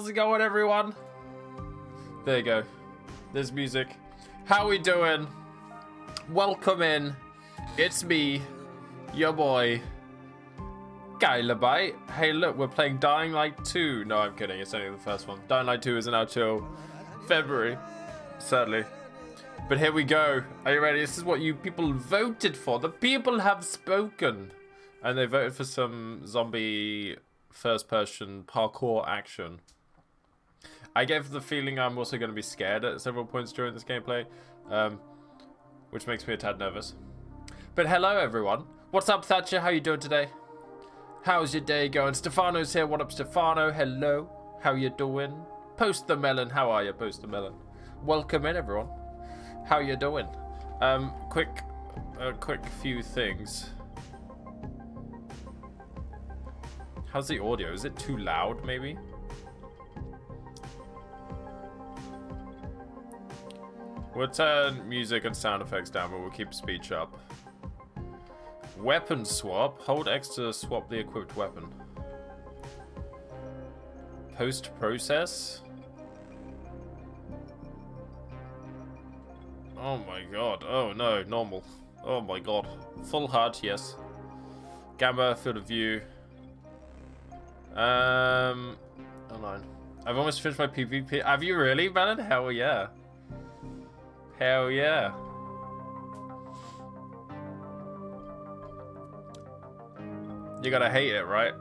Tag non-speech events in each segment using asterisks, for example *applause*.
How's it going, everyone? There you go. There's music. How we doing? Welcome in. It's me, your boy, Kylarbyte. Hey, look, we're playing Dying Light 2. No, I'm kidding. It's only the first one. Dying Light 2 isn't out till February, sadly. But here we go. Are you ready? This is what you people voted for. The people have spoken. And they voted for some zombie first person parkour action. I get the feeling I'm also going to be scared at several points during this gameplay, um, which makes me a tad nervous. But hello everyone. What's up Thatcher? How you doing today? How's your day going? Stefano's here. What up Stefano? Hello. How you doing? Post the melon. How are you, Post the melon? Welcome in everyone. How you doing? Um, quick, a quick few things. How's the audio? Is it too loud, maybe? We'll turn music and sound effects down, but we'll keep speech up. Weapon swap. Hold X to swap the equipped weapon. Post-process? Oh my god. Oh no, normal. Oh my god. Full HUD, yes. Gamma, field of view. Um, hold on. I've almost finished my PvP. Have you really, Melon? Hell yeah. Hell yeah. You gotta hate it, right?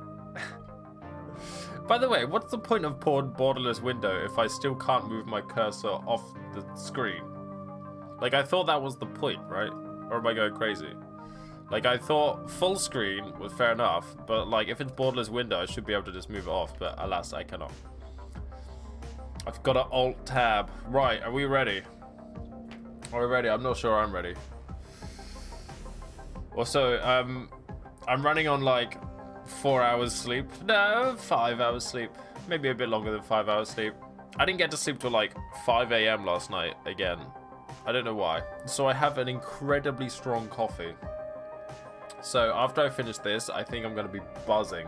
*laughs* By the way, what's the point of borderless window if I still can't move my cursor off the screen? Like, I thought that was the point, right? Or am I going crazy? Like, I thought full screen was fair enough, but like, if it's borderless window, I should be able to just move it off, but alas, I cannot. I've got an alt tab. Right, are we ready? Are we ready? I'm not sure I'm ready. Also, um, I'm running on like four hours sleep. No, five hours sleep. Maybe a bit longer than five hours sleep. I didn't get to sleep till like 5 a.m. last night again. I don't know why. So I have an incredibly strong coffee. So after I finish this, I think I'm going to be buzzing.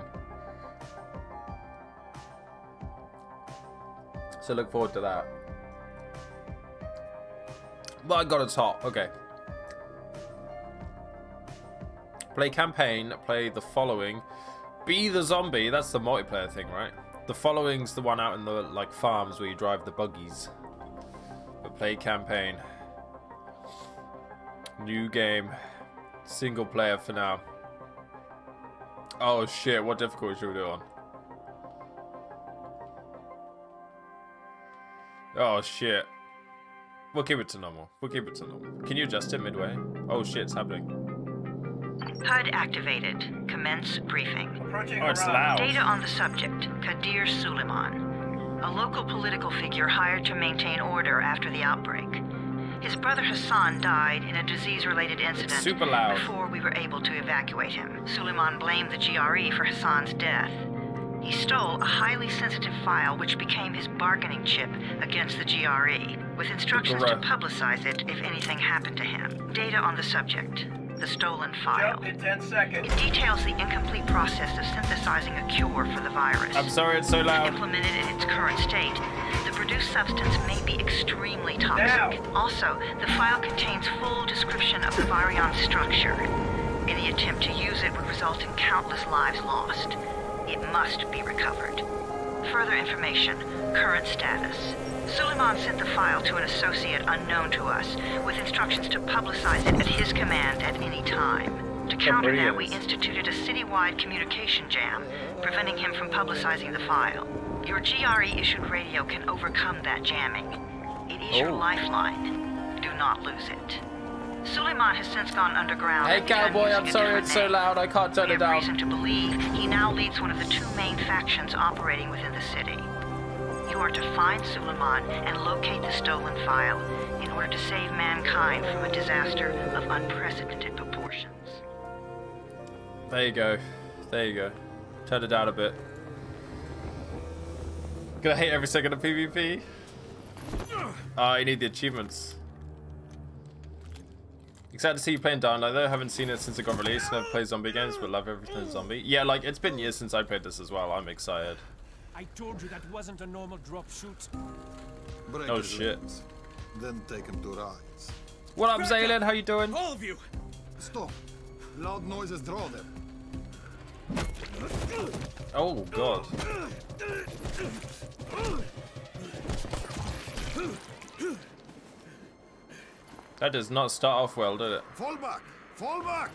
So look forward to that. But I got a top. Okay. Play campaign. Play the following. Be the zombie. That's the multiplayer thing, right? The following's the one out in the like farms where you drive the buggies. But play campaign. New game. Single player for now. Oh shit, what difficulty should we do on? Oh shit. We'll keep it to normal. We'll keep it to normal. Can you adjust it midway? Oh shit, it's happening. HUD activated. Commence briefing. Oh, it's loud. Data on the subject, Kadir Suleiman. A local political figure hired to maintain order after the outbreak. His brother Hassan died in a disease-related incident super loud. before we were able to evacuate him. Suleiman blamed the GRE for Hassan's death. He stole a highly sensitive file which became his bargaining chip against the GRE, with instructions to publicize it if anything happened to him. Data on the subject, the stolen file. Jump in 10 seconds. It details the incomplete process of synthesizing a cure for the virus. I'm sorry it's so loud. Implemented in its current state, the produced substance may be extremely toxic. Now. Also, the file contains full description of the virion structure. Any attempt to use it would result in countless lives lost. It must be recovered. Further information, current status. Suleiman sent the file to an associate unknown to us, with instructions to publicize it at his command at any time. To oh, counter that, we instituted a citywide communication jam, preventing him from publicizing the file. Your GRE-issued radio can overcome that jamming. It is your Oh. lifeline. Do not lose it. Suleiman has since gone underground. Hey cowboy, I'm sorry it's so loud. I can't turn We it have reason down. to believe he now leads one of the two main factions operating within the city. You are to find Suleiman and locate the stolen file in order to save mankind from a disaster of unprecedented proportions. There you go. There you go. Turn it down a bit. Gonna hate every second of PvP. Oh, I need the achievements. Excited to see you playing Dying Light though. Haven't seen it since it got released. Never played zombie games, but love everything zombie. Yeah, like it's been years since I played this as well. I'm excited. I told you that wasn't a normal drop shoot. Break Oh, shit. legs, Then take him to rides. What up, Zaylin? How you doing? All of you! Stop. Loud noises draw them. Oh god. That does not start off well, did it? Fall back! Fall back!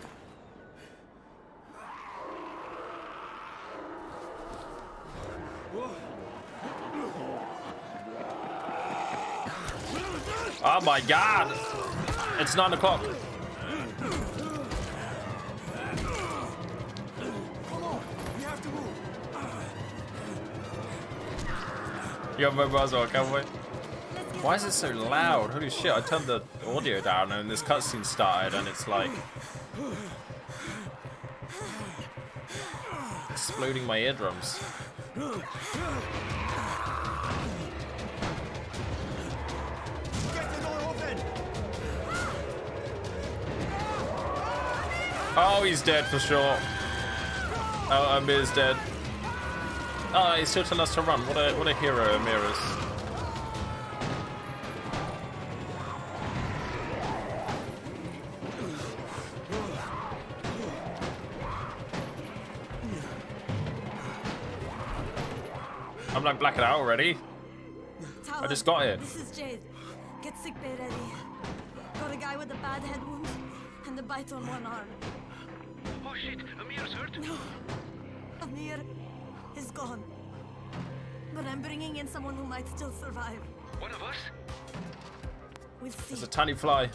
Oh my god! It's nine o'clock. Come on! We have to move! You got mobile as well, can't we? Why is it so loud? Holy shit, I turned the audio down and this cutscene started and it's like... Exploding my eardrums. Oh, he's dead for sure. Oh, Amir is dead. Oh, he's still telling us to run. What a what a hero Amir is. I'm like blacking out already. Tyler, just got here. This is Jade. Get sick bay ready. Got a guy with a bad head wound and a bite on one arm. Oh shit, Amir's hurt? No. Amir is gone. But I'm bringing in someone who might still survive. One of us? We'll see. There's a tiny fly.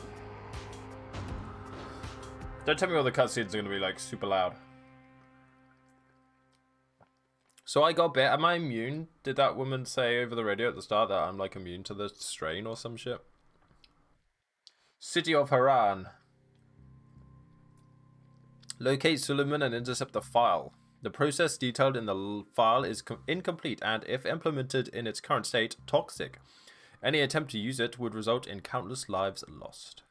Don't tell me all the cutscenes are going to be like super loud. So I got bit. Am I immune? Did that woman say over the radio at the start that I'm like immune to the strain or some shit? City of Harran. Locate Suleiman and intercept the file. The process detailed in the file is com- incomplete and, if implemented in its current state, toxic. Any attempt to use it would result in countless lives lost.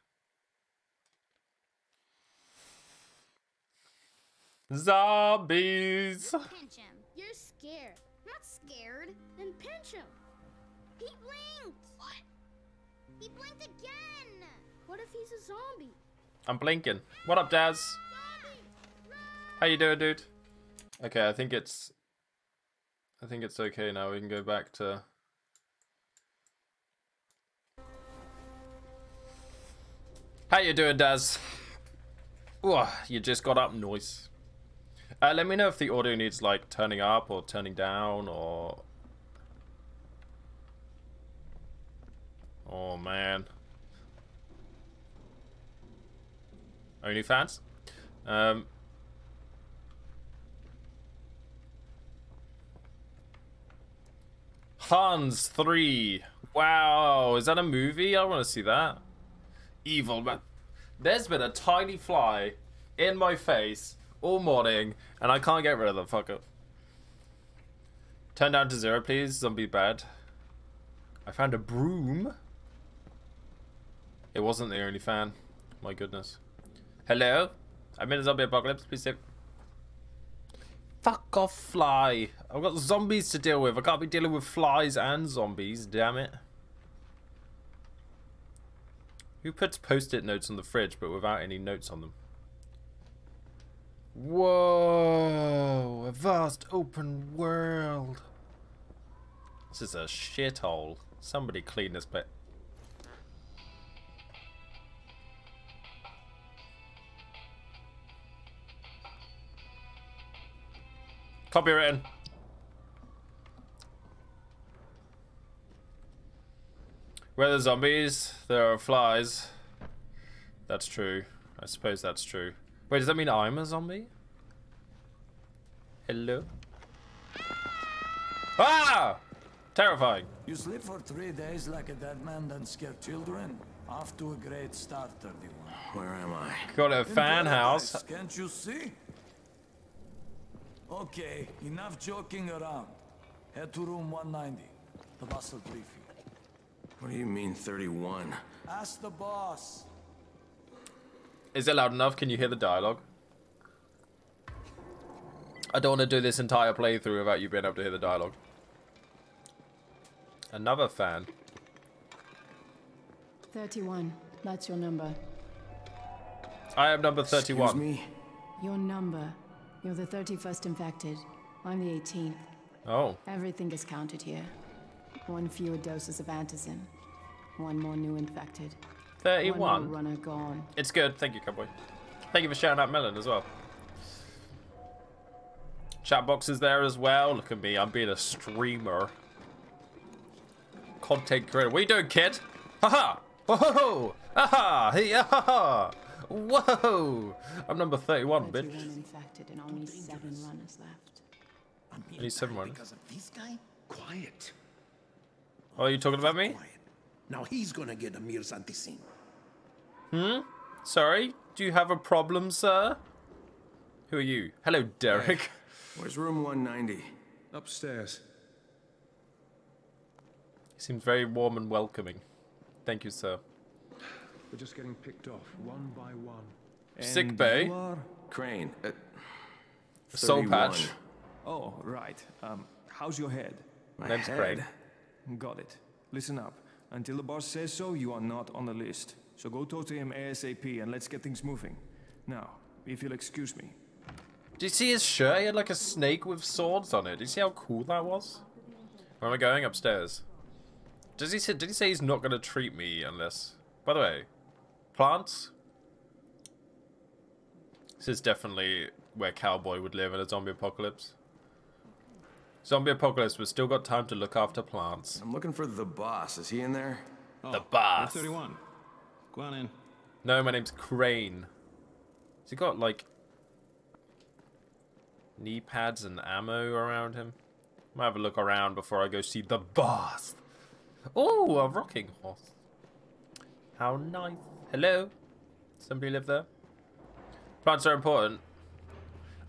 Zombies! You're scared. Not scared. Then pinch him. He blinked. What? He blinked again. What if he's a zombie? I'm blinking. What up, Daz? How you doing, dude? Okay, I think it's... I think it's okay now. We can go back to... How you doing, Daz? Ooh, you just got up, noise. Uh, let me know if the audio needs, like, turning up or turning down or... Oh, man. OnlyFans? Um... Hans 3. Wow, is that a movie? I want to see that. Evil man. There's been a tiny fly in my face all morning, and I can't get rid of the fucker. Turn down to zero, please. Zombie bad. I found a broom. It wasn't the only fan. My goodness. Hello? I'm in a zombie apocalypse. Please save. Fuck off, fly. I've got zombies to deal with. I can't be dealing with flies and zombies, damn it. Who puts post-it notes on the fridge but without any notes on them? Whoa, a vast open world. This is a shithole. Somebody clean this bit. Copywritten. Where there's zombies, there are flies. That's true. I suppose that's true. Wait, does that mean I'm a zombie? Hello? Ah! Terrifying. You sleep for three days like a dead man, then scare children? Off to a great start, 31. Where am I? Got a In fan paradise, house. Can't you see? Okay, enough joking around. Head to room 190. The boss will brief you. What do you mean 31? Ask the boss. Is it loud enough? Can you hear the dialogue? I don't want to do this entire playthrough without you being able to hear the dialogue. Another fan. 31. That's your number. I am number 31. Excuse me? Your number. You're the 31st infected. I'm the 18th. Oh, Everything is counted here. One fewer doses of antizin. One more new infected. One 31. runner gone. It's good. Thank you, Cowboy. Thank you for shouting out Melon as well. Chat box is there as well. Look at me. I'm being a streamer. Content creator. What are you doing, kid? Haha! Whoa! Aha! Hey, aha! Whoa! I'm number 31, 31 bitch. infected and only seven runners left. I'm being Only seven bad runners. because of this guy? Quiet. Oh, are you talking about me? Quiet. Now he's gonna get Amir's antizin. Sorry? Do you have a problem, sir? Who are you? Hello, Derek. Where's room 190? Upstairs. Seems very warm and welcoming. Thank you, sir. We're just getting picked off one by one. Sick And bay. Crane. Uh, Soul patch. Oh, right. Um, how's your head? My Name's head. Craig. Got it. Listen up. Until the boss says so, you are not on the list. So go talk to him ASAP and let's get things moving. Now, if you'll excuse me. Do you see his shirt? He had like a snake with swords on it. Do you see how cool that was? Where am I going? Upstairs. Does he say? Did he say he's not going to treat me unless? By the way, plants. This is definitely where Cowboy would live in a zombie apocalypse. Zombie apocalypse, we've still got time to look after plants. I'm looking for the boss. Is he in there? The boss. 31. Go on in. No, my name's Crane. Has he got like knee pads and ammo around him? Might have a look around before I go see the boss. Oh, a rocking horse. How nice. Hello? Somebody live there? Plants are important.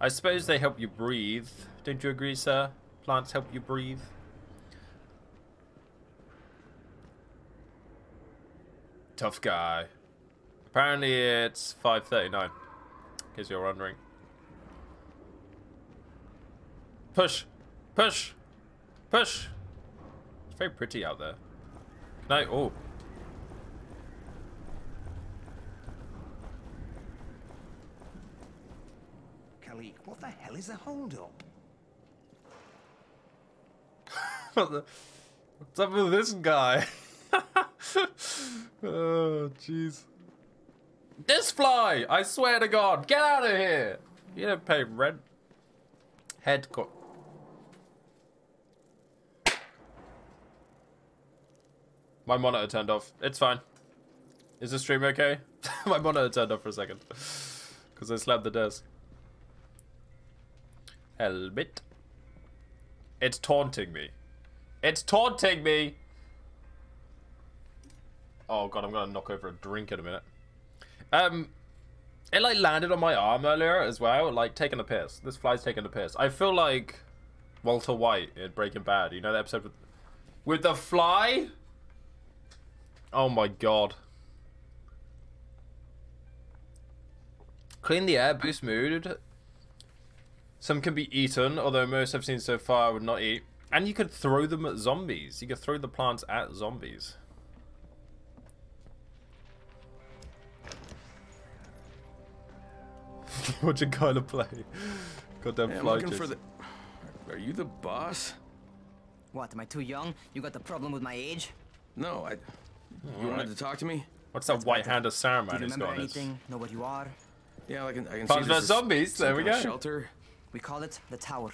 I suppose they help you breathe. Don't you agree, sir? Plants help you breathe. Tough guy. Apparently it's 5.39. In case you're wondering. Push! Push! Push! It's very pretty out there. Can I? Oh. Khalik, what the hell is a hold-up? *laughs* What the- What's up with this guy? *laughs* *laughs* oh, jeez. This fly! I swear to God, get out of here! You don't pay rent. Head co- My monitor turned off. It's fine. Is the stream okay? *laughs* My monitor turned off for a second. Because I slammed the desk. Helmet. It's taunting me. It's taunting me! Oh god, I'm gonna knock over a drink in a minute. Um, it like landed on my arm earlier as well, like taking a piss. This fly's taking a piss. I feel like Walter White in Breaking Bad. You know that episode with, with the fly? Oh my god. Clean the air, boost mood. Some can be eaten, although most I've seen so far would not eat. And you could throw them at zombies. You could throw the plants at zombies. *laughs* what you kind of play? Goddamn Hey, I'm fly looking for the. Are you the boss? What, am I too young? You got the problem with my age? No, I. You wanted to talk to me? What's that white hand of Do Saruman you he's remember got on his... anything? Know what you are? Yeah, I can. I can Plants see. vs this is zombies, there we kind go. Shelter. We call it the Tower.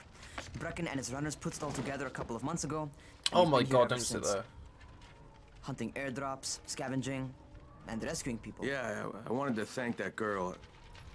Brecken and his runners put it all together a couple of months ago. Oh my god, don't sit there. Hunting airdrops, scavenging, and rescuing people. Yeah, I, I wanted to thank that girl.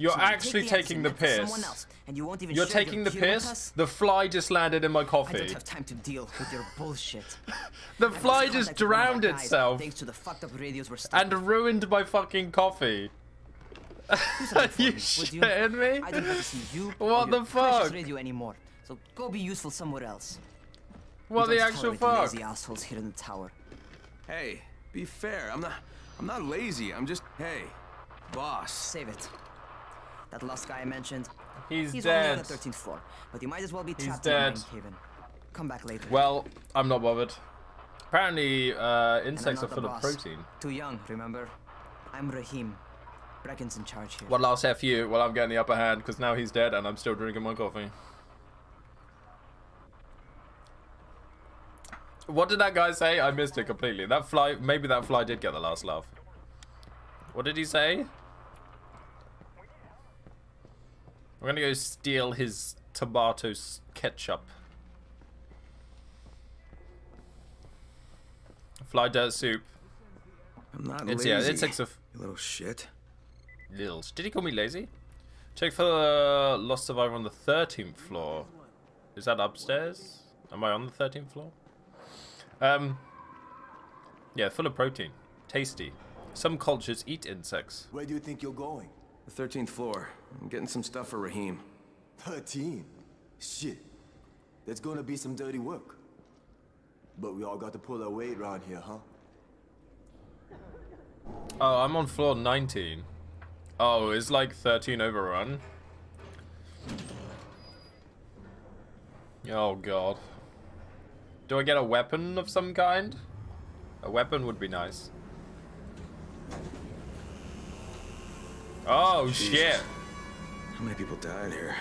You're So you take actually the taking the accident piss. Someone else, and you won't even You're taking your the gear piss? The fly just landed in my coffee. I coffee. don't have time to deal with your bullshit. *laughs* The I've fly just contact with one of our drowned itself. Thanks to the fucked up radios we're And ruined my fucking coffee. Are *laughs* you Would you? shitting me? I don't want to see you *laughs* What or the your precious fuck? radio anymore. So go be useful somewhere else. What the don't actual tolerate fuck? Lazy assholes here in the tower. Hey, be fair. I'm not. I'm not lazy. I'm just. Hey, boss. Save it. That last guy I mentioned. He's He's dead. only on the 13th floor, but you might as well be He's trapped dead. in a Haven. Come back later. Well, I'm not bothered. Apparently, uh, insects are full of protein. Too young, remember? I'm Rahim. Brecken's in charge here. One last F you while I'm getting the upper hand because now he's dead and I'm still drinking my coffee. What did that guy say? I missed it completely. That fly, maybe that fly did get the last laugh. What did he say? We're gonna go steal his tomato s- ketchup. Fly dirt soup. I'm not It's lazy. yeah, it's six of You little shit. Lils. Did he call me lazy? Check for the lost survivor on the 13th floor. Is that upstairs? Am I on the 13th floor? Um. Yeah, full of protein. Tasty. Some cultures eat insects. Where do you think you're going? The 13th floor. I'm getting some stuff for Rahim. 13? Shit. That's gonna be some dirty work. But we all got to pull our weight around here, huh? Oh, I'm on floor 19. Oh, it's like 13 overrun? Oh god. Do I get a weapon of some kind? A weapon would be nice. Oh Jesus. shit. How many people died here?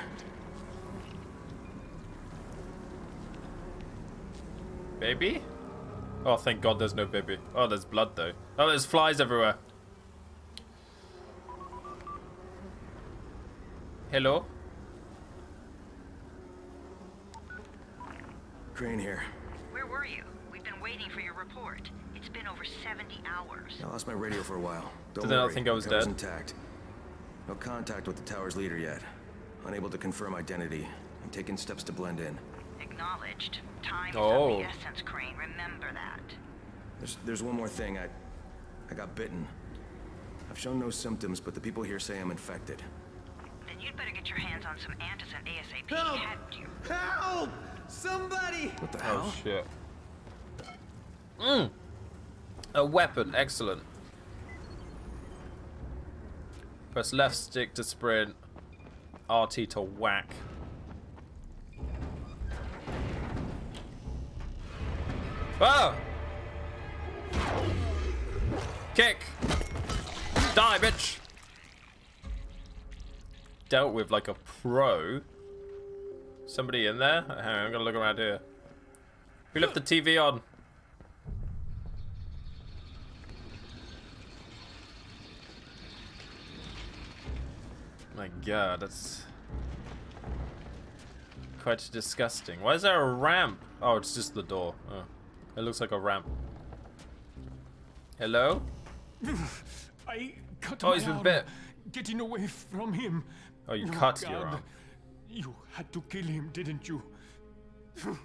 Baby? Oh, thank god there's no baby. Oh, there's blood though. Oh, there's flies everywhere. Hello? Crane here. Where were you? We've been waiting for your report. It's been over 70 hours. I lost my radio for a while. Don't Did they not think I was the tower's dead? intact. No contact with the tower's leader yet. Unable to confirm identity. I'm taking steps to blend in. Acknowledged. Time is Oh. of the essence, Crane. Remember that. There's, there's one more thing. I, I got bitten. I've shown no symptoms, but the people here say I'm infected. Then you'd better get your hands on some antizin ASAP. Help! Hadn't you? Help! Somebody! What the Oh shit. Mm. A weapon, excellent. Press left stick to sprint. RT to whack. Ah! Kick! Die, bitch! Dealt with like a pro. Somebody in there? Hang on, I'm gonna look around here. Who left the TV on? My god, that's quite disgusting. Why is there a ramp? Oh, it's just the door. Oh. It looks like a ramp. Hello? *laughs* I cut Oh, he's been bit. Getting away from him. Oh, you Oh, cut your God. arm. You had to kill him, didn't you? *laughs*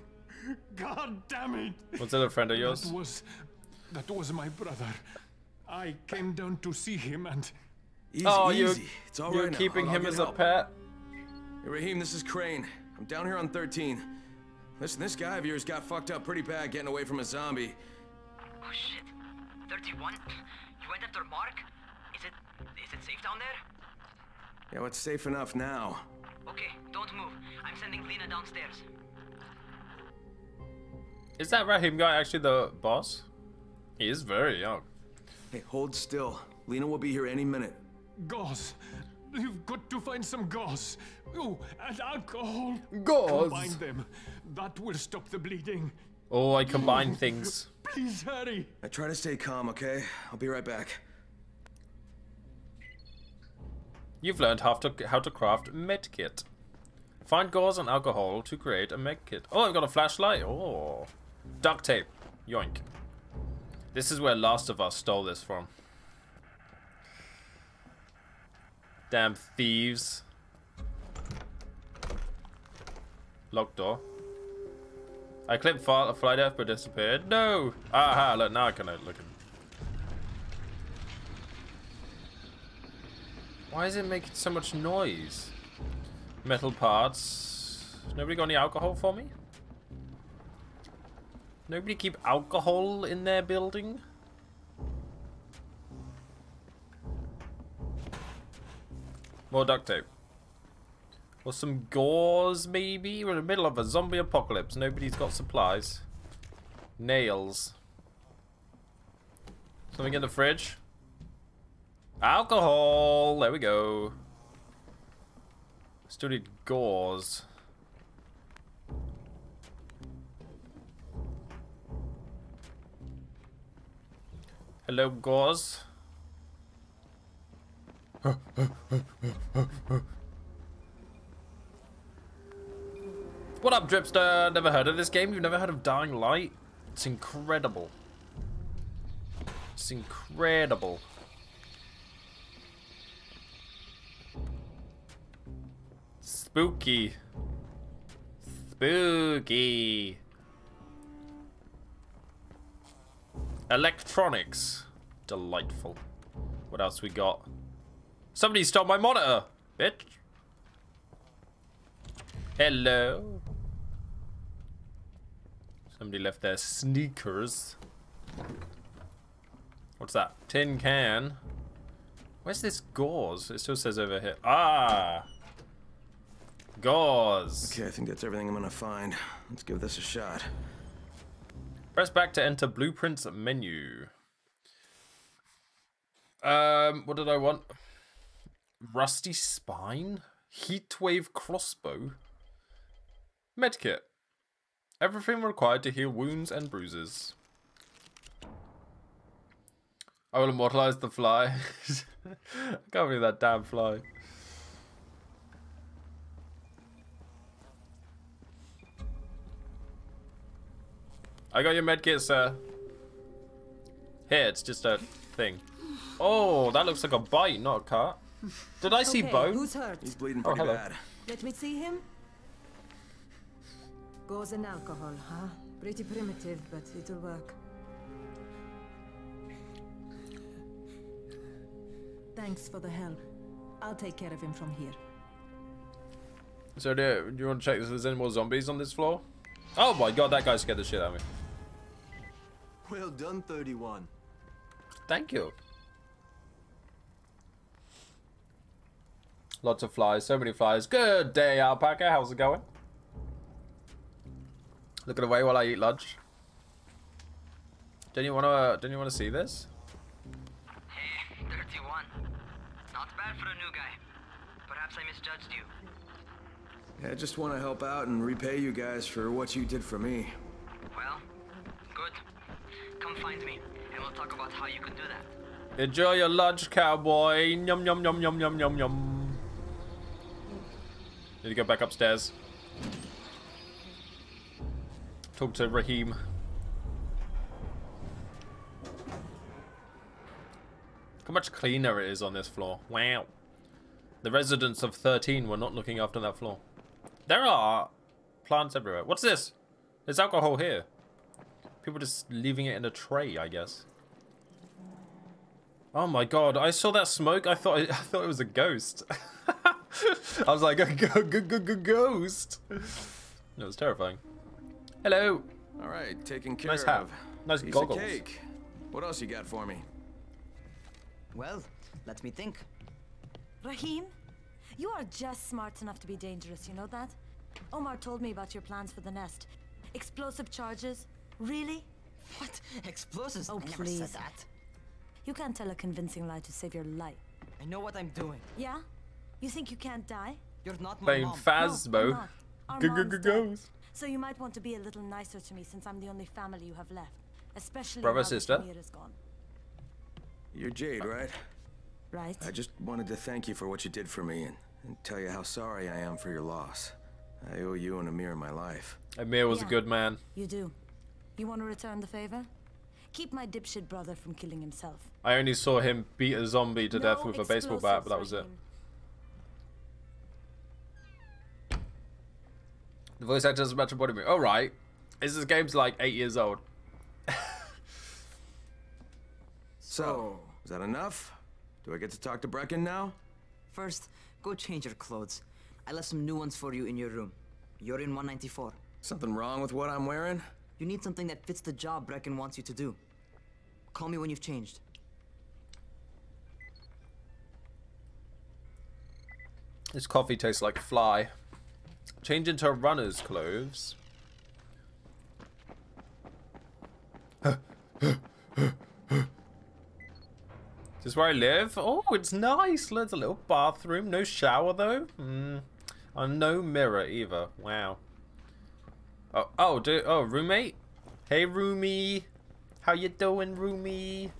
God damn it! Was that a friend of yours? That was, that was my brother. I came down to see him and. Easy, oh, easy. you're, it's all you're right keeping I'll- I'll him get as a pet? Hey, Rahim, this is Crane. I'm down here on 13. Listen, this guy of yours got fucked up pretty bad getting away from a zombie. Oh shit. 31? You went after Mark? Is it is it safe down there? Yeah, well, it's safe enough now. Okay, don't move. I'm sending Lena downstairs. Is that Rahim guy actually the boss? He is very young. Hey, hold still. Lena will be here any minute. Gauze. You've got to find some gauze. Oh, and alcohol. Gauze? Combine them. That will stop the bleeding. Oh, I combine things. Please hurry. I try to stay calm, okay? I'll be right back. You've learned how to how to craft medkit. Find gauze and alcohol to create a medkit. Oh, I've got a flashlight. Oh, duct tape. Yoink. This is where Last of Us stole this from. Damn thieves. Locked door. I clipped fly, fly death but disappeared. No! Ah, Aha, look, now I can uh, look at Why is it making so much noise? Metal parts. Nobody got any alcohol for me? Nobody keep alcohol in their building? More duct tape. Or some gauze, maybe? We're in the middle of a zombie apocalypse. Nobody's got supplies. Nails. Something in the fridge? Alcohol! There we go. Still need gauze. Hello, gauze. What up, Dripster? Never heard of this game? You've never heard of Dying Light? It's incredible. It's incredible. Spooky. Spooky. Electronics. Delightful. What else we got? Somebody stole my monitor, bitch. Hello. Somebody left their sneakers. What's that? Tin can. Where's this gauze? It still says over here. Ah! Gauze. Okay, I think that's everything I'm gonna find. Let's give this a shot. Press back to enter blueprints menu. Um, what did I want? Rusty spine? Heatwave crossbow? Medkit. Everything required to heal wounds and bruises. I will immortalize the fly. *laughs* I can't believe that damn fly. I got your medkit, sir. Here, it's just a thing. Oh, that looks like a bite, not a cut. Did I see okay, bone? Who's hurt? He's bleeding Oh, pretty hello. bad. Let me see him. Gauze and alcohol, huh? Pretty primitive, but it'll work. Thanks for the help. I'll take care of him from here. So do, do you want to check if there's any more zombies on this floor? Oh my god, that guy scared the shit out of me. Well done, 31. Thank you. Lots of flies, so many flies. Good day, alpaca. How's it going? Looking away while I eat lunch. Don't you want to? Don't you want to see this? Hey, 31. Not bad for a new guy. Perhaps I misjudged you. Yeah, I just want to help out and repay you guys for what you did for me. Well, good. Come find me, and we'll talk about how you can do that. Enjoy your lunch, cowboy. Yum yum yum yum yum yum yum. Need to go back upstairs. Talk to Rahim. Look how much cleaner it is on this floor. Wow. The residents of 13 were not looking after that floor. There are plants everywhere. What's this? There's alcohol here. People just leaving it in a tray, I guess. Oh my god, I saw that smoke. I thought *laughs* I thought it was a ghost. *laughs* *laughs* I was like, *laughs* a go, go, go, go, ghost. It was terrifying. Hello. All right, taken care Nice hat. of. Nice Piece goggles. Of cake. What else you got for me? Well, let me think. Rahim, you are just smart enough to be dangerous, you know that? Omar told me about your plans for the nest. Explosive charges? Really? What? Explosives? Oh, I never said please. that. You can't tell a convincing lie to save your life. I know what I'm doing. Yeah? You think you can't die? You're not my Playing mom. No, I'm Phasmo. not. Our G- g- mom's dead. So you might want to be a little nicer to me since I'm the only family you have left. Especially Brother, sister? Is gone. You're Jade, right? Right? I just wanted to thank you for what you did for me and, and tell you how sorry I am for your loss. I owe you and Amir my life. Amir was a good man. You do. You want to return the favor? Keep my dipshit brother from killing himself. I only saw him beat a zombie to death with a baseball bat, but that was it. The voice actor doesn't match a body movement. All right. Is this game's like eight years old? *laughs* so, oh. is that enough? Do I get to talk to Brecken now? First, go change your clothes. I left some new ones for you in your room. You're in 194. Something wrong with what I'm wearing? You need something that fits the job Brecken wants you to do. Call me when you've changed. This coffee tastes like fly. Change into runner's clothes. Is this where I live? Oh, it's nice. There's a little bathroom. No shower, though. Mm. And no mirror, either. Wow. Oh, oh, do, oh, roommate? Hey, roomie. How you doing, roomie?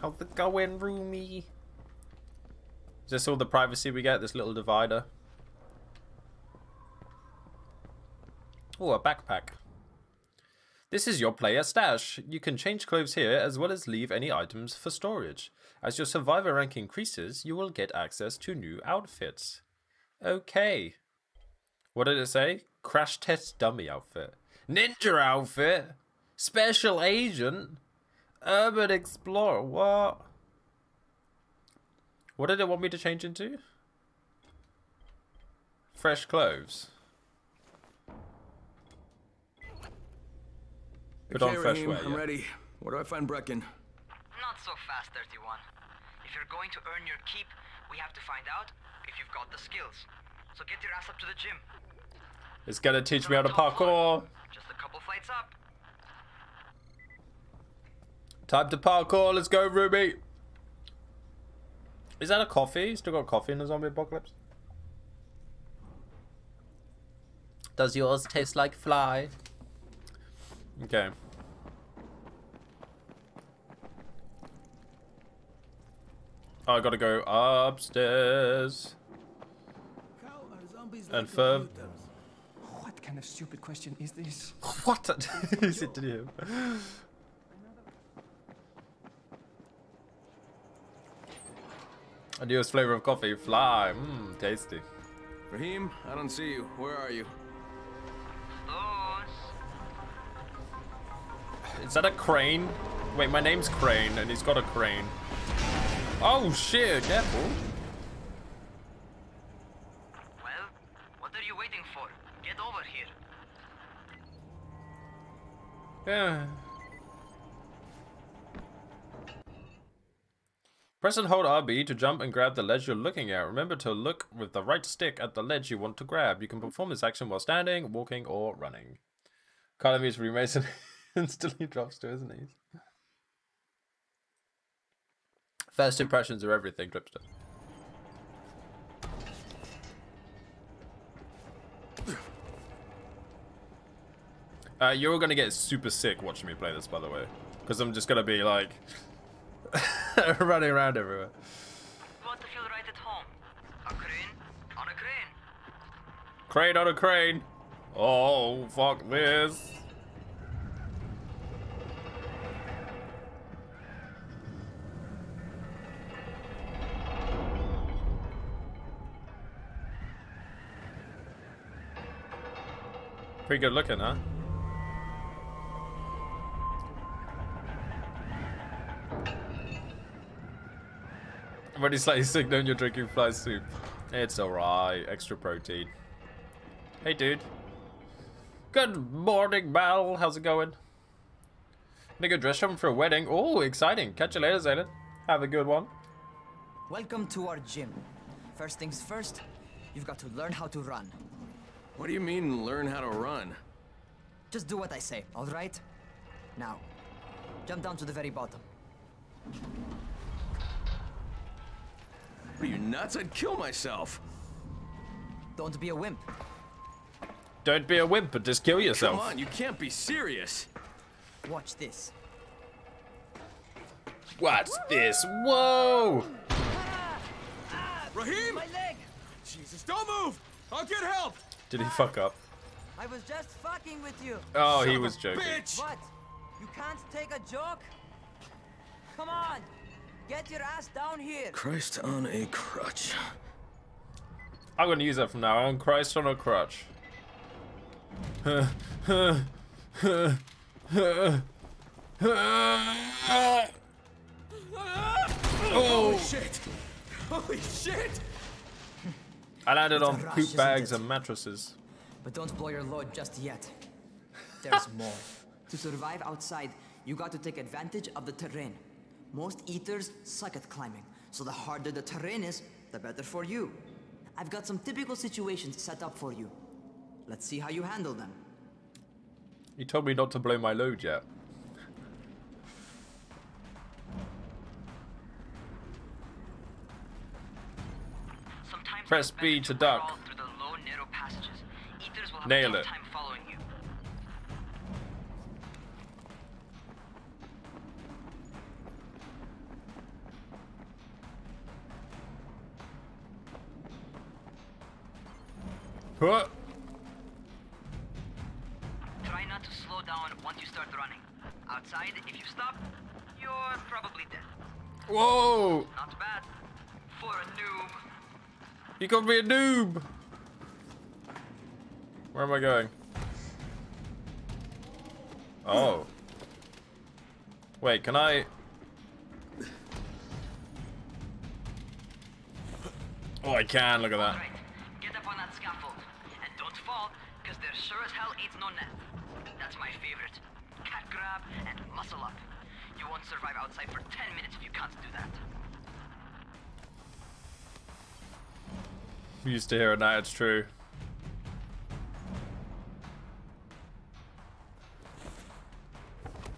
How's it going, roomie? Is this all the privacy we get? This little divider? Oh, a backpack. This is your player stash. You can change clothes here as well as leave any items for storage. As your survivor rank increases, you will get access to new outfits. Okay. What did it say? Crash test dummy outfit. Ninja outfit? Special agent? Urban explorer? What? What did it want me to change into? Fresh clothes. Put okay, on fresh Rahim, wear. I'm yeah. ready. Where do I find Brecken? Not so fast, 31. If you're going to earn your keep, we have to find out if you've got the skills. So get your ass up to the gym. It's gonna teach me how to parkour. Just a couple flights up. Time to parkour. Let's go, Ruby. Is that a coffee? You still got coffee in the zombie apocalypse? Does yours taste like fly? Okay. Oh, I gotta go upstairs. And further. What kind of stupid question is this? *laughs* What *laughs* is it to him? A newest flavor of coffee, fly. Mmm, tasty. Rahim, I don't see you. Where are you? Is that a crane? Wait, my name's Crane, and he's got a crane. Oh shit, careful. Well, what are you waiting for? Get over here. Yeah. Press and hold RB to jump and grab the ledge you're looking at. Remember to look with the right stick at the ledge you want to grab. You can perform this action while standing, walking, or running. Meets Freemason *laughs* instantly drops to his knees. First impressions are everything, Dripster. Uh, you're all gonna get super sick watching me play this, by the way. Because I'm just gonna be like... *laughs* running around everywhere. You want to feel right at home? A crane? On a crane. Crane on a crane! Oh, fuck this. Pretty good looking, huh? When he's like *laughs* sick, when you're drinking fly soup. It's alright, extra protein. Hey, dude. Good morning, Mal. How's it going? Gonna go dress shopping for a wedding. Oh, exciting. Catch you later, Zayden. Have a good one. Welcome to our gym. First things first, you've got to learn how to run. What do you mean, learn how to run? Just do what I say, all right? Now, jump down to the very bottom. Are you nuts? I'd kill myself. Don't be a wimp. Don't be a wimp, but just kill yourself. Come on, you can't be serious. Watch this. What's this? Whoa! Rahim! My leg! Jesus, don't move! I'll get help! Did he fuck up? I was just fucking with you. Oh, Son he was joking. bitch! What? You can't take a joke? Come on! Get your ass down here! Christ on a crutch. I'm gonna use that from now on. Christ on a crutch. *laughs* Holy shit! Holy shit! I landed on rush, poop bags and mattresses. But don't blow your load just yet. There's *laughs* more. To survive outside, you got to take advantage of the terrain. Most eaters suck at climbing, so the harder the terrain is, the better for you. I've got some typical situations set up for you. Let's see how you handle them. You told me not to blow my load yet. Press B to duck. crawl through the low, narrow passages. Eaters will have Nail it. tough time following you. Huh? Try not to slow down once you start running. Outside, if you stop, you're probably dead. Whoa! Not bad. For a noob. You got me a noob! Where am I going? Oh. Wait, can I... Oh, I can, look at that. Get up on that scaffold. And don't fall, because there sure as hell ain't no net. That's my favorite. Cat grab and muscle up. You won't survive outside for 10 minutes if you can't do that. Used to hearing that, it's true.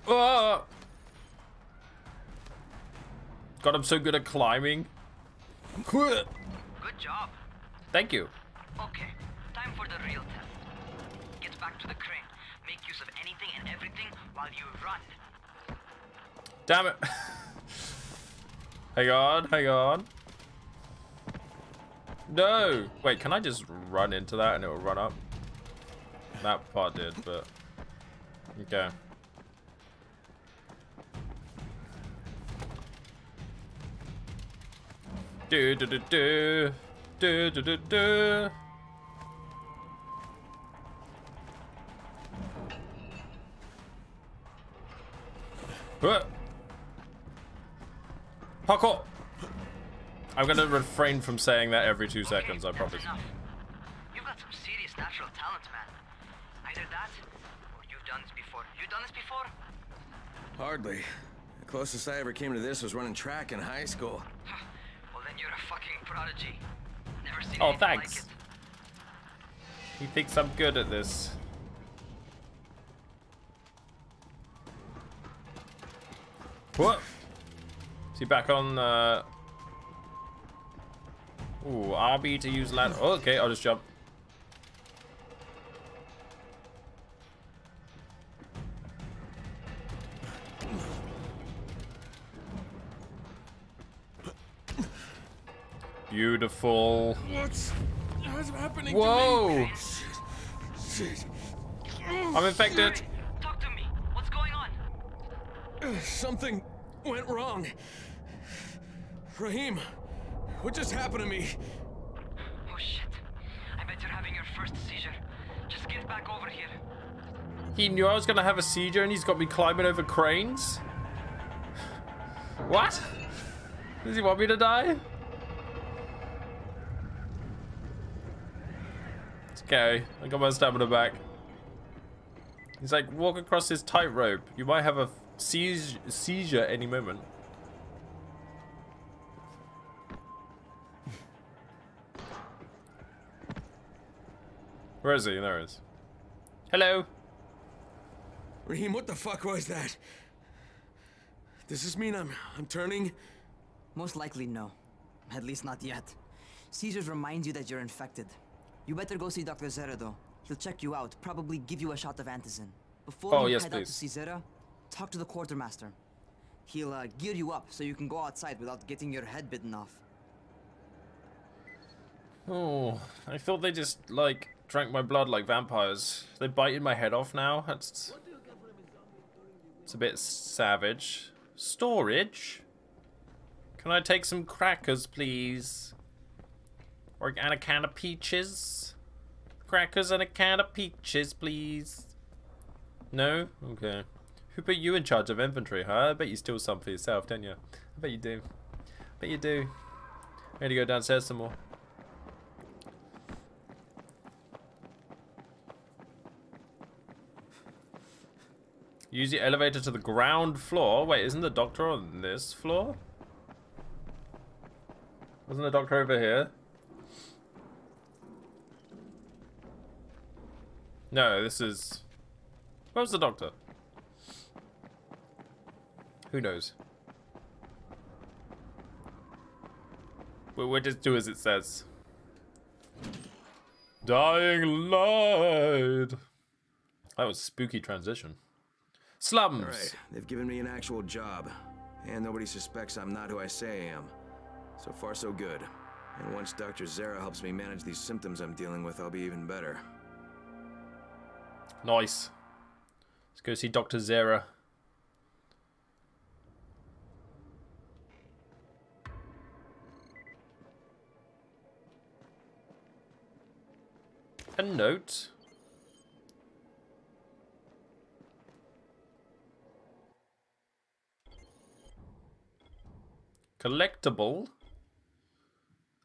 Ah! God, I'm so good at climbing. Good job. Thank you. Okay, time for the real test. Get back to the crane. Make use of anything and everything while you run. Damn it. *laughs* hang on, hang on. No! Wait, can I just run into that and it will run up? That part did, but... Okay. Do do do do do do do do. Huh. Parkour. I'm gonna refrain from saying that every two seconds. I promise. You've got some serious natural talent, man. Either that, or you've done this before. You've done this before? Hardly. The closest I ever came to this was running track in high school. Well, then you're a fucking prodigy. Never seen Oh, thanks. like it. He thinks I'm good at this. What? Is he back on? Uh... Ooh, RB to use land. Oh, okay, I'll just jump. Beautiful. What's, what's happening Whoa! to me? Shit. I'm infected. Talk to me. What's going on? Something went wrong. Rahim, what just happened to me? Oh shit. I bet you're having your first seizure. Just get back over here. He knew I was gonna have a seizure and he's got me climbing over cranes? What? Does he want me to die? It's okay. I got my stamina back. He's like, walk across this tightrope. You might have a seize seizure any moment. Where is he? There he is. Hello. Rahim, what the fuck was that? Does this mean I'm I'm turning? Most likely no. At least not yet. Caesars reminds you that you're infected. You better go see Dr. Zere though. He'll check you out, probably give you a shot of antizin. Before Oh, you yes, head out to please. see Zere, talk to the quartermaster. He'll uh, gear you up so you can go outside without getting your head bitten off. Oh, I thought they just, like, drank my blood like vampires. They're biting my head off now? That's... It's a bit savage. Storage? Can I take some crackers, please? Or and a can of peaches? Crackers and a can of peaches, please. No? Okay. Who put you in charge of inventory, huh? I bet you steal some for yourself, don't you? I bet you do. I bet you do. I need to go downstairs some more. Use the elevator to the ground floor. Wait, isn't the doctor on this floor? Wasn't the doctor over here? No, this is... Where's the doctor? Who knows? We'll, just do as it says. Dying light. That was spooky transition. Slums. All right, they've given me an actual job, and nobody suspects I'm not who I say I am. So far, so good. And once Dr. Zere helps me manage these symptoms I'm dealing with, I'll be even better. Nice. Let's go see Dr. Zere. A note. Collectible.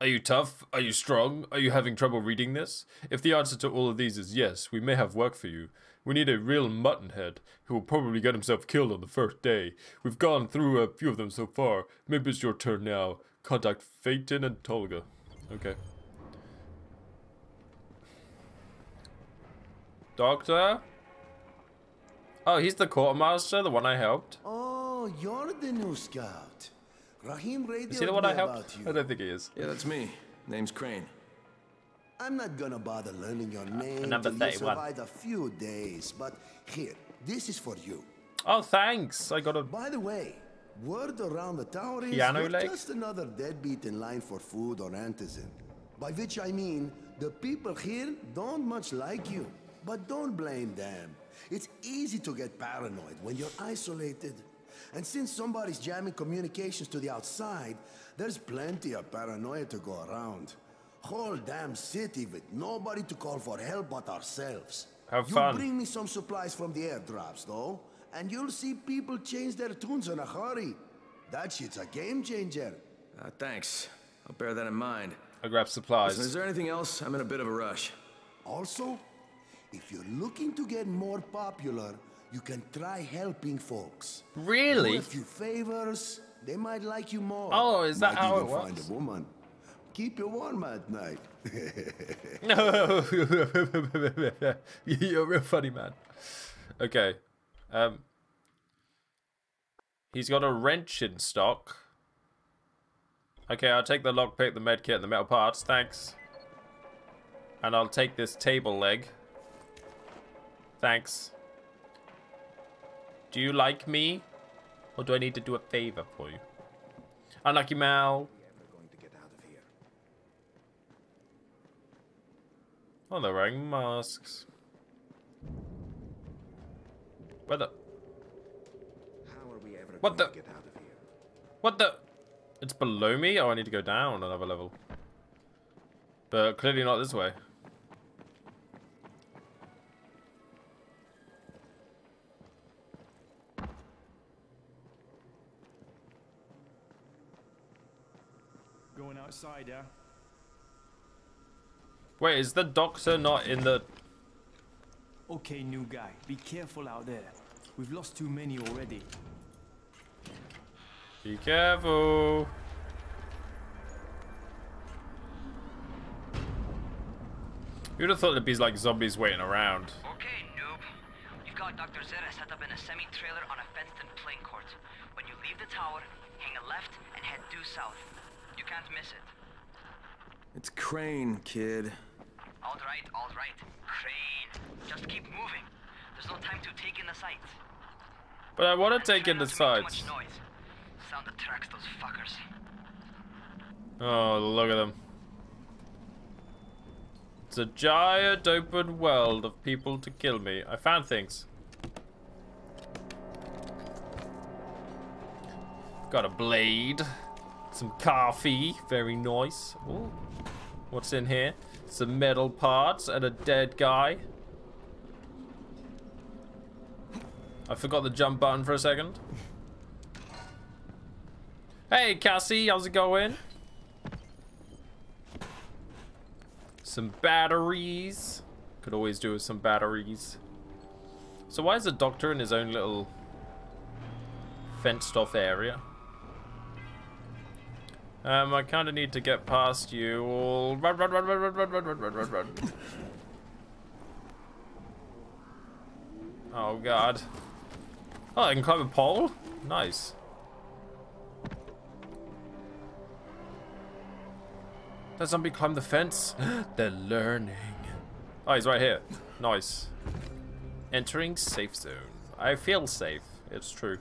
Are you tough? Are you strong? Are you having trouble reading this? If the answer to all of these is yes, we may have work for you. We need a real muttonhead who will probably get himself killed on the first day. We've gone through a few of them so far. Maybe it's your turn now. Contact Fatin and Tolga. Okay. Doctor? Oh, he's the quartermaster, the one I helped. Oh, you're the new scout. Rahim radioed Is he the one I helped? I don't think he is. Yeah, that's me. Name's Crane. I'm not gonna bother learning your uh, name number till you survived a few days, but here, this is for you. Oh, thanks. I got a. By the way, word around the tower is Piano you're leg? just another deadbeat in line for food or antizin. By which I mean, the people here don't much like you. But don't blame them. It's easy to get paranoid when you're isolated. And since somebody's jamming communications to the outside, there's plenty of paranoia to go around. Whole damn city with nobody to call for help but ourselves. Have you fun. bring me some supplies from the airdrops, though, and you'll see people change their tunes in a hurry. That shit's a game changer. Uh, thanks. I'll bear that in mind. I grab supplies. Listen, is there anything else? I'm in a bit of a rush. Also, if you're looking to get more popular, you can try helping folks. Really? Do a few favors, they might like you more. Oh, is that might how even it find a woman. Keep you warm at night. No, *laughs* you're a real funny man. Okay, um, he's got a wrench in stock. Okay, I'll take the lockpick, the medkit, and the metal parts. Thanks. And I'll take this table leg. Thanks. Do you like me, or do I need to do a favor for you? Unlucky Mal. Oh, they're wearing masks. What the? What the? What the? It's below me? Oh, I need to go down another level. But clearly not this way. Going outside, yeah? Wait, is the doctor not in the... Okay, new guy, be careful out there. We've lost too many already. Be careful. You'd have thought there'd be like zombies waiting around. Okay, noob. You've got Dr. Zere set up in a semi-trailer on a fenced-in playing court. When you leave the tower, hang a left and head due south. You can't miss it. It's Crane, kid. All right, all right. Crane. Just keep moving. There's no time to take in the sights. But I want to take in the Too much noise. Sound attracts those fuckers. Oh, look at them. It's a giant open world of people to kill me. I found things. Got a blade. Some coffee. Very nice. Ooh. What's in here? Some metal parts and a dead guy. I forgot the jump button for a second. Hey, Cassie, how's it going? Some batteries. Could always do with some batteries. So why is the doctor in his own little fenced off area? Um, I kind of need to get past you all. Run, run, run, run, run, run, run, run, run, run, run. Oh, God. Oh, I can climb a pole? Nice. Does somebody climb the fence? *gasps* They're learning. Oh, he's right here. Nice. Entering safe zone. I feel safe. It's true.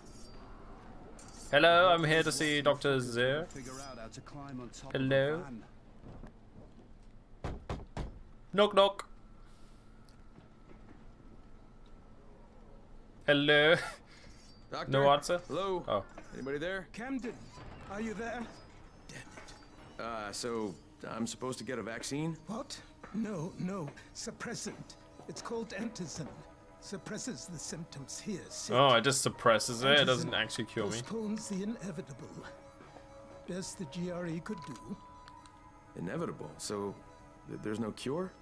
Hello, I'm here to see Dr. Zir. Hello. Knock knock. Hello. Doctor? No answer? Hello? Oh. Anybody there? Camden, are you there? Damn it. Uh, so I'm supposed to get a vaccine? What? No, no. Suppressant. It's called antizin. Suppresses the symptoms here. Sick. Oh, it just suppresses it. It doesn't actually cure me. Postpones the inevitable. Best the GRE could do. Inevitable. So th there's no cure?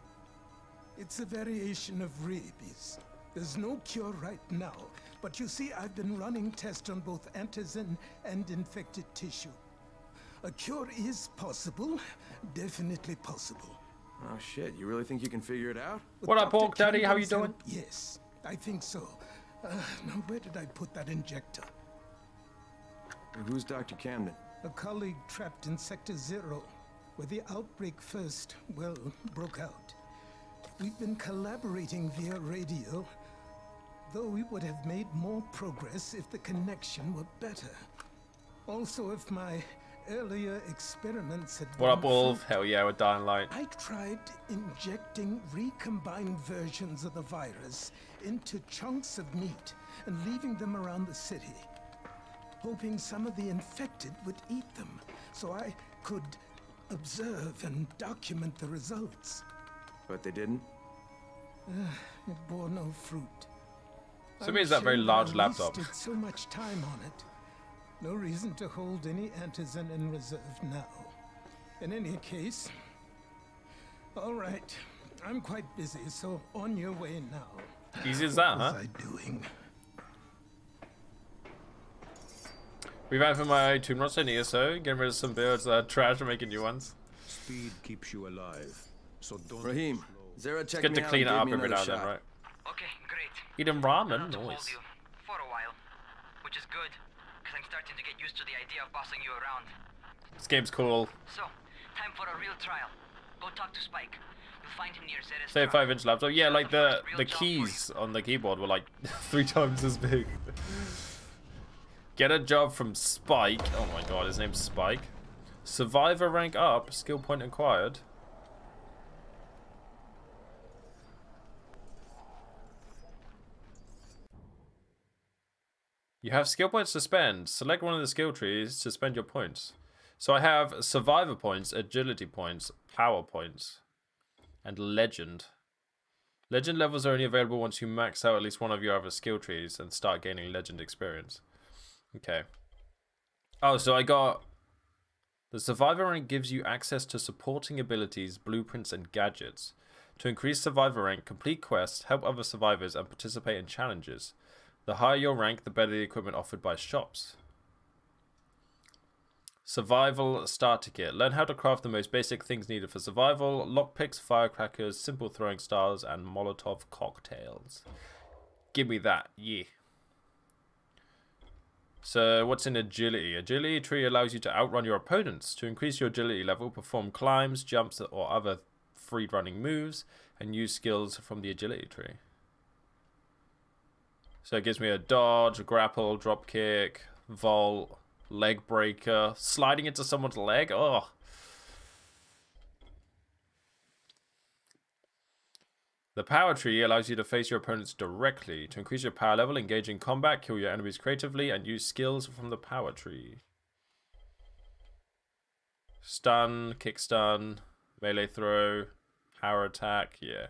It's a variation of rabies. There's no cure right now, but you see, I've been running tests on both antizin and infected tissue. A cure is possible, definitely possible. Oh shit, you really think you can figure it out? What up, Pork Daddy? How you doing? Yes, I think so. Uh, now, where did I put that injector? And who's Dr. Camden? A colleague trapped in Sector Zero, where the outbreak first, well, broke out. We've been collaborating via radio, though we would have made more progress if the connection were better. Also, if my earlier experiments had What up, Wolf? Hell yeah, we're dying light. I tried injecting recombined versions of the virus into chunks of meat and leaving them around the city, hoping some of the infected would eat them so I could observe and document the results. But they didn't? it bore no fruit. So I'm means that very large I laptop. wasted so much time on it. No reason to hold any antizin in reserve now. In any case, all right. I'm quite busy, so on your way now. Easy as that, What huh? was I doing? Reviving for my tomb rods in ESO, getting rid of some builds that are trash and making new ones. Speed keeps you alive, so don't. Rahim, Zere It's checked good to clean it up every now and then, right? Okay, great. Eating ramen, noise. you for a while, which is good, because I'm starting to get used to the idea of bossing you around. This game's cool. So, time for a real trial. Go talk to Spike. You'll find him near Zere's Say five inch laptop. Yeah, like the the keys on the keyboard were like *laughs* three times as big. Get a job from Spike. Oh my god, his name's Spike. Survivor rank up, skill point acquired. You have skill points to spend. Select one of the skill trees to spend your points. So I have survivor points, agility points, power points, and legend. Legend levels are only available once you max out at least one of your other skill trees and start gaining legend experience. Okay. Oh, so I got... The survivor rank gives you access to supporting abilities, blueprints, and gadgets. To increase survivor rank, complete quests, help other survivors, and participate in challenges. The higher your rank, the better the equipment offered by shops. Survival starter kit. Learn how to craft the most basic things needed for survival. Lockpicks, firecrackers, simple throwing stars, and Molotov cocktails. Give me that, yeah. So what's in agility? Agility tree allows you to outrun your opponents. To increase your agility level, perform climbs, jumps, or other free running moves, and use skills from the agility tree. So it gives me a dodge, grapple, drop kick, vault, leg breaker, sliding into someone's leg. Oh. The power tree allows you to face your opponents directly. To increase your power level, engage in combat, kill your enemies creatively, and use skills from the power tree. Stun, kick stun, melee throw, power attack, yeah.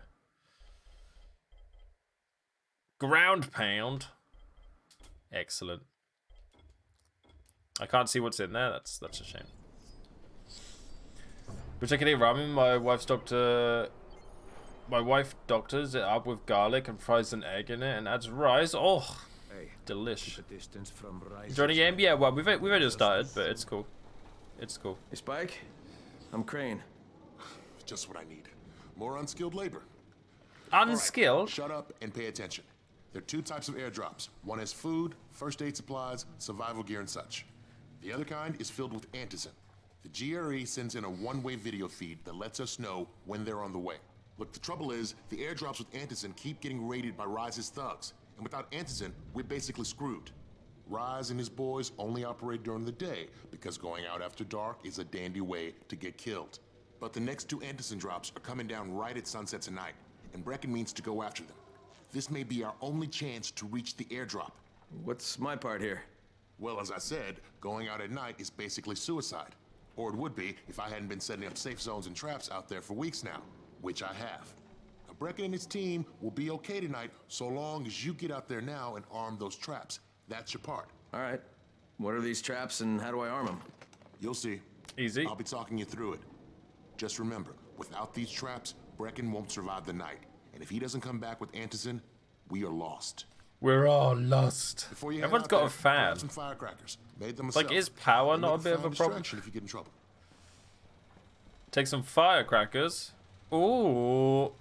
Ground pound. Excellent. I can't see what's in there. That's that's a shame. I can eat ramen. My wife's doctor. My wife doctors it up with garlic and fries an egg in it and adds rice. Oh, Hey, delish. keep a distance. Johnny game? Yeah, well, we've we've already started, but it's cool. It's cool. Hey, Spike. I'm Crane. Just what I need. More unskilled labor. Unskilled? Shut up and pay attention. There are two types of airdrops. One is food, first aid supplies, survival gear, and such. The other kind is filled with antizin. The GRE sends in a one-way video feed that lets us know when they're on the way. Look, the trouble is, the airdrops with antizin keep getting raided by Rais's thugs. And without antizin, we're basically screwed. Rise and his boys only operate during the day because going out after dark is a dandy way to get killed. But the next two antizin drops are coming down right at sunset tonight, and Brecken means to go after them. This may be our only chance to reach the airdrop. What's my part here? Well, as I said, going out at night is basically suicide. Or it would be if I hadn't been setting up safe zones and traps out there for weeks now, which I have. Now, Brecken and his team will be okay tonight so long as you get out there now and arm those traps. That's your part. All right. What are these traps and how do I arm them? You'll see. Easy. I'll be talking you through it. Just remember, without these traps, Brecken won't survive the night. And if he doesn't come back with Antizin, we are lost. We're all lost. Before you head Everyone's got there, a fan. grab Some firecrackers. Made them Like, is power not a bit of a fine problem? distraction If you get in trouble. Take some firecrackers. Ooh.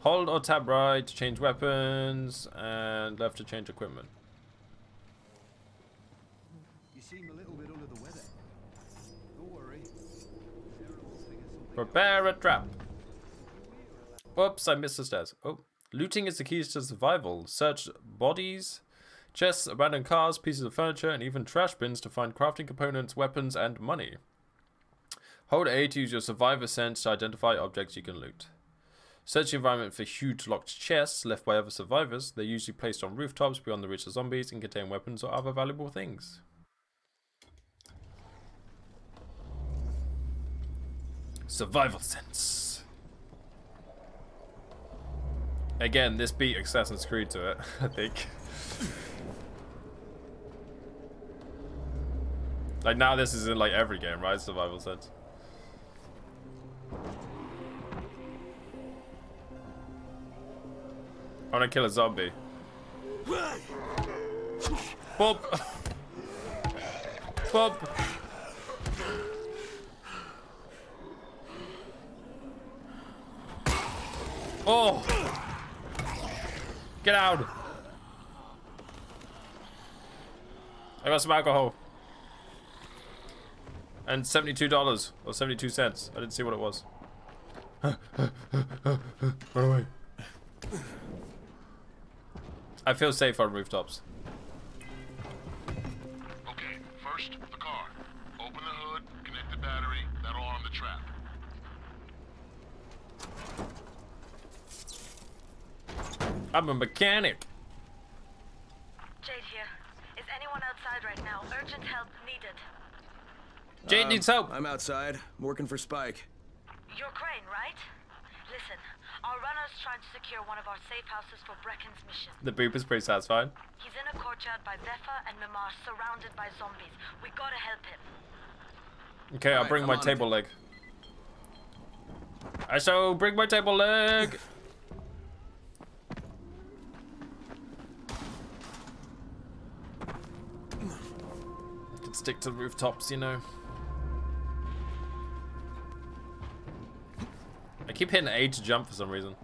Hold or tab right to change weapons, and left to change equipment. You seem a little bit under the weather. Don't worry. Prepare a trap. Oops, I missed the stairs. Oh. Looting is the key to survival. Search bodies, chests, abandoned cars, pieces of furniture, and even trash bins to find crafting components, weapons, and money. Hold A to use your survivor sense to identify objects you can loot. Search the environment for huge locked chests left by other survivors. They're usually placed on rooftops beyond the reach of zombies and contain weapons or other valuable things. Survival sense. Again, this beat Assassin's Creed to it, *laughs* I think. like now this is in like every game, right? Survival sense. I wanna kill a zombie. Bob! Bob! Oh! Get out! I got some alcohol. And $72 or 72 cents. I didn't see what it was. Run away. I feel safe on rooftops. Okay, first, the car. Open the hood, connect the battery, that'll arm the trap. I'm a mechanic. Jade here. Is anyone outside right now? Urgent help needed. Jade Um, needs help. I'm outside. I'm working for Spike. You're Crane, right? Listen, our runner's trying to secure one of our safe houses for Brecken's mission. The boop is pretty satisfying. He's in a courtyard by Vefa and Mimar, surrounded by zombies. We gotta help him. Okay, I'll bring I'm my on it. table leg. I shall bring my table leg. Can stick to the rooftops, you know. I keep hitting A to jump for some reason.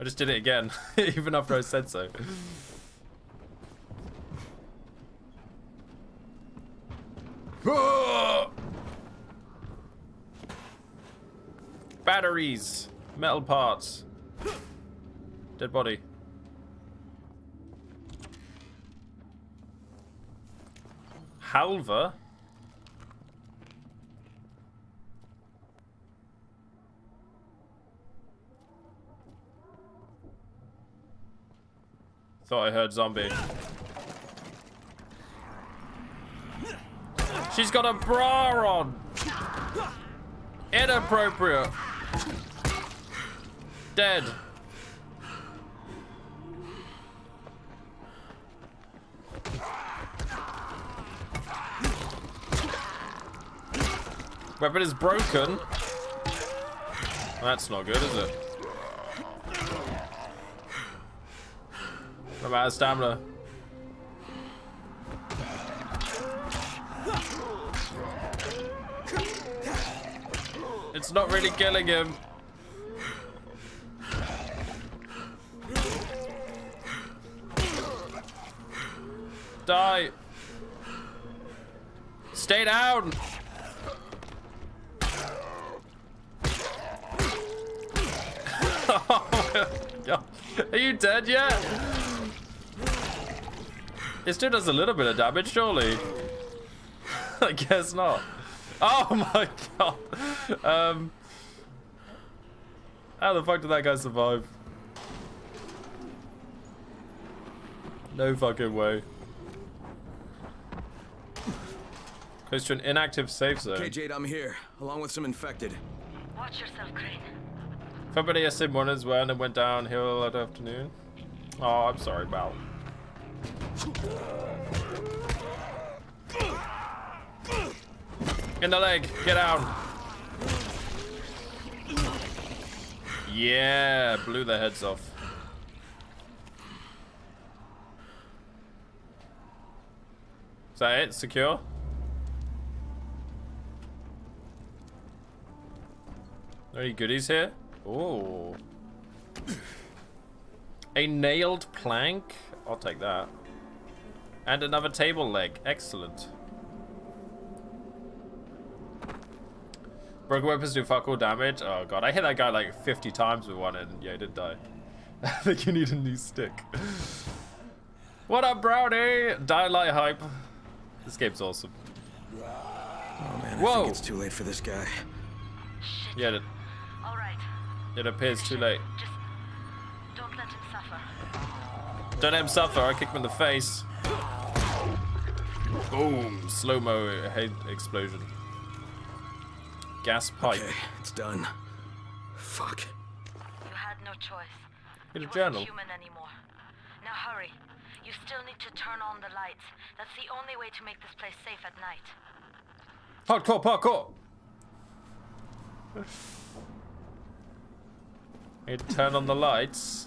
I just did it again, *laughs* even after I said so. Batteries, metal parts, dead body. Halva? Thought I heard zombie. She's got a bra on. Inappropriate. Dead. Weapon is broken. That's not good, is it? What about his stamina? It's not really killing him. Die. Stay down. *laughs* Are you dead yet? It still does a little bit of damage, surely. *laughs* I guess not. Oh *laughs* my god. Um, how the fuck did that guy survive? No fucking way. Close to an inactive safe zone. Okay, Jade, I'm here, along with some infected. Watch yourself, Crane. February yesterday morning as well and it went downhill that afternoon. Oh, I'm sorry, Val. In the leg, get out. Yeah, blew their heads off. Is that it? Secure? Any goodies here? Oh. A nailed plank? I'll take that. And another table leg. Excellent. Broken weapons do fuck all damage. Oh god, I hit that guy like 50 times with one and yeah, he did die. *laughs* I think you need a new stick. what up, Brownie? Die light hype. This game's awesome. Oh man, I Whoa. think it's too late for this guy. Yeah, it, All right. It appears too late. Don't let him suffer. Don't let him suffer. I kick him in the face. Boom. Slow-mo head explosion. Gas pipe. Okay, it's done. Fuck. You had no choice. Get a You weren't journal. human anymore. Now hurry. You still need to turn on the lights. That's the only way to make this place safe at night. Hardcore parkour. Need to turn on the lights.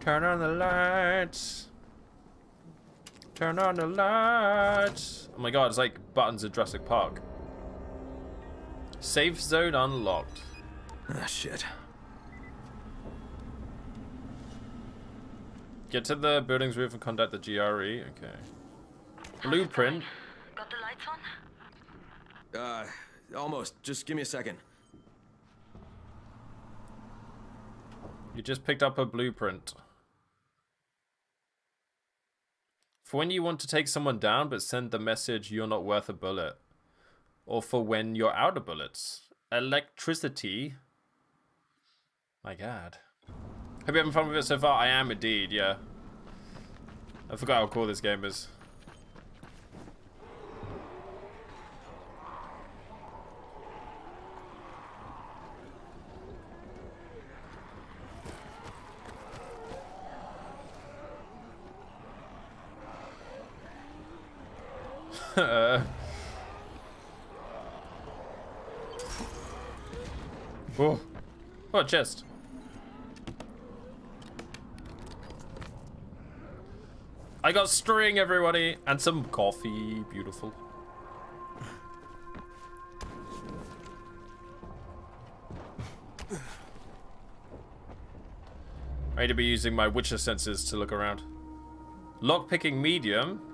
Turn on the lights. Turn on the lights. Oh my god, it's like buttons at Jurassic Park. Safe zone unlocked. Ah, shit. Get to the building's roof and contact the GRE. Okay. Blueprint. Got the lights on? Uh, almost. Just give me a second. You just picked up a blueprint. For when you want to take someone down but send the message you're not worth a bullet. Or for when you're out of bullets. Electricity. My god. Hope you're having fun with it so far. I am indeed, yeah. I forgot how cool this game is. Uh, uh. oh, oh, chest. I got string, everybody, and some coffee. Beautiful. I need to be using my Witcher senses to look around. Lock-picking medium.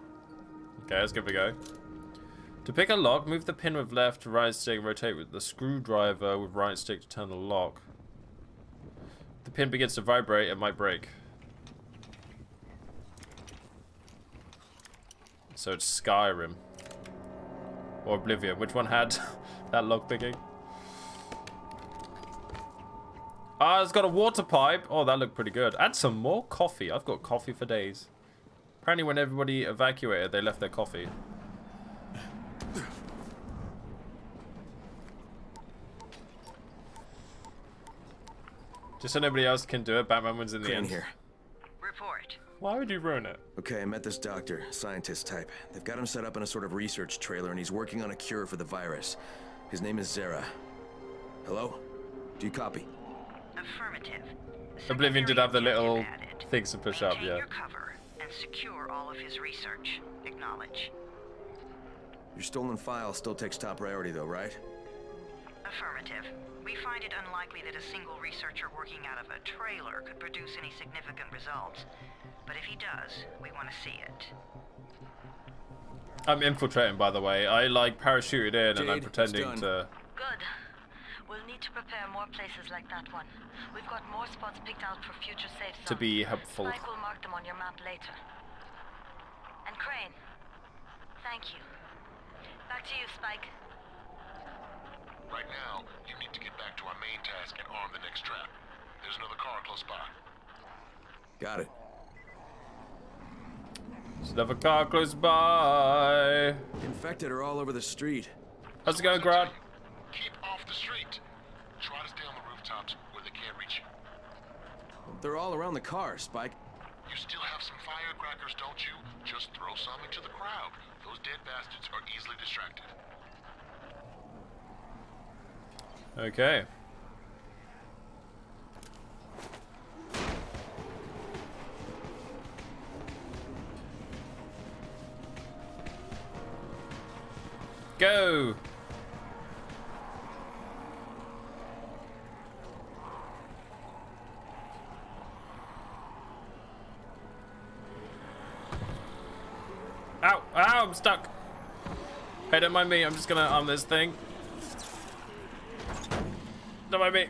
Okay, let's give it a go. To pick a lock, move the pin with left, right stick, rotate with the screwdriver with right stick to turn the lock. If the pin begins to vibrate, it might break. So it's Skyrim. Or Oblivion. Which one had *laughs* that lock picking? Ah, it's got a water pipe. Oh, that looked pretty good. Add some more coffee. I've got coffee for days. Apparently when everybody evacuated, they left their coffee. Just so nobody else can do it, Batman wins in the end. here. Report. Why would you ruin it? Okay, I met this doctor, scientist type. They've got him set up in a sort of research trailer, and he's working on a cure for the virus. His name is Zere. Hello? Do you copy? Affirmative. Oblivion did have the little things to push up, yeah. Your cover and secure all of his research. Acknowledge. Your stolen file still takes top priority, though, right? Affirmative. We find it unlikely that a single researcher working out of a trailer could produce any significant results. But if he does, we want to see it. I'm infiltrating, by the way. I like parachuted in and I'm Jade, it's pretending done. to. Good. We'll need to prepare more places like that one. We've got more spots picked out for future safe zones. To be helpful. Spike will mark them on your map later. And Crane, thank you. Back to you, Spike. Right now, you need to get back to our main task and arm the next trap. There's another car close by. Got it. There's another car close by. Infected are all over the street. How's it going, Grant? Keep off the street. Try to stay on the rooftops where they can't reach you. They're all around the car, Spike. You still have some firecrackers, don't you? Just throw some into the crowd. Those dead bastards are easily distracted. Okay. Go! Ow! Ow! I'm stuck! Hey, don't mind me. I'm just gonna arm this thing. Don't mind me.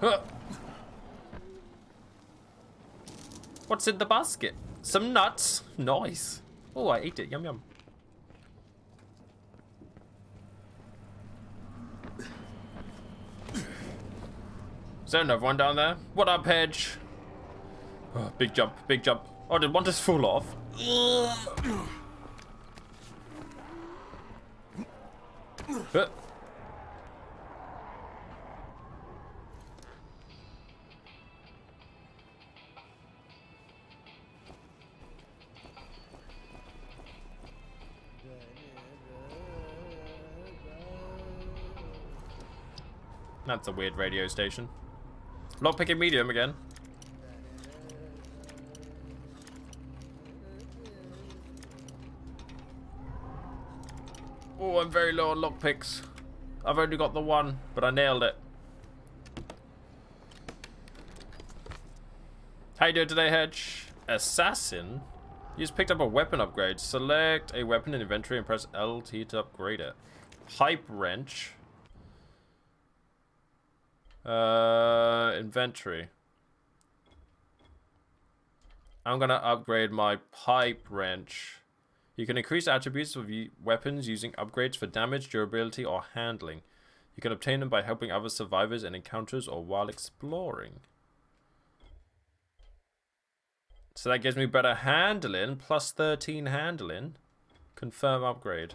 Huh. What's in the basket? Some nuts. Nice. Oh, I ate it. Yum yum. Is there another one down there? What up, Hedge? Oh, big jump, big jump. Oh, did one just fall off? That's a weird radio station. Lockpicking medium again. Oh, I'm very low on lockpicks. I've only got the one, but I nailed it. How you doing today, Hedge? Assassin? You just picked up a weapon upgrade. Select a weapon in inventory and press LT to upgrade it. Hype wrench. Uh, inventory. I'm gonna upgrade my pipe wrench. You can increase attributes of weapons using upgrades for damage, durability, or handling. You can obtain them by helping other survivors in encounters or while exploring. So that gives me better handling, plus 13 handling. Confirm upgrade.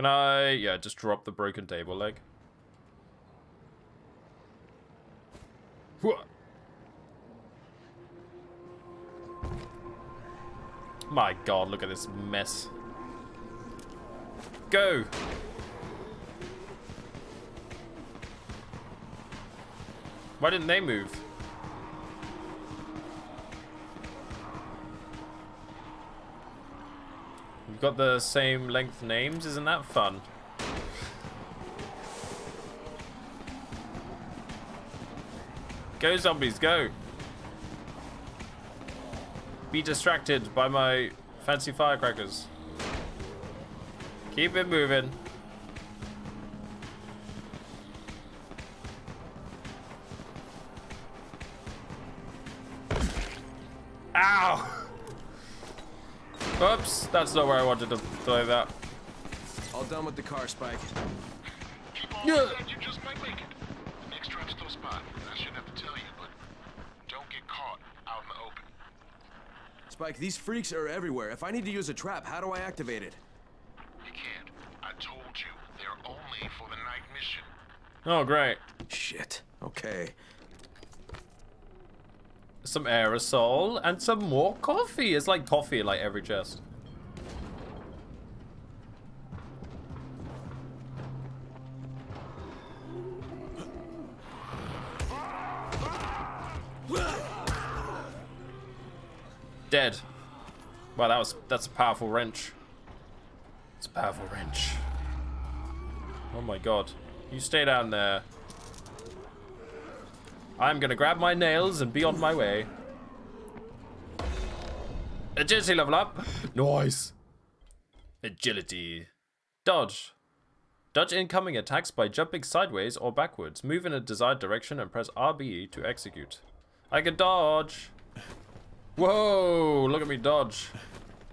Can I, yeah, just drop the broken table leg? My god, look at this mess. Go! Why didn't they move? Got the same length names, isn't that fun? Go zombies, go! Be distracted by my fancy firecrackers. Keep it moving. Oops, that's not where I wanted to throw that. All done with the car, Spike. Keep on yeah. you just might make it. The next trap's close by. spot. I shouldn't have to tell you, but don't get caught out in the open. Spike, these freaks are everywhere. If I need to use a trap, how do I activate it? You can't. I told you, they're only for the night mission. Oh, great. Shit. Okay. Some aerosol and some more coffee. It's like coffee like every chest. Wow, that was that's a powerful wrench. It's a powerful wrench. Oh my god. You stay down there. I'm gonna grab my nails and be on my way. Agility level up. Nice. Agility. Dodge. Dodge incoming attacks by jumping sideways or backwards. Move in a desired direction and press RB to execute. I can dodge. Whoa, look at me dodge.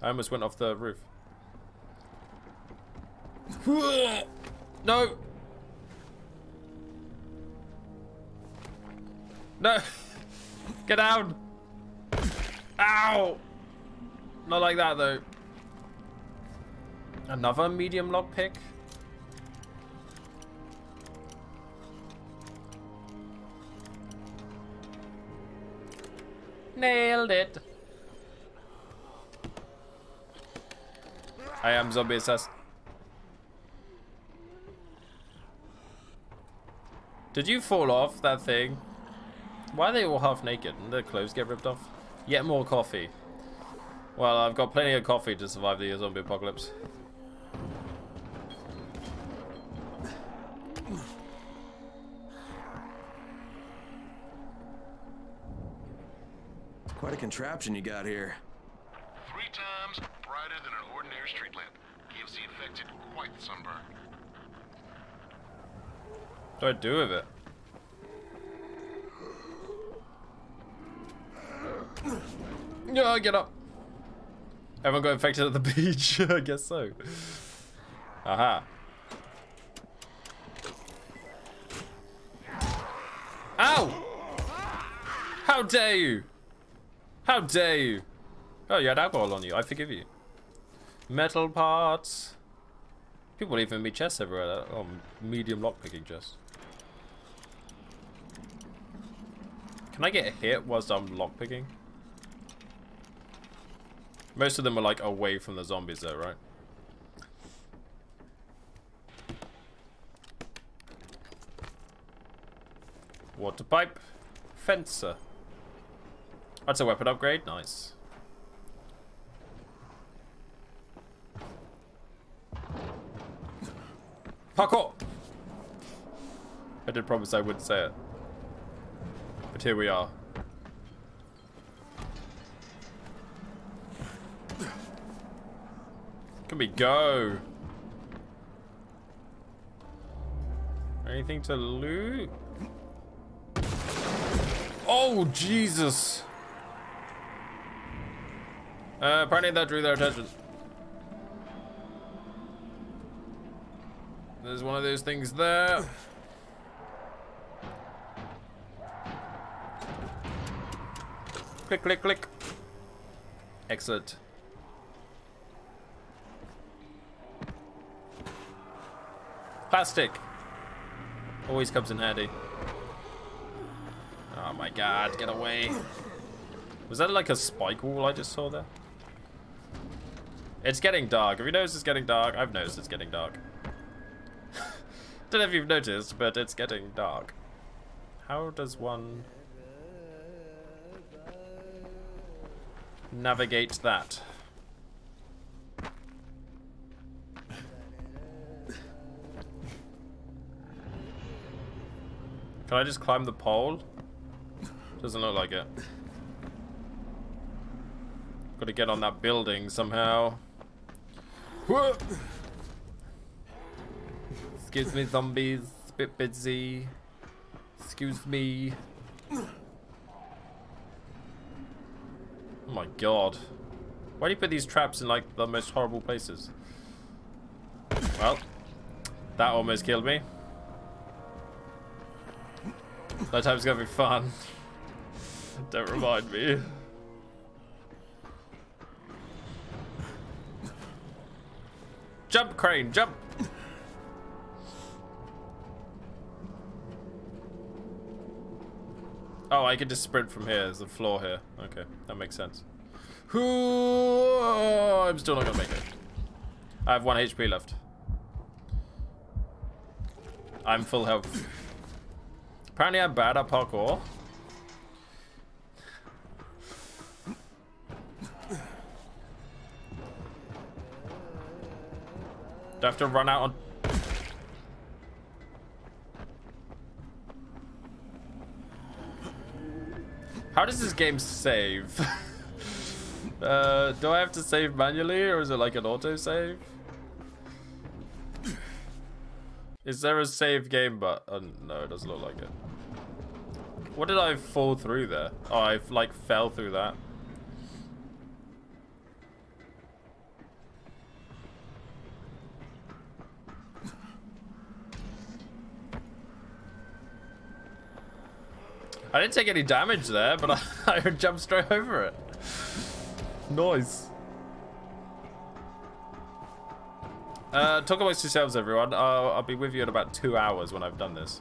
I almost went off the roof. No. No. Get down. Ow. Not like that though. Another medium lockpick. Nailed it. I am zombie assassin. Did you fall off that thing? Why are they all half naked and their clothes get ripped off? Yet more coffee. Well, I've got plenty of coffee to survive the zombie apocalypse. Quite a contraption you got here. Three times brighter than an ordinary street lamp. Gives the infected quite the sunburn. What do I do with it? No, get up. Everyone got infected at the *laughs* beach? *laughs* I guess so. Aha. Ow! How dare you! How dare you! Oh, you had alcohol on you. I forgive you. Metal parts. People leaving me chests everywhere. Oh, medium lockpicking chest. Can I get a hit whilst I'm lockpicking? Most of them are like away from the zombies though, right? Water pipe. Fencer. That's a weapon upgrade. Nice. Parkour! I did promise I wouldn't say it. But here we are. Can we go? Anything to loot? Oh, Jesus. Uh, apparently that drew their attention. There's one of those things there. Click, click, click. Excellent. Plastic. Always comes in handy. Oh my god, get away. Was that like a spike wall I just saw there? It's getting dark. Have you noticed it's getting dark? I've noticed it's getting dark. Don't know if you've noticed, but it's getting dark. How does one navigate that? Can I just climb the pole? Doesn't look like it. Gotta get on that building somehow. Whoa! Excuse me, zombies. Bit busy. Excuse me. Oh my god. Why do you put these traps in like the most horrible places? Well, that almost killed me. That time's gonna be fun. *laughs* Don't remind me. Jump, crane, jump! Oh, I can just sprint from here. There's a floor here. Okay, that makes sense. Oh, I'm still not gonna make it. I have one HP left. I'm full health. Apparently I'm bad at parkour. Do I have to run out on... How does this game save? *laughs* uh, do I have to save manually or is it like an auto save? Is there a save game but uh, no it doesn't look like it. What did I fall through there? Oh I like fell through that. I didn't take any damage there, but I, *laughs* I jumped straight over it. Noise. Uh, talk amongst yourselves, everyone. I'll, I'll be with you in about two hours when I've done this.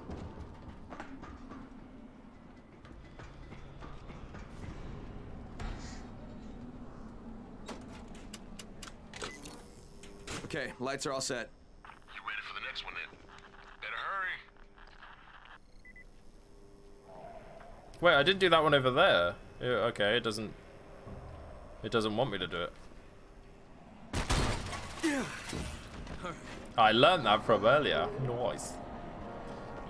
Okay, lights are all set. You ready for the next one then? Better hurry. Wait, I didn't do that one over there. Okay, it doesn't... It doesn't want me to do it. I learned that from earlier. Nice.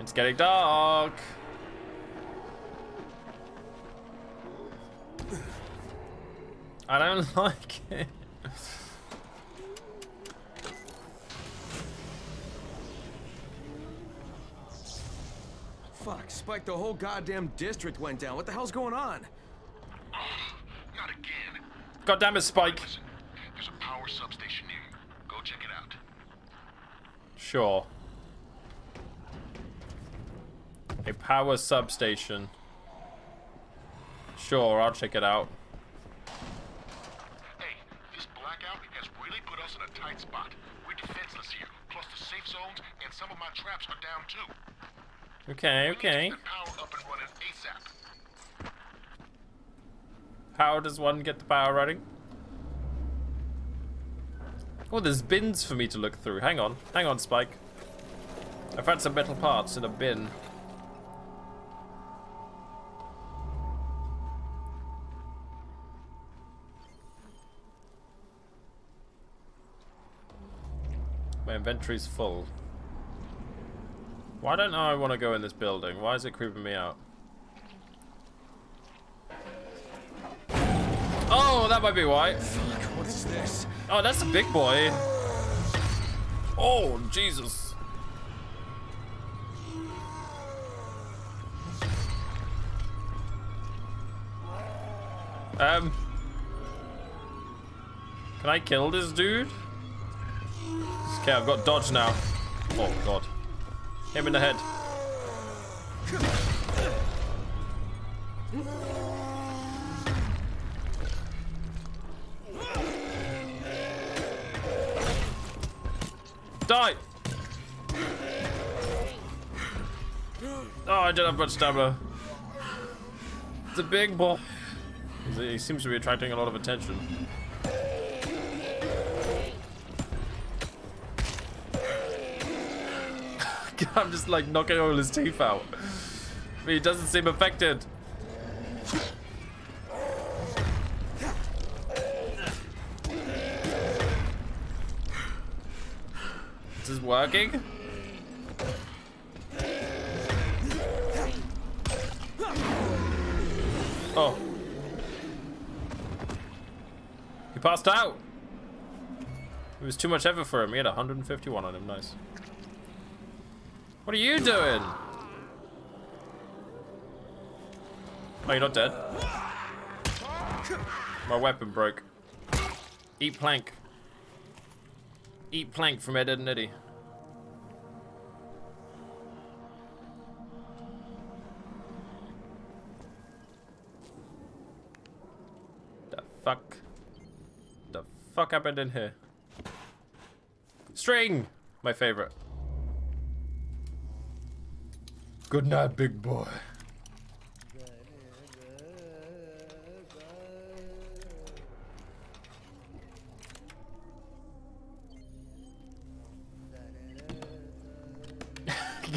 It's getting dark. I don't *laughs* like it. Fuck, Spike, the whole goddamn district went down. What the hell's going on? Not again. God damn it, Spike. Listen, There's a power substation near you. Go check it out. Sure. A power substation. Sure, I'll check it out. Hey, this blackout has really put us in a tight spot. We're defenseless here. Plus the safe zones and some of my traps are down too. Okay, okay. Power up and running ASAP. How does one get the power running? Oh, there's bins for me to look through. Hang on. Hang on, Spike. I found some metal parts in a bin. My inventory's full. Why don't I want to go in this building? Why is it creeping me out? Oh, that might be why. What is this? Oh, that's a big boy. Oh, Jesus. Um. Can I kill this dude? Okay, I've got dodge now. Oh, God. Him in the head. Die! Oh, I didn't have much stamina. It's a big boy. He seems to be attracting a lot of attention. *laughs* I'm just like knocking all his teeth out. But he doesn't seem affected. Is this working? Oh. He passed out. It was too much effort for him. He had 151 on him. Nice. What are you doing? Oh, you're not dead. My weapon broke. Eat plank. Eat plank from Ed, Ed and Eddie. The fuck? The fuck happened in here? String! My favorite. Good night, big boy.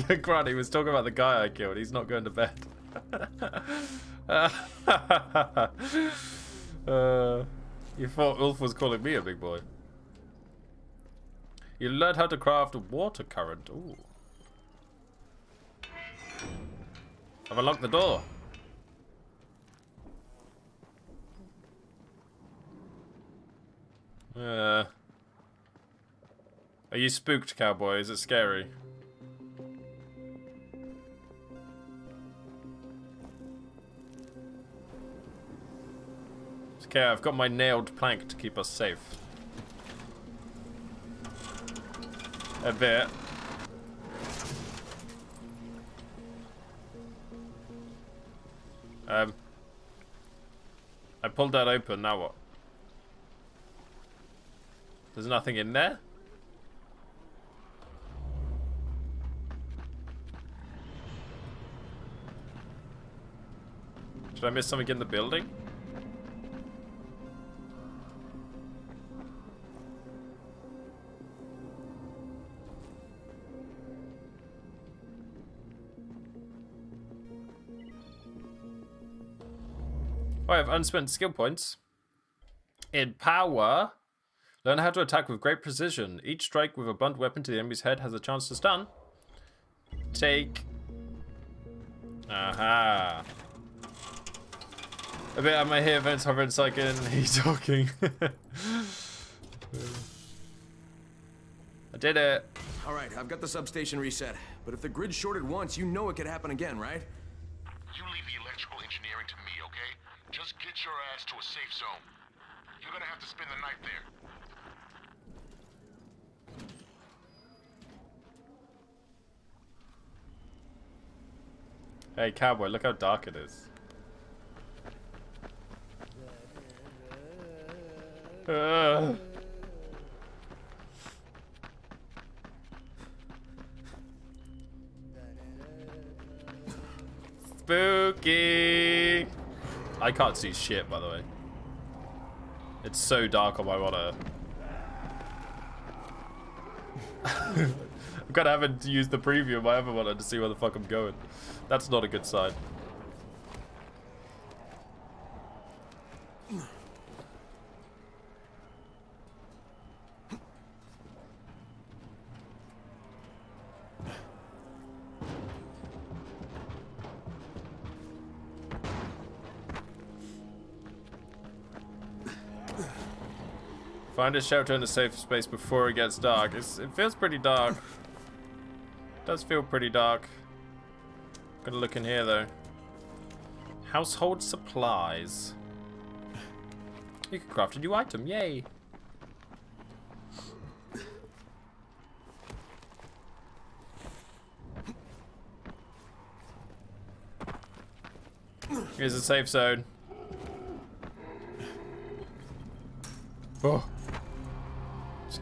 *laughs* Grant, he was talking about the guy I killed. He's not going to bed. *laughs* uh, you thought Ulf was calling me a big boy. You learned how to craft a water current. Ooh. I've unlocked the door. Uh, are you spooked, cowboy? Is it scary? Okay, I've got my nailed plank to keep us safe. A bit. Um, I pulled that open, now what? There's nothing in there? Did I miss something in the building? I have unspent skill points. In power, learn how to attack with great precision. Each strike with a blunt weapon to the enemy's head has a chance to stun. Take. Aha. A bit of my headphones hovering so I can hear talking. *laughs* I did it. All right, I've got the substation reset. But if the grid shorted once, you know it could happen again, right? You leave the electrical engineering to me, okay? Just your ass to a safe zone. You're gonna have to spend the night there. Hey, cowboy, look how dark it is. Spooky! I can't see shit, by the way. It's so dark on my monitor. I'm kind of having to use the preview of my other monitor to see where the fuck I'm going. That's not a good sign. Find a shelter in a safe space before it gets dark. It's, it feels pretty dark. It *laughs* does feel pretty dark. Gonna look in here though. Household supplies. You can craft a new item, yay! Here's a safe zone. Oh.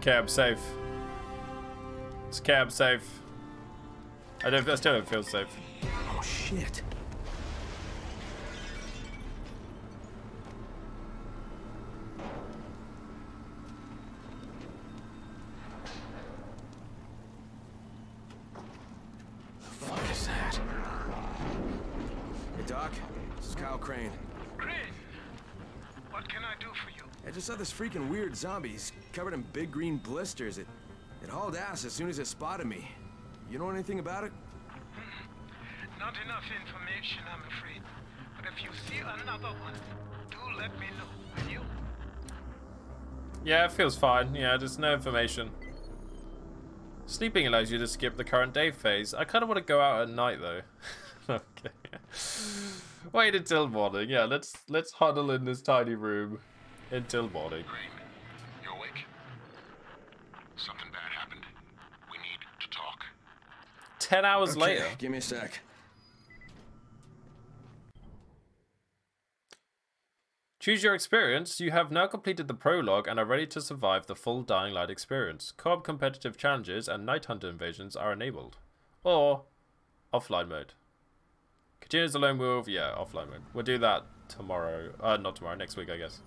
Cab safe. It's cab safe. I don't. I still don't feel safe. Oh shit. fuck is that? Hey, Doc. This is Kyle Crane. Crane, what can I do for you? I just saw this freaking weird zombies, covered in big green blisters. It, it hauled ass as soon as it spotted me. You know anything about it? Hmm. Not enough information, I'm afraid. But if you see another one, do let me know, will you? Yeah, it feels fine. Yeah, there's no information. Sleeping allows you to skip the current day phase. I kind of want to go out at night though. *laughs* okay. Wait until morning. Yeah, let's let's huddle in this tiny room until morning. You awake? Something bad happened. We need to talk. Ten hours Okay, later. Give me a sec. Choose your experience. You have now completed the prologue and are ready to survive the full Dying Light experience. Co-op competitive challenges and Night Hunter invasions are enabled. Or offline mode. Continue as a lone wolf. Yeah, offline mode. We'll do that tomorrow. Uh, not tomorrow. Next week, I guess.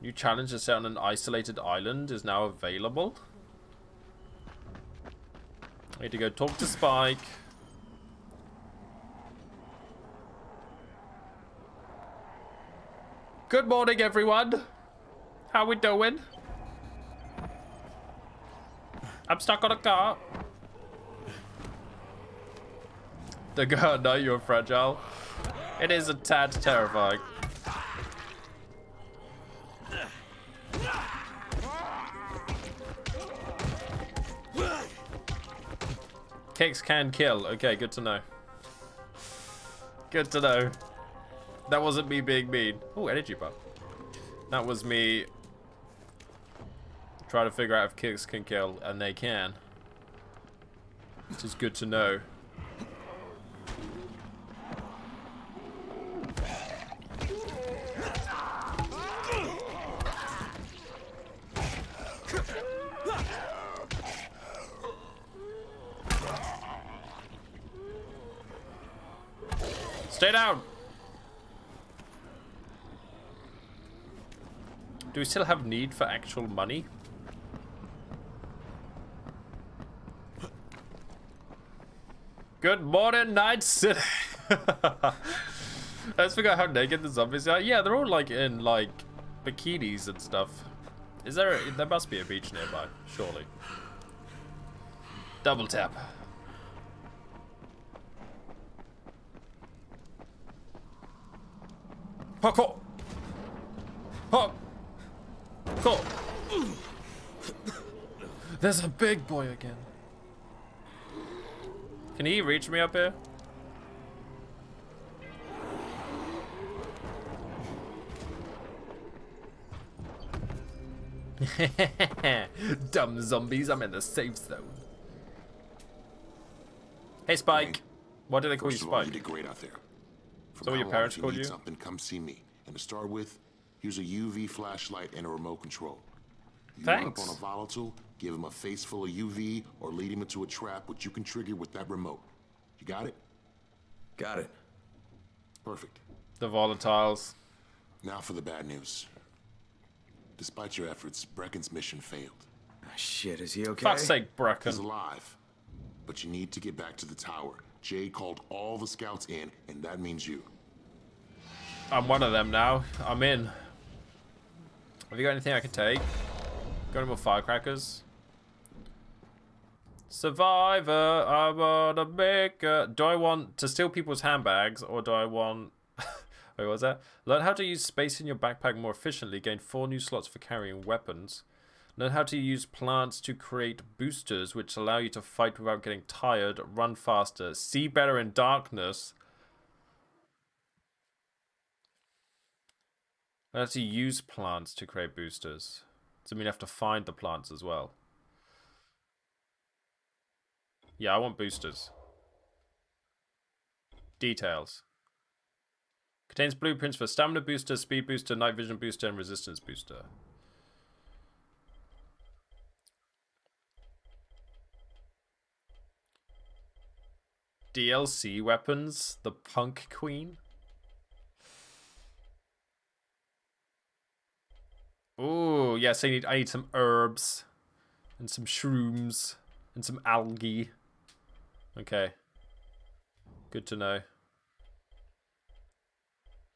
New challenge to set on an isolated island is now available. I need to go talk to Spike. Good morning, everyone. How we doing? I'm stuck on a car. The girl, no, you're fragile. It is a tad terrifying. Kicks can kill. Okay, good to know. Good to know. That wasn't me being mean. Oh, energy bar. That was me trying to figure out if kicks can kill, and they can. Which is good to know. Stay down! Do we still have need for actual money? Good morning, Night City! *laughs* I just forgot how naked the zombies are. Yeah, they're all like in like bikinis and stuff. Is there a, there must be a beach nearby, surely. Double tap. Parkour! Park! Cool. There's a big boy again. Can he reach me up here? *laughs* Dumb zombies, I'm in the safe zone. Hey Spike. Why do they call First you of all, Spike? you did great out there. From So your parents if you called need you? something, come see me. And to start with, use a UV flashlight and a remote control. You run Thanks. up on a volatile, give him a face full of UV, or lead him into a trap which you can trigger with that remote. You got it? Got it. Perfect. The volatiles. Now for the bad news. Despite your efforts, Brecken's mission failed. Oh, Shit, is he okay? Fuck's sake, Brecken. He's alive. But you need to get back to the tower. Jade called all the scouts in, and that means you. I'm one of them now. I'm in. Have you got anything I can take? Got any more firecrackers? Survivor, I wanna make a... Do I want to steal people's handbags, or do I want... *laughs* Wait, what was that? Learn how to use space in your backpack more efficiently. Gain four new slots for carrying weapons. Learn how to use plants to create boosters, which allow you to fight without getting tired, run faster, see better in darkness, I have to use plants to create boosters. It mean I have to find the plants as well? Yeah, I want boosters. Details. Contains blueprints for stamina booster, speed booster, night vision booster, and resistance booster. DLC weapons, the Punk Queen. Oh, yes, I need I need some herbs and some shrooms and some algae. Okay. Good to know.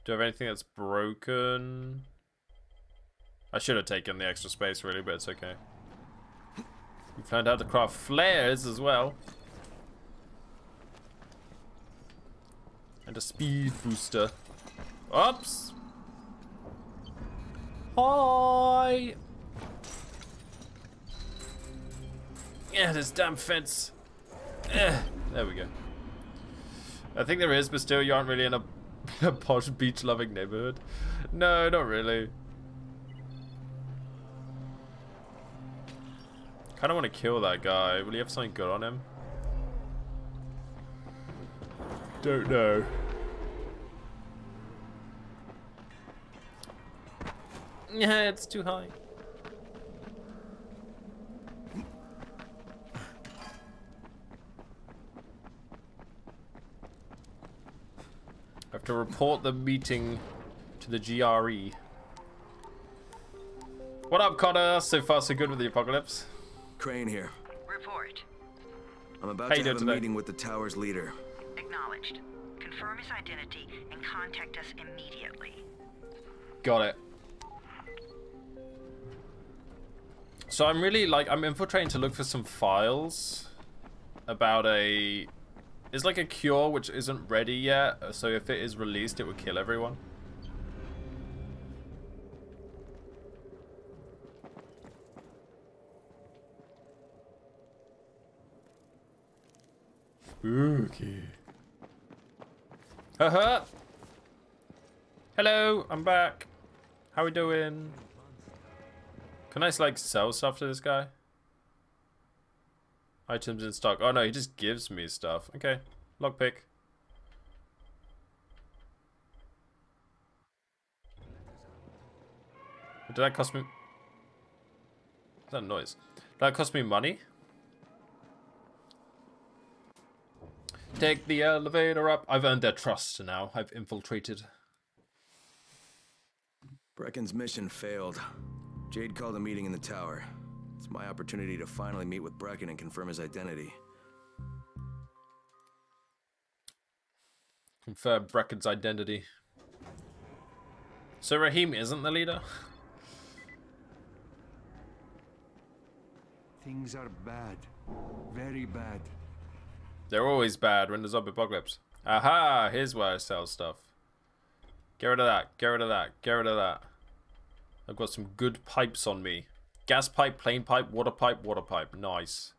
Do I have anything that's broken? I should have taken the extra space really, but it's okay. We found out to craft flares as well. And a speed booster. Oops! Hi! Yeah, this damn fence. Eh, there we go. I think there is, but still, you aren't really in a, *laughs* a posh beach-loving neighborhood. No, not really. Kind of want to kill that guy. Will he have something good on him? Don't know. Yeah, it's too high. I have to report the meeting to the GRE. What up, Connor? So far, so good with the apocalypse. Crane here. Report. I'm about How to you have a today? meeting with the tower's leader. Acknowledged. Confirm his identity and contact us immediately. Got it. So I'm really like I'm infiltrating to look for some files about a it's like a cure which isn't ready yet. So if it is released, it would kill everyone. Spooky. Haha. Hello, I'm back. How we doing? Can I like sell stuff to this guy? Items in stock. Oh no, he just gives me stuff. Okay, lockpick. Did that cost me? What's that noise? Did that cost me money? Take the elevator up. I've earned their trust now. I've infiltrated. Brecken's mission failed. Jade called a meeting in the tower. It's my opportunity to finally meet with Brecken and confirm his identity. Confirm Brecken's identity. So Rahim isn't the leader? Things are bad. Very bad. They're always bad when there's zombie apocalypse. Aha! Here's where I sell stuff. Get rid of that. Get rid of that. Get rid of that. I've got some good pipes on me. Gas pipe, plain pipe, water pipe, water pipe. Nice.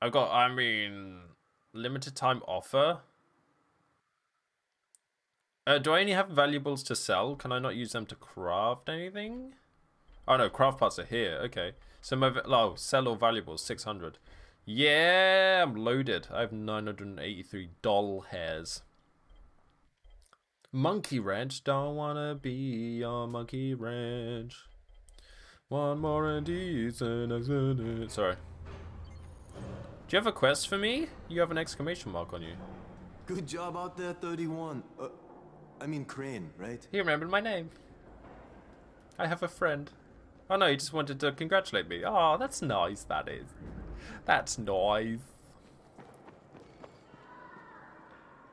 I've got, I mean, limited time offer. Uh, do I only have valuables to sell? Can I not use them to craft anything? Oh no, craft parts are here. Okay. So my, oh, sell all valuables, 600. Yeah, I'm loaded. I have 983 doll hairs. Monkey Ranch, don't wanna be on Monkey Ranch. One more indecent accident. Sorry. Do you have a quest for me? You have an exclamation mark on you. Good job out there, 31. Uh, I mean Crane, right? He remembered my name. I have a friend. Oh no, he just wanted to congratulate me. Oh, that's nice, that is. That's nice.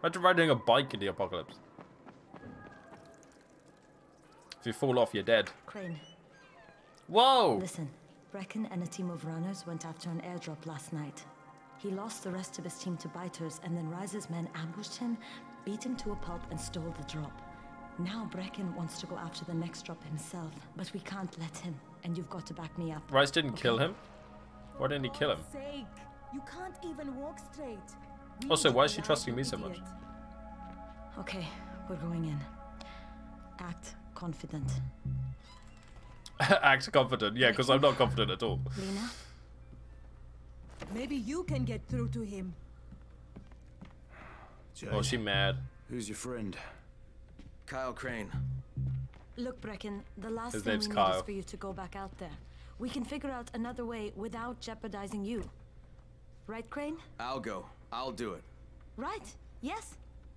Imagine riding a bike in the apocalypse. If you fall off, you're dead. Crane. Whoa! Listen, Brecken and a team of runners went after an airdrop last night. He lost the rest of his team to biters, and then Rais's men ambushed him, beat him to a pulp, and stole the drop. Now Brecken wants to go after the next drop himself, but we can't let him, and you've got to back me up. Rais didn't kill him? Why didn't he kill him? Sake, you can't even walk straight. We Also, why is she trusting me to so much? Okay, we're going in. Act confident. *laughs* Act confident. Yeah, because I'm not confident at all. Lena? Maybe you can get through to him. Oh, she mad. Who's your friend? Kyle Crane. Look, Brecken, the last His thing name's we need Kyle. is for you to go back out there. We can figure out another way without jeopardizing you. Right, Crane? I'll go. I'll do it. Right. Yes.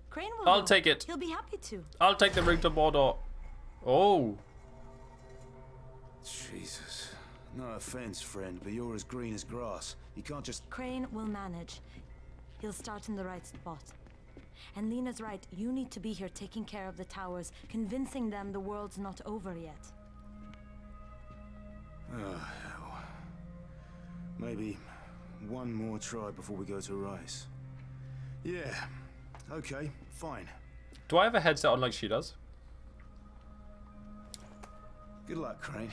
Crane will I'll go. take it. He'll be happy to. I'll take the ring to Mordor. Oh. Jesus. No offense, friend, but you're as green as grass. You can't just. Crane will manage. He'll start in the right spot. And Lena's right. You need to be here taking care of the towers, convincing them the world's not over yet. Oh, hell. Maybe one more try before we go to Rais. Yeah. Okay, fine. Do I have a headset on like she does? Good luck, Crane.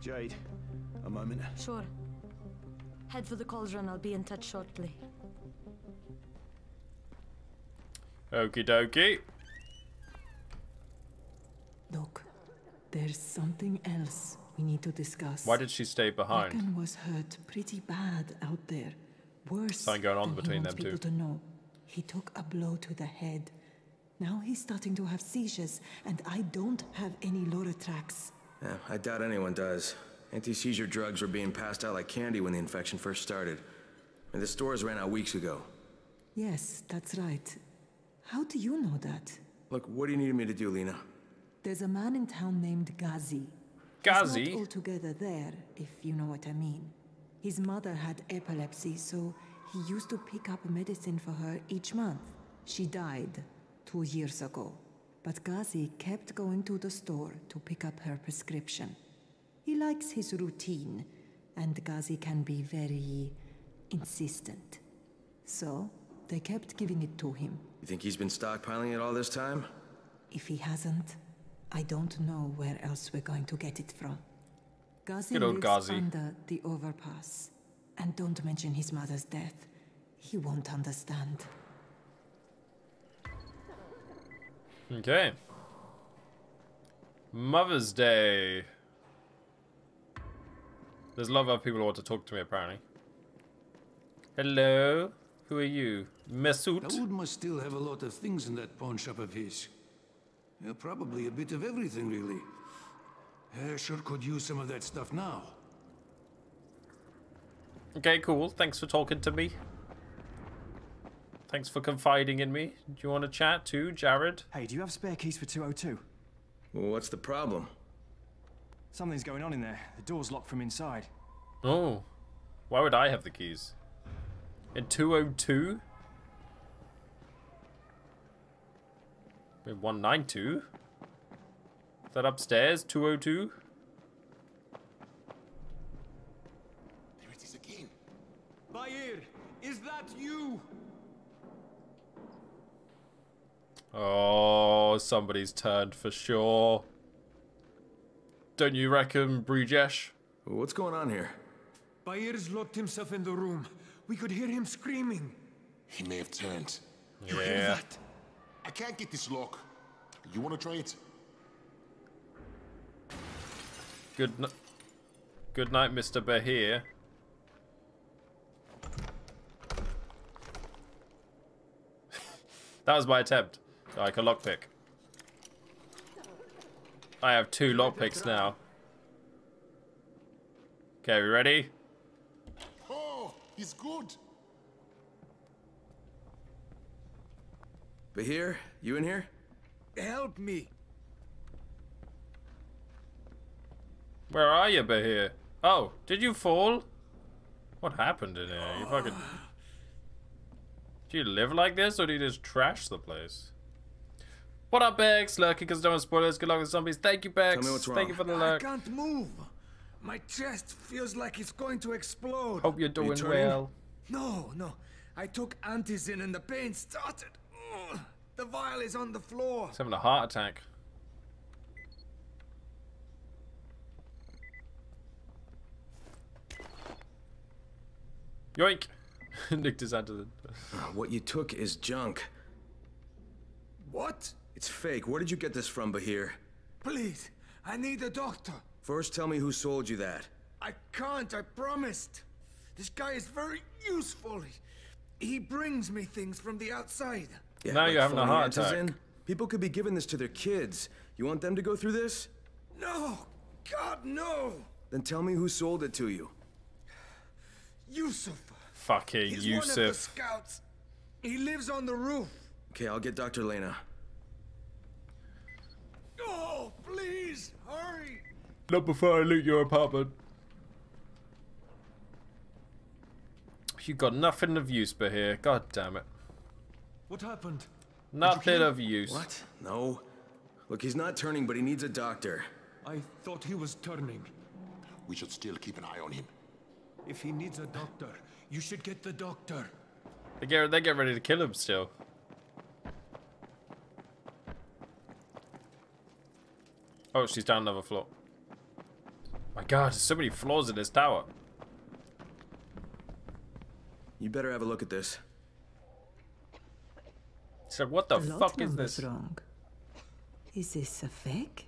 Jade, a moment. Sure. Head for the cauldron. I'll be in touch shortly. Okie dokie. Look, there's something else we need to discuss. Why did she stay behind? Brecken was hurt pretty bad out there. Worse Something going on than he between wants them two. people to know. He took a blow to the head. Now he's starting to have seizures, and I don't have any Loratrax. Yeah, I doubt anyone does. Anti-seizure drugs were being passed out like candy when the infection first started. And the stores ran out weeks ago. Yes, that's right. How do you know that? Look, what do you need me to do, Lena? There's a man in town named Ghazi. Ghazi? He's not altogether there, if you know what I mean. His mother had epilepsy, so he used to pick up medicine for her each month. She died two years ago, but Ghazi kept going to the store to pick up her prescription. He likes his routine, and Ghazi can be very insistent. So, they kept giving it to him. You think he's been stockpiling it all this time? If he hasn't, I don't know where else we're going to get it from. Ghazi Good old lives Ghazi. under the overpass. And don't mention his mother's death. He won't understand. Okay. Mother's Day. There's a lot of other people who want to talk to me, apparently. Hello? Who are you? Mesut? Daoud must still have a lot of things in that pawn shop of his. Yeah, probably a bit of everything, really. I sure could use some of that stuff now. Okay, cool. Thanks for talking to me. Thanks for confiding in me. Do you want to chat too, Jared? Hey, do you have spare keys for 202? Well, what's the problem? Something's going on in there. The door's locked from inside. Oh. Why would I have the keys? In 202? Wait, 192? Is that upstairs? 202? There it is again. Bahir, is that you? Oh, somebody's turned for sure. Don't you reckon, Brujesh? What's going on here? Bahir's locked himself in the room. We could hear him screaming. He may have turned. You hear that? I can't get this lock. You want to try it? Good, n good night, Mr. Bahir. *laughs* that was my attempt. Like a lockpick. I have two lockpicks now. Okay, we ready? Oh, he's good. Bahir, you in here? Help me. Where are you, Bahir? Oh, did you fall? What happened in here? You fucking... Do you live like this, or do you just trash the place? What up, Bex? Lurking because don't want spoilers. Good luck with zombies. Thank you, Bex. Tell me what's Thank wrong. you for the I can't move. My chest feels like it's going to explode. Hope you're doing well. No, no. I took antizin and the pain started. Ugh. The vial is on the floor. He's having a heart attack. Yoink! *laughs* Nicked his hand to the... Ah, what you took is junk. What? It's fake. Where did you get this from, Bahir? Please, I need a doctor. First, tell me who sold you that. I can't, I promised. This guy is very useful. He, he brings me things from the outside. Now you're having a phony heart attack. antizin? People could be giving this to their kids. You want them to go through this? No! God, no! Then tell me who sold it to you. Yusuf. Fucking He's one of the scouts. He lives on the roof. Okay, I'll get Dr. Lena. Oh, please, hurry. Not before I loot your apartment. You got nothing of use, but here. God damn it. What happened? Not Nothing of use. What? No. Look, he's not turning, but he needs a doctor. I thought he was turning. We should still keep an eye on him. If he needs a doctor, you should get the doctor. They get, they get ready to kill him still. Oh, she's down another floor. My god, there's so many floors in this tower. You better have a look at this. So what the, lot fuck is this? wrong. Is this a fake?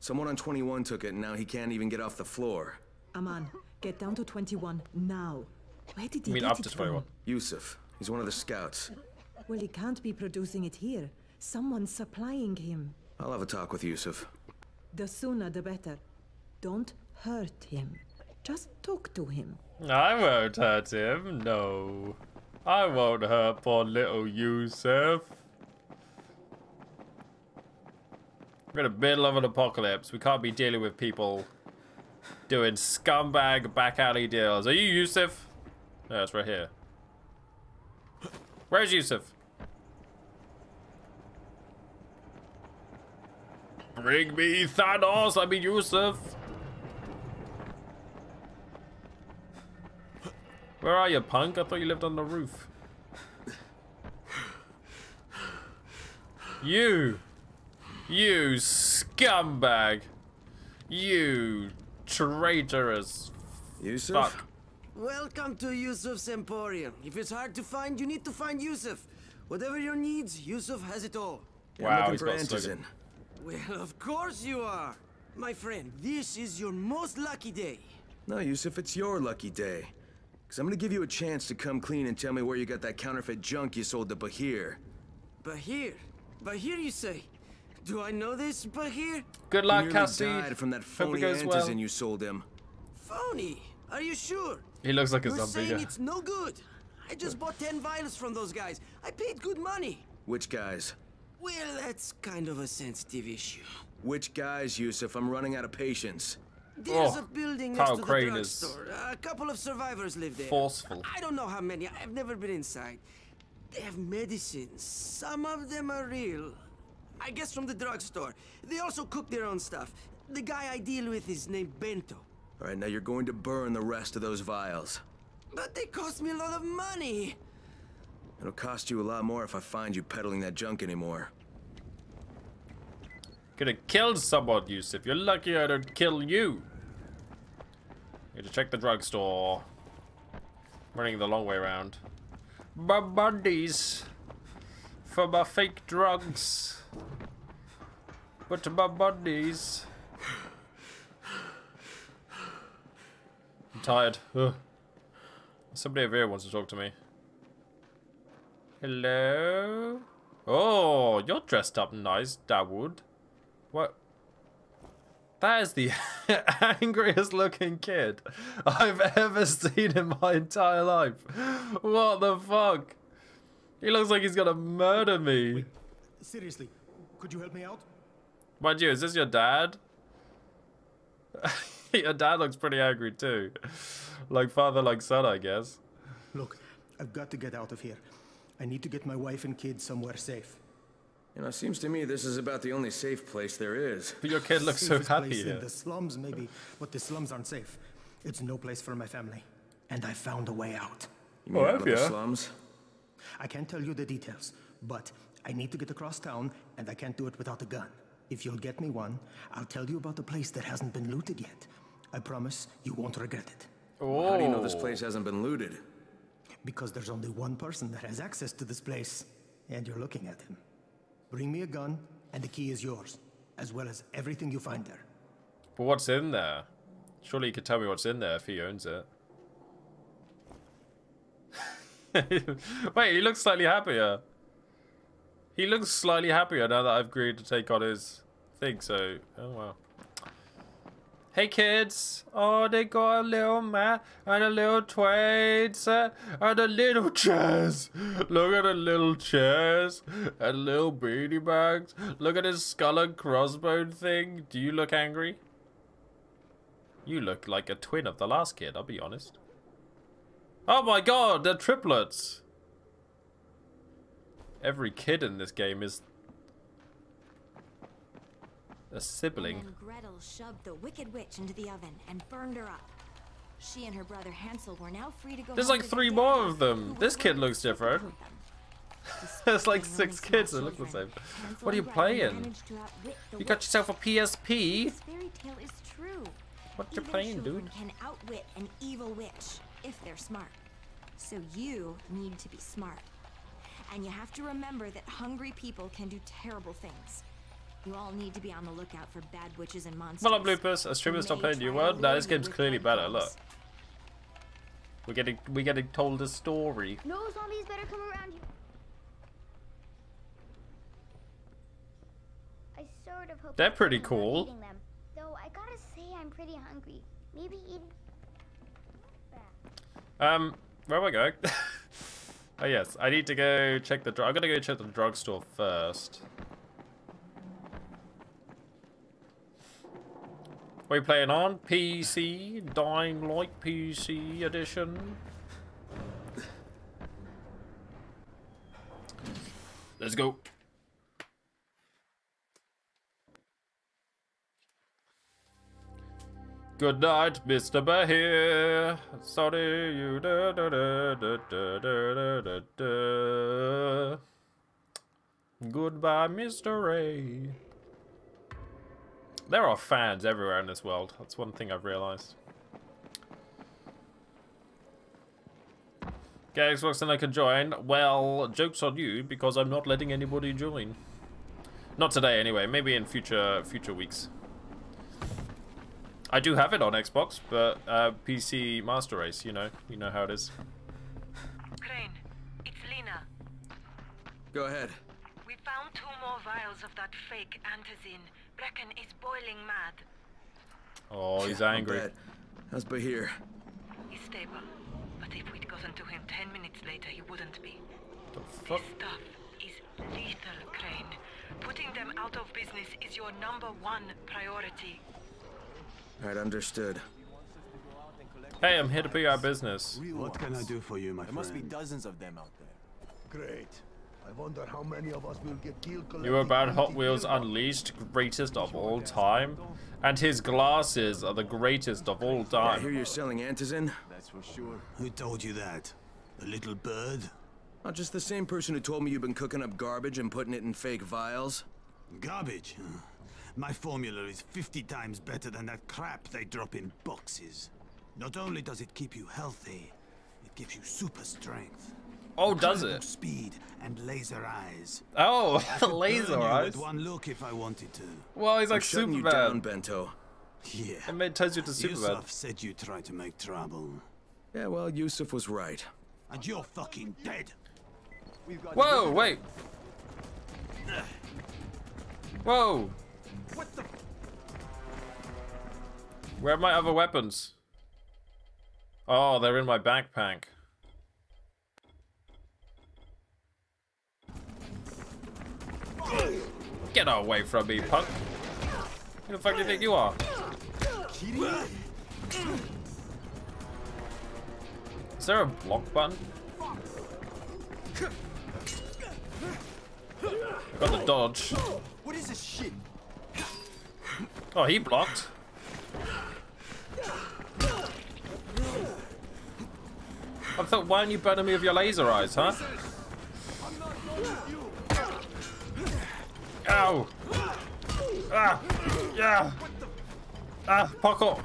Someone on 21 took it, and now he can't even get off the floor. Aman, get down to 21 now. Where did he You mean get up it to from? 21? Yusuf. He's one of the scouts. Well, he can't be producing it here. Someone's supplying him. I'll have a talk with Yusuf. The sooner the better. Don't hurt him. Just talk to him. I won't hurt him, no. I won't hurt poor little Yusuf. We're in the middle of an apocalypse. We can't be dealing with people doing scumbag back alley deals. Are you Yusuf? Yeah, it's right here. Where's Yusuf? Bring me Thanos, I mean Yusuf. Where are you, punk? I thought you lived on the roof. You! You scumbag! You traitorous Yusuf? fuck. Welcome to Yusuf's Emporium. If it's hard to find, you need to find Yusuf. Whatever your needs, Yusuf has it all. Yeah, I'm looking for Antizin. Well, of course you are. My friend, this is your most lucky day. No, Yusuf, it's your lucky day. Because I'm gonna give you a chance to come clean and tell me where you got that counterfeit junk you sold to Bahir. Bahir? Bahir, you say? Do I know this, Bahir? Good He luck, nearly Cassie. died from that Hope phony goes Antizin well. you sold him. Phony? Are you sure? He looks like a You're zombie. saying yeah. it's no good. I just bought 10 vials from those guys. I paid good money. Which guys? Well, that's kind of a sensitive issue. Which guys, Yusuf? I'm running out of patience. There's Oh, a building Carl next to Crane the drugstore. A couple of survivors live there. forceful. I don't know how many. I've never been inside. They have medicines. Some of them are real. I guess from the drugstore. They also cook their own stuff. The guy I deal with is named Bento. All right, now you're going to burn the rest of those vials. But they cost me a lot of money. It'll cost you a lot more if I find you peddling that junk anymore. Could have killed someone, Yusuf. You're lucky I don't kill you. Need to check the drugstore. Running the long way around. My bundies. For my fake drugs. But my bundies. I'm tired. Ugh. Somebody over here wants to talk to me. Hello? Oh, you're dressed up nice, Dawood. What? That is the *laughs* angriest looking kid I've ever seen in my entire life. What the fuck? He looks like he's gonna murder me. Seriously, could you help me out? Mind you, is this your dad? *laughs* your dad looks pretty angry too. Like father, like son, I guess. Look, I've got to get out of here. I need to get my wife and kids somewhere safe. You know, it seems to me this is about the only safe place there is. But your kid looks so Safest happy place here. In the slums, maybe, but the slums aren't safe. It's no place for my family, and I found a way out. You mean oh, out of the slums? I can't tell you the details, but I need to get across town, and I can't do it without a gun. If you'll get me one, I'll tell you about the place that hasn't been looted yet. I promise you won't regret it. How do you know this oh. place hasn't been looted? Because there's only one person that has access to this place, and you're looking at him. Bring me a gun, and the key is yours, as well as everything you find there. But what's in there? Surely you could tell me what's in there if he owns it. *laughs* Wait, he looks slightly happier. He looks slightly happier now that I've agreed to take on his thing, so... Oh, wow. Hey kids! Oh, they got a little mat and a little Twain set and a little chairs. Look at the little chairs and little beanie bags. Look at his skull and crossbone thing. Do you look angry? You look like a twin of the last kid, I'll be honest. Oh my god, they're triplets! Every kid in this game is a sibling. And Gretel shoved the Wicked Witch into the oven and burned her up. She and her brother Hansel were now free to go There's like three more of them. This kid looks different. *laughs* There's like six kids that look the same. Hansel What are you playing? managed to outwit the You got yourself a PSP? This fairy tale is true. What you playing, dude? can outwit an evil witch if they're smart. So you need to be smart. And you have to remember that hungry people can do terrible things. You all need to be on the lookout for bad witches and monsters. Well, up, Lupus. A streamer's not playing New World. Now this game's clearly better. Look. We're getting we're getting told a story. No zombies better come around you. I sort of hope they're pretty cool. Them. Though I gotta say I'm pretty hungry. Maybe eat. Um, where am I going? *laughs* oh yes, I need to go check the. drug. I'm gonna go check the drugstore first. You playing on? PC? Dying Light PC edition? Let's go. Good night, Mr. Bahir. Sorry you da da da da da da da da. Goodbye, Mr. Ray. There are fans everywhere in this world. That's one thing I've realized. Okay, Xbox and I can join. Well, joke's on you because I'm not letting anybody join. Not today, anyway. Maybe in future future weeks. I do have it on Xbox, but uh, PC Master Race, you know, you know how it is. Crane, it's Lena. Go ahead. We found two more vials of that fake antizin. Brecken is boiling mad. Oh, he's Yeah, angry. bet. How's Bahir? He's stable. But if we'd gotten to him ten minutes later, he wouldn't be. fuck? This stuff is lethal, Crane. Putting them out of business is your number one priority. Alright, understood. Hey, I'm here to be our business. What can I do for you, my There must be dozens of them out there. Great. I wonder how many of us will get killed You were about Hot Wheels. Unleashed, greatest of all time, and his glasses are the greatest of all time. I hear you're selling antizin? That's for sure. Who told you that? The little bird? Not just the same person who told me you've been cooking up garbage and putting it in fake vials. Garbage? My formula is 50 times better than that crap they drop in boxes. Not only does it keep you healthy, it gives you super strength. Oh, does it? Speed and laser eyes. Oh, I *laughs* could laser eyes. With one look if I wanted to. Well, he's I'm like shutting you down, Bento. Yeah. It made turns you to Superman. Yusuf said you tried to make trouble. Yeah, well, Yusuf was right. And you're fucking dead. Whoa, wait. Whoa. What the? Where are my other weapons? Oh, they're in my backpack. Get away from me, punk. Who the fuck do you think you are? Is there a block button? I got the dodge. What is this shit? Oh, he blocked. I thought, why aren't you burning me with your laser eyes, huh? Ow! Ah! Yeah! Ah, pocket!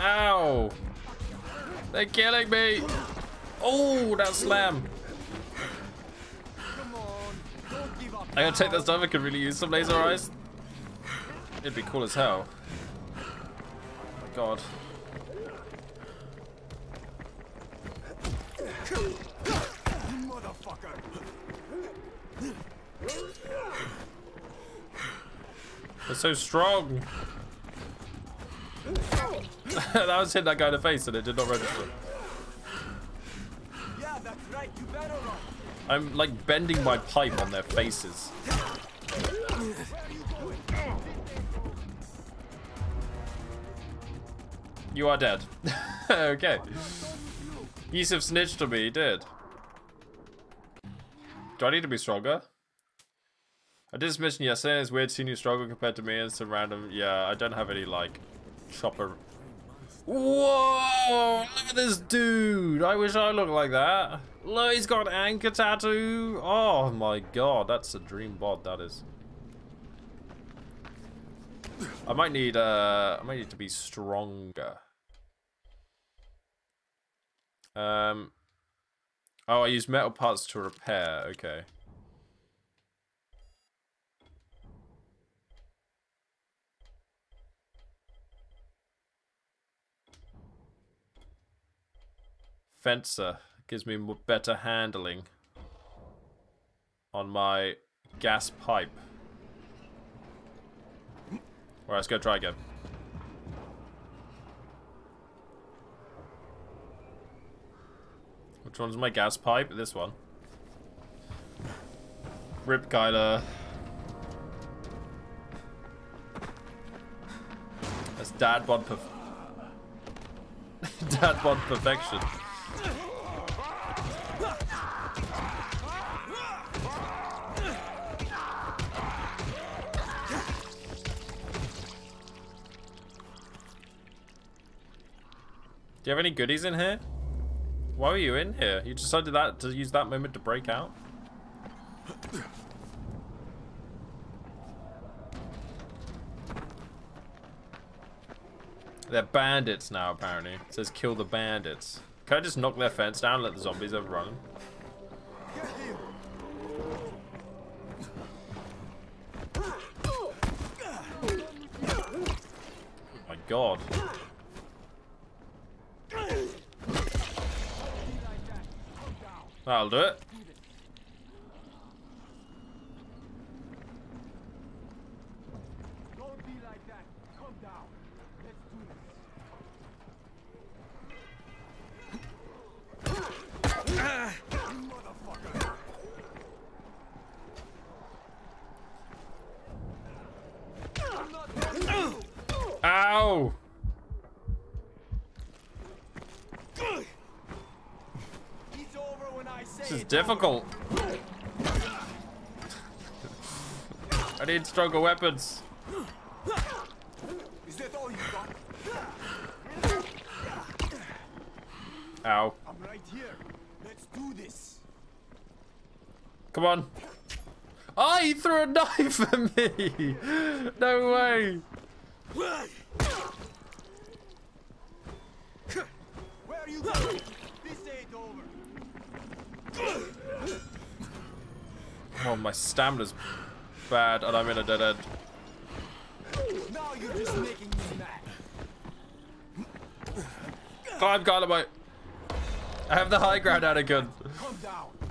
Ow! They're killing me! Oh, that slam! I gotta take this stuff. I could really use some laser eyes. It'd be cool as hell. Oh my god. They're so strong. *laughs* that was hitting that guy in the face and it did not register. Yeah, that's right. You better run. I'm like bending my pipe on their faces. You are dead. *laughs* okay. Yusuf snitched on me, he did. Do I need to be stronger? I did this mission yesterday, it's weird seeing you struggle compared to me and some random... Yeah, I don't have any, like, chopper... Whoa! Look at this dude! I wish I looked like that. Look, he's got an anchor tattoo. Oh my god, that's a dream bod, that is. I might need, uh, I might need to be stronger. Um, oh, I use metal parts to repair, okay. Fencer gives me better handling on my gas pipe. Alright, let's go try again. Which one's my gas pipe? This one. Rip Kyler. That's dad bod perf *laughs* dad bod perfection. Do you have any goodies in here? Why were you in here? You decided that to use that moment to break out? They're bandits now, apparently. It says kill the bandits. Can I just knock their fence down and let the zombies overrun them? Oh my god. That'll do it. Ow! This is difficult. I need stronger weapons. Is that all you got? Ow. I'm right here. Let's do this. Come on. Oh, he threw a *laughs* knife at me. No way. Where are you going? Oh, my stamina's bad and I'm in a dead end. Now you're just making me mad. Climb, Dynamite. I have the high ground, Anakin.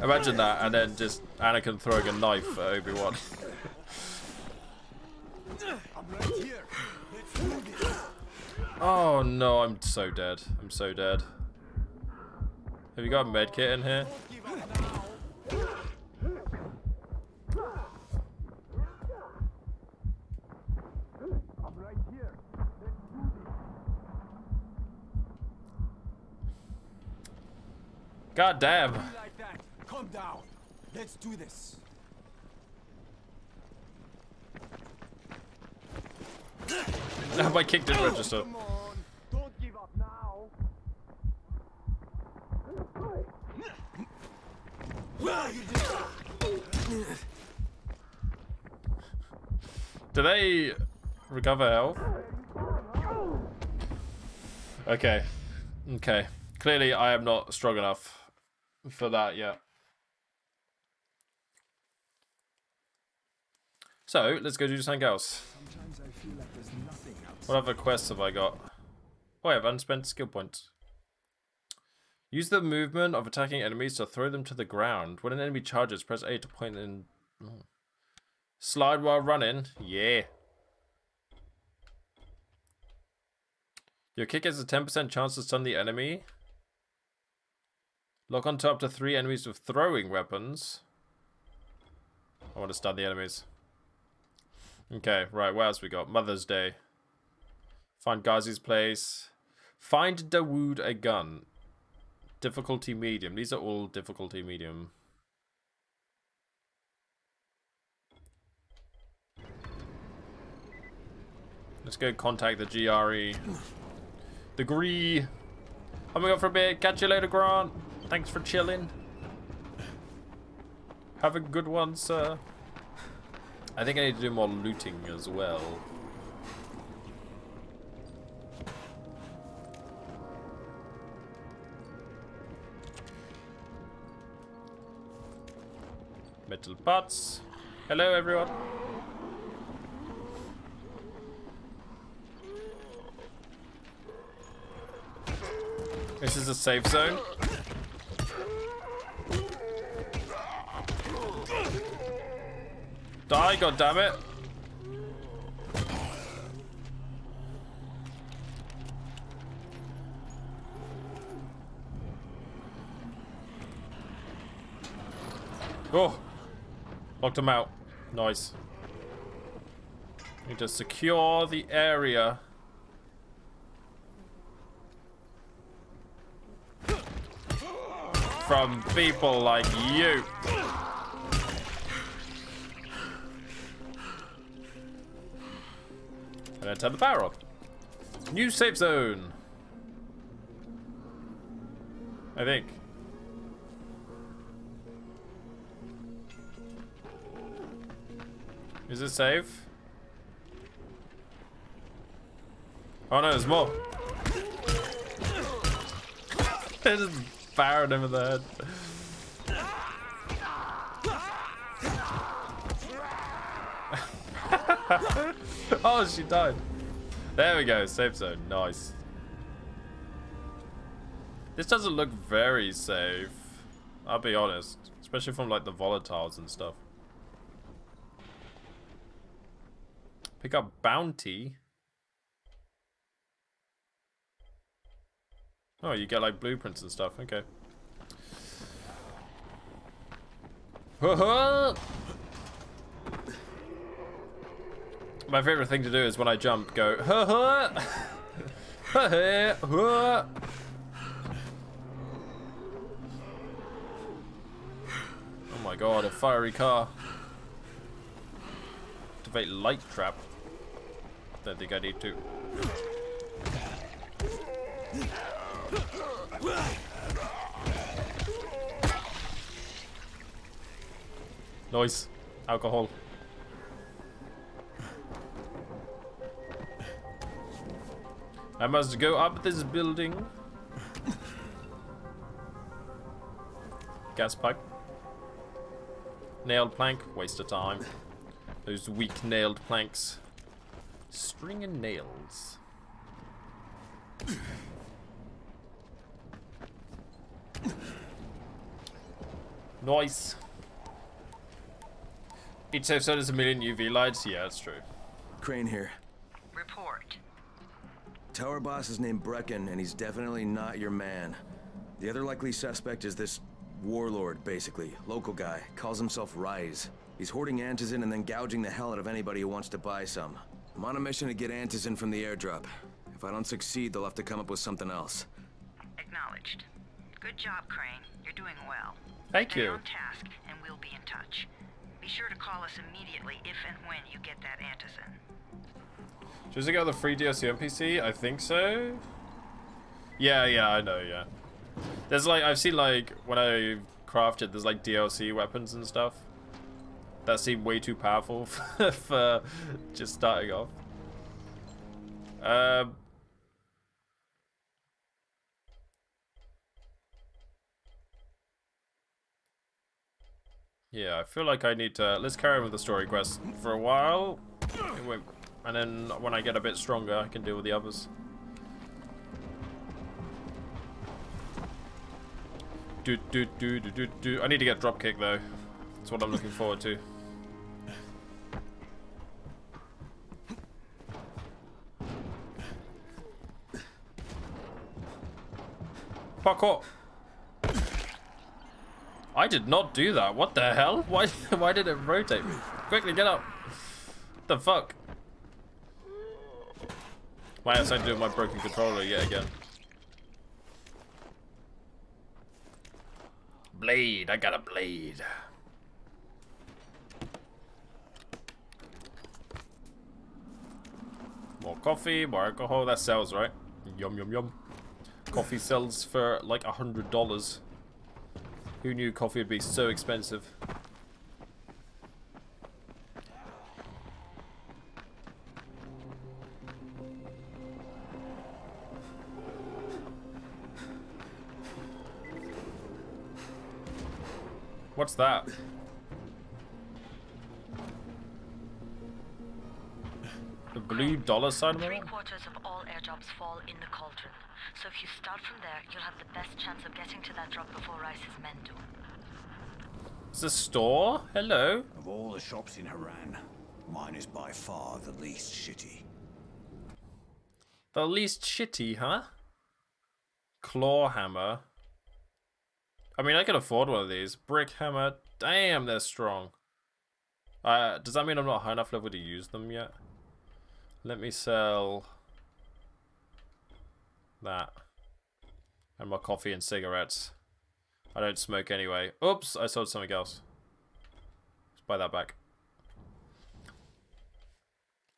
Imagine that, and then just Anakin throwing a knife at Obi-Wan. Oh no, I'm so dead. I'm so dead. Have you got a med kit in here? I'm right here. Let's do this. God damn. Like that. Calm down. Let's do this. my kick didn't register. Come on. Don't give up now. Well, you just... Do they recover health? Okay. Okay. Clearly, I am not strong enough for that yet. So, let's go do something else. What other quests have I got? Oh, I have unspent skill points. Use the movement of attacking enemies to throw them to the ground. When an enemy charges, press A to point in. oh. Slide while running. Yeah. Your kick has a 10% chance to stun the enemy. Lock onto up to three enemies with throwing weapons. I want to stun the enemies. Okay, right, what else we got? Mother's Day. Find Ghazi's place. Find Dawood a gun. Difficulty medium. These are all difficulty medium. Let's go contact the GRE. The GRE. Coming up for a bit. Catch you later, Grant. Thanks for chilling. Have a good one, sir. I think I need to do more looting as well. little pots. Hello, everyone. This is a safe zone. Die, God damn it! Oh! Locked him out. Nice. Need to secure the area. From people like you. And then turn the power off. New safe zone. I think. Is it safe? Oh no, there's more. *laughs* they just fired him in the head. *laughs* oh, she died. There we go, safe zone. Nice. This doesn't look very safe. I'll be honest. Especially from like the volatiles and stuff. Pick up bounty. Oh, you get like blueprints and stuff. Okay. *laughs* My favorite thing to do is when I jump, go. *laughs* oh my god, a fiery car. Activate light trap. Don't think I need to. Noise. Alcohol. I must go up this building. Gas pipe. Nailed plank. Waste of time. Those weak nailed planks. String and nails. Nice. Each safe zone has a million UV lights. Yeah, that's true. Crane here. Report. Tower boss is named Brecken, and he's definitely not your man. The other likely suspect is this warlord, basically. Local guy. Calls himself Rais. He's hoarding antizin and then gouging the hell out of anybody who wants to buy some. I'm on a mission to get antizin from the airdrop. If I don't succeed, they'll have to come up with something else. Acknowledged. Good job, Crane. You're doing well. Thank Stay you. on task, and we'll be in touch. Be sure to call us immediately if and when you get that antizin. Does it go the free DLC NPC? I think so. Yeah, yeah, I know, yeah. There's like, I've seen like, when I crafted, there's like DLC weapons and stuff. That seemed way too powerful *laughs* for, just starting off. Um, yeah, I feel like I need to... Let's carry on with the story quest for a while. And then when I get a bit stronger, I can deal with the others. Do, do, do, do, do, do. I need to get dropkick though. That's what I'm looking forward to. Parkour. I did not do that. What the hell? *laughs* Why why did it rotate me? Quickly get up. What the fuck? Why else I do my broken controller yet again? Blade, I got a blade. More coffee, more alcohol, that sells, right? Yum yum yum. Coffee sells for like a hundred dollars. Who knew coffee would be so expensive? What's that? The blue dollar sign Three quarters of all airdrops fall in the cauldron. So if you start from there, you'll have the best chance of getting to that drop before Rais's men do. It's a store? Hello? Of all the shops in Harran, mine is by far the least shitty. The least shitty, huh? Claw hammer. I mean, I can afford one of these. Brick hammer. Damn, they're strong. Uh, does that mean I'm not high enough level to use them yet? Let me sell that. And my coffee and cigarettes. I don't smoke anyway. Oops, I sold something else. Let's buy that back.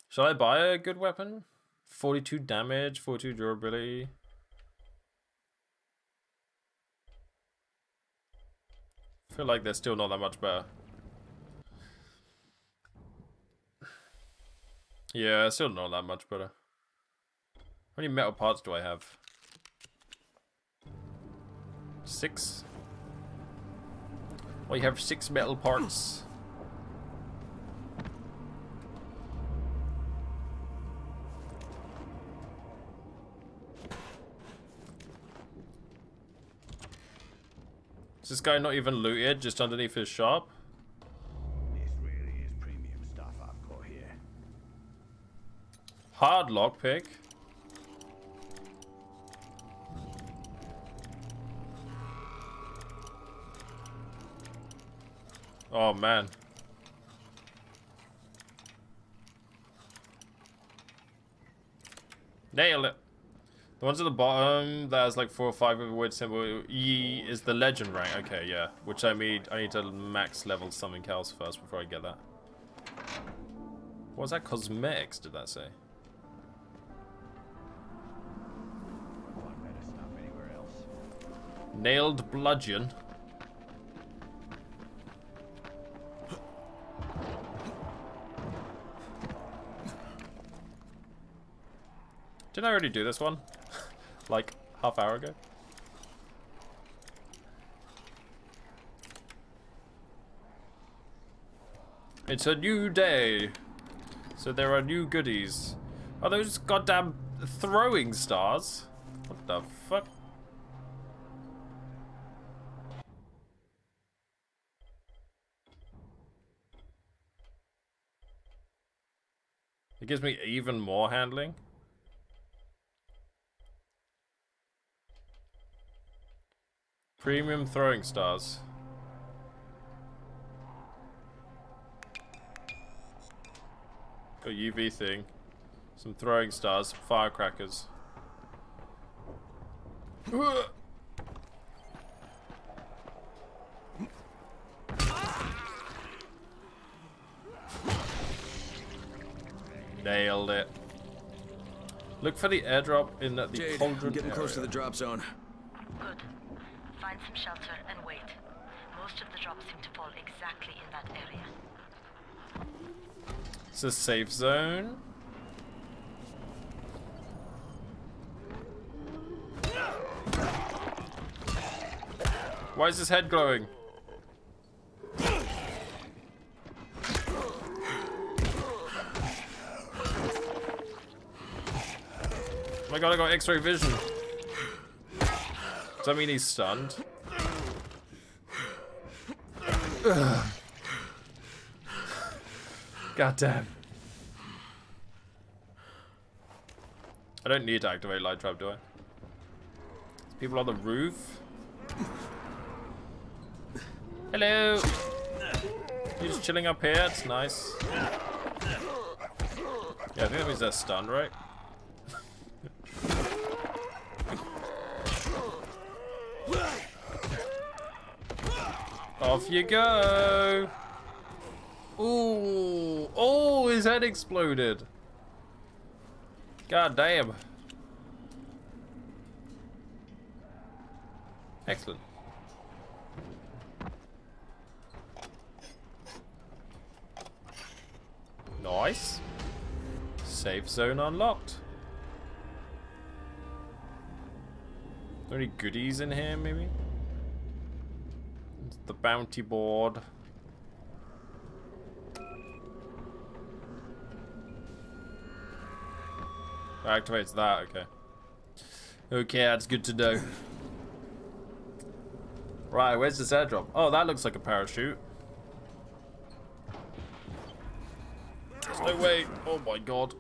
Shall I buy a good weapon? 42 damage, 42 durability. Feel like they're still not that much better. Yeah, still not that much better. How many metal parts do I have? Six? Oh, we have six metal parts. Is this guy not even looted, just underneath his shop? This really is premium stuff I've got here. Hard lockpick. Oh man. Nailed it. The ones at the bottom that has like four or five with a weird symbol. E is the legend rank. Okay, yeah. Which I need I need to max level something else first before I get that. What was that? Cosmetics, did that say? Nailed bludgeon. Didn't I already do this one? *laughs* like half hour ago? It's a new day. So there are new goodies. Are those goddamn throwing stars? What the fuck? It gives me even more handling. Premium throwing stars. Got UV thing. Some throwing stars, some firecrackers. *laughs* Nailed it. Look for the airdrop in the Jade, cauldron I'm getting close to the drop zone. Find some shelter and wait. Most of the drops seem to fall exactly in that area. It's a safe zone. Why is his head glowing? *gasps* Oh my god, I got x-ray vision. Does that mean he's stunned? Ugh. God damn. I don't need to activate light trap, do I? There's people on the roof. Hello. You just chilling up here? It's nice. Yeah, I think that means they're stunned, right? Off you go. Ooh. Oh, his head exploded. God damn. Excellent. Nice. Safe zone unlocked. Are there any goodies in here, maybe? The bounty board. Activates that, okay. Okay, that's good to know. Right, where's this airdrop? Oh, that looks like a parachute. There's no way. Oh my god.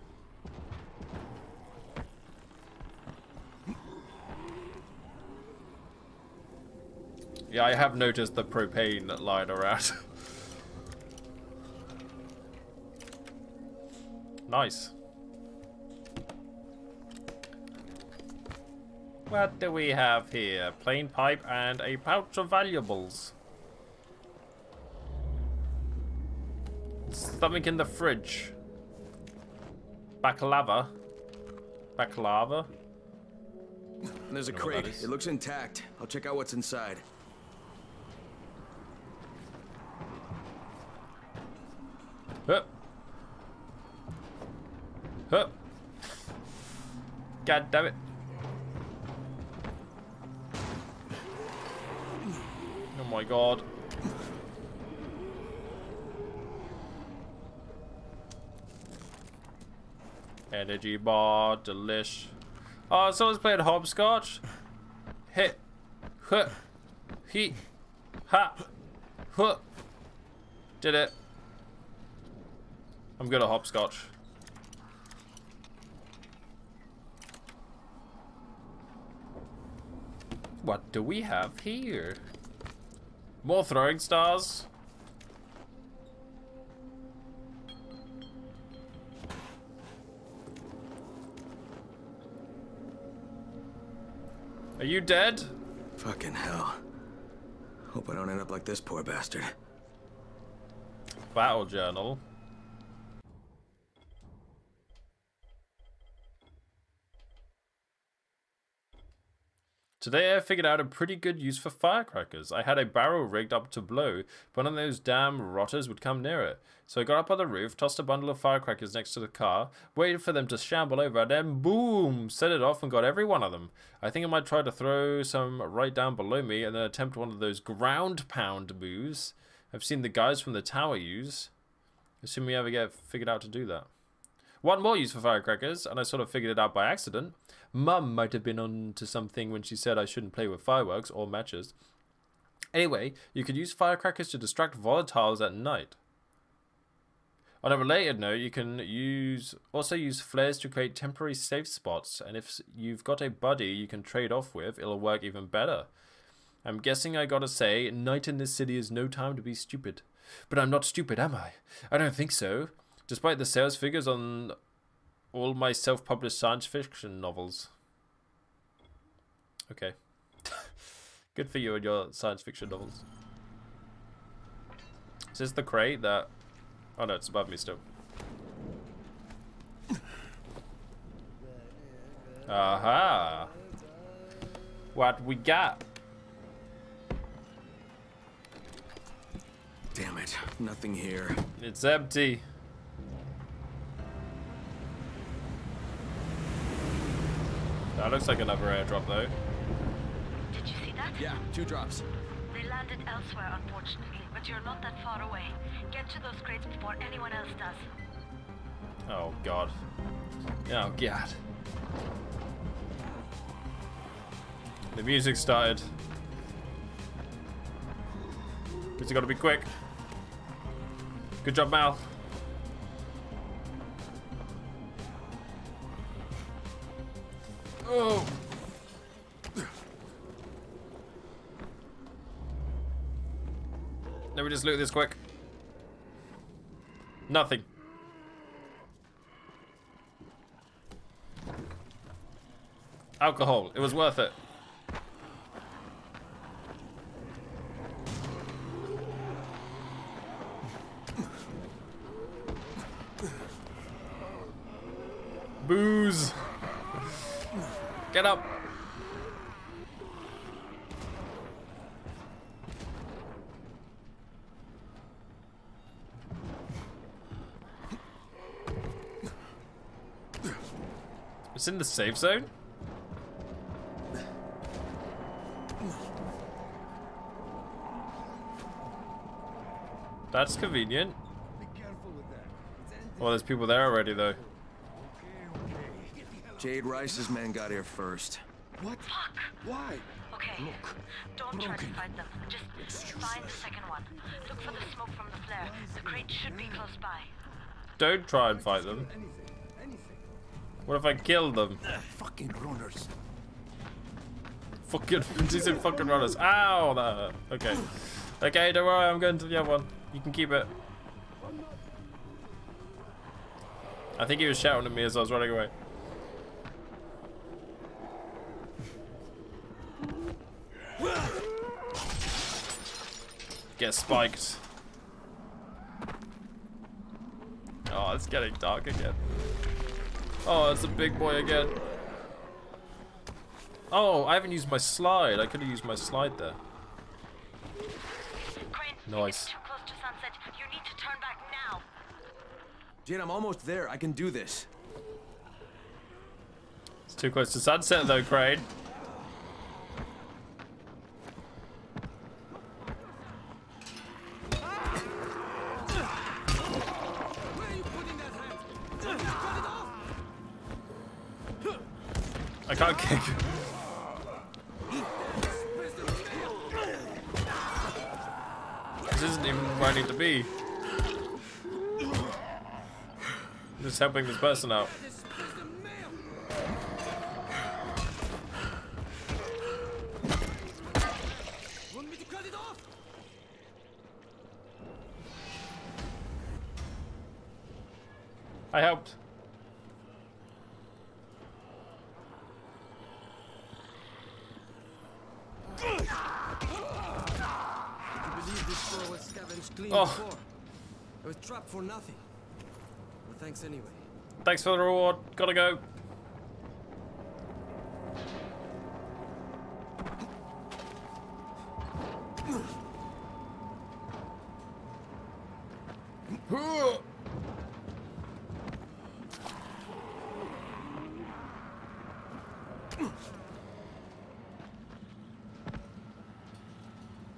Yeah, I have noticed the propane lying around. *laughs* nice. What do we have here? Plain pipe and a pouch of valuables. Something in the fridge. Baklava. Baklava. There's a Know what that crate. It looks intact. I'll check out what's inside. Hup. Hup. God damn it. Oh my god. Energy bar, delish. Oh, someone's playing hopscotch. Hit. Hut. He. Ha. Hut. Did it. I'm good at hopscotch. What do we have here? More throwing stars. Are you dead? Fucking hell. Hope I don't end up like this poor bastard. Battle journal. Today I figured out a pretty good use for firecrackers. I had a barrel rigged up to blow, but none of those damn rotters would come near it. So I got up on the roof, tossed a bundle of firecrackers next to the car, waited for them to shamble over, and then boom! Set it off and got every one of them. I think I might try to throw some right down below me and then attempt one of those ground pound moves I've seen the guys from the tower use. Assume we ever get figured out to do that. One more use for firecrackers, and I sort of figured it out by accident. Mum might have been on to something when she said I shouldn't play with fireworks or matches. Anyway, you could use firecrackers to distract volatiles at night. On a related note, you can use also use flares to create temporary safe spots, and if you've got a buddy you can trade off with, it'll work even better. I'm guessing I gotta say, night in this city is no time to be stupid. But I'm not stupid, am I? I don't think so. Despite the sales figures on all my self-published science fiction novels. Okay. *laughs* Good for you and your science fiction novels. Is this the crate that... Oh no, it's above me still. Aha! What we got? Damn it. Nothing here. It's empty. That looks like another airdrop though. Did you see that? Yeah, two drops. They landed elsewhere, unfortunately, but you're not that far away. Get to those crates before anyone else does. Oh god. Oh god. The music started. Because you gotta be quick. Good job, Mal. Oh. Let me just loot this quick. Nothing. Alcohol. It was worth it. Booze. Get up. It's in the safe zone? That's convenient. Well, there's people there already, though. Jade Rais's men got here first. What? Fuck. Why? Okay. Look. Don't try to fight them. Just find the second one. Look for the smoke from the flare. The crate should be close by. don't try and fight them. What if I kill them? Fucking runners. Fucking, *laughs* these are fucking runners. Ow! That hurt. Okay. Okay, don't worry, I'm going to the other one. You can keep it. I think he was shouting at me as I was running away. Get spiked. Oh, it's getting dark again. Oh, it's a big boy again. Oh, I haven't used my slide. I could have used my slide there. Nice. Jade, I'm almost there. I can do this. It's too close to sunset though, Crane. I can't kick. This isn't even where I need to be. I'm just helping this person out. I helped. You believe this store was scavenged clean Oh. before? I was trapped for nothing. Well, thanks anyway. Thanks for the reward. Gotta go.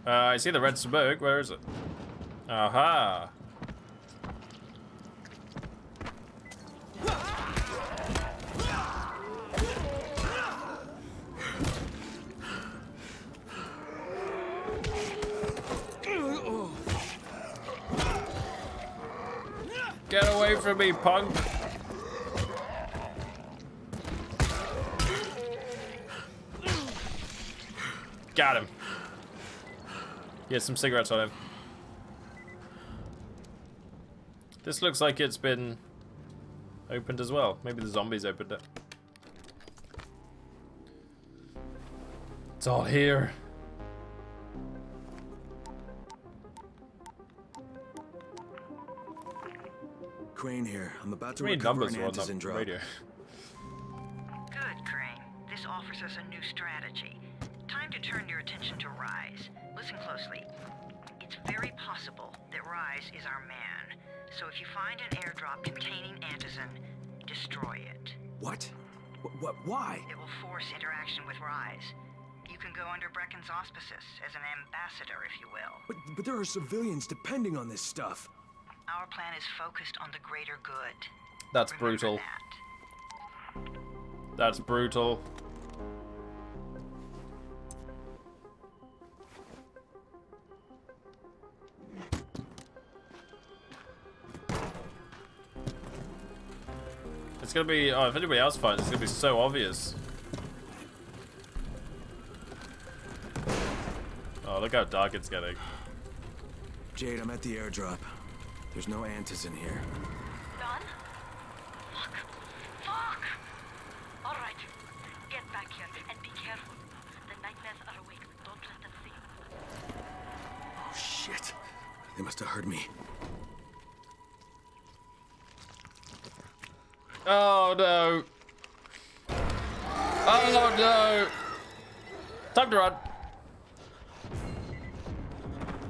Uh, I see the red smoke. Where is it? Aha. Get away from me, punk. Got him. He has some cigarettes on him. This looks like it's been opened as well. Maybe the zombies opened it. It's all here. Crane here. I'm about to Three recover numbers an were on the drop. radio. Good, Crane. This offers us a new strategy. Time to turn your attention to Rais. Listen closely. It's very possible that Rais is our man. So if you find an airdrop containing Antizin, destroy it. What? What? What? Why? It will force interaction with Rais. You can go under Brecken's auspices as an ambassador, if you will. But, but there are civilians depending on this stuff. Our plan is focused on the greater good. That's brutal. That's brutal. It's gonna be, oh, if anybody else finds it, it's gonna be so obvious. Oh, look how dark it's getting. Jade, I'm at the airdrop. There's no antizin here. Done? Fuck. Fuck! Alright. Get back here and be careful. The nightmares are awake. Don't let them see you. Oh, shit. They must have heard me. Oh no. Oh no. Time to run.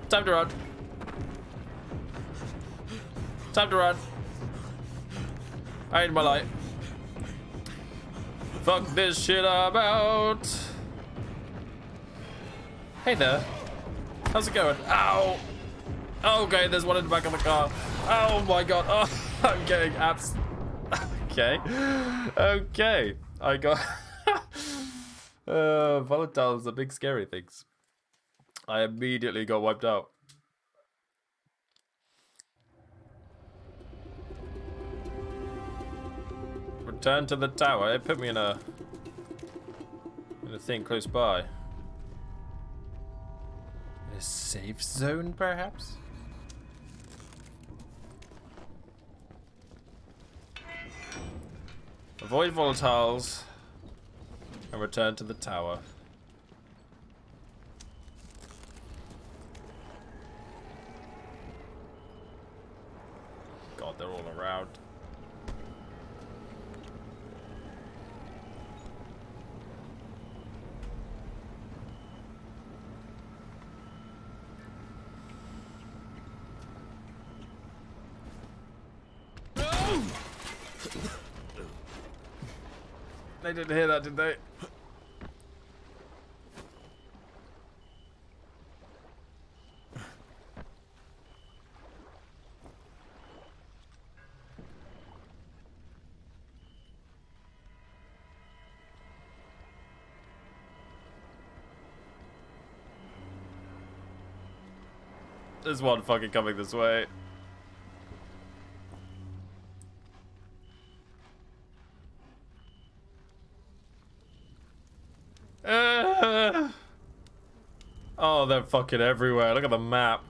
Time to run. Time to run. I need my light. Fuck this shit about. Hey there. How's it going? Ow. Okay, there's one in the back of the car. Oh my god. Oh, *laughs* I'm getting abs. Okay. Okay. I got. *laughs* uh, volatiles are big scary things. I immediately got wiped out. Return to the tower. It put me in a in a thing close by. A safe zone, perhaps? Avoid volatiles and return to the tower. God, they're all around. They didn't hear that, did they? There's one fucking coming this way. Uh, oh, they're fucking everywhere. Look at the map.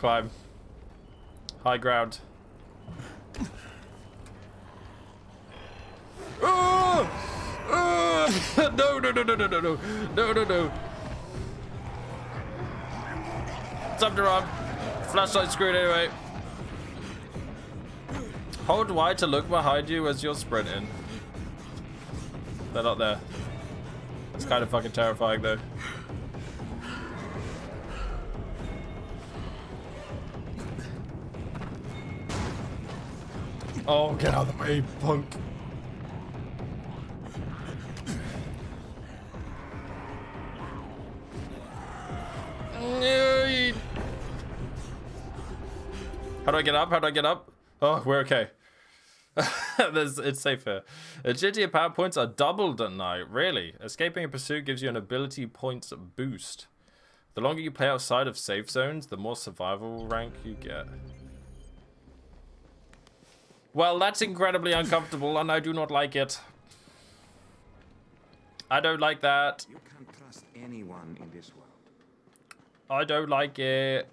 Climb. High ground. Oh! Oh! *laughs* no, no, no, no, no, no, no, no, no, no. Time to run. Flashlight screwed anyway. Hold Y to look behind you as you're sprinting. They're not there. It's kind of fucking terrifying though. Oh, get out of the way, punk. How do I get up? How do I get up? Oh, we're okay. *laughs* There's, it's safe here. Uh, Agility and power points are doubled at night. Really? Escaping a pursuit gives you an ability points boost. The longer you play outside of safe zones, the more survival rank you get. Well, that's incredibly uncomfortable, and I do not like it. I don't like that. You can't trust anyone in this world. I don't like it.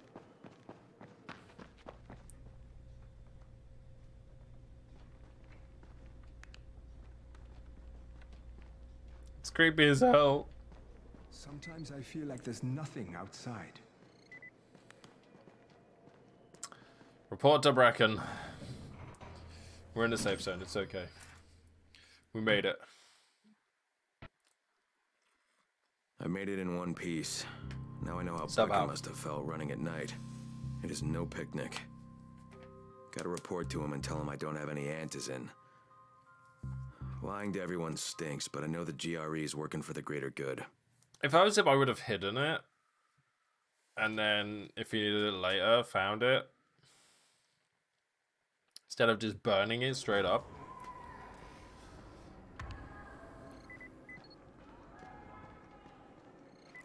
Creepy as hell. Sometimes I feel like there's nothing outside. Report to Brecken. We're in the safe zone. It's okay. We made it. I made it in one piece. Now I know how Stop Becca out. must have felt running at night. It is no picnic. Gotta report to him and tell him I don't have any antizin. Lying to everyone stinks, but I know the GRE is working for the greater good. If I was him, I would have hidden it. And then, if he needed it later, found it. Instead of just burning it straight up.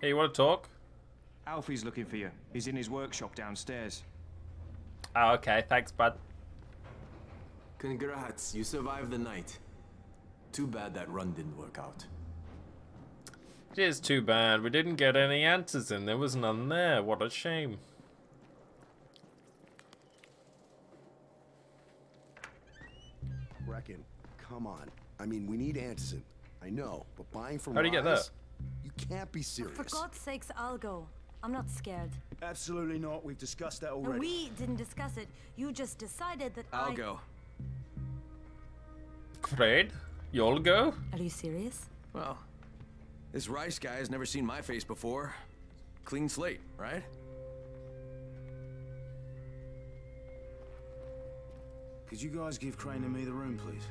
Hey, you want to talk? Alfie's looking for you. He's in his workshop downstairs. Oh, okay. Thanks, bud. Congrats, you survived the night. Too bad that run didn't work out. It is too bad. We didn't get any answers in. There was none there. What a shame. Reckon, come on. I mean, we need Antizin. I know, but buying from How do you get Rais? that? You can't be serious. For God's sakes, I'll go. I'm not scared. Absolutely not. We've discussed that And already. we didn't discuss it. You just decided that I'll I... go. Fred, you'll go? Are you serious? Well, this Rais guy has never seen my face before. Clean slate, right? Could you guys give Crane and me the room, please?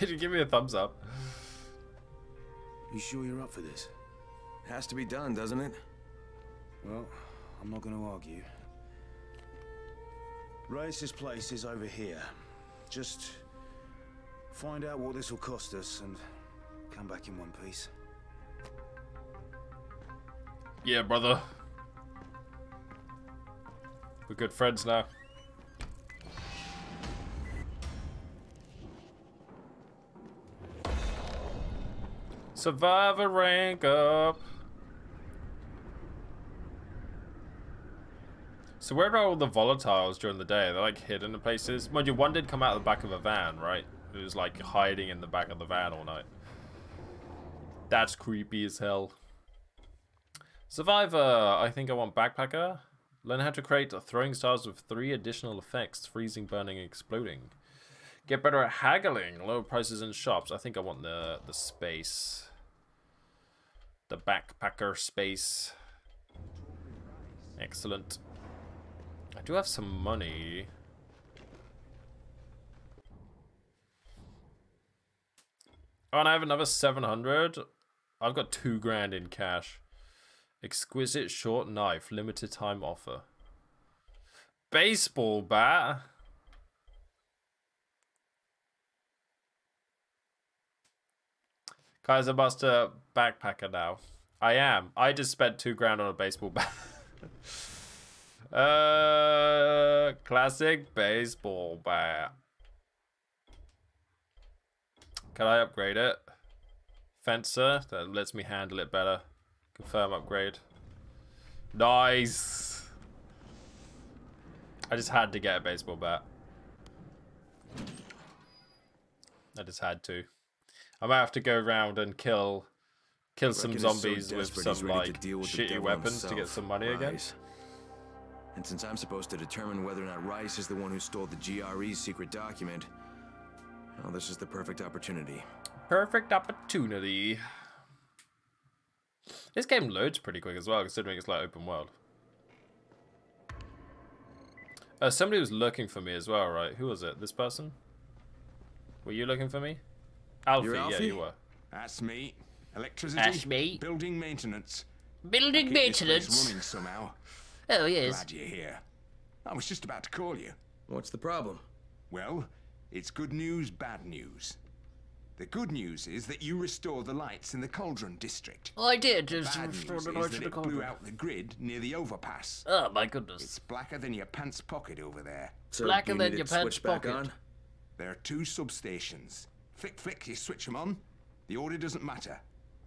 *laughs* Give me a thumbs up. You sure you're up for this? It has to be done, doesn't it? Well, I'm not going to argue. Rais's place is over here. Just find out what this will cost us and come back in one piece. Yeah, brother. We're good friends now. Survivor rank up. So where are all the volatiles during the day? They're like hidden in places. Mind you, one did come out of the back of a van, right? It was like hiding in the back of the van all night. That's creepy as hell. Survivor. I think I want backpacker. Learn how to create throwing stars with three additional effects. Freezing, burning, exploding. Get better at haggling. Lower prices in shops. I think I want the, the space. The backpacker space. Excellent. Do have some money. Oh, and I have another 700. I've got two grand in cash. Exquisite short knife, limited time offer. Baseball bat. Buster backpacker now. I am. I just spent two grand on a baseball bat. *laughs* uh, classic baseball bat. Can I upgrade it? Fencer, that lets me handle it better. Confirm upgrade. Nice! I just had to get a baseball bat. I just had to. I might have to go around and kill kill some is so zombies with some like shitty weapons to get some money again. Rais. And since I'm supposed to determine whether or not Rais is the one who stole the GRE's secret document, well, this is the perfect opportunity. Perfect opportunity. This game loads pretty quick as well, considering it's like open world. Uh, somebody was looking for me as well, right? Who was it? This person? Were you looking for me? Alfie, You're yeah, you were. That's me. Electricity. That's me. Building maintenance. Building Keep this maintenance. running somehow. Oh, yes. Glad you're here. I was just about to call you. What's the problem? Well, it's good news, bad news. The good news is that you restored the lights in the Cauldron district. I did. The Just bad restore news the is lights that in the it blew out the grid near the overpass. Oh my goodness. It's blacker than your pants pocket over there. So Blacker you than need it your pants switched back pocket. on? There are two substations. Flick, flick, you switch them on. The order doesn't matter.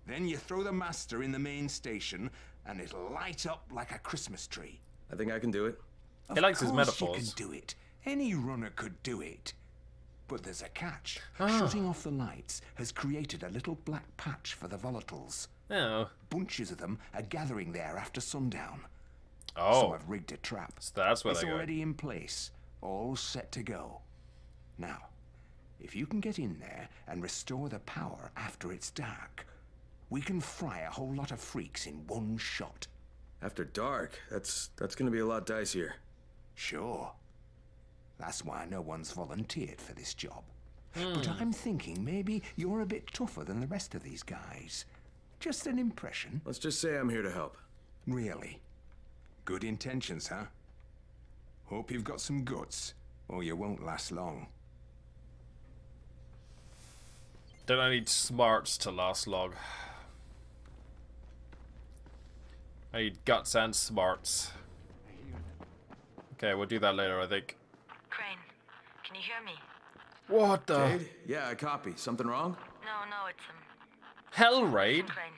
Then you throw the master in the main station, and it'll light up like a Christmas tree. I think I can do it. He likes his course metaphors. You can do it. Any runner could do it. But there's a catch. Ah. Shutting off the lights has created a little black patch for the volatiles. Oh. Bunches of them are gathering there after sundown. Oh. So I've rigged a trap. So that's where it's they go. already in place, all set to go. Now, if you can get in there and restore the power after it's dark, we can fry a whole lot of freaks in one shot. After dark, that's that's gonna be a lot dicier. Sure. That's why no one's volunteered for this job. Hmm. But I'm thinking maybe you're a bit tougher than the rest of these guys. Just an impression. Let's just say I'm here to help. Really? Good intentions, huh? Hope you've got some guts, or you won't last long. Don't I need smarts to last long? I need guts and smarts. Okay, we'll do that later, I think. Crane, can you hear me? What the? Jade? Yeah, I copy. Something wrong? No, no, it's um. Hell raid? Crane,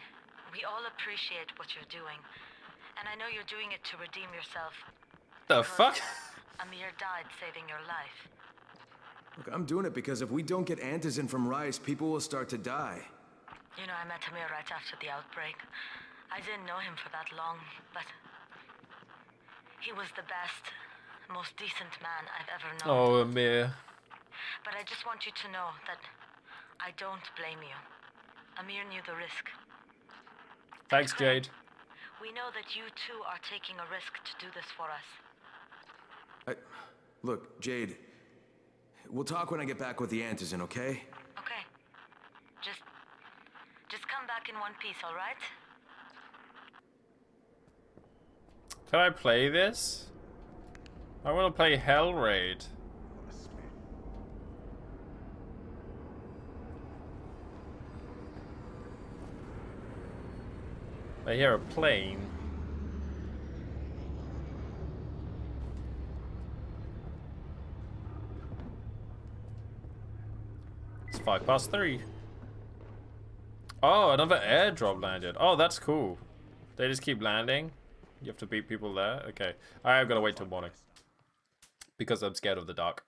we all appreciate what you're doing, and I know you're doing it to redeem yourself. The fuck? *laughs* Amir died saving your life. Look, I'm doing it because if we don't get Antizin from Rais, people will start to die. You know, I met Amir right after the outbreak. I didn't know him for that long, but he was the best, most decent man I've ever known. Oh, Amir. But I just want you to know that I don't blame you. Amir knew the risk. Thanks, Jade. We know that you too are taking a risk to do this for us. I, look, Jade, we'll talk when I get back with the Antizin, okay? Okay. Just just come back back in one piece, all right? Can I play this? I want to play Hell Raid. I hear a plane. It's five past three. Oh, another airdrop landed. Oh, that's cool. They just keep landing. You have to beat people there? Okay. I've got to wait till morning. Because I'm scared of the dark.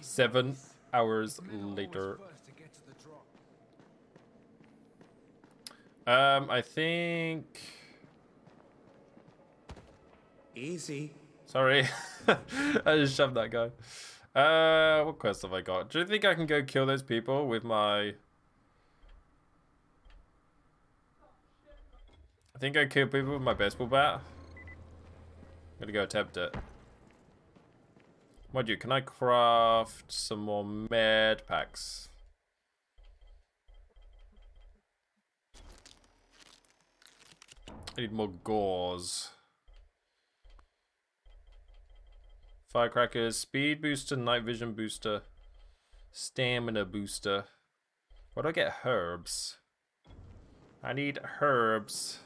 Seven hours later. Um, I think... Easy. Sorry. *laughs* I just shoved that guy. Uh, what quest have I got? Do you think I can go kill those people with my... I think I kill people with my baseball bat. I'm gonna go attempt it. Mind you, can I craft some more med packs? I need more gauze. Firecrackers, speed booster, night vision booster, stamina booster. Where do I get herbs? I need herbs.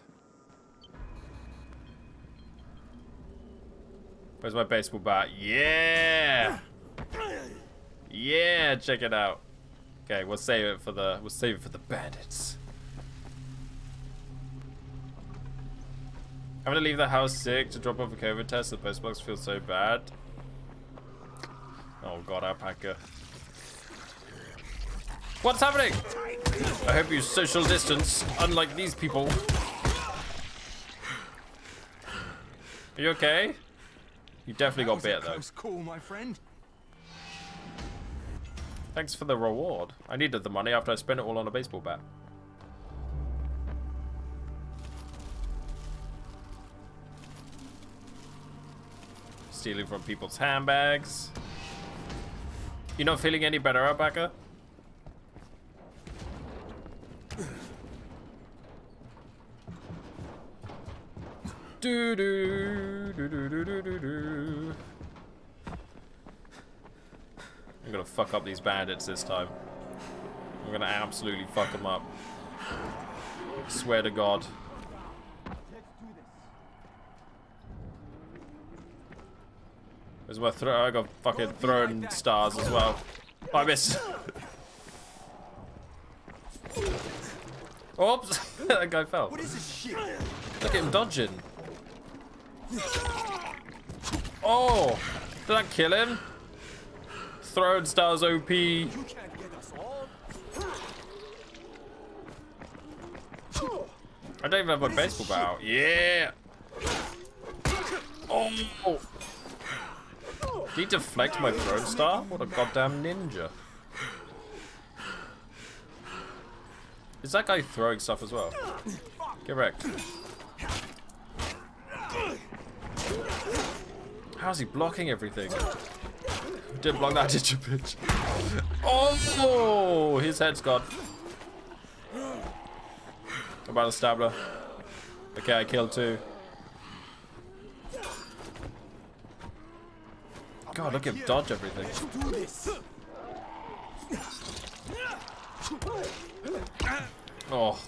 Where's my baseball bat? Yeah! Yeah, check it out. Okay, we'll save it for the we'll save it for the bandits. I'm gonna leave the house sick to drop off a COVID test. The postbox feels so bad. Oh god, alpaca. What's happening? I hope you social distance, unlike these people. Are you okay? You definitely got bit though. Call, my friend. Thanks for the reward. I needed the money after I spent it all on a baseball bat. Stealing from people's handbags. You're not feeling any better, Alpaca? Do do do do do do do do. I'm gonna fuck up these bandits this time. I'm gonna absolutely fuck them up. Swear to God. There's my throw. I got fucking thrown stars as well. Oh, I missed. *laughs* Oops! *laughs* that guy fell. What is this shit? Look at him dodging. Oh! Did that kill him? Throwing stars OP. I don't even have my baseball bat out. Yeah! Oh! Did he deflect my throne star? What a goddamn ninja. Is that guy throwing stuff as well? Get wrecked. How's he blocking everything? Didn't block that, *laughs* did you, bitch? Oh! His head's gone. About the stabler. Okay, I killed two. God, look at him dodge everything. Oh.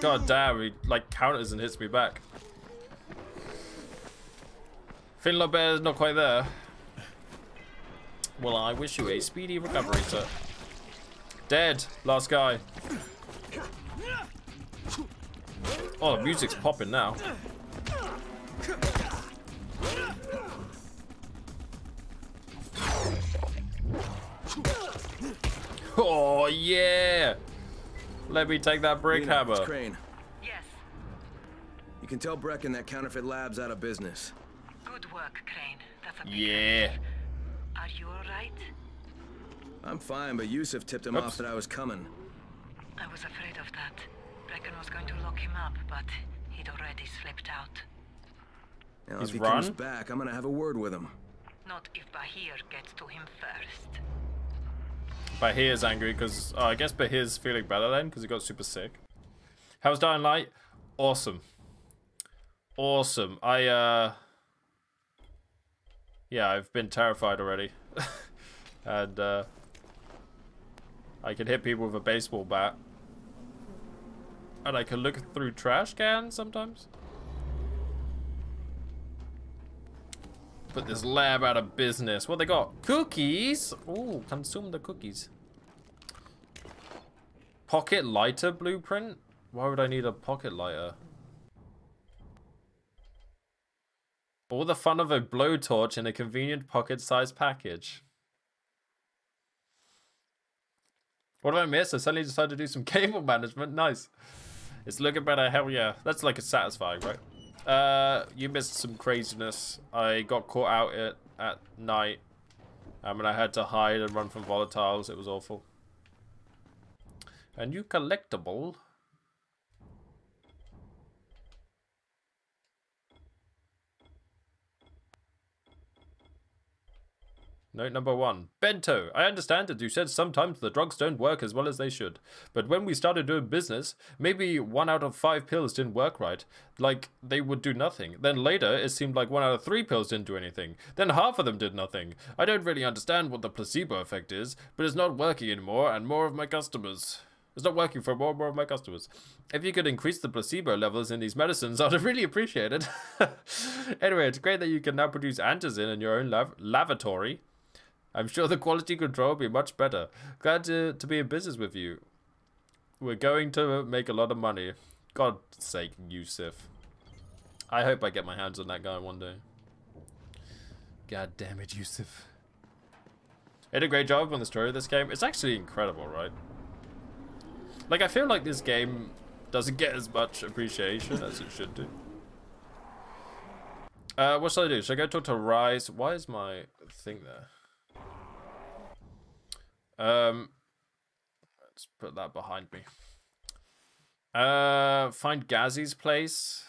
God damn, he like counters and hits me back. Feeling bear is not quite there. Well, I wish you a speedy recovery, sir. Dead. Last guy. Oh, the music's popping now. Let me take that brick Lena, hammer. It's Crane. Yes. You can tell Brecken that counterfeit lab's out of business. Good work, Crane. That's a big Yeah. Are you alright? I'm fine, but Yusuf tipped him Oops. off that I was coming. I was afraid of that. Brecken was going to lock him up, but he'd already slipped out. Now, He's if he run? comes back, I'm gonna have a word with him. Not if Bahir gets to him first. Bahir's angry because oh, I guess Bahir's feeling better then because he got super sick. How's Dying Light? Awesome. Awesome. I uh Yeah, I've been terrified already. *laughs* and uh I can hit people with a baseball bat. And I can look through trash cans sometimes. Put this lab out of business. What they got? Cookies? Ooh, consume the cookies. Pocket lighter blueprint? Why would I need a pocket lighter? All the fun of a blowtorch in a convenient pocket-sized package. What did I miss? I suddenly decided to do some *laughs* cable management. Nice. It's looking better. Hell yeah. That's like a satisfying, right? Uh, you missed some craziness. I got caught out at, at night. Um, and I had to hide and run from volatiles. It was awful. A new collectible. Note number one. Bento, I understand that you said sometimes the drugs don't work as well as they should. But when we started doing business, maybe one out of five pills didn't work right. Like, they would do nothing. Then later, it seemed like one out of three pills didn't do anything. Then half of them did nothing. I don't really understand what the placebo effect is, but it's not working anymore, and more of my customers. It's not working for more and more of my customers. If you could increase the placebo levels in these medicines, *laughs* I'd really appreciate it. *laughs* anyway, it's great that you can now produce antizin in your own lav lavatory. I'm sure the quality control will be much better. Glad to, to be in business with you. We're going to make a lot of money. God's sake, Yusuf. I hope I get my hands on that guy one day. God damn it, Yusuf. They did a great job on the story of this game. It's actually incredible, right? Like, I feel like this game doesn't get as much appreciation as it should do. Uh, what should I do? Should I go talk to Rais? Why is my thing there? Um, let's put that behind me. Uh, find Gazzy's place.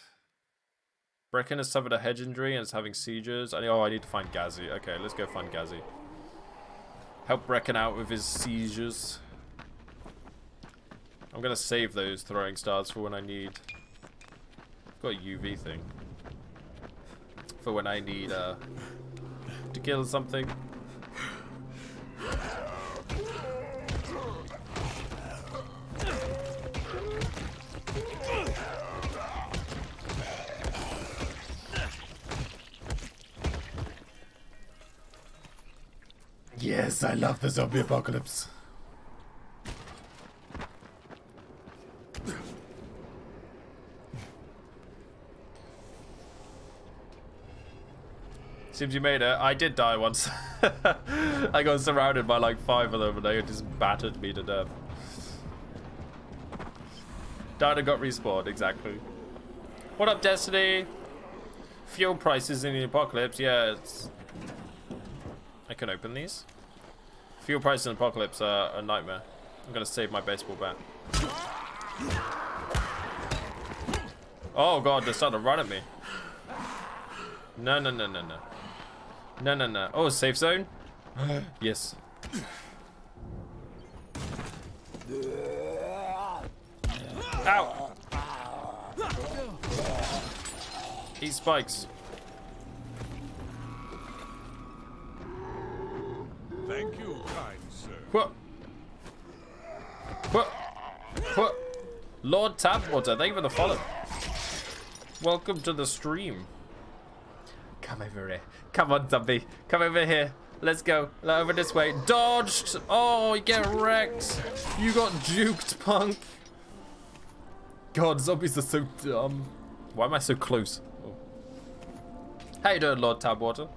Brecken has suffered a head injury and is having seizures. I, oh, I need to find Gazzy. Okay, let's go find Gazzy. Help Brecken out with his seizures. I'm gonna save those throwing stars for when I need. I've got a UV thing. For when I need uh to kill something. Yes, I love the zombie apocalypse. Seems you made it. I did die once. *laughs* I got surrounded by like five of them and they just battered me to death. Died and got respawned, exactly. What up, Destiny? Fuel prices in the apocalypse, yeah, it's... I can open these. Fuel prices in apocalypse are a nightmare. I'm gonna save my baseball bat. Oh god, they're starting to run at me. No, no, no, no, no. No, no, no. Oh, safe zone? yes. Ow! Eat spikes. Thank you, kind sir. What? What? What? Lord Tapwater, thank you for the follow. Welcome to the stream. Come over here. Come on, zombie. Come over here. Let's go. Over this way. Dodged! Oh, you get wrecked. You got juked, punk. God, zombies are so dumb. Why am I so close? Oh. How you doing, Lord Tabwater?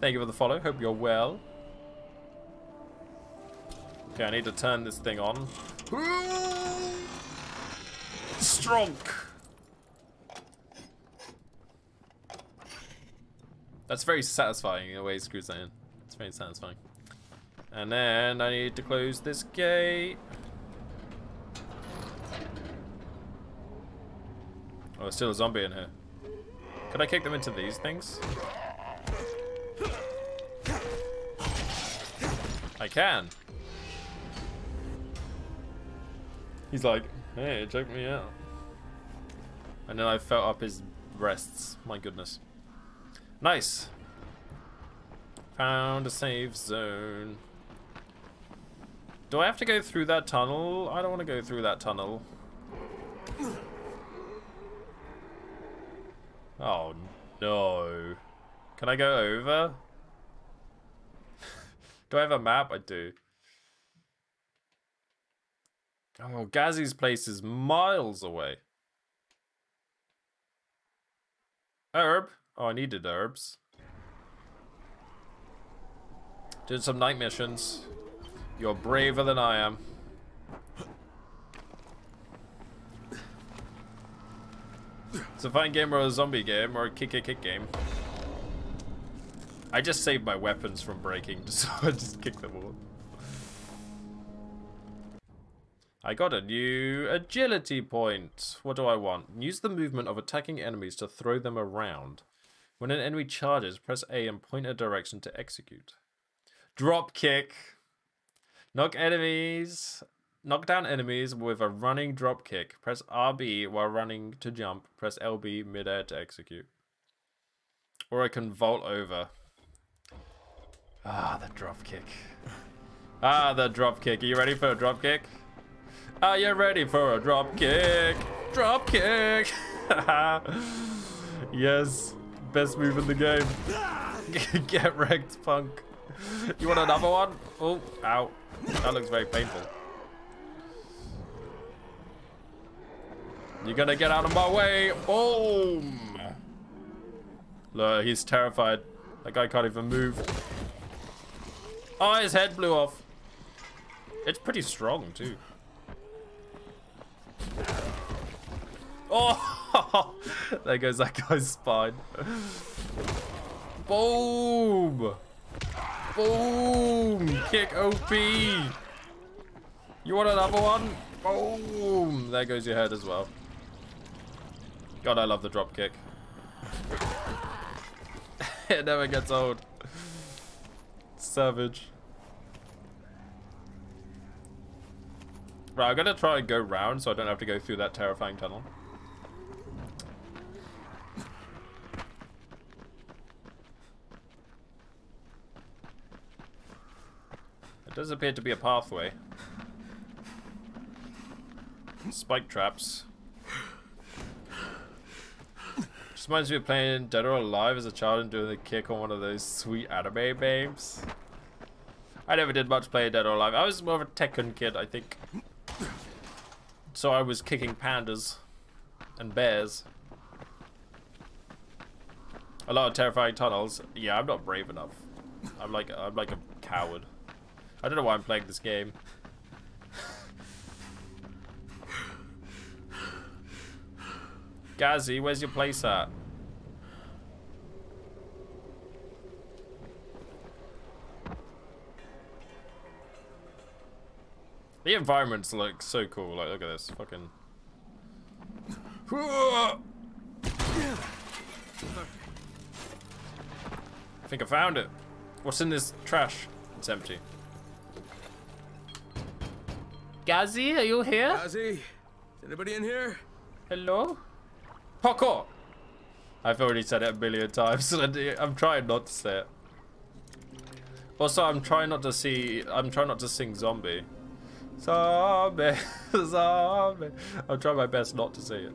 Thank you for the follow. Hope you're well. Okay, I need to turn this thing on. Stronk! That's very satisfying the way he screws that in. It's very satisfying. And then I need to close this gate. Oh, there's still a zombie in here. Can I kick them into these things? I can. He's like, hey, check me out. And then I felt up his breasts. My goodness. Nice. Found a safe zone. Do I have to go through that tunnel? I don't want to go through that tunnel. Oh, no. Can I go over? *laughs* do I have a map? I do. Oh, Gazzy's place is miles away. Herb? Oh, I needed herbs. Did some night missions. You're braver than I am. It's a fine game or a zombie game or a kick kick kick game. I just saved my weapons from breaking, *laughs* so I just kick them all. I got a new agility point. What do I want? Use the movement of attacking enemies to throw them around. When an enemy charges, press A and point a direction to execute. Drop kick. Knock enemies. Knock down enemies with a running drop kick. Press RB while running to jump. Press LB midair to execute. Or I can vault over. Ah, the drop kick. Ah, the drop kick. Are you ready for a drop kick? Are you ready for a drop kick? Drop kick! *laughs* yes, best move in the game. *laughs* Get wrecked, punk. You want another one? Oh, ow. That looks very painful. You're gonna get out of my way. Boom! Look, he's terrified. That guy can't even move. Oh, his head blew off. It's pretty strong, too. Oh! *laughs* there goes that guy's spine. Boom! Boom! Kick OP! You want another one? Boom! There goes your head as well. God, I love the drop kick. *laughs* it never gets old. Savage. Right, I'm gonna try and go round so I don't have to go through that terrifying tunnel. It does appear to be a pathway. Spike traps. Just reminds me of playing Dead or Alive as a child and doing the kick on one of those sweet anime babes. I never did much play Dead or Alive. I was more of a Tekken kid, I think. So I was kicking pandas and bears. A lot of terrifying tunnels. Yeah, I'm not brave enough. I'm like I'm like a coward. I don't know why I'm playing this game. *laughs* Gazzy, where's your place at? The environments look so cool. Like, look at this. Fucking. I think I found it. What's in this trash? It's empty. Gazzy, are you here? Gazzy, is anybody in here? Hello? Parkour! I've already said it a million times. *laughs* I'm trying not to say it. Also, I'm trying not to see. I'm trying not to sing zombie. Zombie, zombie. *laughs* I'll try my best not to say it.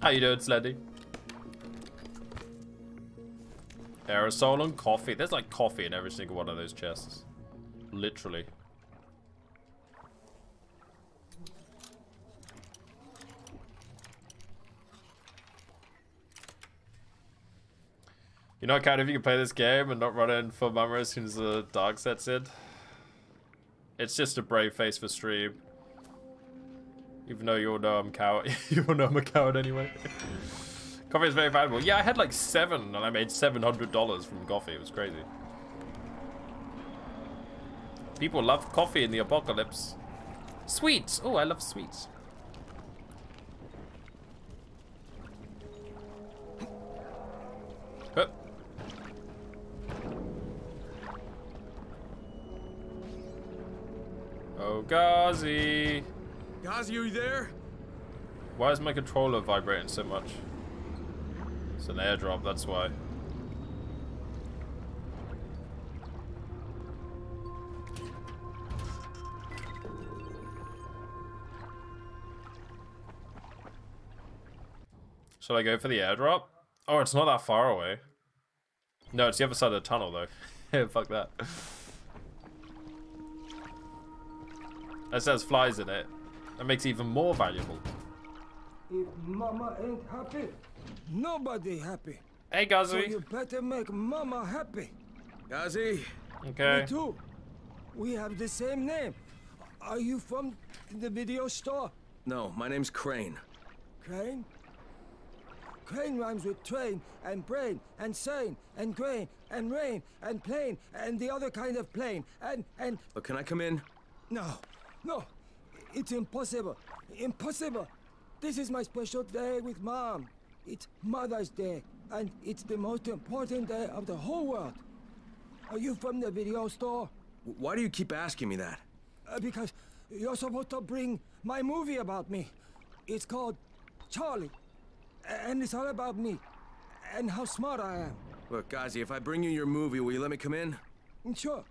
How you doing, Slendy? Aerosol and coffee. There's like coffee in every single one of those chests. Literally. You know, kind of, you can play this game and not run in for mummer as soon as the dark sets in. It's just a brave face for stream. Even though you all know I'm coward. *laughs* you all know I'm a coward anyway. coffee is very valuable. Yeah, I had like seven and I made $700 from coffee. It was crazy. People love coffee in the apocalypse. Sweets. Oh, I love sweets. Oh, Gazi. Gazi, are you there? Why is my controller vibrating so much? It's an airdrop, that's why. Should I go for the airdrop? Oh, it's not that far away. No, it's the other side of the tunnel, though. *laughs* Fuck that. That says flies in it. That makes it even more valuable. If Mama ain't happy, nobody happy. Hey, Gazi. So you better make Mama happy. Gazi. Okay. Me too. We have the same name. Are you from the video store? No, my name's Crane. Crane? Crane rhymes with train and brain and sane and grain and rain and plane and the other kind of plane and and. But can I come in? No, no, it's impossible. Impossible. This is my special day with Mom. It's Mother's Day, and it's the most important day of the whole world. Are you from the video store? Why do you keep asking me that? Uh, because you're supposed to bring my movie about me. It's called Charlie. And it's all about me. And how smart I am. Look, Gazi, if I bring you your movie, will you let me come in? Sure.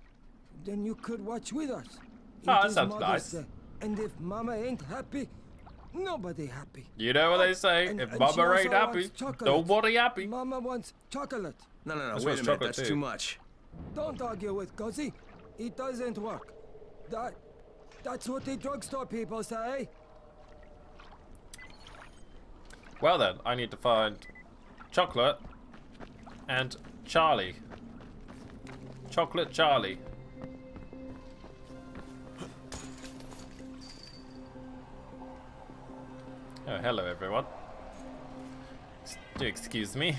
Then you could watch with us. Oh, that is sounds nice. Day. And if Mama ain't happy, nobody happy. You know what they say, And- if and Mama ain't happy, chocolate. nobody happy. Mama wants chocolate. No, no, no, That's wait a minute, chocolate that's too. too much. Don't argue with Gazi. It doesn't work. That, that's what the drugstore people say. Well then, I need to find chocolate and Charlie. Chocolate Charlie. Oh, hello everyone. Do excuse me.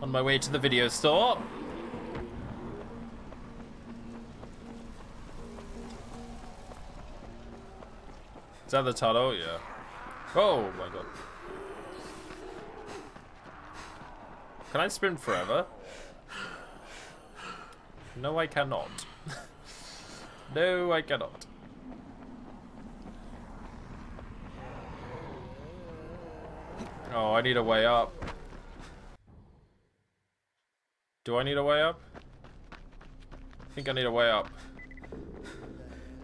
On my way to the video store. Is that the tunnel? Yeah. Oh my god. Can I sprint forever? No, I cannot. *laughs* no, I cannot. Oh, I need a way up. Do I need a way up? I think I need a way up.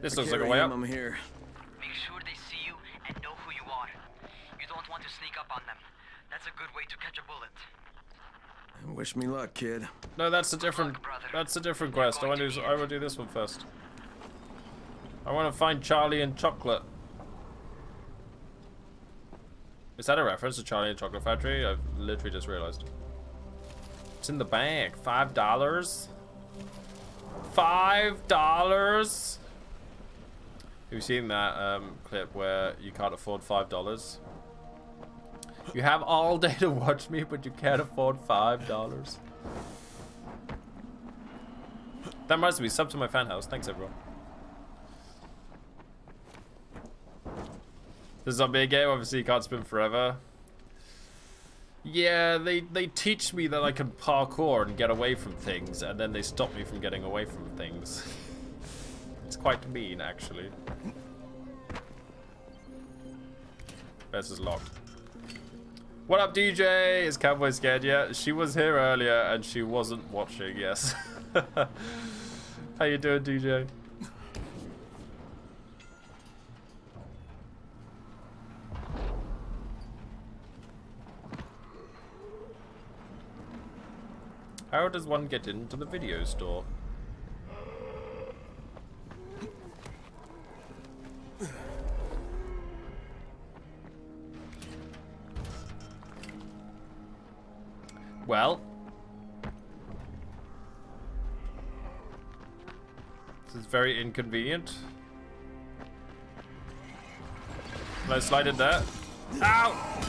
This I looks like a way up. I'm here. Make sure they see you and know who you are. You don't want to sneak up on them. That's a good way to catch a bullet. Wish me luck, kid. No, that's a different. That's a different quest. I want to. Do, I will do this one first. I want to find Charlie and Chocolate. Is that a reference to Charlie and the Chocolate Factory? I've literally just realized. It's in the bank. Five dollars. Five dollars. Have you seen that um, clip where you can't afford five dollars? You have all day to watch me, but you can't afford five dollars. That reminds me, sub to my fan house. Thanks, everyone. Is a game. Obviously, you can't spin forever. Yeah, they they teach me that I can parkour and get away from things, and then they stop me from getting away from things. *laughs* it's quite mean, actually. This is locked. What up, DJ? Is Cowboy scared yet? She was here earlier and she wasn't watching, yes. *laughs* How you doing, DJ? How does one get into the video store? Well. This is very inconvenient. Can I slide in there? Ow!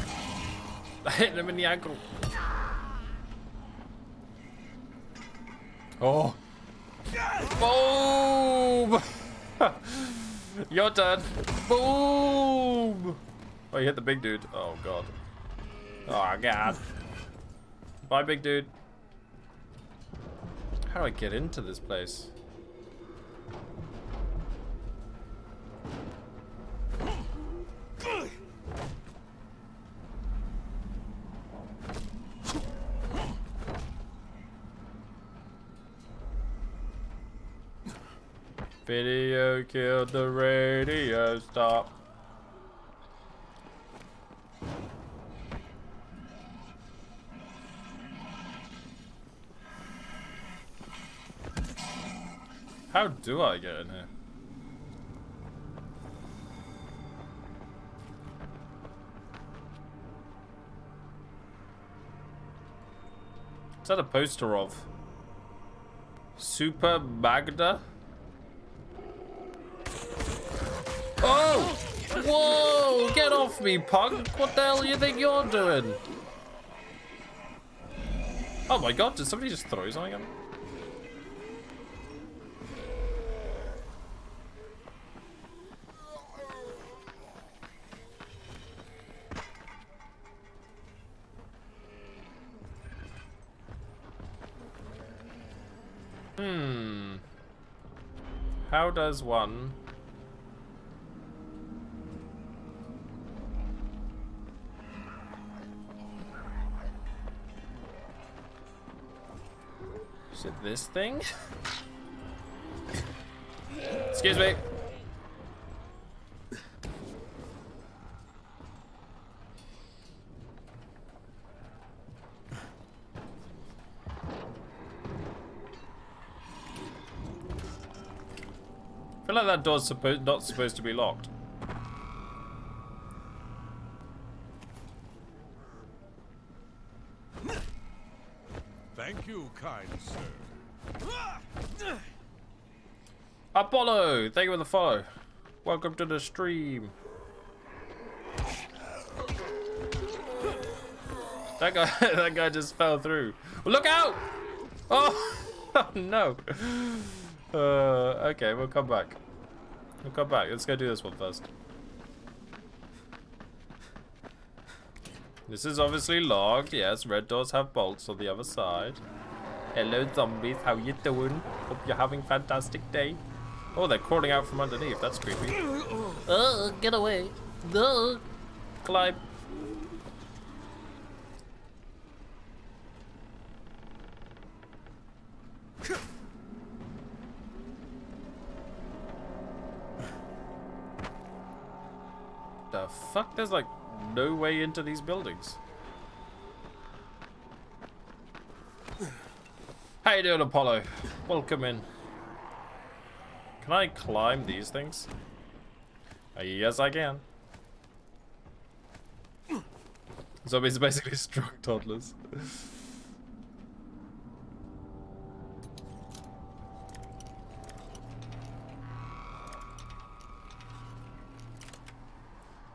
*laughs* I hit him in the ankle. Oh. Boom! *laughs* Your turn. Boom! Oh, you hit the big dude. Oh, God. Oh, God. Bye, big dude. How do I get into this place? Video killed the radio stop. How do I get in here? Is that a poster of? Super Magda? Oh! Whoa! Get off me, punk! What the hell do you think you're doing? Oh my god, did somebody just throw something at me? Hmm. How does one... Is it this thing? Excuse me. I feel like that door's supposed not supposed to be locked. Thank you, kind sir. Apollo, thank you for the follow. Welcome to the stream. That guy, *laughs* that guy just fell through. Look out! Oh, *laughs* oh no. Uh, okay, we'll come back. We'll come back. Let's go do this one first. This is obviously locked. Yes, red doors have bolts on the other side. Hello, zombies. How you doing? Hope you're having a fantastic day. Oh, they're crawling out from underneath. That's creepy. Oh, get away. No. Climb. The fuck? There's like no way into these buildings. How you doing, Apollo? Welcome in. Can I climb these things? Uh, yes, I can. Zombies basically *laughs* strong toddlers.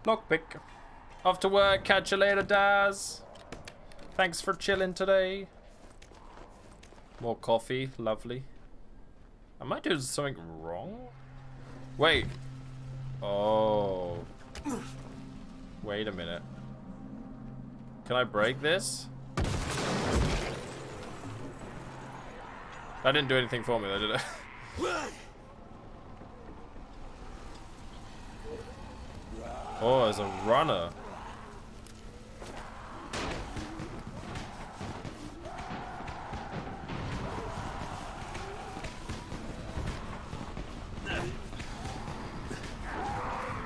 Lockpick. Off to work. Catch you later, Daz. Thanks for chilling today. More coffee. Lovely. Am I doing something wrong? Wait. Oh. Wait a minute. Can I break this? That didn't do anything for me though, did it? *laughs* oh, there's a runner.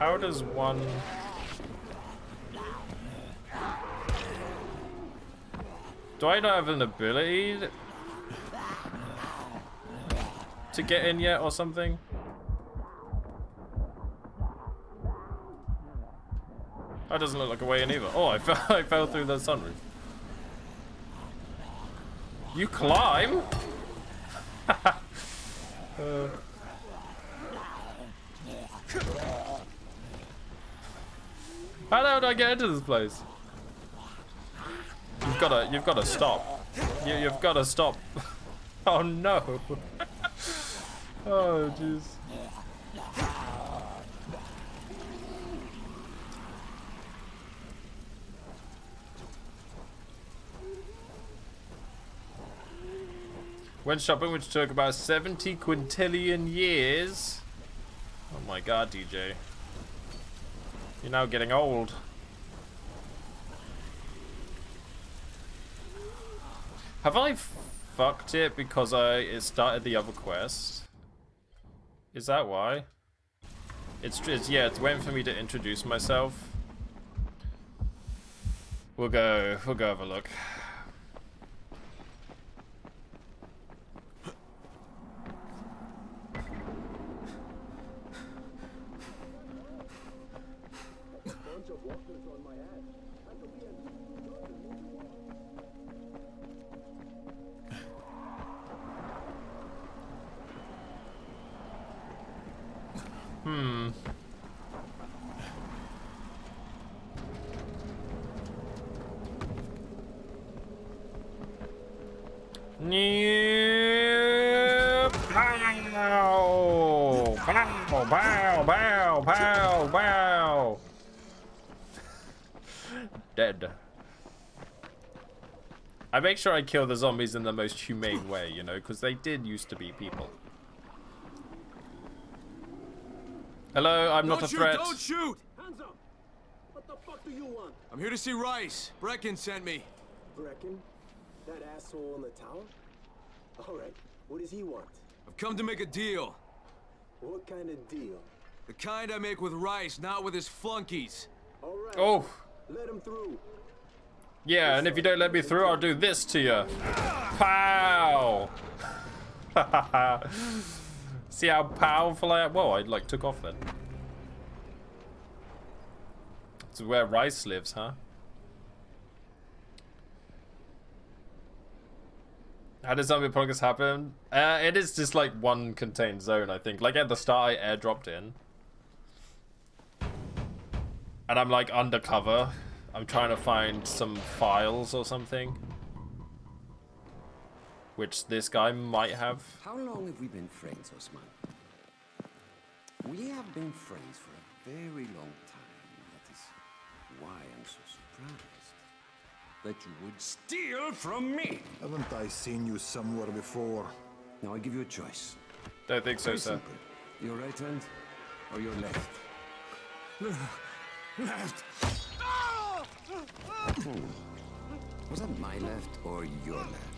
How does one... Do I not have an ability to get in yet or something? That doesn't look like a way in either. Oh, I *laughs* fell, I fell through the sunroof. You climb? *laughs* uh. How the hell do I get into this place? You've gotta, you've gotta stop. You, you've gotta stop. *laughs* oh no. *laughs* oh jeez. When shopping, which took about 70 quintillion years. Oh my god, DJ. You're now getting old. Have I fucked it because I started the other quest? Is that why? It's, it's yeah, it's waiting for me to introduce myself. We'll go, we'll go have a look. Hmm. Pow! Pow! Pow! Pow! Pow! Dead. I make sure I kill the zombies in the most humane way, you know, because they did used to be people. Hello, I'm not Don't a shoot, threat. Don't shoot! Hands up! What the fuck do you want? I'm here to see Rais. Brecken sent me. Brecken? That asshole in the tower? Alright, what does he want? I've come to make a deal. What kind of deal? The kind I make with Rais, not with his flunkies. Alright. Oh. Let him through. Yeah, and if you don't let me through, I'll do this to you. Pow! *laughs* See how powerful I am? Whoa, I like took off then. Is where Rais lives, huh? How does zombie apocalypse happen? Uh, it is just like one contained zone, I think. Like at the start, I airdropped in. And I'm like undercover. I'm trying to find some files or something. Which this guy might have. How long have we been friends, Osman? We have been friends for a very long time. That is why I'm so surprised that you would steal from me. Haven't I seen you somewhere before? Now I give you a choice. Don't think so, Very sir. simple. Your right hand or your left? *sighs* Left. Hmm. Was that my left or your left?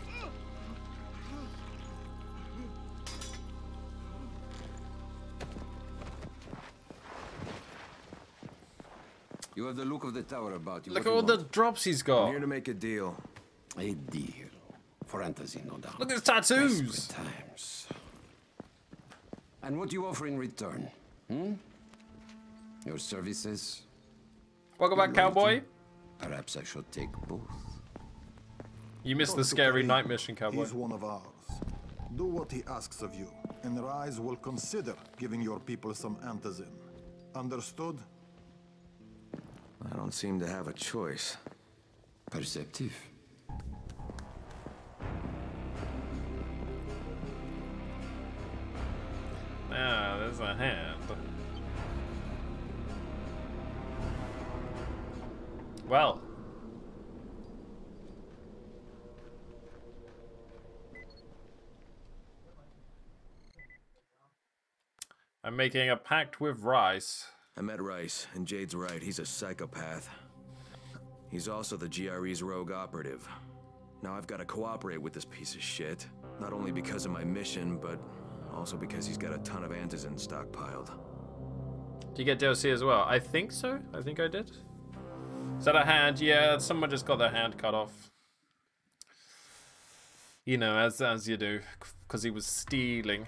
You have the look of the tower about you. Look What at all you the drops he's got. I'm here to make a deal. A deal. For antizin, no doubt. Look at his tattoos. Desperate times. And what do you offer in return? Hmm? Your services? Welcome back, cowboy. Perhaps I should take both. You missed the scary night mission, cowboy. He's one of ours. Do what he asks of you, and Rais will consider giving your people some antizin. Understood? I don't seem to have a choice. Perceptive. Ah, there's a hand. Well. I'm making a pact with Rais. I met Rais, and Jade's right, he's a psychopath. He's also the GRE's rogue operative. Now I've got to cooperate with this piece of shit. Not only because of my mission, but also because he's got a ton of antizin stockpiled. Do you get DLC as well? I think so. I think I did. Is that a hand? Yeah, someone just got their hand cut off. You know, as as you do, because he was stealing.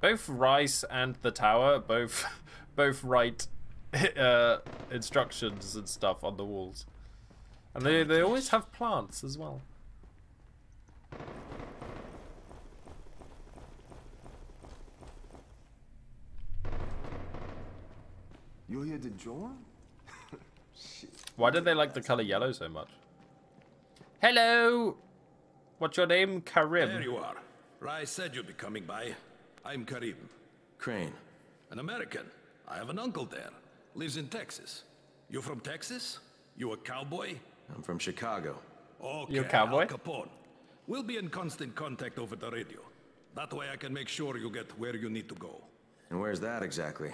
Both Rais and the tower both *laughs* both write *laughs* uh, instructions and stuff on the walls, and they they always have plants as well. You're here to join? Shit. Why do they like the color yellow so much? Hello! What's your name? Karim. There you are. Rais said you'd be coming by. I'm Karim. Crane. An American. I have an uncle there. Lives in Texas. You from Texas? You a cowboy? I'm from Chicago. Okay, You a cowboy? Al Capone. We'll be in constant contact over the radio. That way I can make sure you get where you need to go. And where's that exactly?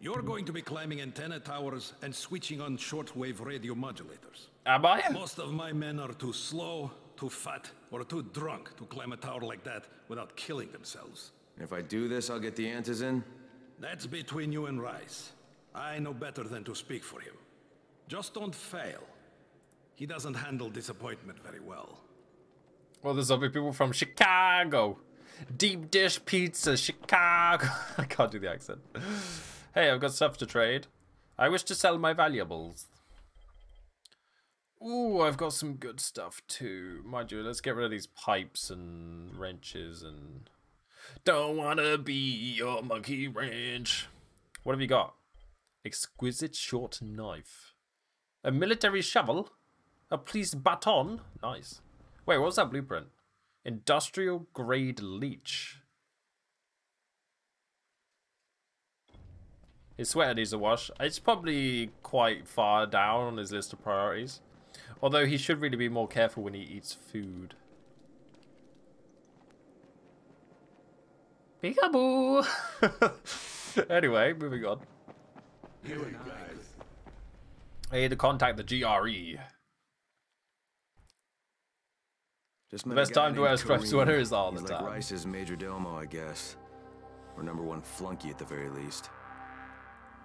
You're going to be climbing antenna towers and switching on shortwave radio modulators. Am I? Most of my men are too slow, too fat, or too drunk to climb a tower like that without killing themselves. If I do this, I'll get the antizin? That's between you and Rais. I know better than to speak for him. Just don't fail. He doesn't handle disappointment very well. Well, there's other people from Chicago. Deep dish pizza, Chicago. *laughs* I can't do the accent. Hey, I've got stuff to trade. I wish to sell my valuables. Ooh, I've got some good stuff too. Mind you, let's get rid of these pipes and wrenches and... Don't wanna be your monkey wrench. What have you got? Exquisite short knife. A military shovel? A police baton? Nice. Wait, what was that blueprint? Industrial grade leech. His sweater needs a wash. It's probably quite far down on his list of priorities. Although he should really be more careful when he eats food. Peekaboo! *laughs* anyway, moving on. I need to contact the GRE. Just The met best time to wear a named striped sweater is all the He's time. like Rais's major domo, I guess. Or number one flunky at the very least.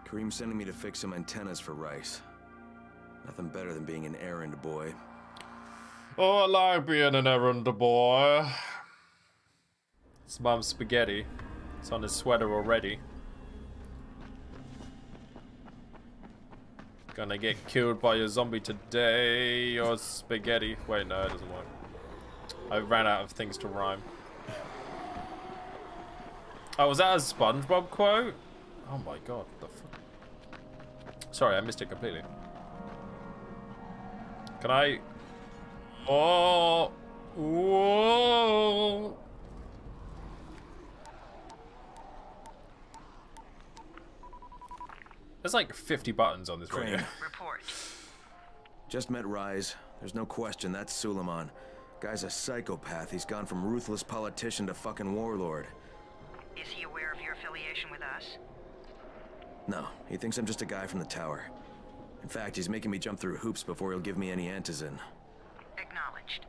Karim's sending me to fix some antennas for Rais. Nothing better than being an errand boy. Oh, I like being an errand boy. It's mom's spaghetti. It's on his sweater already. Gonna get killed by a zombie today, your spaghetti. Wait, no, it doesn't work. I ran out of things to rhyme. Oh, was that a SpongeBob quote? Oh my god, the fuck? Sorry, I missed it completely. Can I... Oh! Whoa! There's like 50 buttons on this radio. Report. Just met Rais. There's no question that's Suleiman. Guy's a psychopath. He's gone from ruthless politician to fucking warlord. Is he aware of your affiliation with us? No, he thinks I'm just a guy from the tower. In fact, he's making me jump through hoops before he'll give me any antizin. Acknowledged.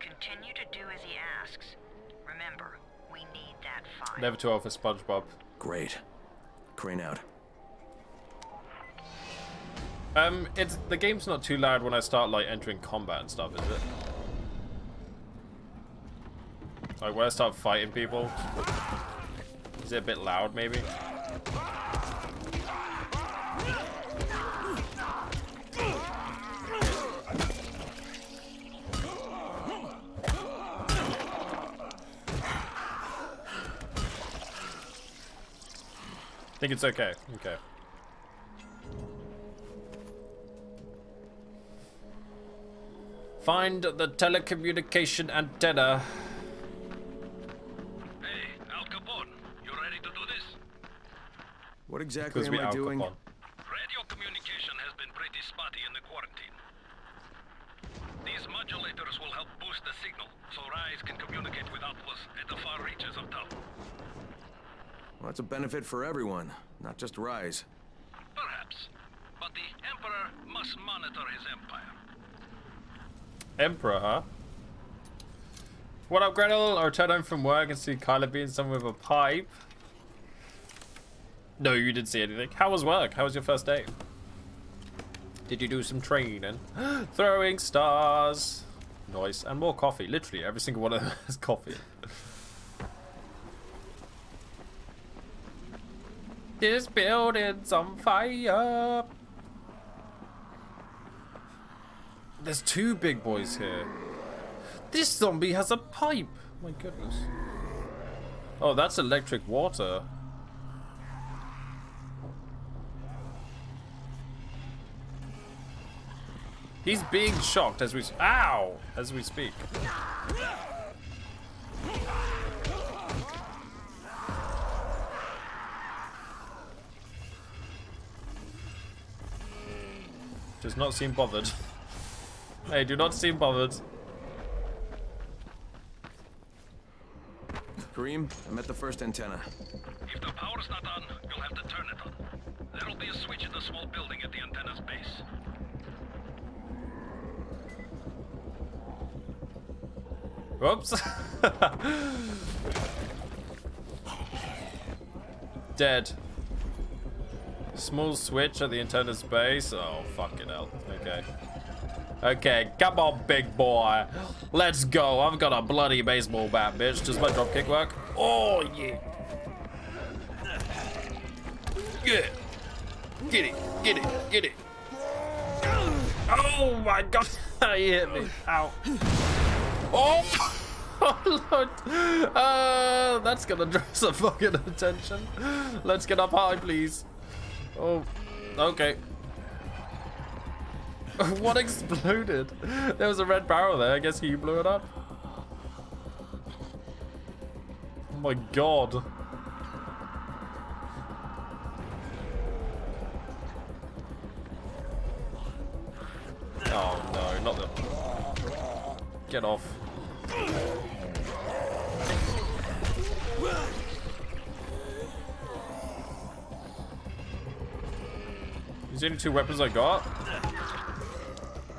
Continue to do as he asks. Remember, we need that file. Never too old for SpongeBob. Great. Crane out. Um, it's the game's not too loud when I start like entering combat and stuff, is it? Like when I start fighting people, is it a bit loud maybe? I think it's okay. Okay. Find the telecommunication antenna. Hey, Al Capone, you ready to do this? What exactly Because am we I Al doing? Capone. Radio communication has been pretty spotty in the quarantine. These modulators will help boost the signal, so Rais can communicate with outposts at the far reaches of town. Well, that's a benefit for everyone, not just Rais. Perhaps. But the Emperor must monitor his empire. Emperor, huh? What up, Gretel? I returned home from work and see Kyla being someone with a pipe. No, you didn't see anything. How was work? How was your first day? Did you do some training? *gasps* Throwing stars. Nice. And more coffee. Literally, every single one of them *laughs* has coffee. this building's on fire. There's two big boys here. This zombie has a pipe. My goodness. Oh, that's electric water. He's being shocked as we ow as we speak. Does not seem bothered. *laughs* They do not seem bothered. Karim, I'm at the first antenna. If the power's not on, you'll have to turn it on. There'll be a switch in the small building at the antenna's base. Whoops. Dead. Small switch at the antenna's base. Oh, fucking hell. Okay. Okay, come on, big boy. Let's go. I've got a bloody baseball bat, bitch. Does my dropkick work? Oh, yeah. Get it. Get it. Get it. Get it. Oh, my God. *laughs* he hit me. Ow. Oh! Oh, *laughs* Lord. Uh, that's gonna draw some fucking attention. Let's get up high, please. Oh, okay. *laughs* what exploded? There was a red barrel there. I guess he blew it up. Oh my god. Oh no, not the... Get off. These are the only two weapons I got.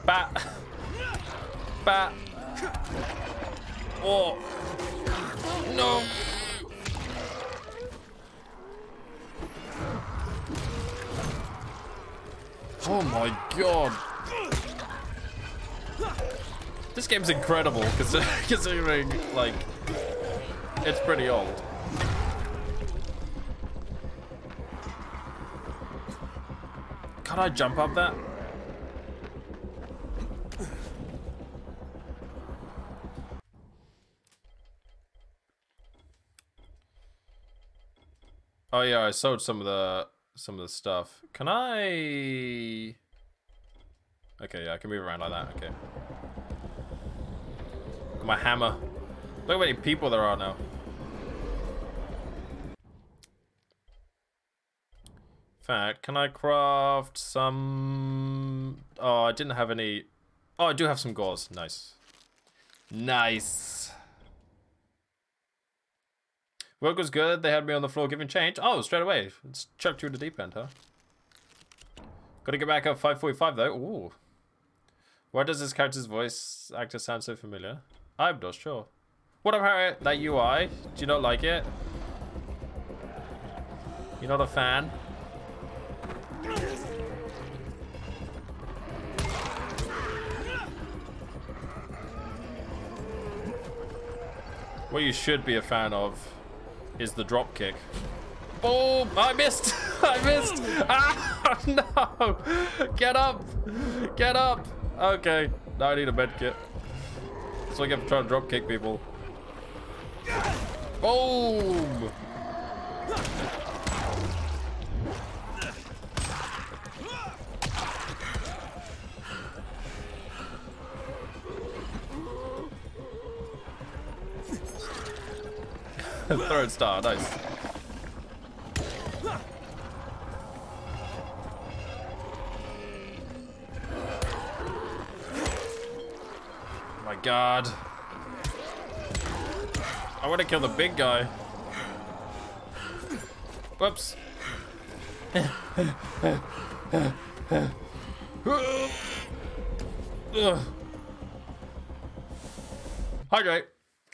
Bat. Bat. Oh. No. Oh my god. This game's incredible *laughs* considering, like, it's pretty old. Can I jump up that? Oh yeah, I sold some of the some of the stuff. Can I? Okay, yeah, I can move around like that. Okay. My hammer. Look how many people there are now. In fact, can I craft some... Oh, I didn't have any... Oh, I do have some gauze. Nice. Nice. Work was good. They had me on the floor giving change. Oh, straight away. It's chucked you in the deep end, huh? Gotta get back up 545 though. Ooh. Why does this character's voice actor sound so familiar? I'm not sure. What about that UI? Do you not like it? You're not a fan? What you should be a fan of is the drop kick. Boom! I missed! *laughs* I missed! Ah, *laughs* no! Get up! Get up! Okay, now I need a med kit. So I get to try to drop kick people. Boom! *laughs* Third star, nice. Oh my god. I want to kill the big guy. Whoops. Hydrate.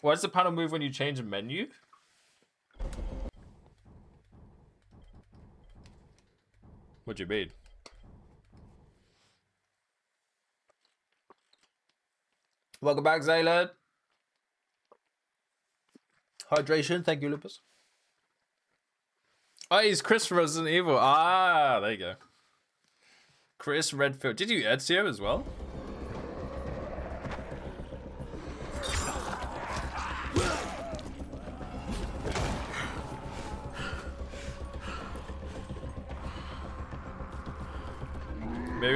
Why does the panel move when you change a menu? What you mean? Welcome back, Zaylan. Hydration, thank you, Lupus. Oh, he's Chris from Resident Evil. Ah, there you go. Chris Redfield. Did you Ezio as well?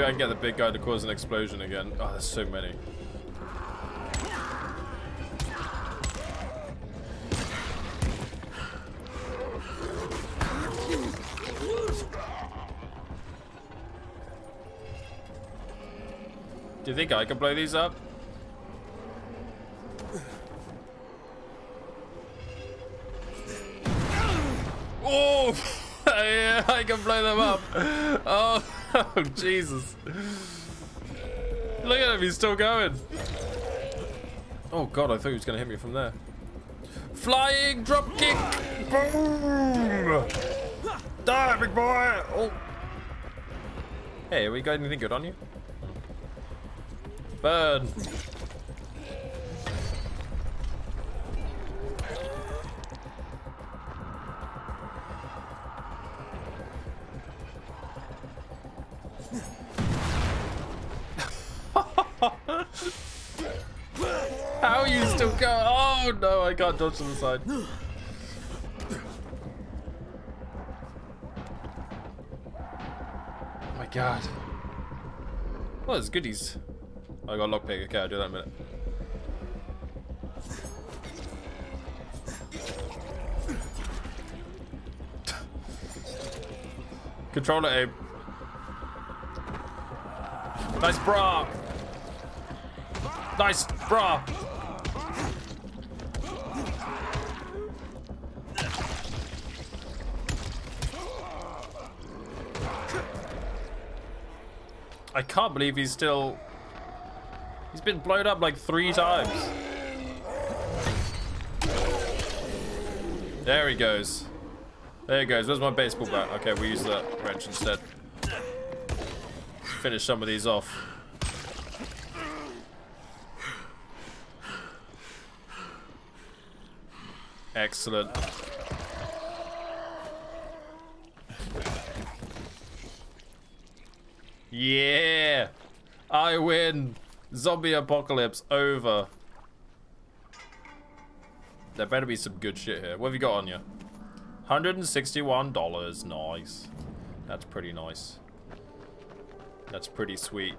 Maybe I can get the big guy to cause an explosion again. Oh, there's so many. Do you think I can blow these up? Oh, *laughs* yeah, I can blow them up. Oh. *laughs* oh, Jesus. Look at him, he's still going. Oh god, I thought he was going to hit me from there. Flying drop kick. Boom. Die, big boy. Oh. Hey, we got anything good on you? Burn. *laughs* How are you still going? Oh no, I can't dodge to the side. Oh my god. Oh, there's goodies. I got lockpick. Okay, I'll do that in a minute. *laughs* Controller aim. Nice bra. Nice bra. I can't believe he's still... He's been blown up like three times. There he goes. There he goes. Where's my baseball bat? Okay, we use that wrench instead. Finish some of these off. Excellent. Yeah! I win! Zombie apocalypse over. There better be some good shit here. What have you got on you? $161. Nice. That's pretty nice. That's pretty sweet.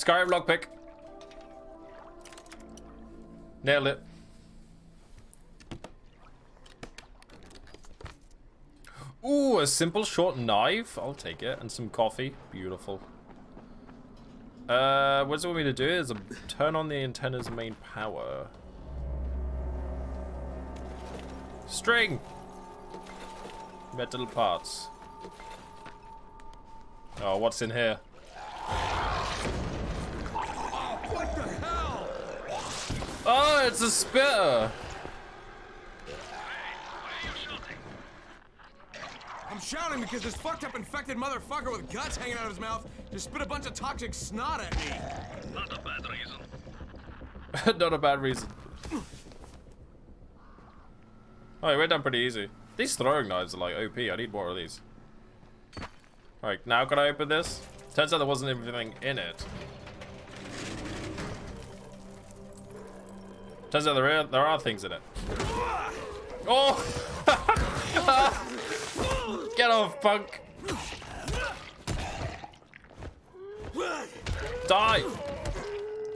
Skyrim lockpick. Nailed it. Ooh, a simple short knife. I'll take it. And some coffee. Beautiful. Uh, what does it want me to do? Is turn on the antenna's main power. String! Metal parts. Oh, what's in here? Oh, it's a spitter! I'm shouting because this fucked up infected motherfucker with guts hanging out of his mouth just spit a bunch of toxic snot at me. Not a bad reason. *laughs* Not a bad reason. Oh, it went down pretty easy. These throwing knives are like OP. I need more of these. Alright, now can I open this? Turns out there wasn't anything in it. Turns out there are, there are things in it. Oh! *laughs* Get off, punk! Die!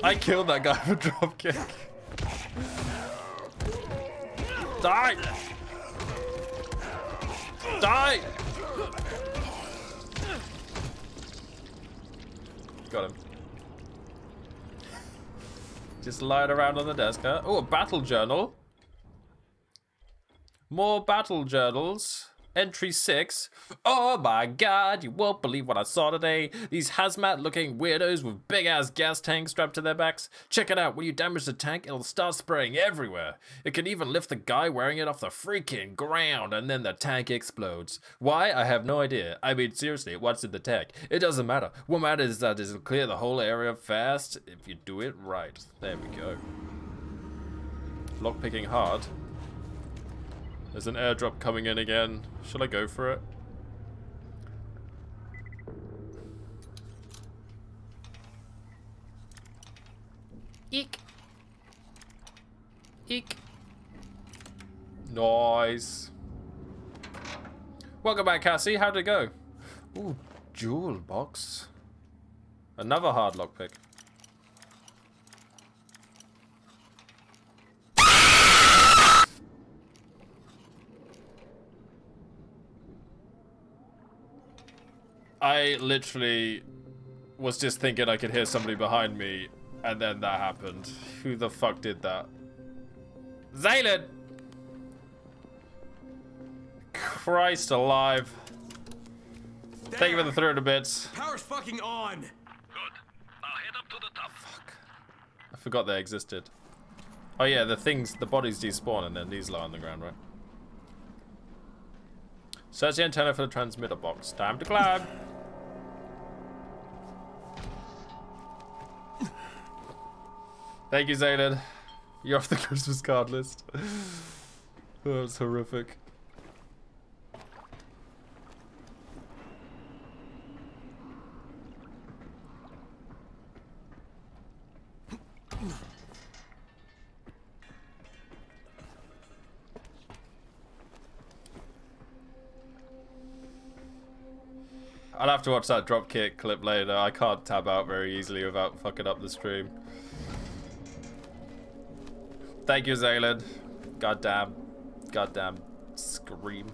I killed that guy with *laughs* a dropkick. Die! Die! Got him. Just lying around on the desk, huh? Oh, a battle journal. More battle journals. Entry 6. Oh my god, you won't believe what I saw today. These hazmat looking weirdos with big ass gas tanks strapped to their backs. Check it out, when you damage the tank, it'll start spraying everywhere. It can even lift the guy wearing it off the freaking ground and then the tank explodes. Why? I have no idea. I mean, seriously, what's in the tank? It doesn't matter. What matters is that it'll clear the whole area fast if you do it right. There we go. Lockpicking hard. There's an airdrop coming in again. Should I go for it? Eek. Eek. Nice. Welcome back, Cassie. How'd it go? Ooh, jewel box. Another hard lockpick. I literally was just thinking I could hear somebody behind me And then that happened. Who the fuck did that? Zaylin! Christ alive. Thank you for the 300 bits. Power's fucking on. Good. Now head up to the top. Fuck. I forgot they existed. Oh yeah, the things, the bodies despawn and then these lie on the ground, right? Search the antenna for the transmitter box. Time to climb. Thank you, Zaylin. You're off the *laughs* Christmas card list. *laughs* that was horrific. I'll have to watch that dropkick clip later. I can't tab out very easily without fucking up the stream. Thank you, Zaylin. Goddamn. Goddamn scream.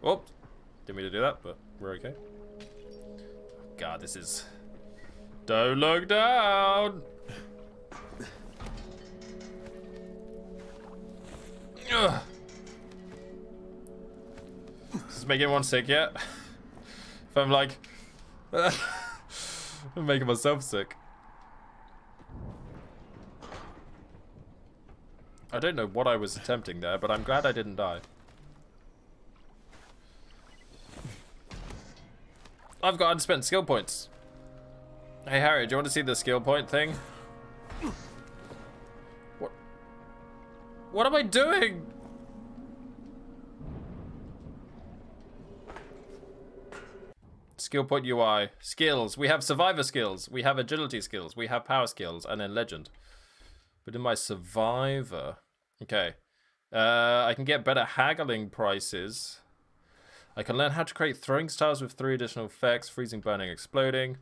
Whoops. Didn't mean to do that, but we're okay. God, this is... Don't look down! Ugh. This make anyone sick yet? *laughs* if I'm like... *laughs* I'm making myself sick. I don't know what I was attempting there, but I'm glad I didn't die. I've got unspent skill points. Hey Harry, do you want to see the skill point thing? What? What am I doing? Skill point UI. Skills. We have survivor skills. We have agility skills. We have power skills. And then legend. But in my survivor... Okay. Uh, I can get better haggling prices. I can learn how to create throwing stars with three additional effects. Freezing, burning, exploding.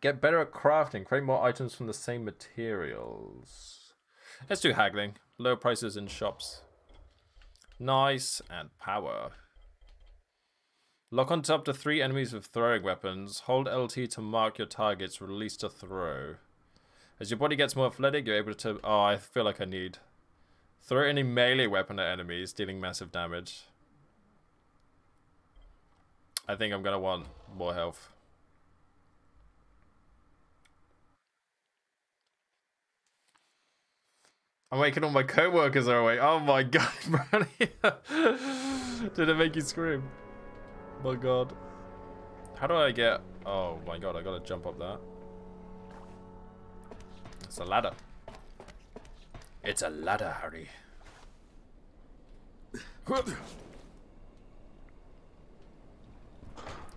Get better at crafting. Create more items from the same materials. Let's do haggling. Low prices in shops. Nice. And power. Lock onto up to three enemies with throwing weapons. Hold LT to mark your targets. Release to throw. As your body gets more athletic, you're able to... Oh, I feel like I need... Throw any melee weapon at enemies, dealing massive damage. I think I'm gonna want more health. I'm waking all my co-workers are awake. Oh my *laughs* god, Brownie. *laughs* Did it make you scream? My god. How do I get... Oh my god, I gotta jump up there. It's a ladder. It's a ladder, Harry.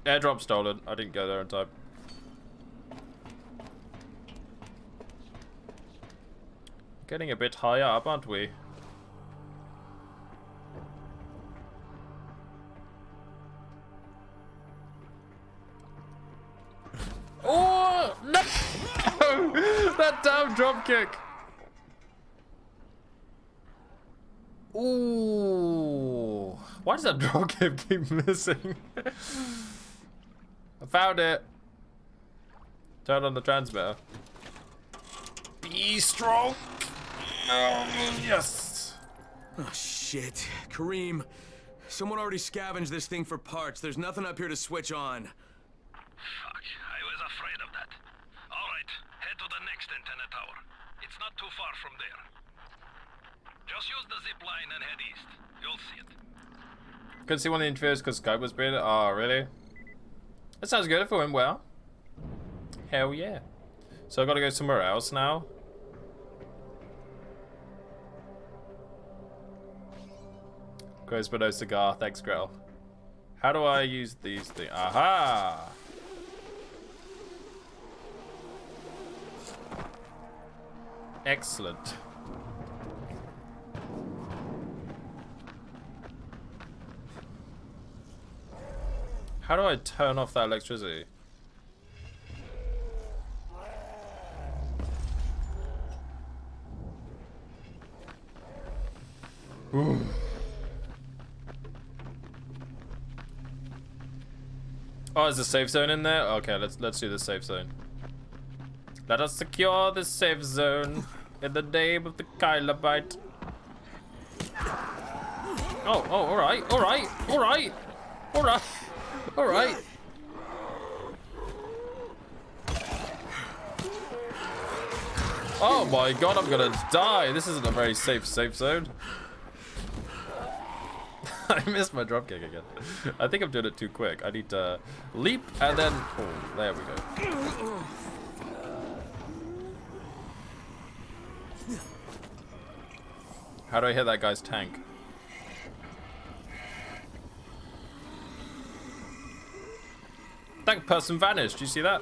Airdrop stolen. I didn't go there in time. Getting a bit higher up, aren't we? Oh no! *laughs* that damn drop kick. Ooh, why does that *laughs* drop kick keep missing? *laughs* I found it. Turn on the transmitter. Be strong. Oh, yes. Oh, shit. Karim, someone already scavenged this thing for parts. There's nothing up here to switch on. Fuck, I was afraid of that. All right, head to the next antenna tower. It's not too far from there. Just use the zip line and head east. You'll see it. Couldn't see one of the interviews because Skype was bad. Oh, ah, really? That sounds good for him. well. Hell yeah. So I've gotta go somewhere else now. Goes no cigar. Thanks, Grell. How do I use these things? Aha! Excellent. How do I turn off that electricity? Ooh. Oh, is the safe zone in there? Okay, let's let's do the safe zone. Let us secure the safe zone *laughs* in the name of the Kylarbyte. Oh, oh, alright, alright, all right, all right, all right. Oh my god, I'm gonna die. This isn't a very safe safe zone. *laughs* I missed my drop kick again. I think I'm doing it too quick. I need to leap and then... Oh, there we go. How do I hit that guy's tank? That person vanished. Do you see that?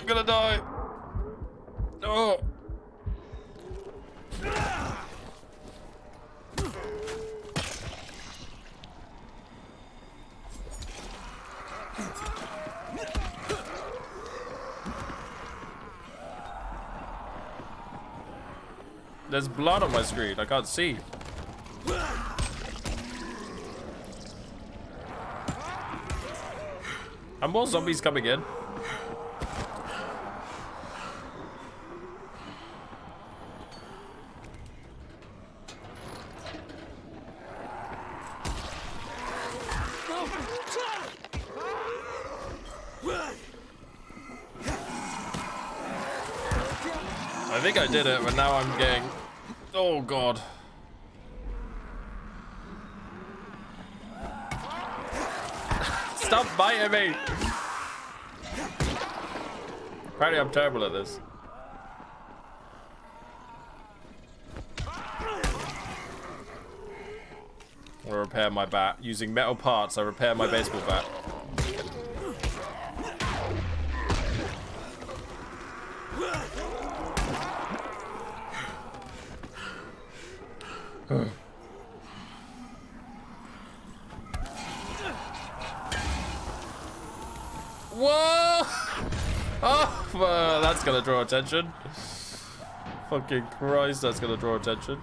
I'm gonna die. Oh. There's blood on my screen. I can't see. And more zombies coming in. I think I did it, but now I'm getting... Oh, God. Stop biting me! Apparently I'm terrible at this. I repair my bat. Using metal parts, I repair my baseball bat. Whoa! Oh, uh, that's gonna draw attention. Fucking Christ, that's gonna draw attention.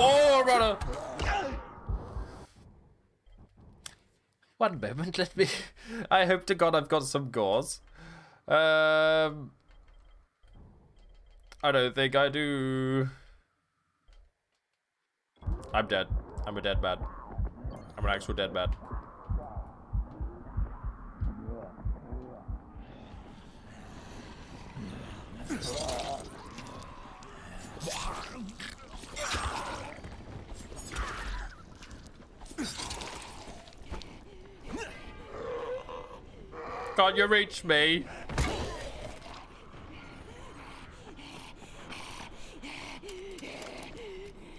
Oh, runner! One moment, let me. I hope to God I've got some gauze. Um, I don't think I do. I'm dead. I'm a dead man. I'm an actual dead man. You reach me?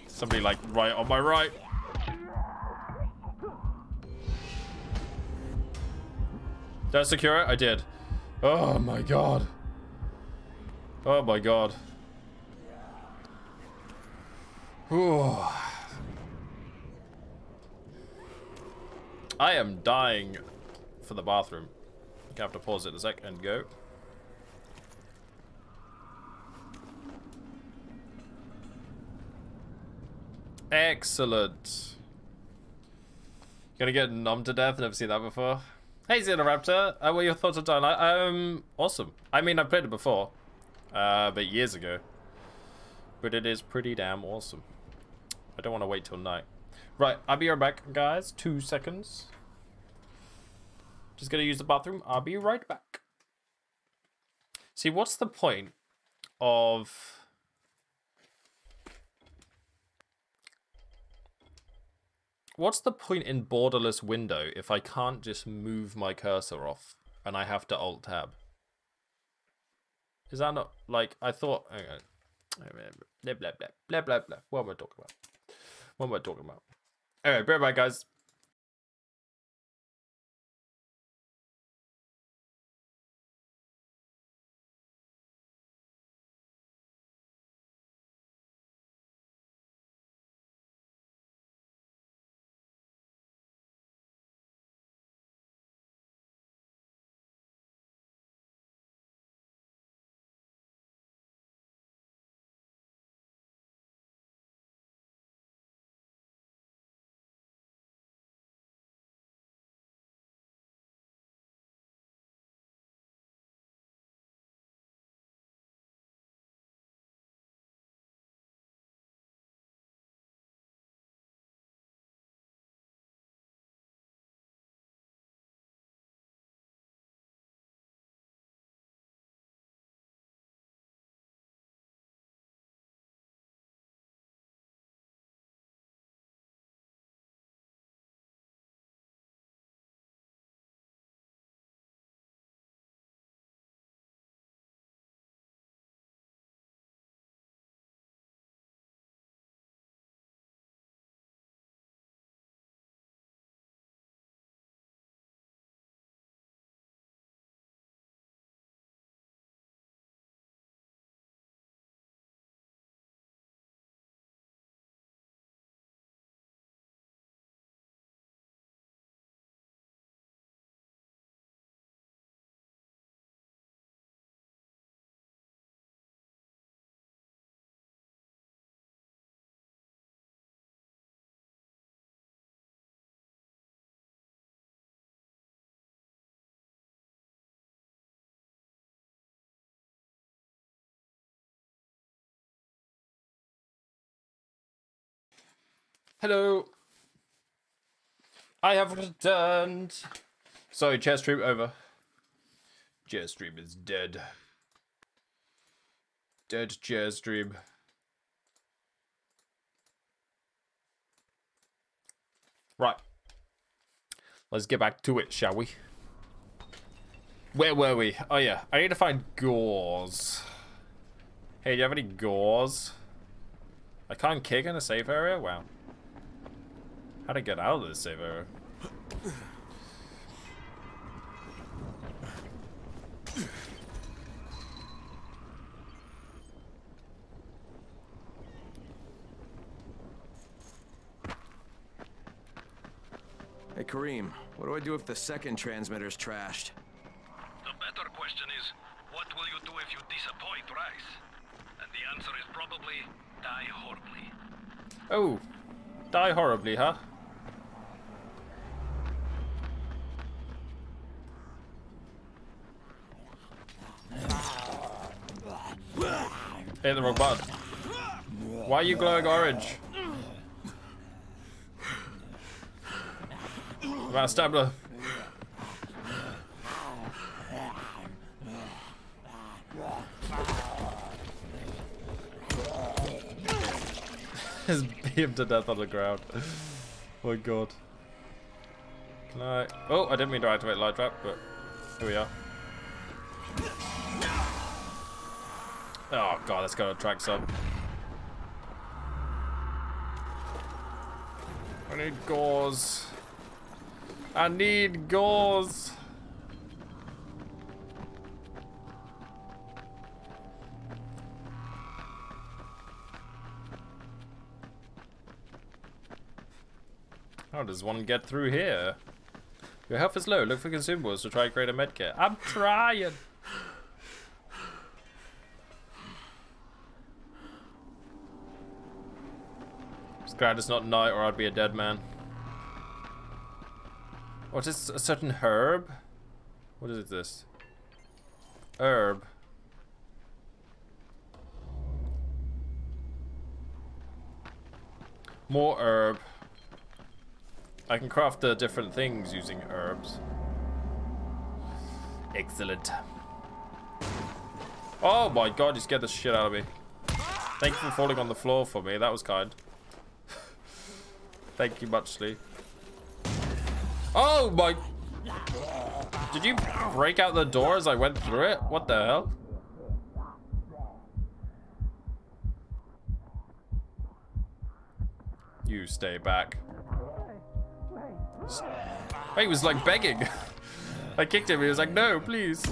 Somebody like right on my right. Did I secure it? I did. Oh my god. Oh my god. I am dying for the bathroom. Have to pause it a sec and go. Excellent. Gonna get numb to death. Never seen that before. Hey, Xenoraptor. Uh, what are your thoughts on Dying Light? Um, awesome. I mean, I've played it before, uh, but years ago. But it is pretty damn awesome. I don't want to wait till night. Right, I'll be right back, guys. Two seconds. Just gonna use the bathroom. I'll be right back. See, what's the point of... What's the point in borderless window if I can't just move my cursor off and I have to alt tab? Is that not like I thought? Okay. Blah blah blah blah blah blah. What am I talking about? What am I talking about? Anyway, bye bye guys. Hello. I have returned. Sorry, chair stream over. Chair stream is dead. Dead chair stream. Right. Let's get back to it, shall we? Where were we? Oh yeah, I need to find gauze. Hey, do you have any gauze? I can't kick in a safe area? Wow. How to get out of this safe area? Hey, Karim, what do I do if the second transmitter's trashed? The better question is, what will you do if you disappoint Rais? And the answer is probably die horribly. Oh, die horribly, huh? Hit the wrong button. Why are you glowing orange? About stabler. Just beamed to death on the ground. my god. Can I? Oh, I didn't mean to activate light trap, but here we are. Oh god, let's go to track. I need gauze. I need gauze. How does one get through here? Your health is low. Look for consumables to try and create a medkit. I'm trying. Glad it's not night or I'd be a dead man. What is a certain herb? What is this? Herb. More herb. I can craft the different things using herbs. Excellent. Oh my god, you scared the shit out of me. Thank you for falling on the floor for me. That was kind. Thank you muchly. Oh my... Did you break out the door as I went through it? What the hell? You stay back. He was like begging. *laughs* I kicked him. He was like, no, please.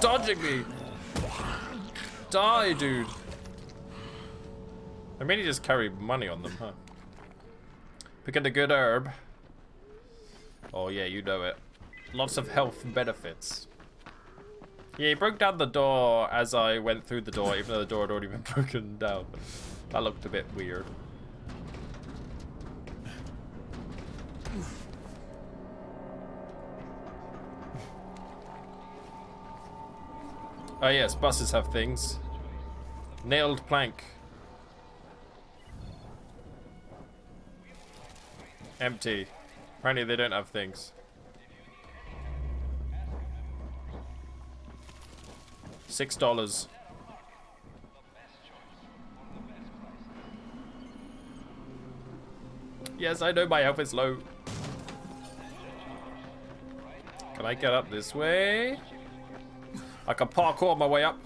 Dodging me. Die, dude. I mean, he just carry money on them, huh? Picking a good herb. Oh, yeah, you know it. Lots of health benefits. Yeah, he broke down the door as I went through the door, even though the door had already been *laughs* broken down. That looked a bit weird. Oh yes, buses have things. Nailed plank. Empty. Apparently they don't have things. Six dollars. Yes, I know my health is low. Can I get up this way? I can parkour my way up.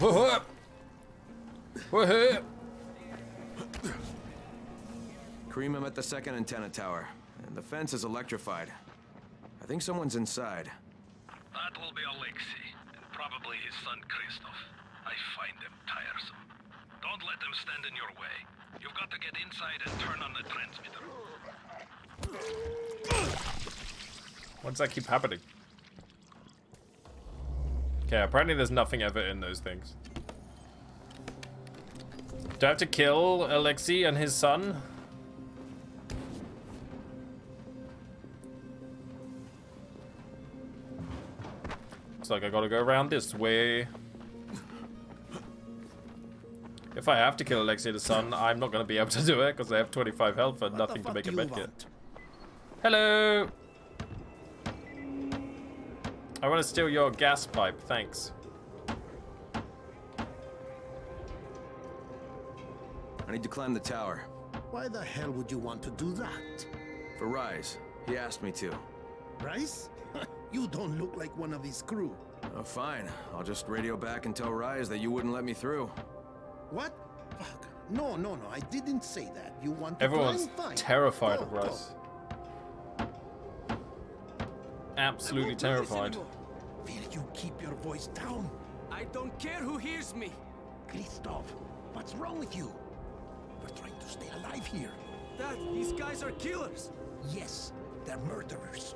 Karim, I'm at the second antenna tower, and the fence is electrified. I think someone's inside. That will be Alexei, and probably his son Christoph. I find them tiresome. Don't let them stand in your way. You've got to get inside and turn on the transmitter. Why does that keep happening? Okay, apparently there's nothing ever in those things. Do I have to kill Alexei and his son? Looks like I gotta go around this way. If I have to kill Alexei the son, I'm not gonna be able to do it because I have 25 health and nothing to make a medkit. Hello! I want to steal your gas pipe, thanks. I need to climb the tower. Why the hell would you want to do that? For Rais. He asked me to. Rais? *laughs* you don't look like one of his crew. Oh, fine. I'll just radio back and tell Rais that you wouldn't let me through. What? Fuck. No, no, no. I didn't say that. You want to Everyone's climb? Fine. terrified Go, of Rais. Absolutely terrified. Will you keep your voice down? I don't care who hears me. Christoph, what's wrong with you? We're trying to stay alive here. Dad, these guys are killers. Yes, they're murderers.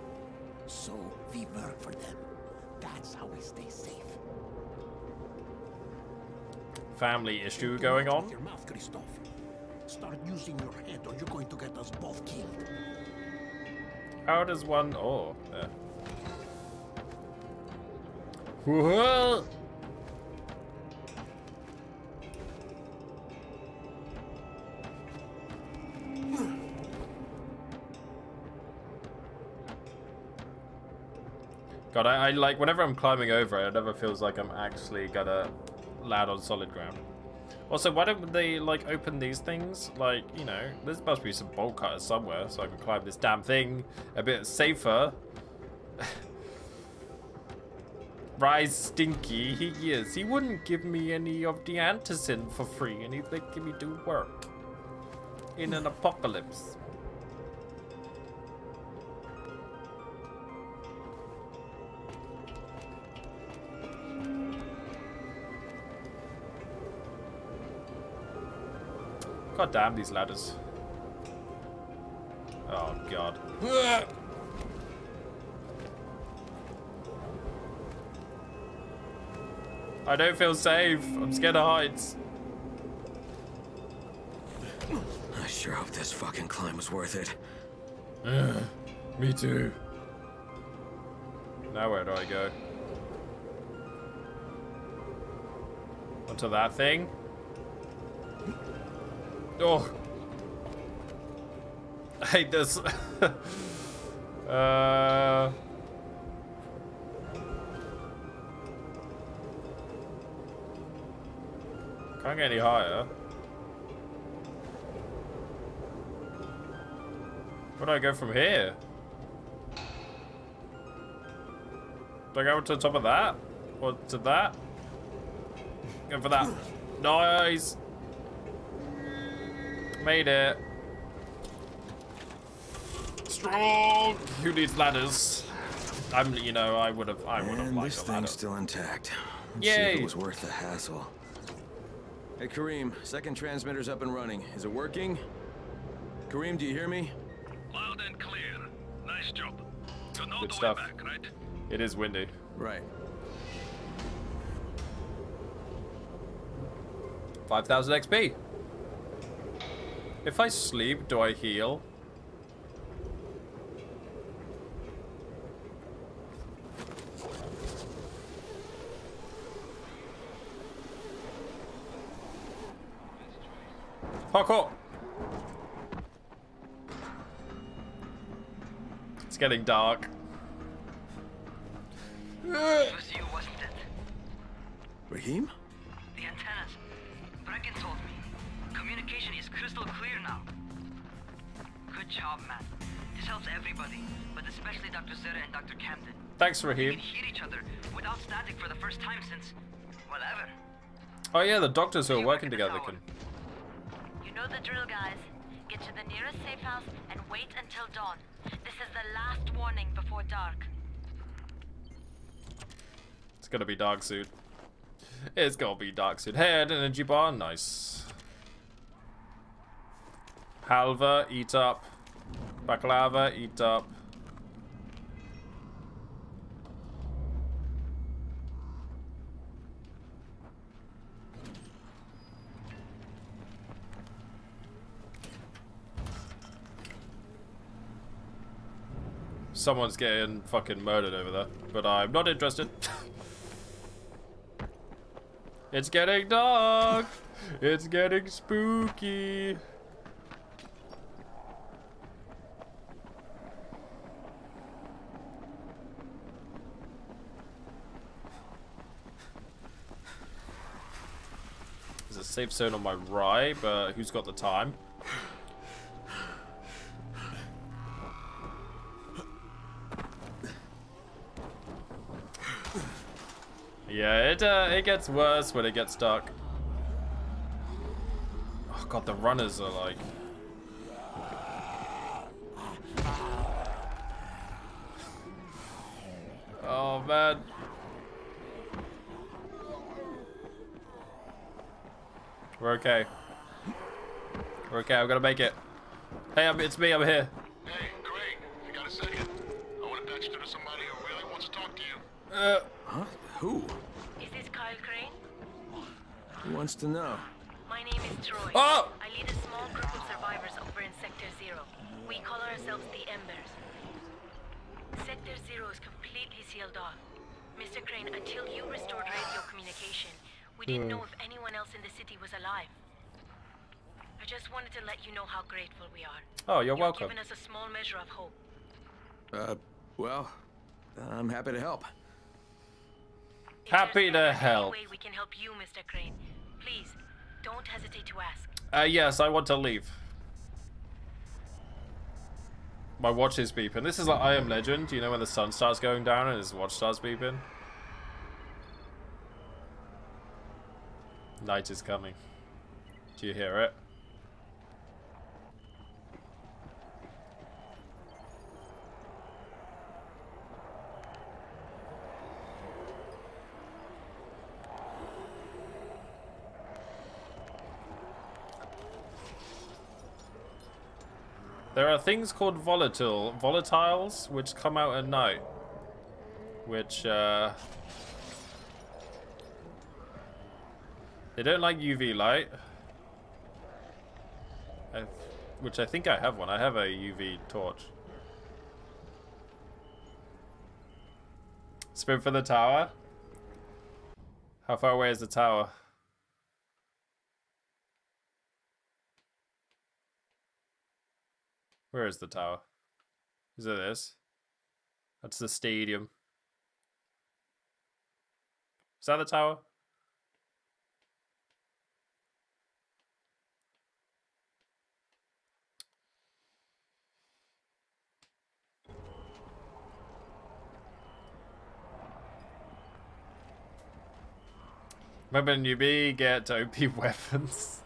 So we work for them. That's how we stay safe. Family issue going on. Your mouth, Christoph. Start using your head or you're going to get us both killed. How does one... Oh, there. God, I, I like whenever I'm climbing over it, it never feels like I'm actually gonna land on solid ground. Also, why don't they like open these things? Like, you know, there's supposed to be some bolt cutters somewhere so I can climb this damn thing a bit safer. *laughs* Rais Stinky, he is. He wouldn't give me any of the antizin for free, and he's making me do work. In an apocalypse. God damn these ladders. Oh god. I don't feel safe. I'm scared of heights. I sure hope this fucking climb was worth it. Ugh, me too. Now where do I go? Onto that thing? Oh. *laughs* I hate this. *laughs* uh... Can't get any higher. Where do I go from here? Do I go to the top of that? Or to that? Go for that. *clears throat* Nice! Made it. Strong! Who needs ladders? I'm, you know, I would have, I would have liked this a ladder. thing's still intact. Let's Yay! it was worth the hassle. Hey, Karim, second transmitter's up and running. Is it working? Karim, do you hear me? Loud and clear. Nice job. You know Good the stuff. way back, right? It is windy. Right. 5,000 XP. If I sleep, do I heal? Parkour! It's getting dark. It was you, wasn't it? Rahim? The antennas. Brecken told me. Communication is crystal clear now. Good job, man. This helps everybody, but especially Dr. Zere and Dr. Camden. Thanks, We Rahim. can hear each other without static for the first time since, well, ever. Oh yeah, the doctors who are working together can... Know the drill, guys. Get to the nearest safe house and wait until dawn. This is the last warning before dark. It's gonna be dark soon. It's gonna be soon. Hey, an energy bar, nice. Halva, eat up. Baklava, eat up. Someone's getting fucking murdered over there, but I'm not interested. *laughs* It's getting dark. *laughs* It's getting spooky. There's a safe zone on my right, but who's got the time? Yeah, it uh, it gets worse when it gets dark. Oh god, the runners are like. Oh man. We're okay. We're okay. I'm gonna make it. Hey, I'm, it's me. I'm here. Hey, Crane, you got a second? I want to patch you to somebody who really wants to talk to you. Uh. Huh? Who? Is this Kyle Crane? Who wants to know? My name is Troy. Oh! I lead a small group of survivors over in Sector Zero. We call ourselves the Embers. Sector Zero is completely sealed off. Mr. Crane, until you restored radio communication, we didn't know if anyone else in the city was alive. I just wanted to let you know how grateful we are. Oh, you're welcome. You've given us a small measure of hope. Uh, well, I'm happy to help. Happy to help. way we can help you, Mr. Crane. Please, don't hesitate to ask. Uh, yes, I want to leave. My watch is beeping. This is like I Am Legend. You know when the sun starts going down and his watch starts beeping? Night is coming. Do you hear it? There are things called volatile volatiles which come out at night. Which uh They don't like UV light. I which I think I have one. I have a UV torch. Sprint for the tower. How far away is the tower? Where is the tower? Is it this? That's the stadium. Is that the tower? Remember newbie get OP *laughs* weapons.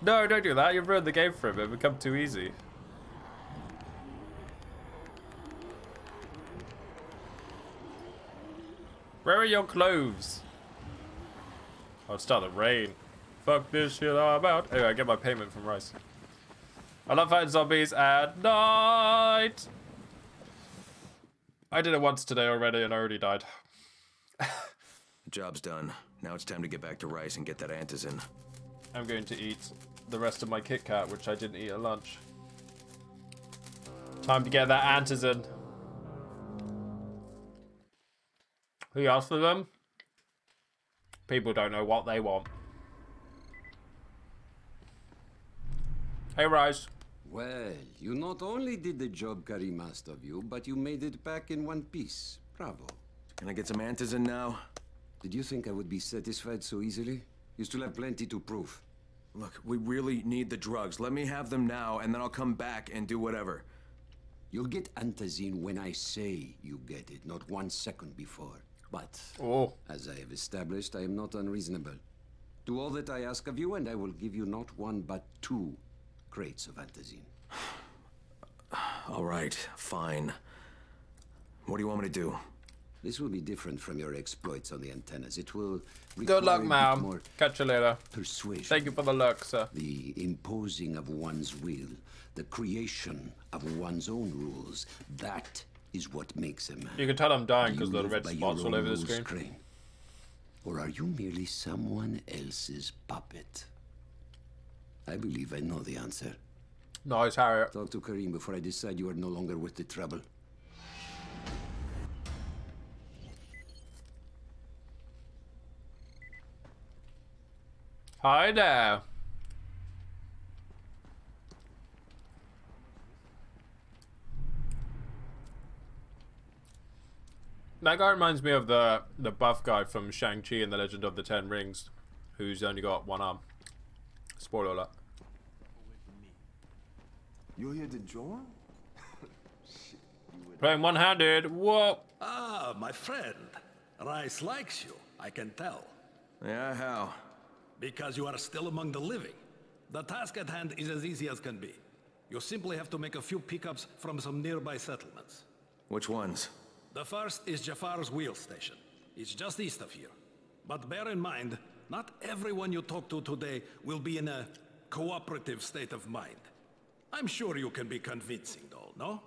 no, don't do that. You've ruined the game for him. It become too easy. Where are your clothes? Oh, it's starting to rain. Fuck this shit I'm out. Anyway, I get my payment from Rais. I love fighting zombies at night. I did it once today already and I already died. *laughs* Job's done. Now it's time to get back to Rais and get that antizin. I'm going to eat the rest of my Kit Kat, which I didn't eat at lunch. Time to get that antizin. Who asked for them? People don't know what they want. Hey, Rais. Well, you not only did the job Karim asked of you, but you made it back in one piece. Bravo. Can I get some antizin now? Did you think I would be satisfied so easily? You still have plenty to prove. Look, we really need the drugs. Let me have them now, and then I'll come back and do whatever. You'll get antizin when I say you get it, not one second before. But, oh. as I have established, I am not unreasonable. Do all that I ask of you, and I will give you not one but two crates of antizin. *sighs* All right, fine. What do you want me to do? This will be different from your exploits on the antennas. It will Good luck, require a bit ma'am. Catch you later. Persuasion. Thank you for the luck, sir. The imposing of one's will, the creation of one's own rules. That is what makes a man. You can tell I'm dying because the red spots all over the screen. Crane? Or are you merely someone else's puppet? I believe I know the answer. Nice, Harriet. Talk to Karim before I decide you are no longer worth the trouble. Hi there. That guy reminds me of the the buff guy from Shang-Chi and the Legend of the Ten Rings, who's only got one arm. Spoiler alert. You're here to join? *laughs* Playing one-handed. Whoa. Ah, my friend. Rais likes you, I can tell. Yeah, how? Because you are still among the living. The task at hand is as easy as can be. You simply have to make a few pickups from some nearby settlements. Which ones? The first is Jafar's wheel station. It's just east of here. But bear in mind, not everyone you talk to today will be in a cooperative state of mind. I'm sure you can be convincing though, no?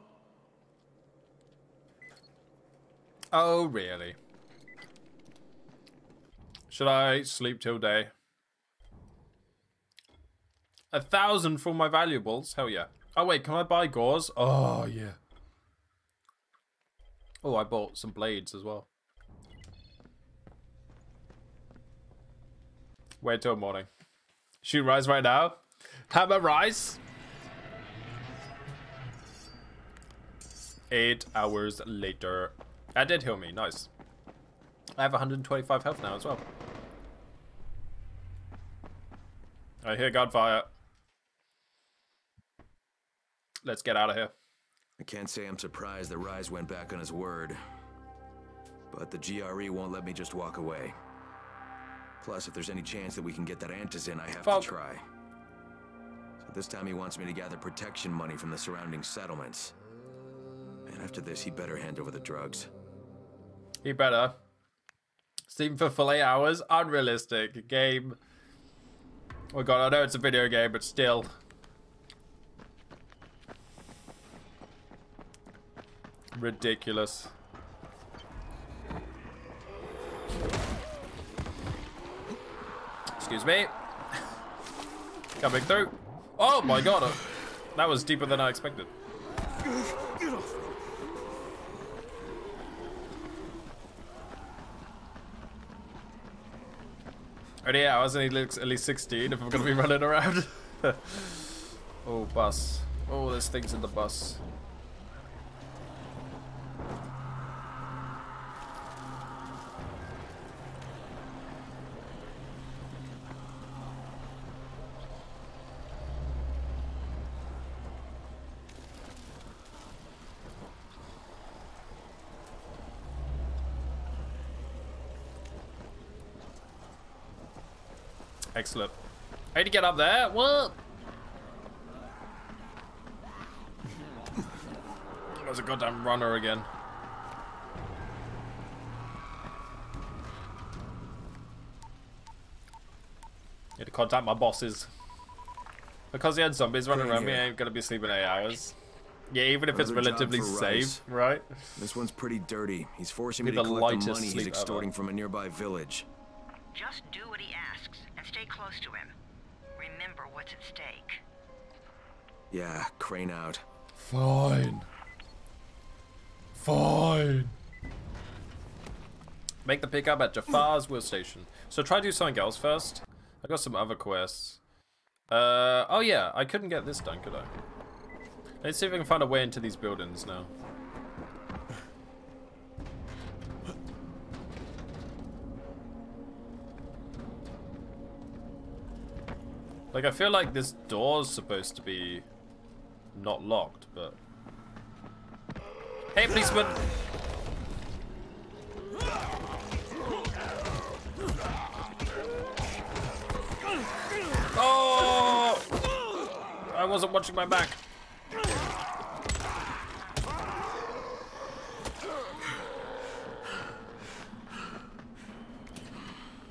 Oh, really? Should I sleep till day? A thousand for my valuables? Hell yeah. Oh, wait, can I buy gauze? Oh, yeah. Oh, I bought some blades as well. Wait till morning. Shoot rise right now. Hammer rise. Eight hours later. That did heal me. Nice. I have 125 health now as well. I hear gunfire. Let's get out of here. I can't say I'm surprised that Rais went back on his word. But the GRE won't let me just walk away. Plus, if there's any chance that we can get that Antizin, I have Fuck. to try. So this time he wants me to gather protection money from the surrounding settlements. And after this, he better hand over the drugs. He better. Steam for full eight hours. Unrealistic. Game. Oh god, I know it's a video game, but still. Ridiculous. Excuse me. *laughs* Coming through. Oh my god. uh, That was deeper than I expected. Hours and he looks at least 16 if I'm gonna be running around. *laughs* oh, bus. Oh, there's things in the bus. Excellent. I need to get up there. What? There's a goddamn runner again. Need to contact my bosses. Because the had zombies running around me, I ain't gonna be sleeping eight hours. Yeah, even if it's Another job relatively safe, Rais. right? This one's pretty dirty. He's forcing me to the collect the money he's extorting ever. from a nearby village. Just do what he asks and stay close to him. Remember what's at stake. Yeah, crane out. Fine. Fine. Make the pickup at Jafar's wheel station. So try to do something else first. I got some other quests. Uh, oh yeah, I couldn't get this done, could I? Let's see if I can find a way into these buildings now. Like, I feel like this door's supposed to be not locked, but... Hey, policeman! Oh! I wasn't watching my back.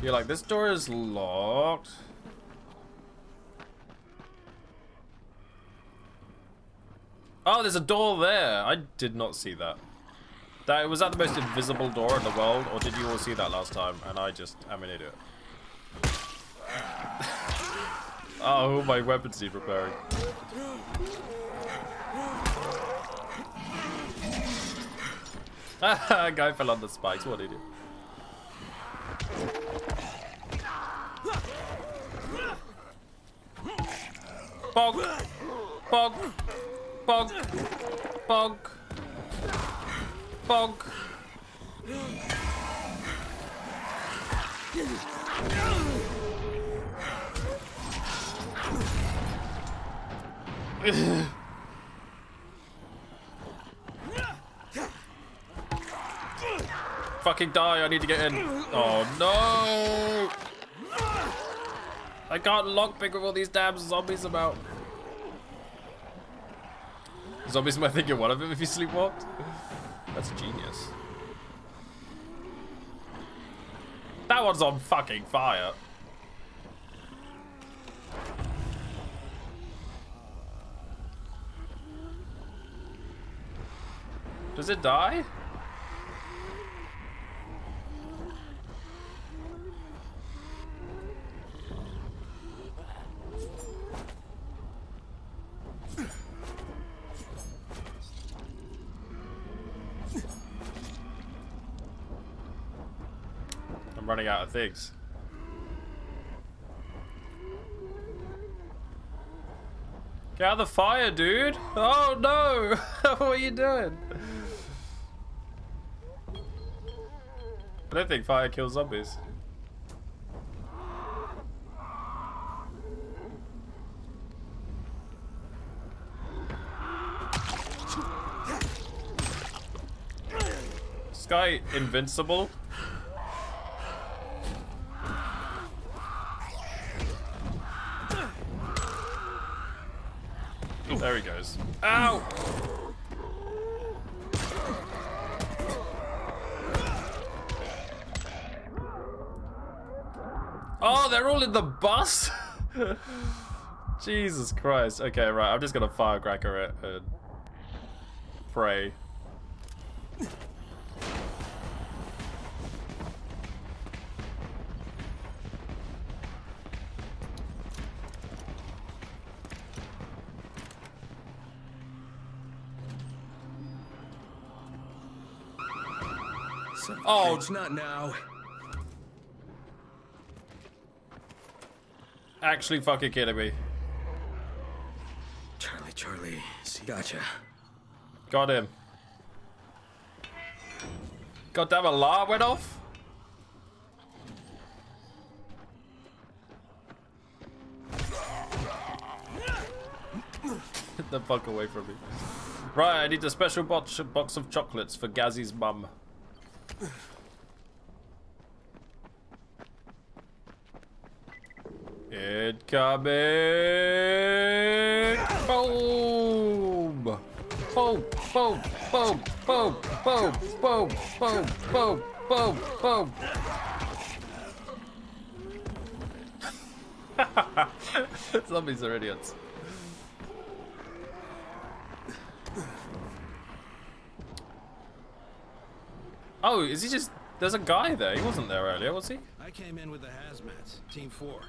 You're like, this door is locked. Oh, there's a door there. I did not see that. That was that the most invisible door in the world, or did you all see that last time? And I just am an idiot. oh, my weapons need repairing. *laughs* Guy fell on the spikes. What an idiot. Bog. Bog. Bog. Bog. Bog. Fucking die, I need to get in. Oh no! I can't lockpick with all these damn zombies about. Zombies might think you're one of them if you sleepwalked. That's genius. That one's on fucking fire. Does it die? I'm running out of things. Get out of the fire, dude! Oh no! *laughs* what are you doing? I don't think fire kills zombies. This guy invincible? There he goes. Ow! Oh, they're all in the bus? *laughs* Jesus Christ. Okay, right. I'm just gonna firecracker it and pray. Oh, it's not now. Actually fucking kidding me. Charlie, Charlie, see, gotcha. Got him. Goddamn alarm went off? Get the fuck away from me. Right, I need a special box, box of chocolates for Gazi's mum. Incoming! Boom! Boom! Boom! Boom! Boom! Boom! Boom! Boom! Boom! Boom! Boom! *laughs* Zombies are idiots. Oh, is he just... There's a guy there. He wasn't there earlier, was he? I came in with the hazmats, Team 4.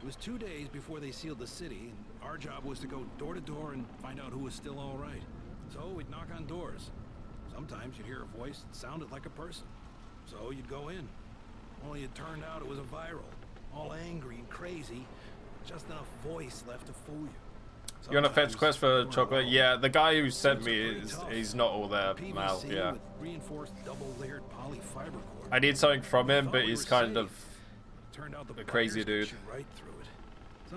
It was two days before they sealed the city, and our job was to go door to door and find out who was still all right. So we'd knock on doors. Sometimes you'd hear a voice that sounded like a person. So you'd go in. Only it turned out it was a viral. All angry and crazy. Just enough voice left to fool you. You want to fetch quest for chocolate? Yeah, the guy who sent me is he's not all there, Mal. Yeah. Reinforced double-layered polyfiber core. I need something from him, but he's kind of a crazy dude. Right through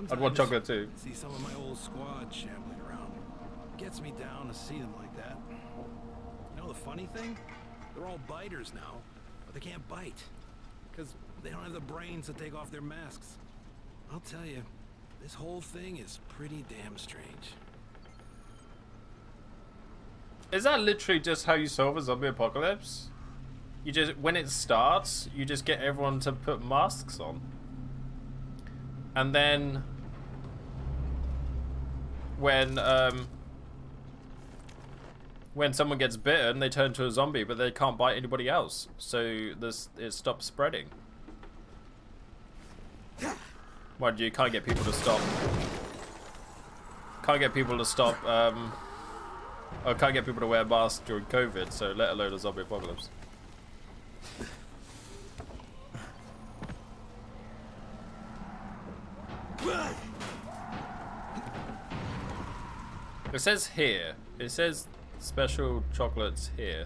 it. I'd want chocolate too. See some of my old squad shambling around. Gets me down to see them like that. You know the funny thing? They're all biters now, but they can't bite. Because they don't have the brains to take off their masks. I'll tell you, this whole thing is pretty damn strange. Is that literally just how you solve a zombie apocalypse? You just, when it starts, you just get everyone to put masks on. And then, when, um, when someone gets bitten, they turn to a zombie, but they can't bite anybody else. So this, it stops spreading. *sighs* Mind you, can't get people to stop. Can't get people to stop, um, or can't get people to wear masks during COVID, so let alone a zombie apocalypse. It says here. It says special chocolates here.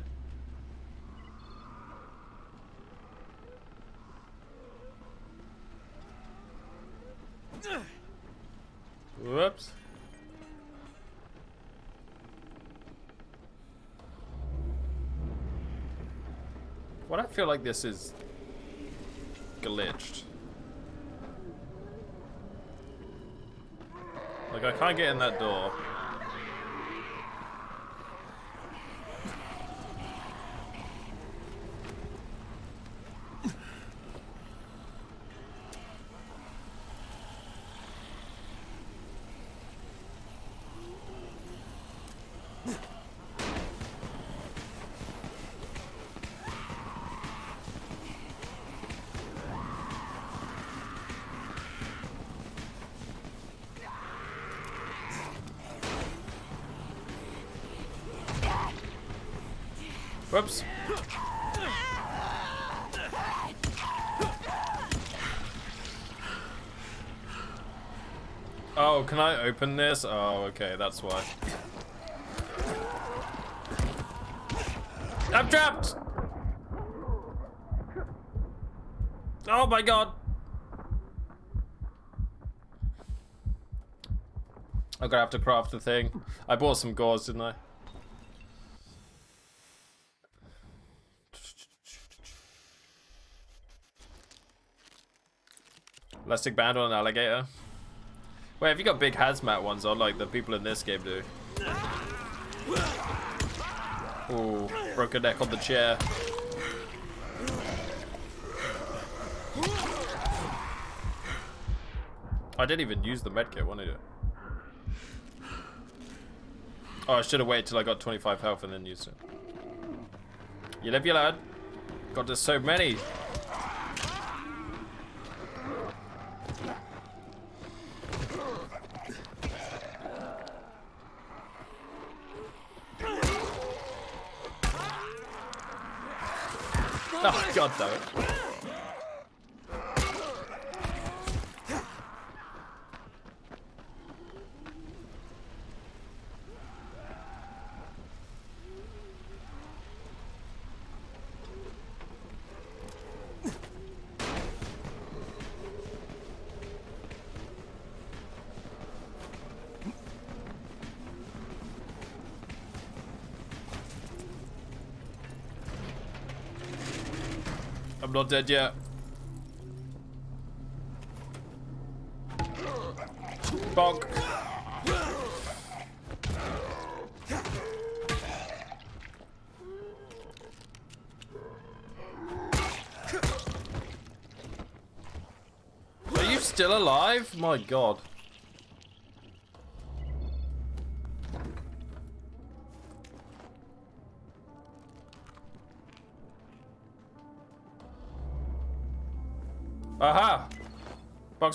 Whoops. What I feel like this is glitched. Like I can't get in that door. Whoops. Oh, can I open this? Oh, okay, that's why. I'm trapped! Oh my god! I'm gonna have to craft the thing. I bought some gauze, didn't I? Elastic band on an alligator. Wait, have you got big hazmat ones on like the people in this game do? Ooh, broke a neck on the chair. I didn't even use the medkit, wanted it. Oh, I should have waited till I got 25 health and then used it. You live, you lad. God, there's so many. Oh, god damn it. Dead yet. Bonk. Are you still alive? My god.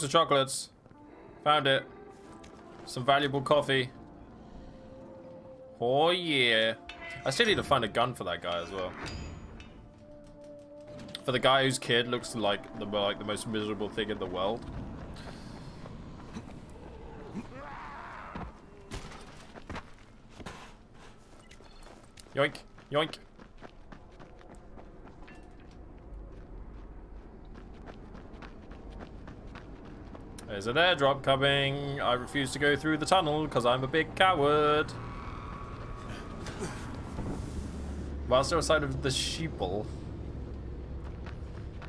Box of chocolates. Found it. Some valuable coffee. Oh yeah. I still need to find a gun for that guy as well. For the guy whose kid looks like the like the most miserable thing in the world. Yoink, yoink. There's an airdrop coming. I refuse to go through the tunnel because I'm a big coward. Master outside of the sheeple.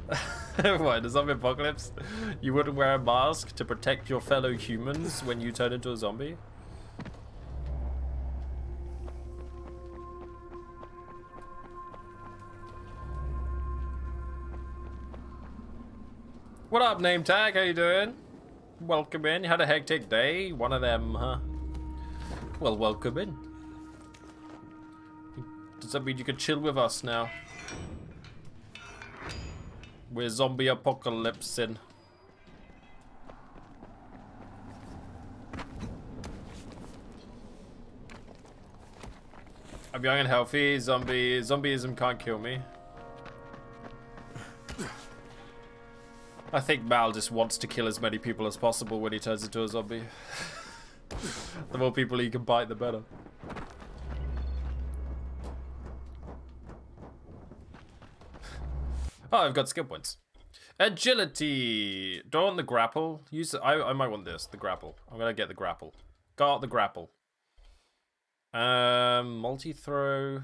*laughs* what, the zombie apocalypse? You wouldn't wear a mask to protect your fellow humans when you turn into a zombie? What up, name tag? How you doing? Welcome in. You had a hectic day? One of them, huh? Well, welcome in. Does that mean you can chill with us now? We're zombie apocalypse in. I'm young and healthy. Zombie zombieism can't kill me. I think Mal just wants to kill as many people as possible when he turns into a zombie. *laughs* the more people he can bite, the better. Oh, I've got skill points. Agility. Do I want the grapple? Use. I. I might want this. The grapple. I'm gonna get the grapple. Got the grapple. Um, multi throw.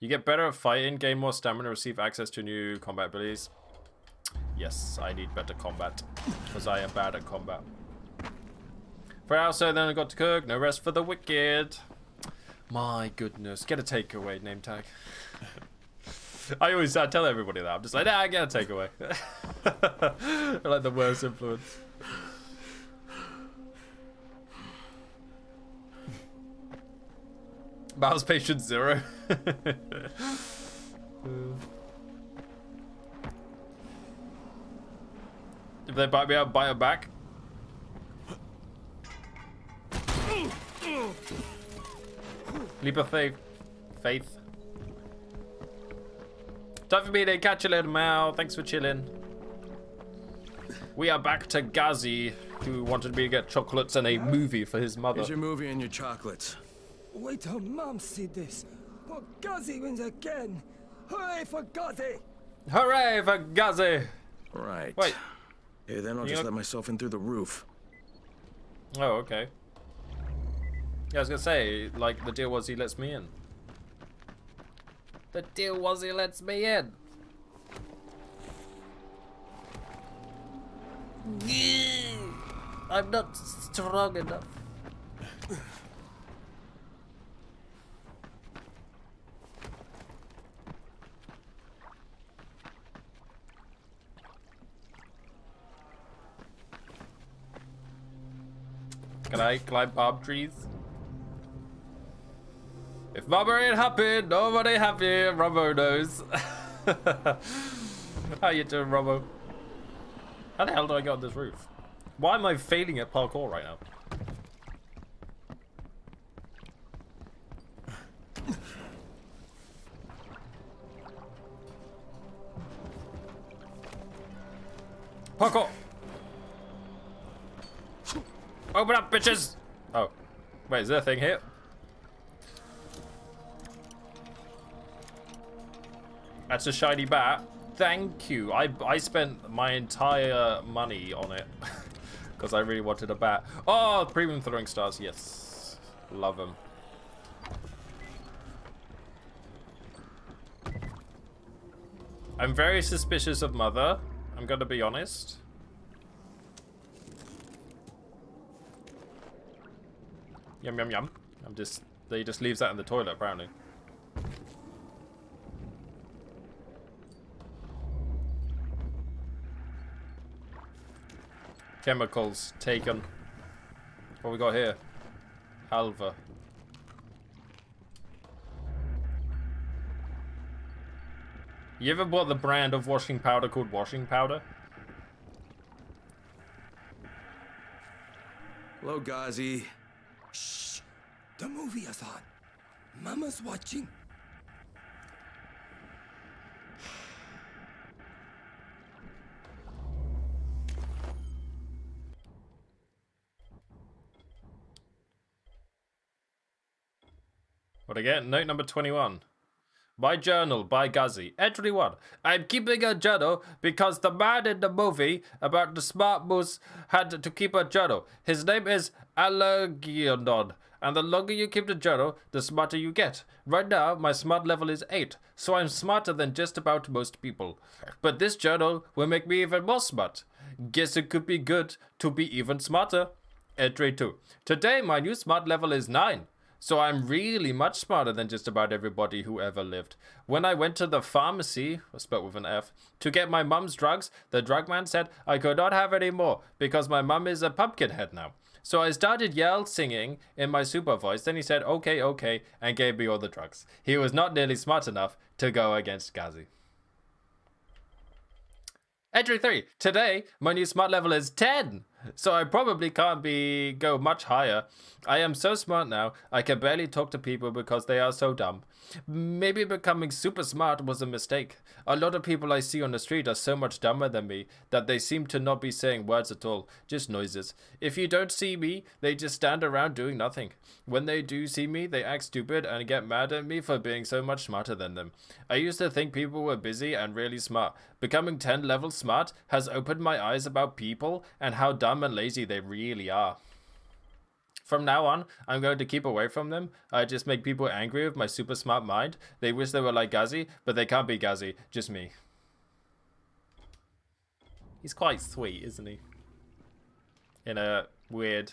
You get better at fighting, gain more stamina, receive access to new combat abilities. Yes, I need better combat because I am bad at combat. For also, then I got to cook. No rest for the wicked. My goodness, get a takeaway name tag. *laughs* I always I tell everybody that. I'm just like, nah, I get a takeaway. *laughs* like the worst influence. Mouse patient zero. *laughs* if they bite me out, bite it back. Leap of faith. Faith. Time for me to catch you later, Mal. Thanks for chilling. We are back to Gazi, who wanted me to get chocolates and a movie for his mother. Here's your movie and your chocolates. Wait till Mom see this. Oh, Gazi wins again. Hooray for Gazi! Hooray for Gazi! Right. Wait. Hey, then I'll You just let myself in through the roof. Oh, okay. Yeah, I was gonna say, like, the deal was he lets me in. The deal was he lets me in. I'm not strong enough. *laughs* Can I climb palm trees? If Mama ain't happy, nobody happy. Robo knows. *laughs* How you doing, Robo? How the hell do I get on this roof? Why am I failing at parkour right now? *laughs* Parkour! Open up, bitches! Oh. Wait, is there a thing here? That's a shiny bat. Thank you. I, I spent my entire money on it. *laughs* Because I really wanted a bat. Oh, premium throwing stars. Yes. Love them. I'm very suspicious of Mother. I'm going to be honest. Yum, yum, yum. I'm just... They just leaves that in the toilet, apparently. Chemicals taken. What we got here? Halva. You ever bought the brand of washing powder called washing powder? Hello, Gazi. Shh. The movie is on. Mama's watching. What again? Note number 21. My journal by Gazi. Entry 1. I'm keeping a journal because the man in the movie about the smart moose had to keep a journal. His name is Algernon. And the longer you keep the journal, the smarter you get. Right now, my smart level is 8, so I'm smarter than just about most people. But this journal will make me even more smart. Guess it could be good to be even smarter. Entry 2. Today, my new smart level is 9. So I'm really much smarter than just about everybody who ever lived. When I went to the pharmacy, spelled with an F, to get my mum's drugs, the drug man said I could not have any more because my mum is a pumpkin head now. So I started yell singing in my super voice. Then he said, okay, okay, and gave me all the drugs. He was not nearly smart enough to go against Gazi. Entry 3. Today, my new smart level is 10. So I probably can't be go much higher. I am so smart now, I can barely talk to people because they are so dumb. Maybe becoming super smart was a mistake. A lot of people I see on the street are so much dumber than me that they seem to not be saying words at all, just noises. If you don't see me, they just stand around doing nothing. When they do see me, they act stupid and get mad at me for being so much smarter than them. I used to think people were busy and really smart. Becoming 10 levels smart has opened my eyes about people and how dumb and lazy they really are. From now on, I'm going to keep away from them. I just make people angry with my super smart mind. They wish they were like Gazi, but they can't be Gazi. Just me. He's quite sweet, isn't he? In a weird...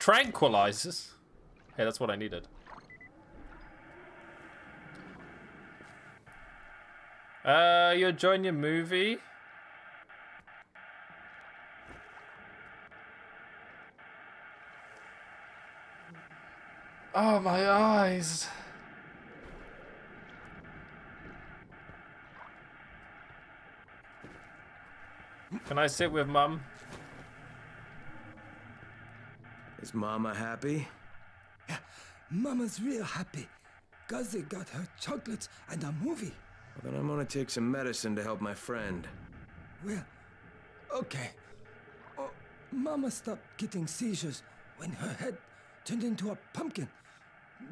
Tranquilizers? Hey, that's what I needed. Uh, you're enjoying your movie? Oh, my eyes. Can I sit with mum? Is Mama happy? Yeah, Mama's real happy. Gazi got her chocolates and a movie. Well, then I'm gonna take some medicine to help my friend. Well, okay. Oh, Mama stopped getting seizures when her head turned into a pumpkin.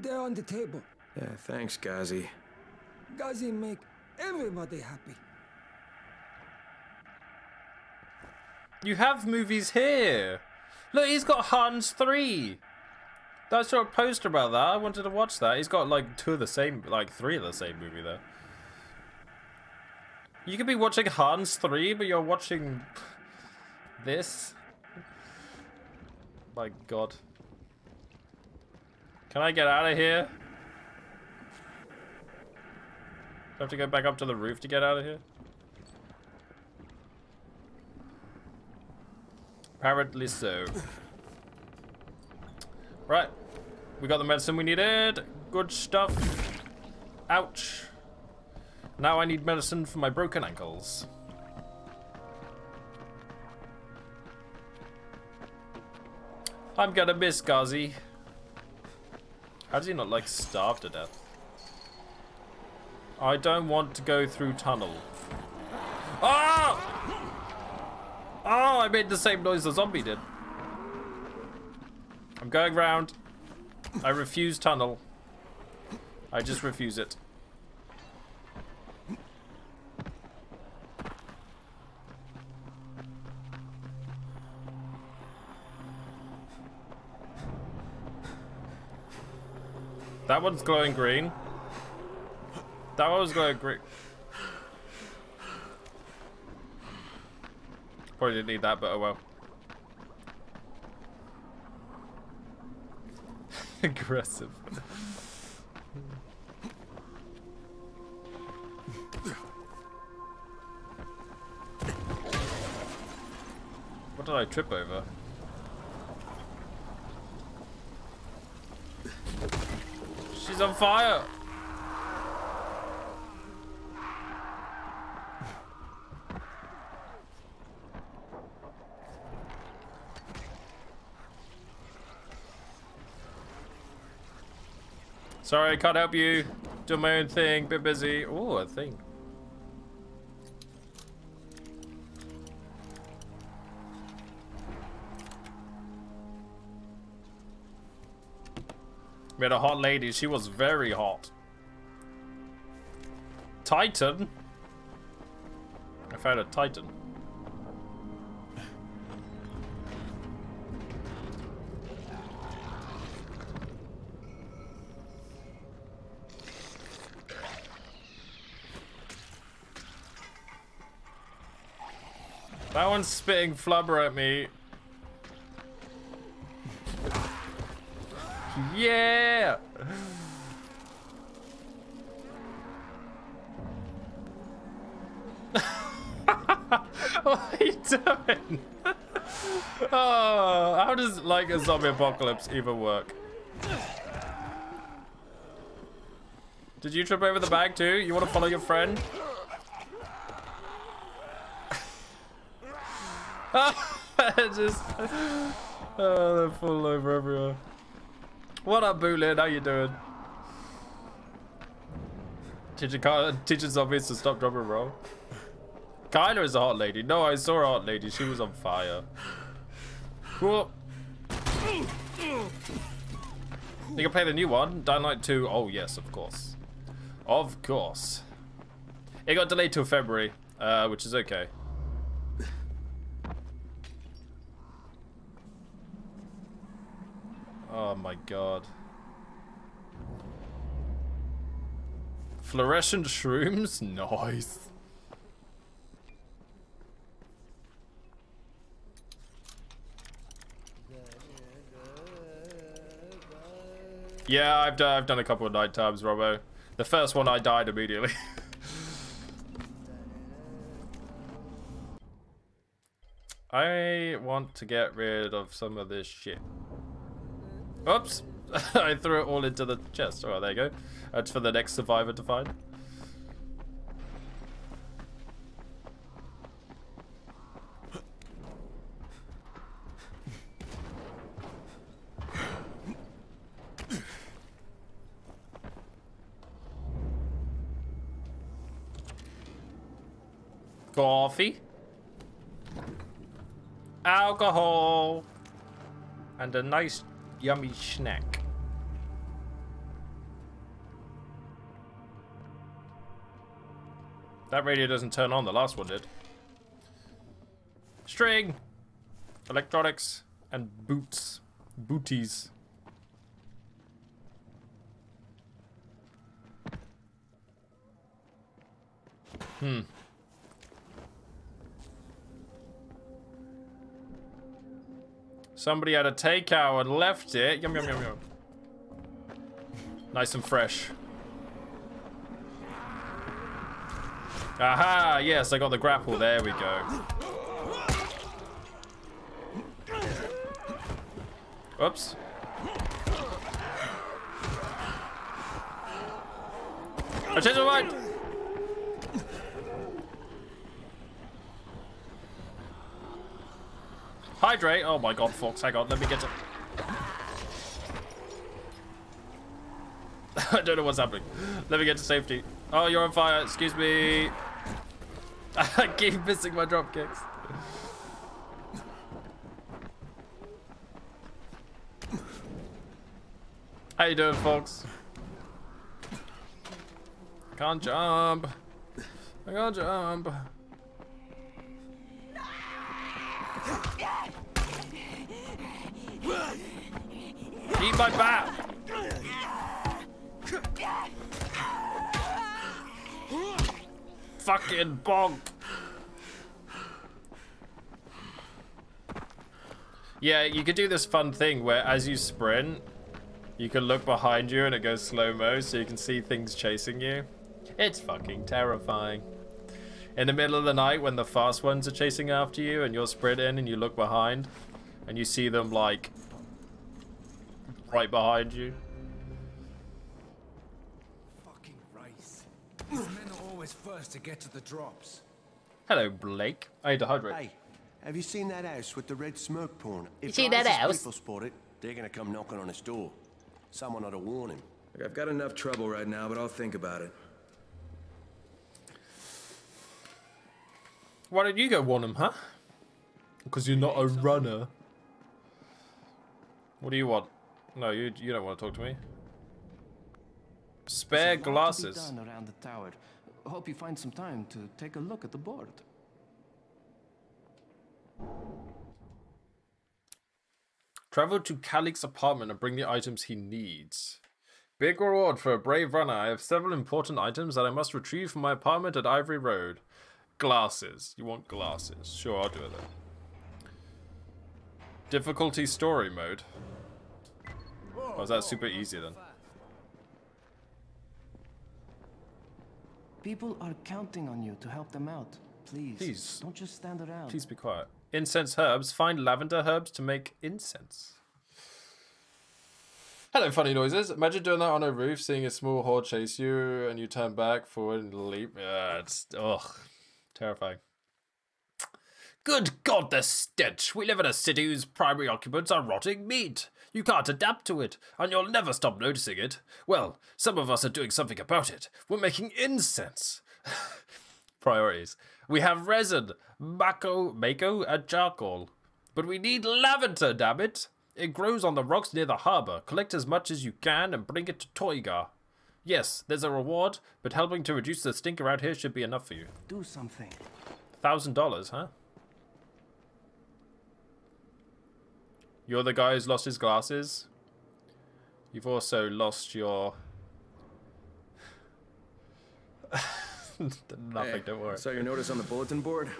They're on the table. Yeah, thanks, Gazi. Gazi make everybody happy. You have movies here. Look, he's got Hans 3. I saw a poster about that. I wanted to watch that. He's got like two of the same, like three of the same movie there. You could be watching Hans 3, but you're watching this. My god. Can I get out of here? Do I have to go back up to the roof to get out of here? Apparently so. Right. We got the medicine we needed. Good stuff. Ouch. Now I need medicine for my broken ankles. I'm gonna miss Gazi. How does he not, like, starve to death? I don't want to go through tunnel. Oh! Oh, I made the same noise the zombie did. I'm going round. I refuse tunnel. I just refuse it. That one's glowing green. That one was glowing green. Probably didn't need that, but oh well. *laughs* Aggressive. what did I trip over? She's on fire! Sorry, I can't help you. Do my own thing, bit busy. Oh, a thing. We had a hot lady. She was very hot. Titan? I found a Titan. That one's spitting flubber at me. Yeah! *laughs* what are you doing? *laughs* oh, how does like a zombie apocalypse even work? Did you trip over the bag too? You want to follow your friend? *laughs* Just, oh, they fall over everywhere. What up, Boolin? How you doing? Teaching, teaching zombies to stop, drop, and roll. Kylar is a hot lady. No, I saw a hot lady. She was on fire. Cool. You can play the new one, Dying Light 2. Oh, yes, of course. Of course. It got delayed till February, uh, which is okay. Oh my god. Fluorescent shrooms? *laughs* Nice. Yeah, I've done, I've done a couple of night times, Robo. The first one I died immediately. *laughs* I want to get rid of some of this shit. Oops! *laughs* I threw it all into the chest. Oh, there you go. That's for the next survivor to find. Coffee. Alcohol. And a nice yummy snack. That radio doesn't turn on, the last one did. String! Electronics and boots. Booties. Hmm. Somebody had a takeout and left it. Yum, yum, yum, yum. Nice and fresh. Aha! Yes, I got the grapple. There we go. Oops. I changed my mind! Hydrate. Oh my god, Fox. Hang on. Let me get to... *laughs* I don't know what's happening. Let me get to safety. Oh, you're on fire. Excuse me. *laughs* I keep missing my drop kicks. How you doing, folks? Can't jump. I can't jump. Eat my bat! Fucking bonk! Yeah, you could do this fun thing where as you sprint, you can look behind you and it goes slow-mo so you can see things chasing you. It's fucking terrifying. In the middle of the night when the fast ones are chasing after you and you're sprinting and you look behind and you see them like right behind you. Fucking Rais. These men are always first to get to the drops. Hello, Blake. I need to hydrate. Hey, have you seen that house with the red smoke pouring? You see that house? people spot it, they're gonna come knocking on his door. Someone ought to warn him. Look, I've got enough trouble right now, but I'll think about it. Why don't you go warn him, huh? Because you're not a runner. What do you want? No, you you don't want to talk to me. Spare There's a lot to be glasses. done around the tower. Hope you find some time to take a look at the board. Travel to Calic's apartment and bring the items he needs. Big reward for a brave runner. I have several important items that I must retrieve from my apartment at Ivory Road. Glasses. You want glasses. Sure, I'll do it then. Difficulty story mode. Oh, is that super easy then? People are counting on you to help them out. Please, Please. don't just stand around. Please be quiet. Incense herbs. Find lavender herbs to make incense. Hello, funny noises. Imagine doing that on a roof, seeing a small horde chase you, and you turn back, forward, and leap. Yeah, it's ugh, terrifying. Good God, the stench! We live in a city whose primary occupants are rotting meat. You can't adapt to it, and you'll never stop noticing it. Well, some of us are doing something about it. We're making incense. *laughs* Priorities. We have resin, mako, mako, and charcoal. But we need lavender, damn it! It grows on the rocks near the harbor. Collect as much as you can and bring it to Toigar. Yes, there's a reward, but helping to reduce the stink around here should be enough for you. Do something. Thousand dollars, huh? You're the guy who's lost his glasses. You've also lost your... *laughs* Nothing, Hey, don't worry. Saw your notice on the bulletin board?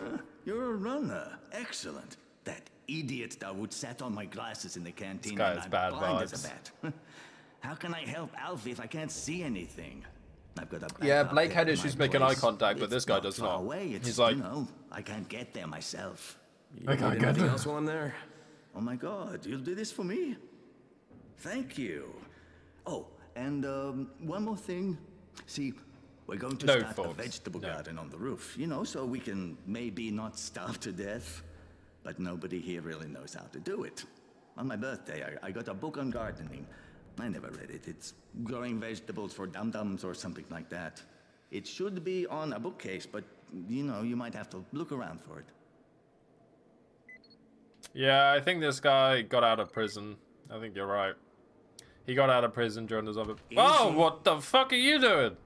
You're a runner. Excellent. That idiot that would sat on my glasses in the canteen guy and has I'm bad blind as a vibes. bat. *laughs* How can I help Alfie if I can't see anything? I've got a Yeah, Blake had issues making eye place. contact, but It's this guy does far not. Away. It's, He's like- you know, I can't get there myself. You need anything else while I'm there? Oh my god, you'll do this for me? Thank you. Oh, and um, one more thing. See, we're going to No, start a vegetable garden on the roof, you know, so we can maybe not starve to death. But nobody here really knows how to do it. On my birthday, I, I got a book on gardening. I never read it. It's growing vegetables for dum-dums or something like that. It should be on a bookcase, but, you know, you might have to look around for it. Yeah, I think this guy got out of prison. I think you're right. He got out of prison during his other. Oh, what the fuck are you doing?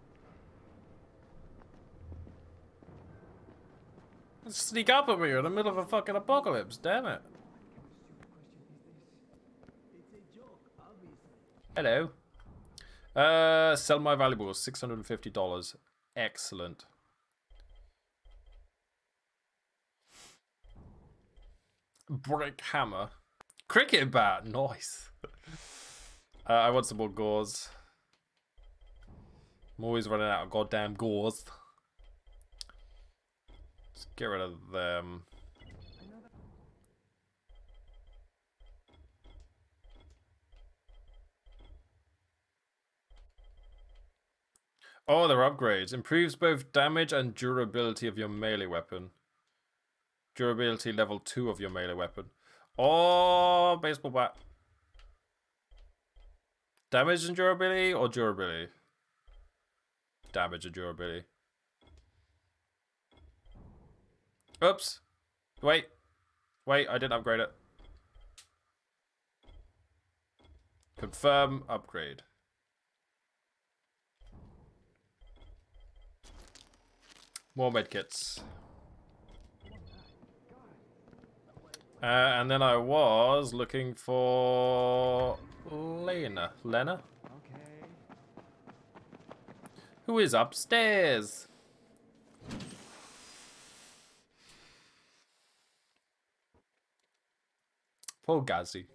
Sneak up on me in the middle of a fucking apocalypse, damn it. Hello. Uh, sell my valuables, $650. Excellent. Brick hammer. Cricket bat, nice. uh, I want some more gauze. I'm always running out of goddamn gauze. Let's get rid of them. Oh, they're upgrades. Improves both damage and durability of your melee weapon. Durability level 2 of your melee weapon. Oh, baseball bat. Damage and durability or durability? Damage and durability. Oops. Wait. Wait, I didn't upgrade it. Confirm upgrade. More medkits. Uh, and then I was looking for Lena. Lena? Okay. Who is upstairs? Poor Gazi.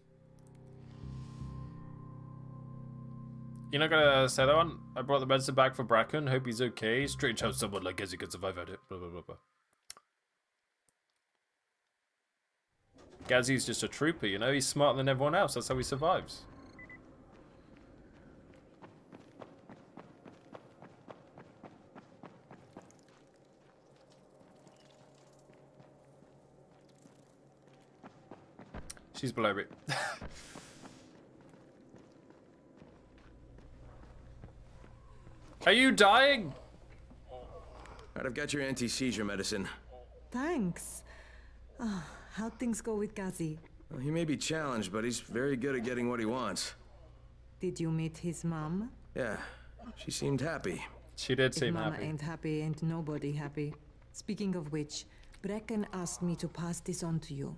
You're not gonna say that one? I brought the medicine back for Brecken. Hope he's okay. Strange how someone like Gazi could survive at it. Blah, blah, blah, blah. Gazi's just a trooper, you know? He's smarter than everyone else. That's how he survives. She's below me. *laughs* Are you dying? Right, I've got your anti-seizure medicine. Thanks. Ah, how'd things go with Gazi? Well, he may be challenged, but he's very good at getting what he wants. Did you meet his mom? Yeah, she seemed happy. She did if Mama ain't happy, ain't nobody happy. Speaking of which, Brecken asked me to pass this on to you,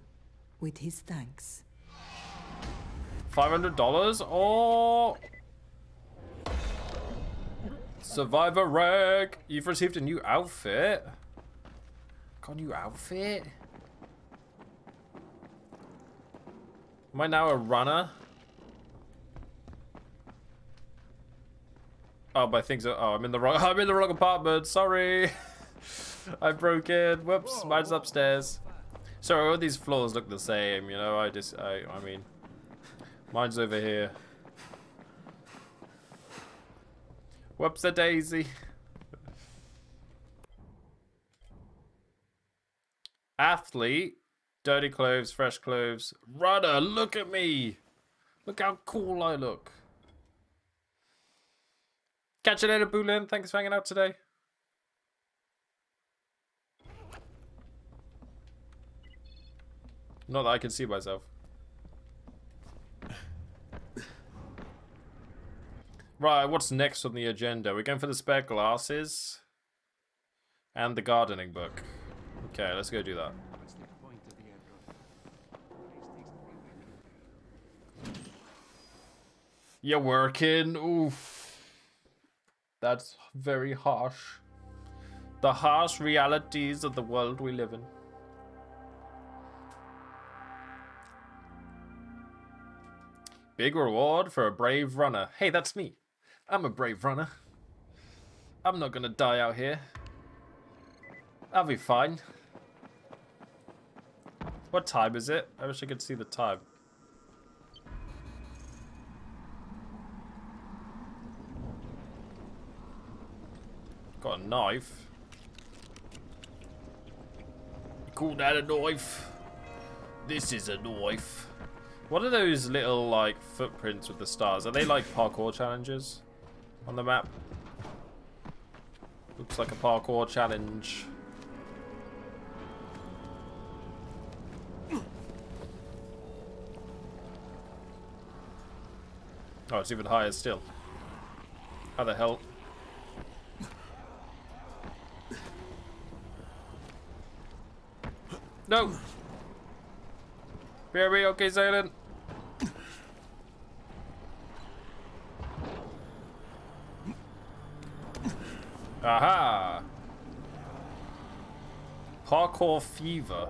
with his thanks. $500 or... Survivor rag. You've received a new outfit. Got a new outfit? Am I now a runner? Oh, my things are. Oh, I'm in the wrong. *laughs* I'm in the wrong apartment. Sorry. *laughs* I broke in. Whoops. Mine's upstairs. Sorry, all these floors look the same. You know, I just. I. I mean, mine's over here. Whoops a daisy. Athlete. Dirty clothes, fresh clothes. Rudder, look at me. Look how cool I look. Catch you later, Boolin. Thanks for hanging out today. Not that I can see myself. Right, what's next on the agenda? We're going for the spare glasses and the gardening book. Okay, let's go do that. You're working. Oof. That's very harsh. The harsh realities of the world we live in. Big reward for a brave runner. Hey, that's me. I'm a brave runner. I'm not gonna die out here. I'll be fine. What time is it? I wish I could see the time. Got a knife. You call that a knife? This is a knife. What are those little, like, footprints with the stars? Are they, like, parkour challenges on the map? Looks like a parkour challenge. Oh, it's even higher still. How the hell? No! BRB, okay, Zaylen. Aha! Parkour Fever.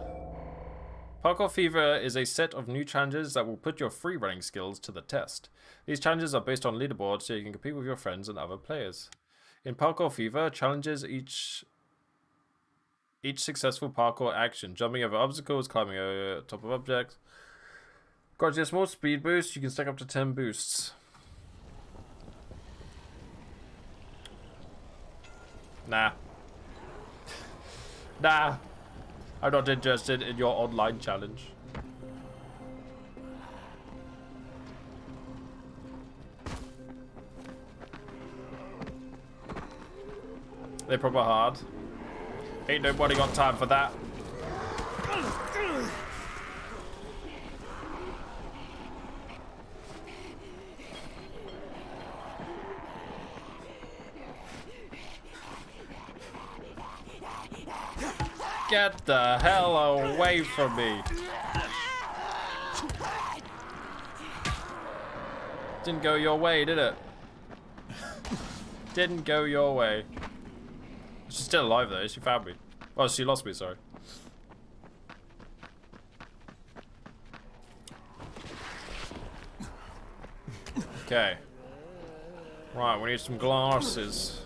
Parkour Fever is a set of new challenges that will put your free running skills to the test. These challenges are based on leaderboards so you can compete with your friends and other players. In Parkour Fever, challenges each each successful parkour action, jumping over obstacles, climbing over top of objects. Got a small speed boost, you can stack up to 10 boosts. Nah. *laughs* Nah. I'm not interested in your online challenge. They're proper hard. Ain't nobody got time for that. Get the hell away from me. Didn't go your way, did it? Didn't go your way. Still alive though, she found me. Oh, she lost me, sorry. Okay. Right, we need some glasses.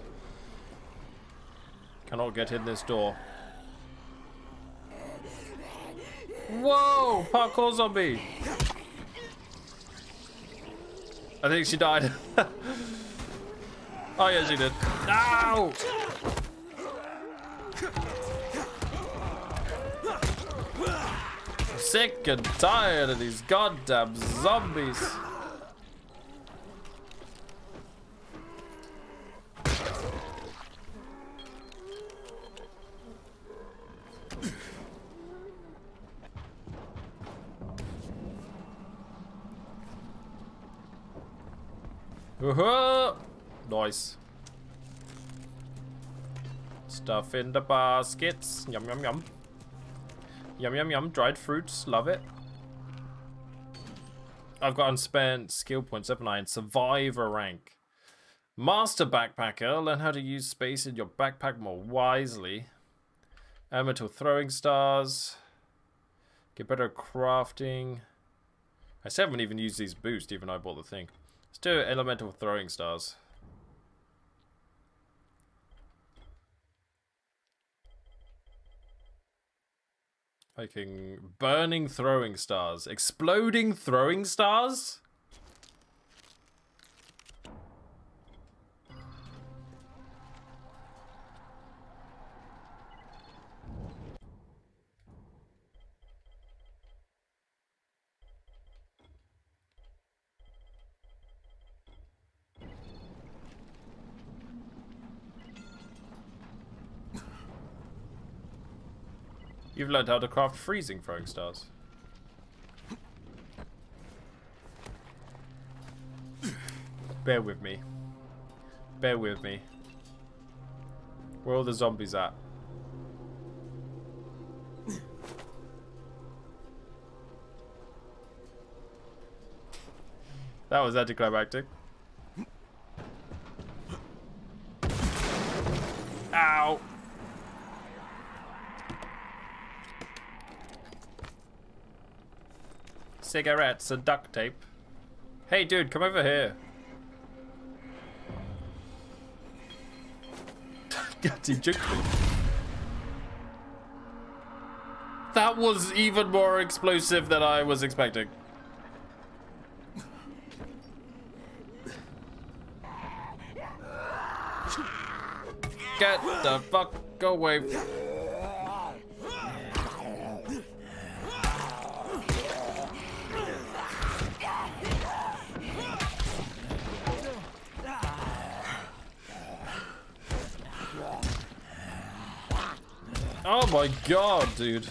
Cannot get in this door. Whoa! Parkour zombie! I think she died. *laughs* oh yeah, she did. No! Sick and tired of these goddamn zombies. Uh-huh. Nice. Stuff in the baskets. Yum, yum, yum. Yum, yum, yum. Dried fruits. Love it. I've got unspent skill points, haven't I? And survivor rank. Master backpacker. Learn how to use space in your backpack more wisely. Elemental throwing stars. Get better crafting. I still haven't even used these boosts, even though I bought the thing. Let's do elemental throwing stars. Making burning throwing stars. Exploding throwing stars? Learned how to craft freezing throwing stars. Bear with me. Bear with me. Where are all the zombies at? That was anticlimactic. Ow! Cigarettes and duct tape. Hey dude, come over here. *laughs* That was even more explosive than I was expecting. Get the fuck away. Oh my god, dude.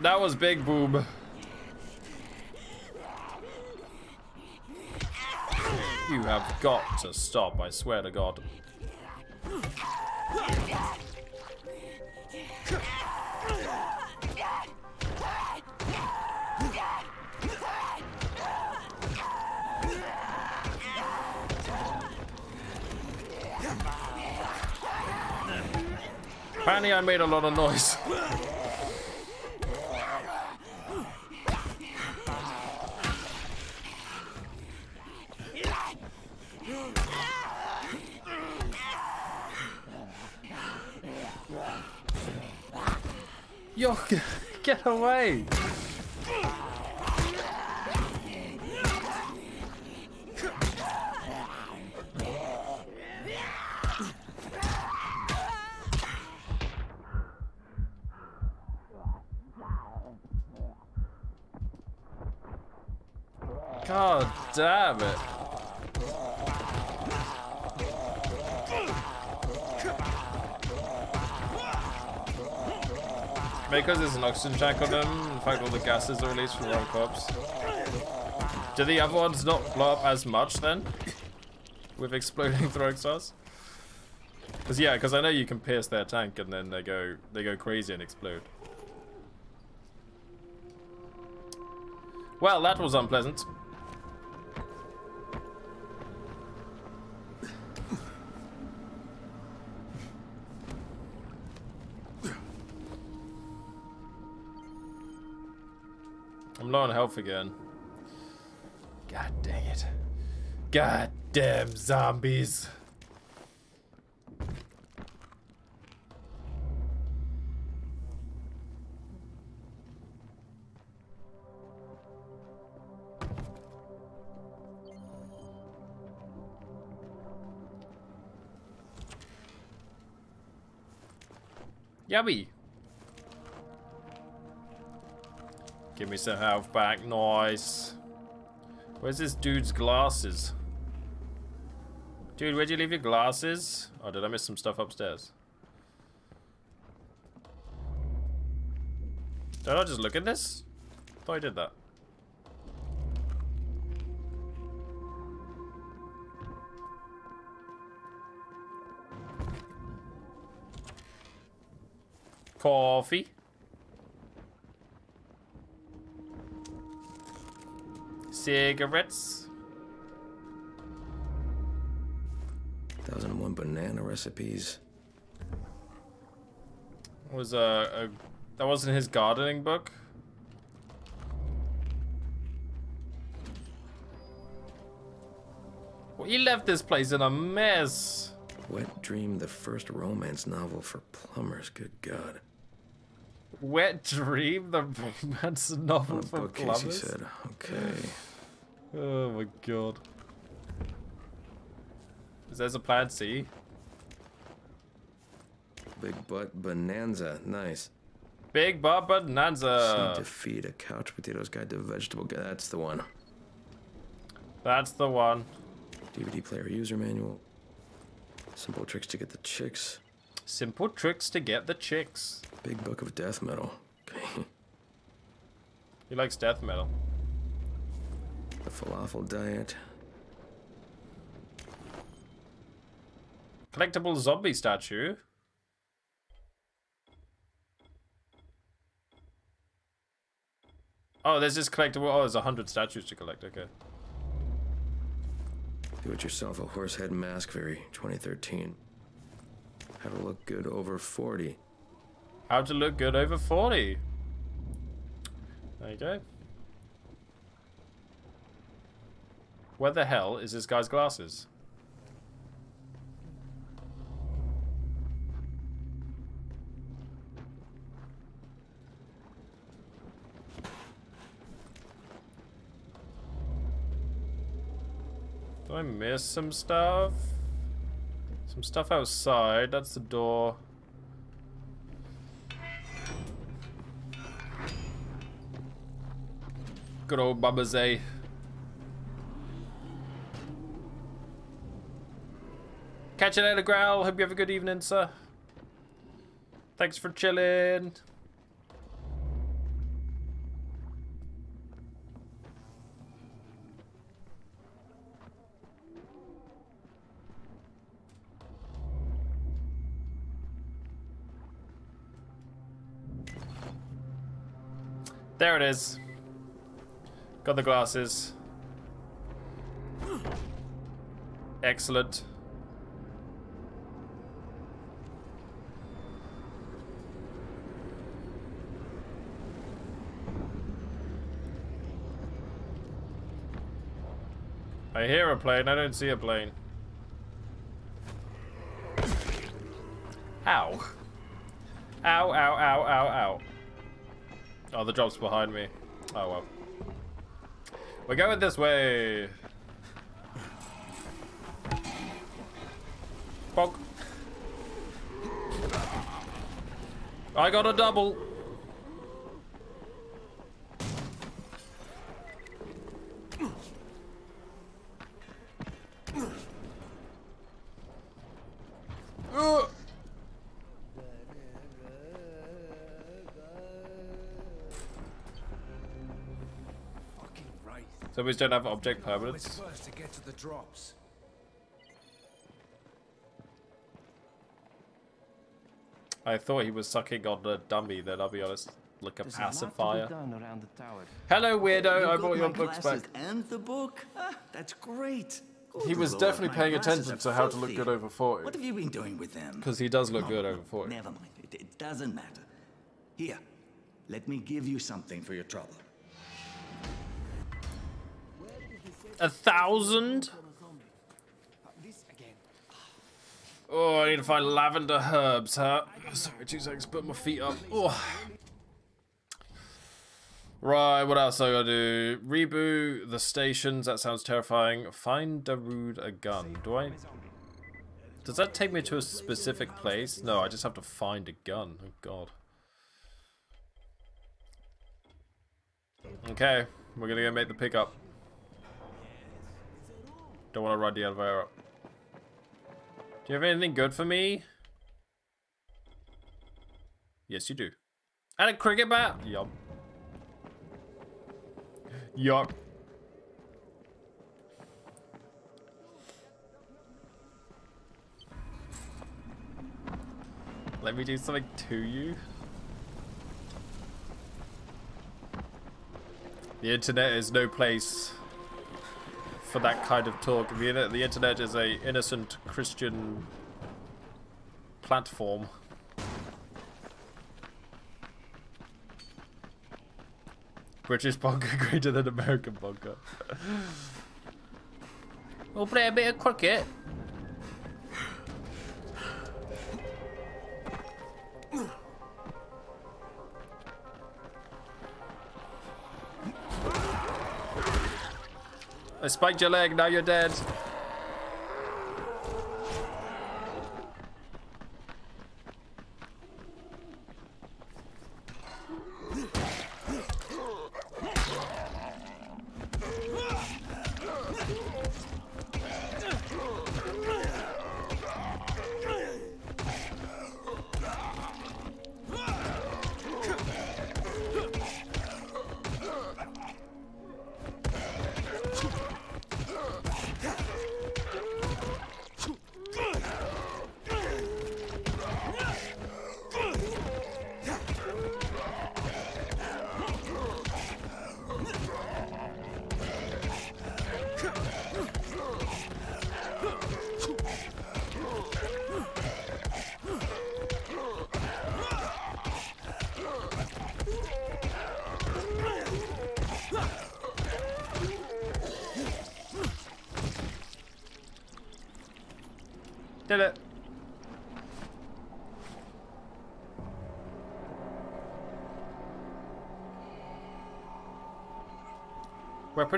That was big boob. You have got to stop, I swear to god. Apparently I made a lot of noise. Yo, *laughs* get away! Oxygen tank on them, in fact all the gases are released from one corpse. Do the other ones not blow up as much then? With exploding *laughs* throwing stars? Cause yeah, cause I know you can pierce their tank and then they go they go crazy and explode. Well, that was unpleasant. Low on health again. God dang it. God damn zombies. Yummy. Give me some health back. Nice. Where's this dude's glasses? Dude, where'd you leave your glasses? Oh, did I miss some stuff upstairs? Did I just look at this? I thought I did that. Coffee. Cigarettes. Thousand and one banana recipes. Was a, a that wasn't his gardening book. Well, he left this place in a mess. Wet Dream, the first romance novel for plumbers. Good God. Wet Dream, the *laughs* romance novel for Bookcase, he plumbers. said. Okay. Oh my god. Is there a plan C? Big butt bonanza. Nice. Big butt Bonanza. Seed to feed a couch potatoes guide to vegetable guide. That's the one. That's the one. DVD player user manual. Simple tricks to get the chicks. Simple tricks to get the chicks. Big book of death metal. Okay. *laughs* He likes death metal. Falafel diet. Collectible zombie statue. Oh, there's this collectible. Oh, there's a hundred statues to collect. Okay. Do it yourself a horse head mask very 2013. How to look good over 40. How to look good over 40. There you go. Where the hell is this guy's glasses? Do I miss some stuff? Some stuff outside. That's the door. Good old Baba. Catch you later, Growl. Hope you have a good evening, sir. Thanks for chilling. There it is. Got the glasses. Excellent. I hear a plane, I don't see a plane. Ow. Ow, ow, ow, ow, ow. Oh, the drop's behind me. Oh, well. We're going this way. Bonk. I got a double. Zombies don't have object permanence. Let's first to get to the drops. I thought he was sucking on a dummy then, I'll be honest. Like a There's a lot to be pacifier. done the tower. Hello, weirdo. You I got brought your my books back. And the book? Ah, that's great. He was Lord, definitely paying attention to how to look good over 40. What have you been doing with them? Because he does look Oh, good over 40. Never mind. It, it doesn't matter. Here, let me give you something for your trouble. A thousand? Oh, I need to find lavender herbs, huh? Sorry, two seconds, put my feet up. Oh. Right, what else I gotta do? Reboot the stations, that sounds terrifying. Find Darude a gun. Do I... Does that take me to a specific place? No, I just have to find a gun. Oh, God. Okay, we're gonna go make the pickup. Don't want to ride the elevator up. Do you have anything good for me? Yes, you do. And a cricket bat? Yup. Yup. Let me do something to you. The internet is no place for that kind of talk. The, the internet is a innocent Christian platform. British bunker *laughs* greater than American bunker. we'll play a bit of cricket. I spiked your leg, now you're dead.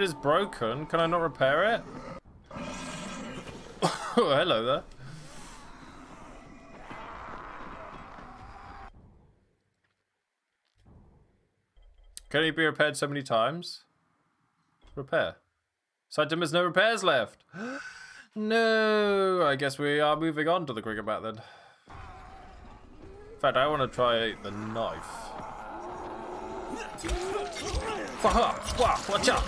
Is broken. Can I not repair it? *coughs* oh, hello there. Can it be repaired so many times? Repair. Sightum has no repairs left. *gasps* no, I guess we are moving on to the cricket bat then. In fact, I want to try the knife. Watch out!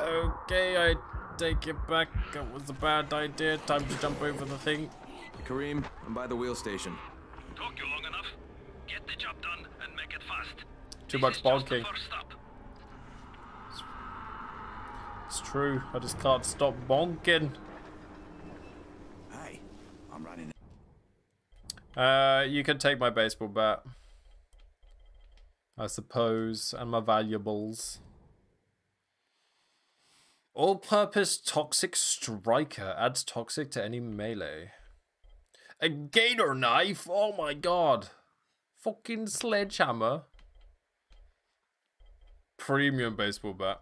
Okay, I take it back. That was a bad idea. Time to jump over the thing. Karim, I'm by the wheel station. Took you long enough. Get the job done and make it fast. Too much bonking. It's true. I just can't stop bonking. Hey, I'm running. Uh, you can take my baseball bat. I suppose, and my valuables. All-purpose toxic striker adds toxic to any melee. A gator knife? Oh my god. Fucking sledgehammer. Premium baseball bat.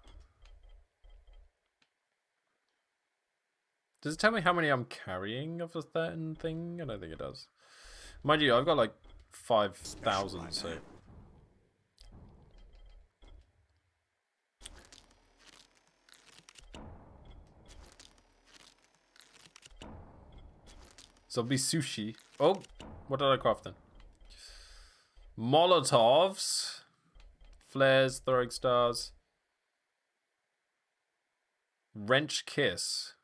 Does it tell me how many I'm carrying of a certain thing? I don't think it does. Mind you, I've got like 5,000, so... Zombie sushi. Oh, what did I craft then? Molotovs. Flares, throwing stars. Wrench kiss.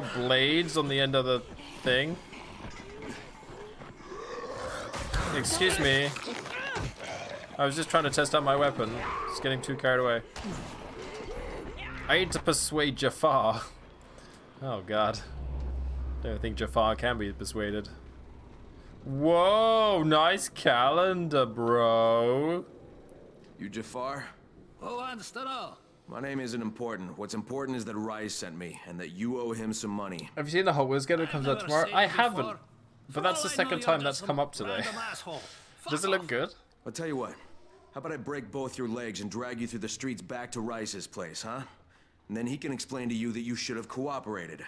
Got blades on the end of the thing. Excuse me. I was just trying to test out my weapon. It's getting too carried away. I need to persuade Jafar. Oh god. Don't think Jafar can be persuaded. Whoa, nice calendar, bro. You Jafar? Oh, wants to know? My name isn't important. What's important is that Rais sent me, and that you owe him some money. Have you seen the Hot Wheels game that comes out tomorrow? I haven't. But that's the I second time that's come up today. Does it look good? I'll tell you what. How about I break both your legs and drag you through the streets back to Rais's place, huh? And then he can explain to you that you should have cooperated.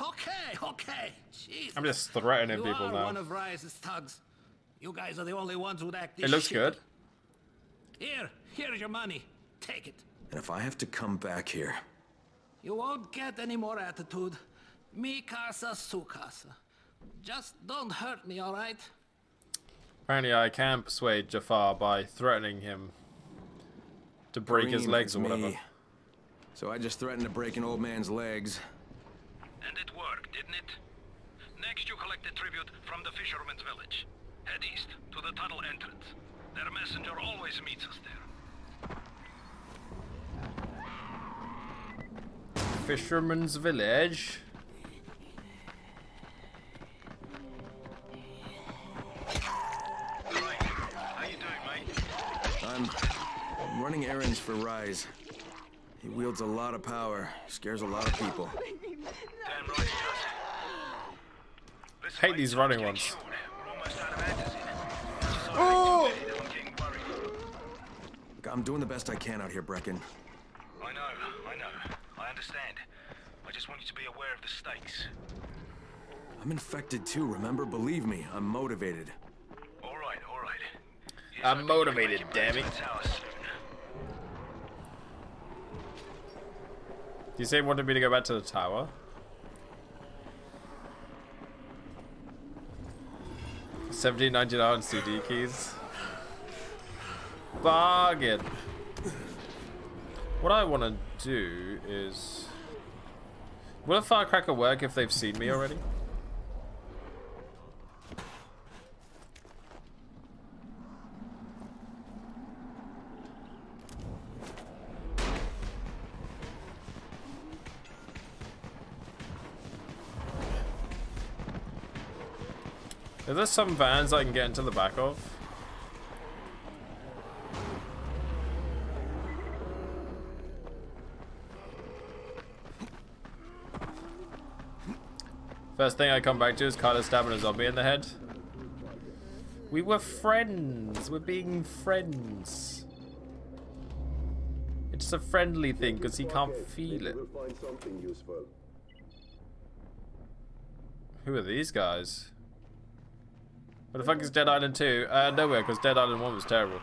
Okay, okay. Jeez. I'm just threatening you people are now. one of Rais's thugs. You guys are the only ones who'd act It looks shit. good. Here, here's your money. Take it. And if I have to come back here, You won't get any more attitude. Mi casa, su casa. Just don't hurt me, all right? Apparently I can persuade Jafar by threatening him to break his legs or whatever. me. So I just threatened to break an old man's legs. And it worked, didn't it? Next you collect the tribute from the fisherman's village. Head east to the tunnel entrance. Their messenger always meets us there. Fisherman's village. How you doing, mate? I'm, I'm running errands for Rais. He wields a lot of power, scares a lot of people. Damn right he. Hate these running ones. We're almost out of antizin. Oh! I'm. Look, I'm doing the best I can out here, Brecken. I know, I know. I understand. I just want you to be aware of the stakes. I'm infected too, remember? Believe me, I'm motivated. All right, all right. I'm motivated, damn it. To the tower soon. Do you say you wanted me to go back to the tower? Seventeen ninety nine CD keys. Bargain. What I want to do is Will a firecracker work if they've seen me already? Is there some vans I can get into the back of? First thing I come back to is Carter stabbing a zombie in the head. We were friends. We're being friends. It's a friendly thing because he can't feel it. Who are these guys? What the fuck is Dead Island 2? Uh, nowhere, because Dead Island 1 was terrible.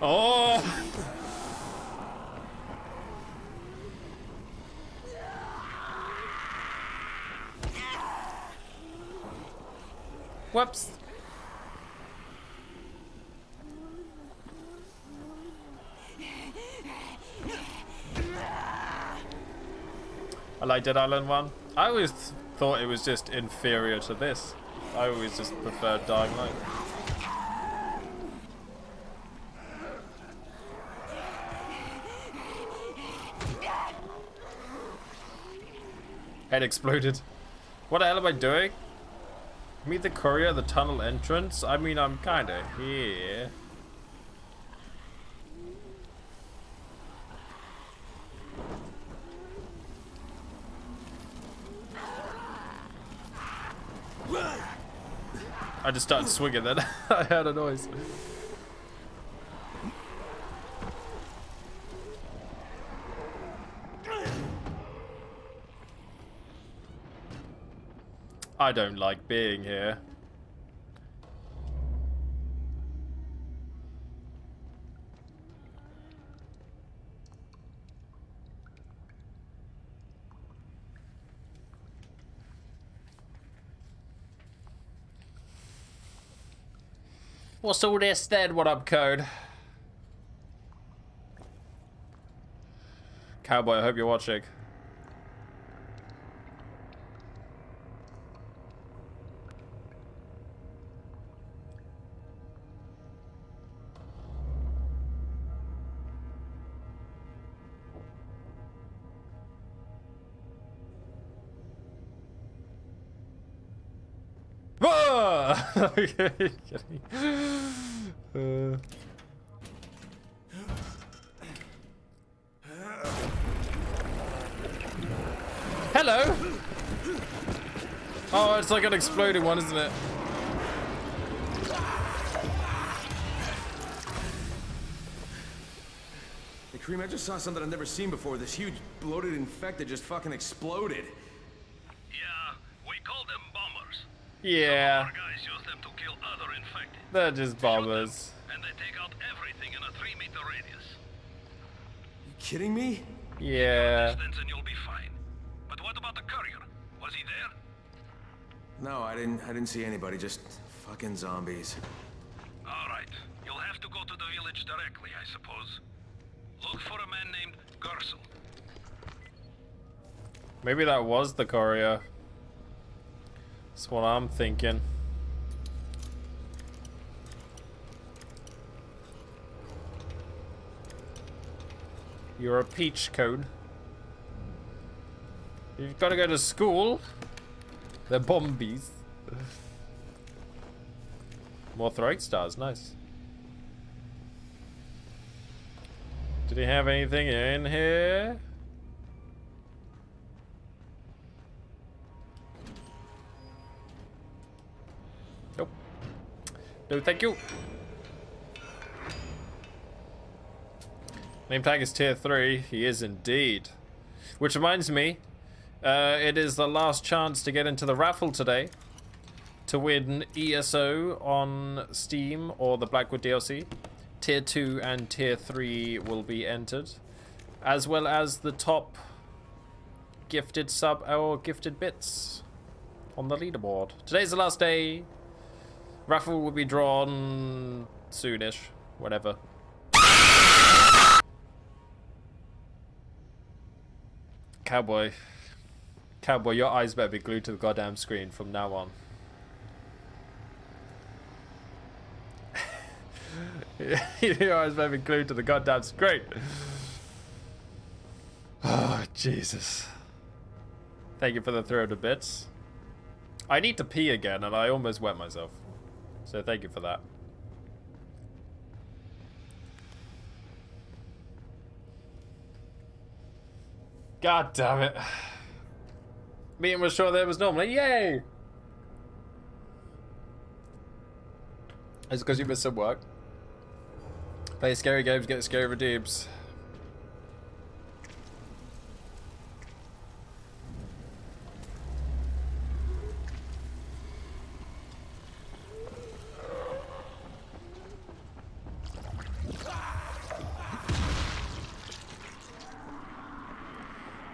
Oh! *laughs* Whoops. I like Dead Island 1. I always thought it was just inferior to this. I always just preferred Dying Light. Head exploded. What the hell am I doing? Meet the courier at the tunnel entrance? I mean, I'm kinda here. I just started swinging then. *laughs* I heard a noise. I don't like being here. What's all this then? What up, code? Cowboy, I hope you're watching. Okay, kidding. Uh. Hello! Oh, it's like an exploding one, isn't it? Hey, Karim, I just saw something I've never seen before. This huge, bloated infected just fucking exploded. Yeah. Our guys use them to kill other infected. They're just bombers. And they take out everything in a three meter radius. You kidding me? Yeah. Distance and you'll be fine. But what about the courier? Was he there? No, I didn't. I didn't see anybody. Just fucking zombies. All right. You'll have to go to the village directly, I suppose. Look for a man named Gersel. Maybe that was the courier. That's what I'm thinking. You're a peach cone. You've got to go to school. They're bombies. More throat stars, nice. Did he have anything in here? Nope. No, thank you. Name tag is tier 3. He is indeed. Which reminds me, uh, it is the last chance to get into the raffle today to win ESO on Steam or the Blackwood DLC. Tier 2 and Tier 3 will be entered, as well as the top gifted sub or gifted bits on the leaderboard. Today's the last day Raffle will be drawn soonish, whatever. Cowboy. Cowboy, your eyes better be glued to the goddamn screen from now on. *laughs* your eyes better be glued to the goddamn screen. *sighs* Oh, Jesus. Thank you for the throw to bits. I need to pee again, and I almost wet myself. So thank you for that. God damn it. Meeting was short there was normally. Yay! It's because you missed some work. Play scary games, get scary redeems.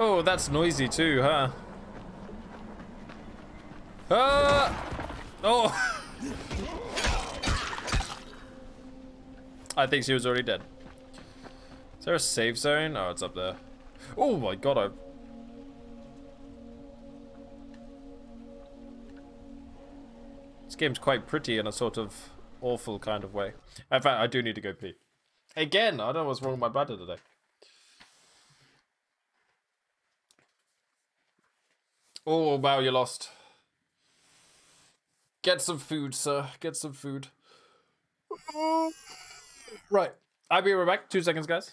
Oh, that's noisy too, huh? Ah! Oh! *laughs* I think she was already dead. Is there a save zone? Oh, it's up there. Oh my god, I... This game's quite pretty in a sort of awful kind of way. In fact, I do need to go pee. Again, I don't know what's wrong with my bladder today. Oh, wow, you lost. Get some food, sir. Get some food. *laughs* Right. I'll be right back. Two seconds, guys.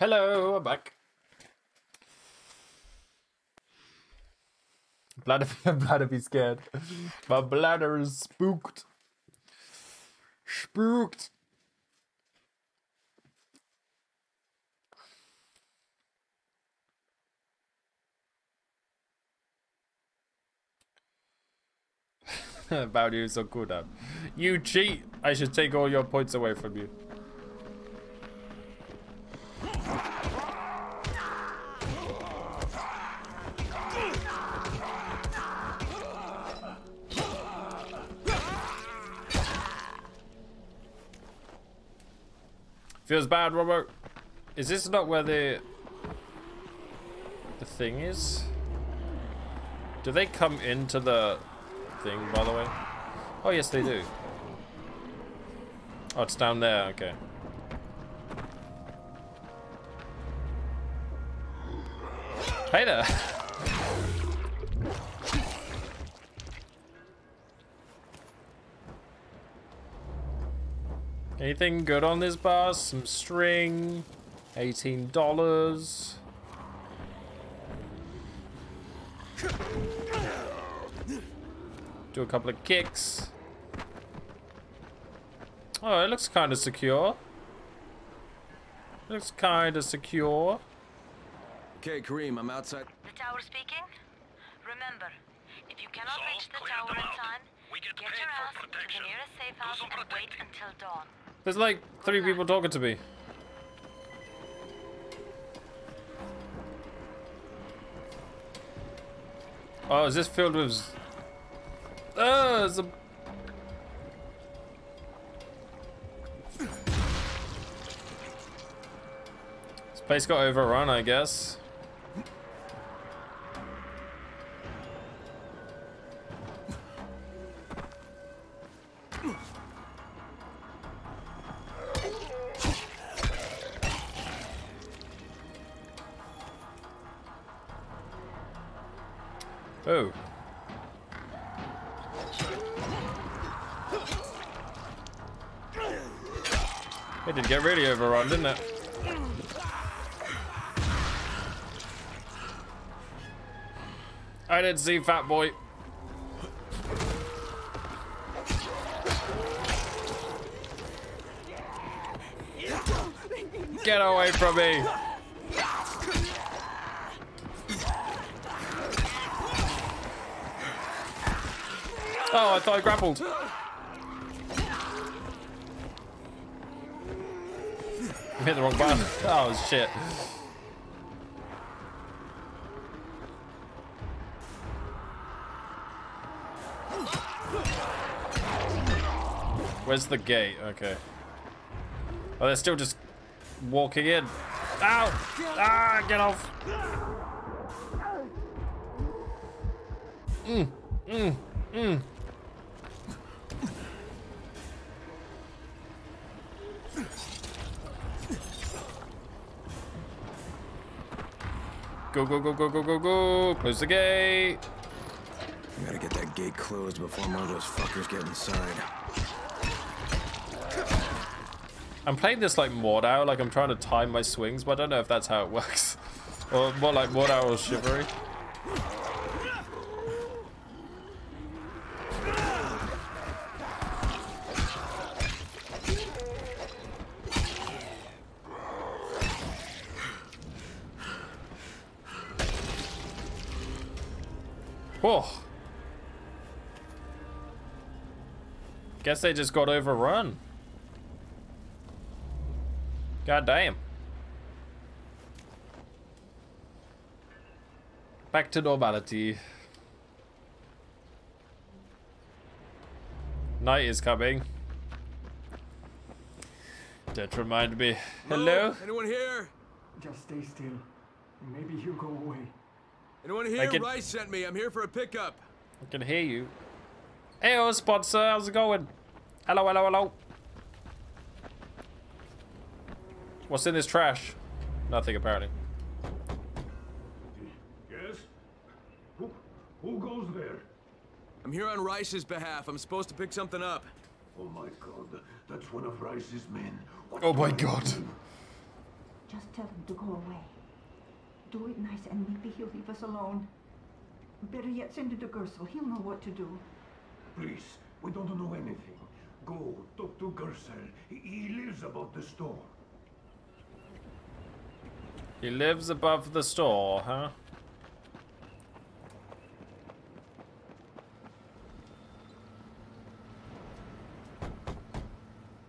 Hello, I'm back. Bladder, *laughs* bladder be scared. My bladder is spooked. Spooked. *laughs* About you so now. You cheat! I should take all your points away from you. Feels bad, Robert. Is this not where the the thing is? Do they come into the thing, by the way? Oh, yes, they do. Oh, it's down there. Okay. Hey there. *laughs* Anything good on this bus? Some string. $18. Do a couple of kicks. Oh, it looks kind of secure. Looks kind of secure. Okay, Karim, I'm outside. The tower speaking? Remember, if you cannot So, reach the tower in time, We get get paid your for ass to the nearest safe house some and wait until dawn. There's like three people talking to me. Oh, is this filled with... Oh, it's a... This place got overrun, I guess. I didn't see Fat Boy. Get away from me! Oh, I thought I grappled. I hit the wrong button. Oh, shit. Where's the gate? Okay. Oh, they're still just walking in. Ow! Ah, get off! Mm, mm, mm. Go, go, go, go, go, go, go. Close the gate. We gotta get that gate closed before more of those fuckers get inside. I'm playing this like Mordhau, like I'm trying to time my swings, but I don't know if that's how it works. *laughs* or more like Mordhau or Chivalry. Oh. Guess they just got overrun. God damn. Back to normality. Night is coming. Don't remind me. Hello? Anyone here? Just stay still. Maybe he'll go away. Anyone I here? can- Rais sent me. I'm here for a pickup. I can hear you. Hey, oh, sponsor, how's it going? Hello, hello, hello. What's in this trash? Nothing, apparently. Yes? Who, who goes there? I'm here on Rais's behalf. I'm supposed to pick something up. Oh my god, that's one of Rais's men. What Oh my god. do? Just tell him to go away. Do it nice and maybe he'll leave us alone. Better yet, send it to Gersel. He'll know what to do. Please, we don't know anything. Go, talk to Gersel. He, he lives about the store. He lives above the store, huh?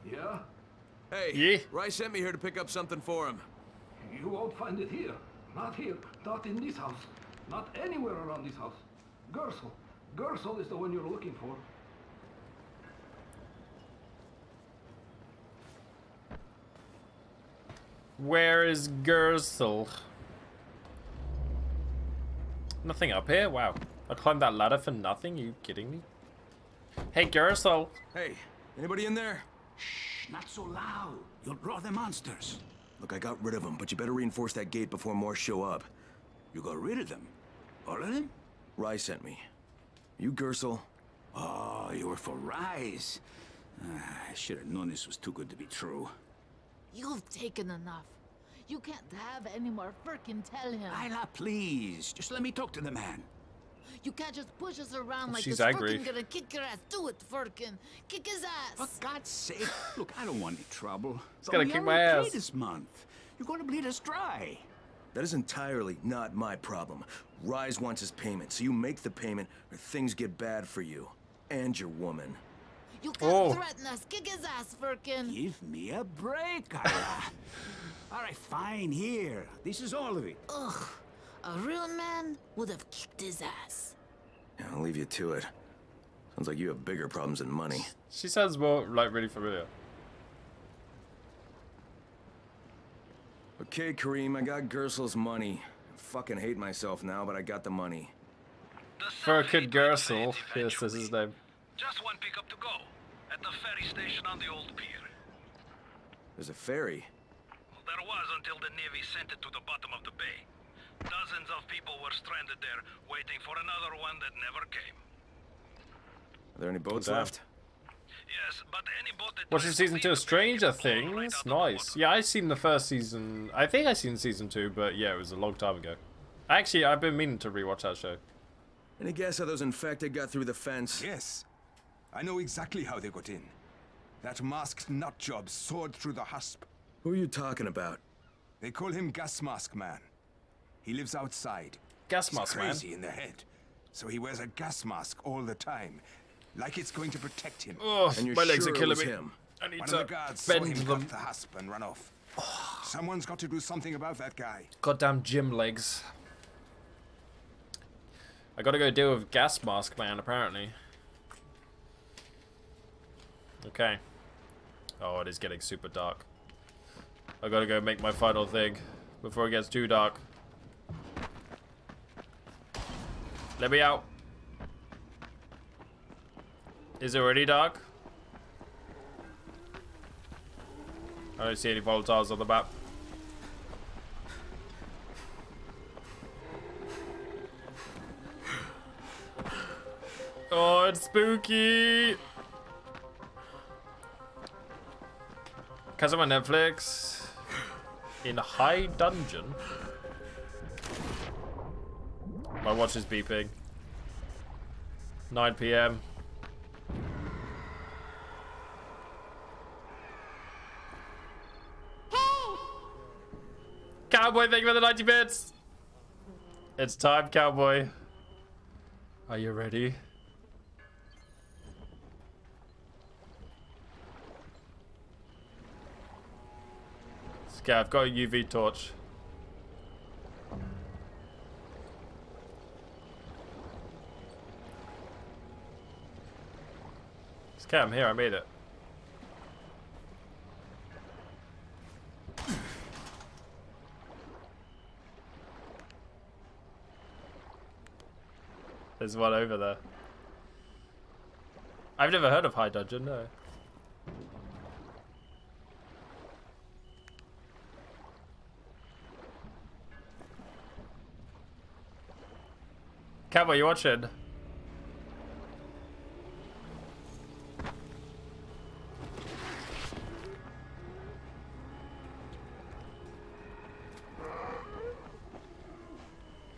Yeah? Hey, Yeah? Rais sent me here to pick up something for him. You won't find it here. Not here. Not in this house. Not anywhere around this house. Gersel. Gersel is the one you're looking for. Where is Gersel? Nothing up here? Wow. I climbed that ladder for nothing? Are you kidding me? Hey, Gersel. Hey, anybody in there? Shh, not so loud. You'll draw the monsters. Look, I got rid of them, but you better reinforce that gate before more show up. You got rid of them? All of them? Rai sent me. You Gersel? Oh, you were for Rais. Ah, I should have known this was too good to be true. You've taken enough. You can't have any more. Frickin' tell him. Isla, please. Just let me talk to the man. You can't just push us around oh, like She's this. angry. Frickin' gonna kick your ass. Do it, Firkin. Kick his ass. For God's sake. Look, I don't want any trouble. *laughs* He's gonna But we kick are my okay ass. this month. You're going to bleed us dry. That is entirely not my problem. Rais wants his payment, so you make the payment or things get bad for you. And your woman. You can't Oh. threaten us. Kick his ass, Firkin. Give me a break, Ira. *laughs* all right, fine, here. This is all of it. Ugh. A real man would have kicked his ass. Yeah, I'll leave you to it. Sounds like you have bigger problems than money. She sounds more like really familiar. Okay, Kareem, I got Gersel's money. I fucking hate myself now, but I got the money. For a kid Gersel, yes, this is his name. Just one pickup to go. At the ferry station on the old pier. There's a ferry. Well, There was until the Navy sent it to the bottom of the bay. Dozens of people were stranded there, waiting for another one that never came. Are there any boats Damn. left? Yes, but any boat that Watching season two of Stranger Things. Nice. Yeah, I've seen the first season. I think I've seen season two, but yeah, it was a long time ago. Actually, I've been meaning to rewatch that show. Any guess how those infected got through the fence? Yes. I know exactly how they got in. That masked nutjob soared through the husp. Who are you talking about? They call him Gas Mask Man. He lives outside. Gas He's Mask Man? crazy in the head. So he wears a gas mask all the time. Like it's going to protect him. Oh, And you're my legs are sure it killing me. him. I need One to of the guards saw bend him them. the husp and run off. Oh. Someone's got to do something about that guy. Goddamn gym legs. I gotta go deal with Gas Mask Man, apparently. Okay. Oh, it is getting super dark. I gotta go make my final thing before it gets too dark. Let me out. Is it already dark? I don't see any volatiles on the map. Oh, it's spooky. On Netflix. In High Dungeon. My watch is beeping. 9 p.m. Cowboy, thank you for the 90 bits. It's time, Cowboy. Are you ready? Okay, I've got a UV torch. Okay, I'm here, I made it. There's one over there. I've never heard of High Dungeon, no. Cowboy, you watching?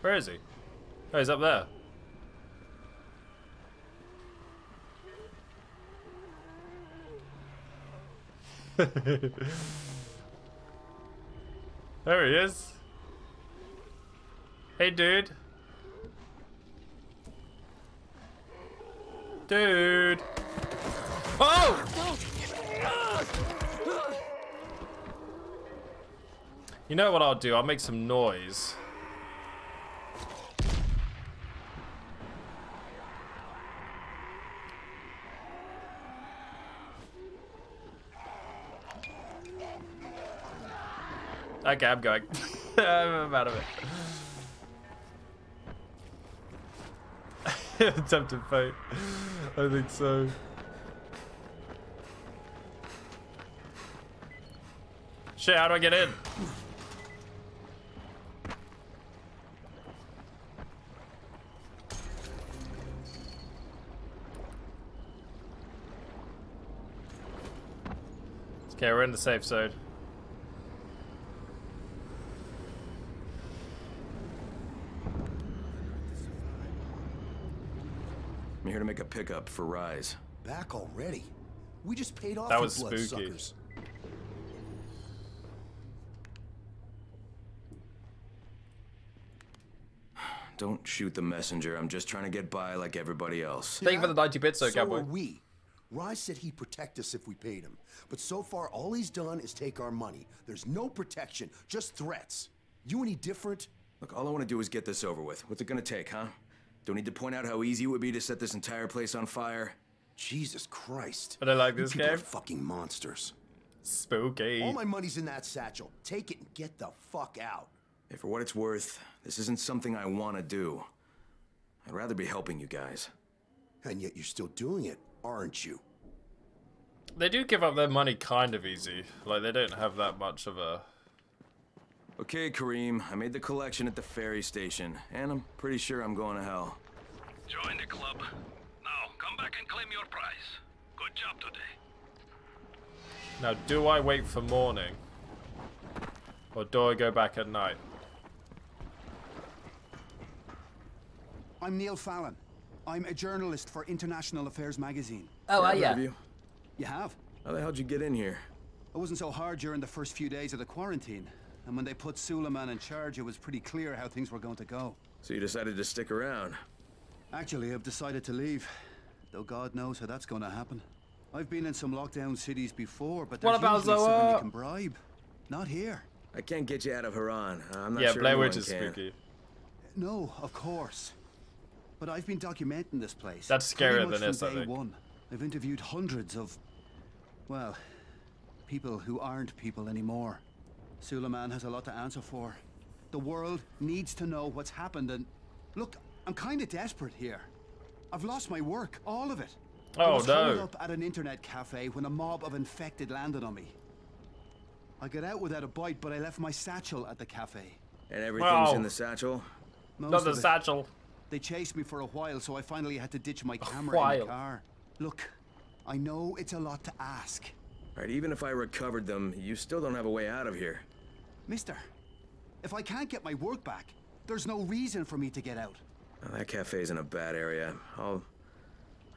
Where is he? Oh, he's up there. *laughs* there he is. Hey, dude. Dude. Oh! You know what I'll do? I'll make some noise. Okay, I'm going. *laughs* I'm out of it. *laughs* Attempted fate. I think so. Shit, how do I get in? Okay, we're in the safe zone. I'm here to make a pickup for Rais. Back already? We just paid off That you was spooky. bloodsuckers. *sighs* Don't shoot the messenger. I'm just trying to get by like everybody else. Thank you for the 90 bits, though, so Cowboy. are we. Rais said he'd protect us if we paid him. But so far, all he's done is take our money. There's no protection, just threats. You any different? Look, all I want to do is get this over with. What's it gonna take, huh? Don't need to point out how easy it would be to set this entire place on fire. Jesus Christ. But I like You this people are game. fucking monsters. Spooky. All my money's in that satchel. Take it and get the fuck out. Hey, for what it's worth, this isn't something I want to do. I'd rather be helping you guys. And yet you're still doing it, aren't you? They do give up their money kind of easy. Like, they don't have that much of a... Okay, Karim, I made the collection at the ferry station, and I'm pretty sure I'm going to hell. Join the club. Now, come back and claim your prize. Good job today. Now, do I wait for morning? Or do I go back at night? I'm Neil Fallon. I'm a journalist for International Affairs magazine. Oh, are ya? Have you? You have? How the hell did you get in here? It wasn't so hard during the first few days of the quarantine. And when they put Suleiman in charge, it was pretty clear how things were going to go. So you decided to stick around? Actually, I've decided to leave. Though God knows how that's going to happen. I've been in some lockdown cities before, but What there's about usually someone you can bribe. Not here. I can't get you out of Harran. I'm not yeah, sure Blair anyone Witch is can. spooky. No, of course. But I've been documenting this place. That's pretty scarier than this, I day think. one. I've interviewed hundreds of, well, people who aren't people anymore. Suleiman has a lot to answer for. The world needs to know what's happened and... Look, I'm kind of desperate here. I've lost my work, all of it. Oh, I was holed no. up at an internet cafe when a mob of infected landed on me. I got out without a bite, but I left my satchel at the cafe. And everything's Wow. in the satchel? Most Not the satchel. They chased me for a while, so I finally had to ditch my camera in the car. Look, I know it's a lot to ask. Right, even if I recovered them, you still don't have a way out of here. Mister, if I can't get my work back, there's no reason for me to get out. Well, that cafe's in a bad area. I'll...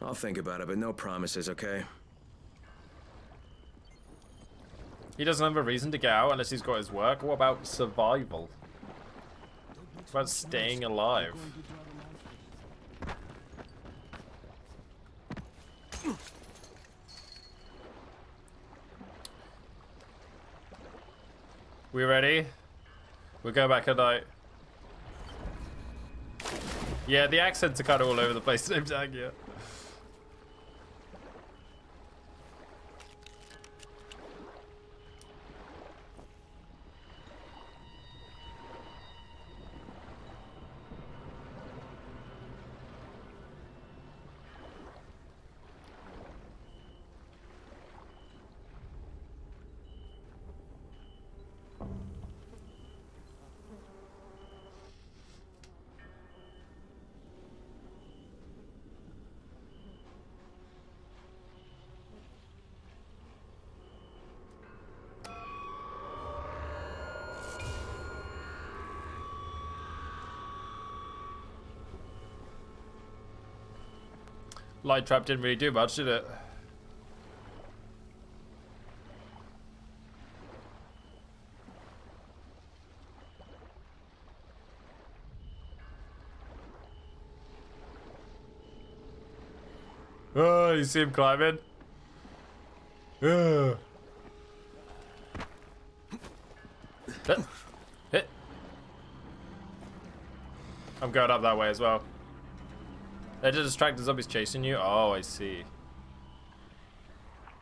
I'll think about it, but no promises, okay? He doesn't have a reason to get out unless he's got his work. What about survival? What about staying alive? We ready? We'll go back at night. Yeah, the accents are kind of all over the place. Same time, yeah. Light trap didn't really do much, did it? Oh, you see him climbing? Ugh. I'm going up that way as well. They're to distract the zombies chasing you? Oh, I see.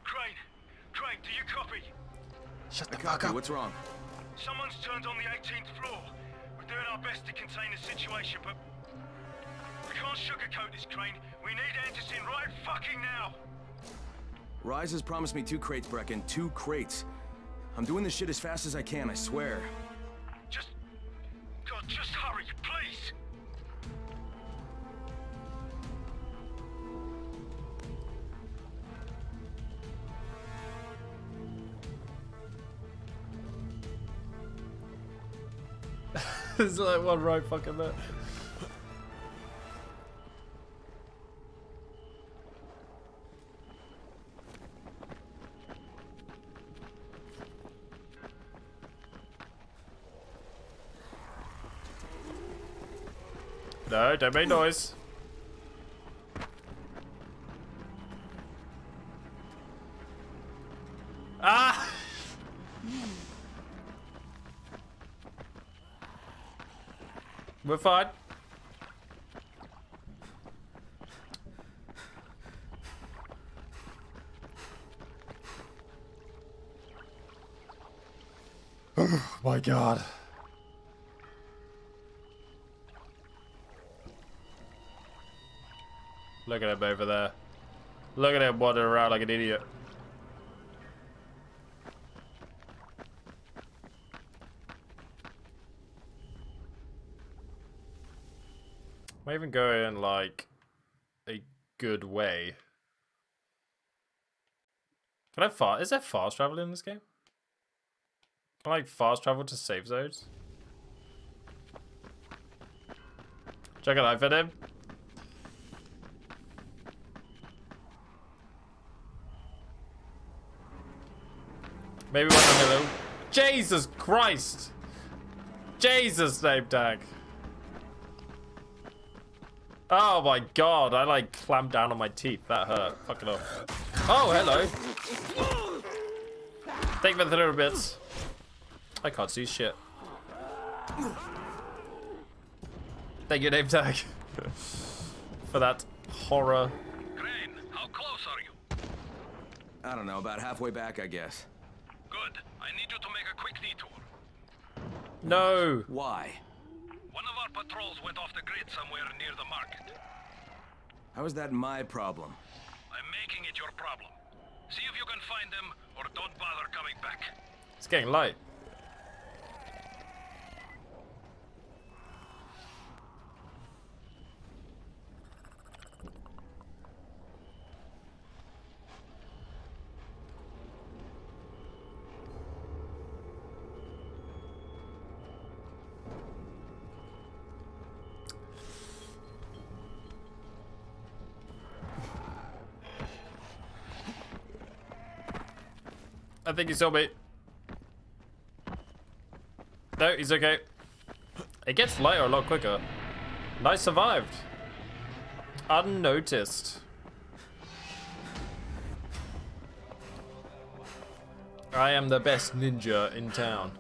Crane! Crane, do you copy? Shut the fuck up. What's wrong? Someone's turned on the 18th floor. We're doing our best to contain the situation, but we can't sugarcoat this, Crane. We need antizin right fucking now. Rais has promised me two crates, Brecken. Two crates. I'm doing this shit as fast as I can, I swear. There's like one right fucking there. No, don't make noise. We're fine. Oh my god. Look at him over there. Look at him wandering around like an idiot. I even going like a good way? Can I fast? Is there fast travel in this game? Can I like fast travel to save zones? Check it out, fit him. Maybe one hello. Jesus Christ! Jesus name tag. Oh my god, I like clamped down on my teeth. That hurt. Fucking up. Oh, hello. Thank you for the little bits. I can't see shit. Thank you, name tag. *laughs* for that horror. Crane, how close are you? I don't know, about halfway back, I guess. Good. I need you to make a quick detour. No. Why? One of our patrols went off the grid somewhere near the market. How is that my problem? I'm making it your problem. See if you can find them, or don't bother coming back. It's getting light. Think he saw me. No, he's okay. It gets lighter a lot quicker. Nice survived. Unnoticed. I am the best ninja in town.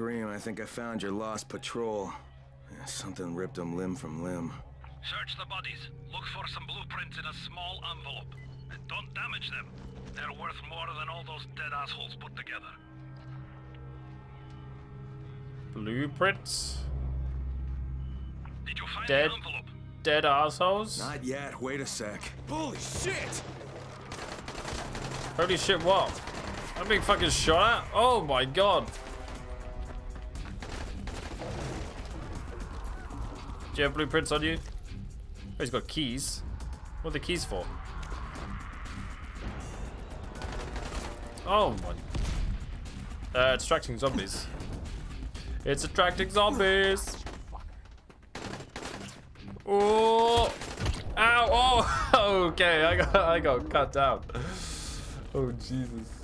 Karim, I think I found your lost patrol. Yeah, something ripped them limb from limb. Search the bodies. Look for some blueprints in a small envelope. And don't damage them. They're worth more than all those dead assholes put together. Blueprints? Did you find Dead, the envelope? dead assholes? Not yet. Wait a sec. Holy shit! Holy shit, what? I'm being fucking shot at? Oh my god. You have blueprints on you? Oh, he's got keys. What are the keys for? Oh my. Uh, it's attracting zombies. *laughs* It's attracting zombies. Oh. Ow. Oh. *laughs* okay. I got. I got cut down. *laughs* Oh Jesus.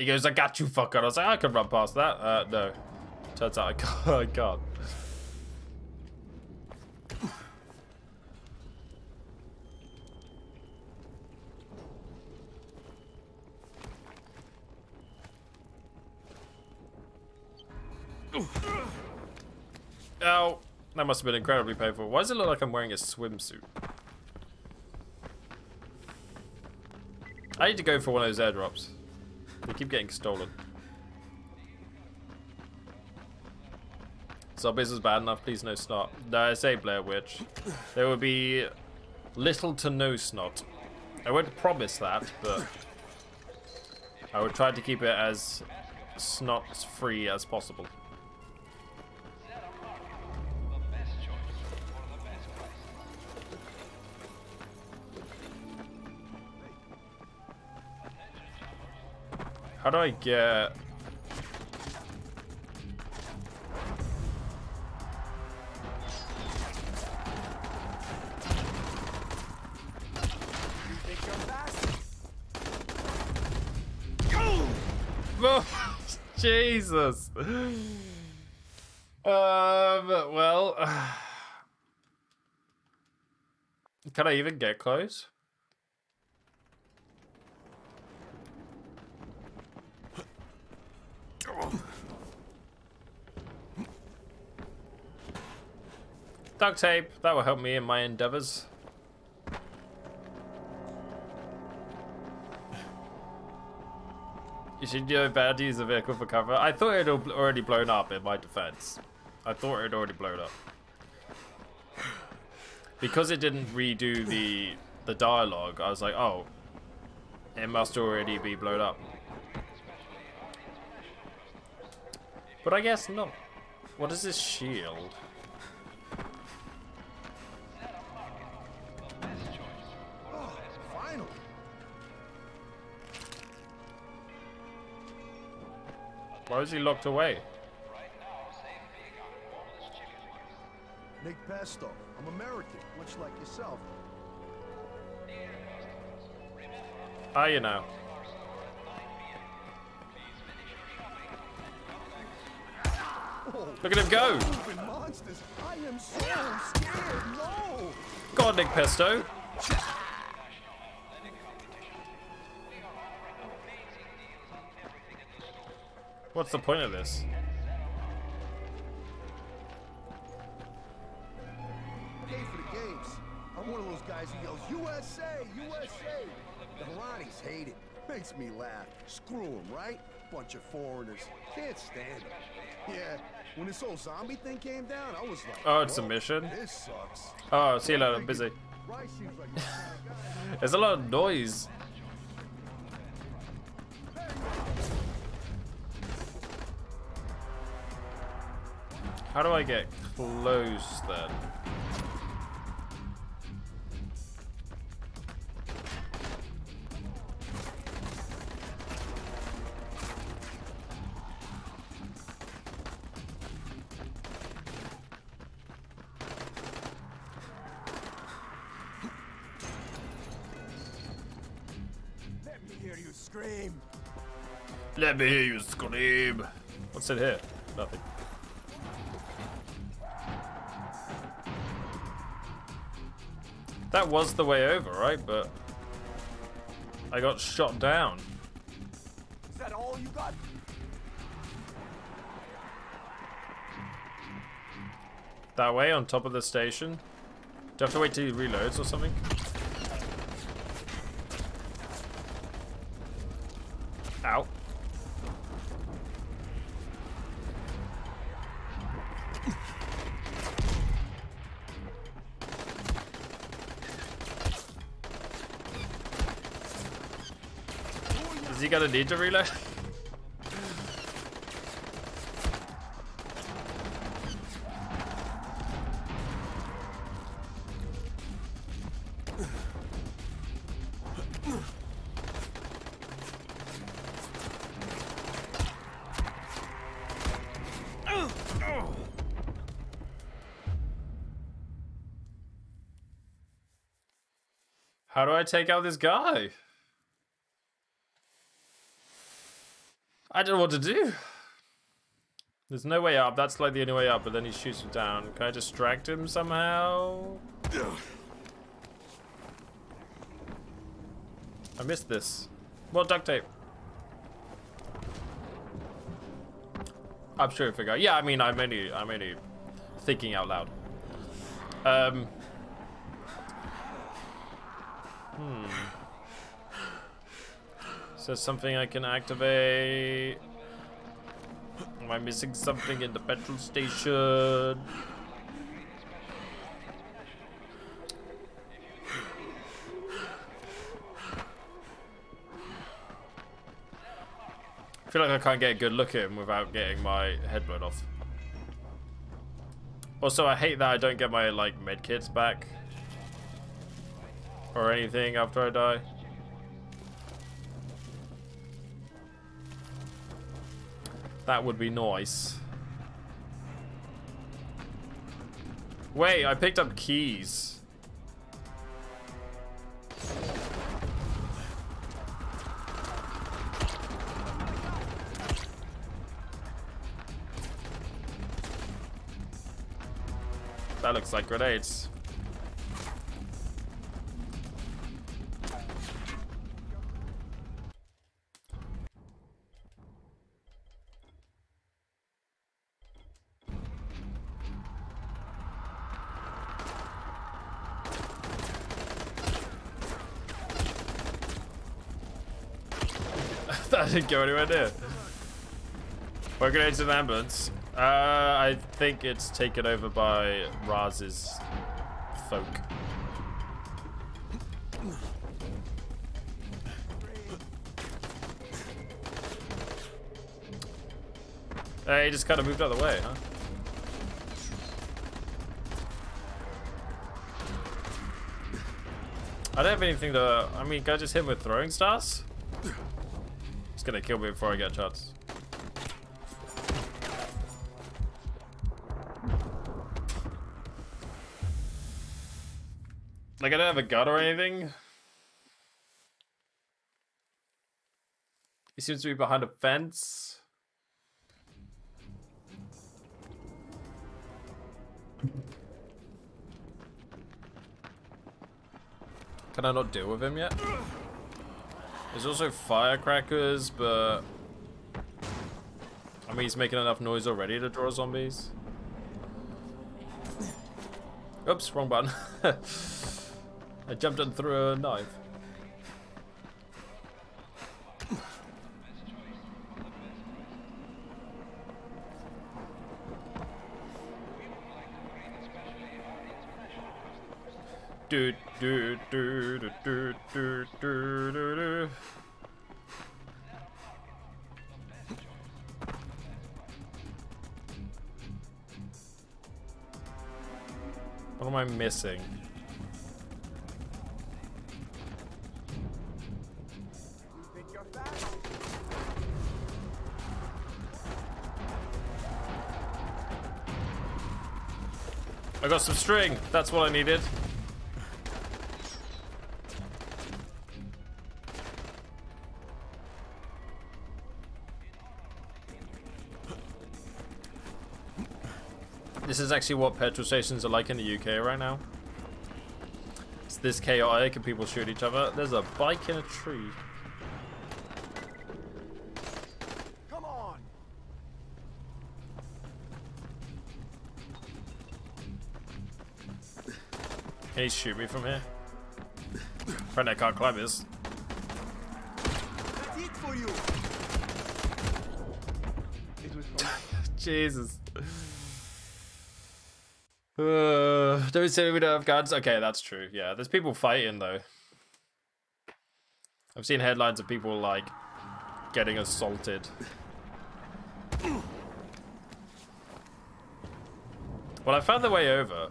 He goes, I got you, fucker. I was like, I could run past that. Uh, no. Turns out I can't. *laughs* I can't. Ow. That must have been incredibly painful. Why does it look like I'm wearing a swimsuit? I need to go for one of those airdrops. They keep getting stolen. Zombies is bad enough, please no snot. No, I say Blair Witch. There would be little to no snot. I won't promise that, but I would try to keep it as snot-free as possible. How do I get... *laughs* Jesus. Um, well... *sighs* Can I even get close? Duct tape, that will help me in my endeavors. You should better to use a vehicle for cover. I thought it had already blown up in my defense. I thought it had already blown up. Because it didn't redo the the dialogue, I was like, oh, it must already be blown up. But I guess not. What is this shield? Oh, finally. Why was he locked away? Nick Pesto. I'm American, much like yourself. Are you now? Look at him go! Moving monsters. I am so scared. No. Go on, Nick Pesto. What's the point of this? Pay for the games. I'm one of those guys who yells USA, USA. The Harranis hate it. Makes me laugh. Screw them, right? Bunch of foreigners. Can't stand them. Yeah, when this whole zombie thing came down, I was like, Oh, it's a mission? This sucks. Oh, see you later, busy. Rais seems like the kind of guy- There's a lot of noise. How do I get close then? Me hear you scream. What's in here? Nothing. That was the way over, right? But I got shot down. Is that all you got? That way, on top of the station. Do I have to wait till he reloads or something? Ow. Gonna need to reload? How do I take out this guy? I don't know what to do. There's no way up. That's like the only way up, but then he shoots him down. Can I distract him somehow? I missed this. Well, duct tape. I'm sure I figure out. Yeah, I mean, I'm only, I'm only thinking out loud. Um. Hmm. Is there something I can activate? Am I missing something in the petrol station? I feel like I can't get a good look at him without getting my head blown off. Also, I hate that I don't get my, like, med kits back. Or anything after I die. That would be nice. Wait, I picked up keys. That looks like grenades. Go anywhere near. We're grenades to the ambulance. Uh, I think it's taken over by Rais's folk. Hey, he just kind of moved out of the way, huh? I don't have anything to... I mean, can I just hit him with throwing stars? He's gonna kill me before I get shots. Like, I don't have a gun or anything. He seems to be behind a fence. Can I not deal with him yet? There's also firecrackers, but... I mean, he's making enough noise already to draw zombies. Oops, wrong button. *laughs* I jumped and threw a knife. Do do do do do do do do do. What am I missing? I got some string. That's what I needed. This is actually what petrol stations are like in the UK right now. It's this chaotic and people shoot each other. There's a bike in a tree. Come on. Can he shoot me from here? Friend, I can't climb this. That's it for you. *laughs* Jesus. Uh, don't say we don't have guns. Okay, that's true. Yeah, there's people fighting though. I've seen headlines of people like getting assaulted. Well, I found the way over.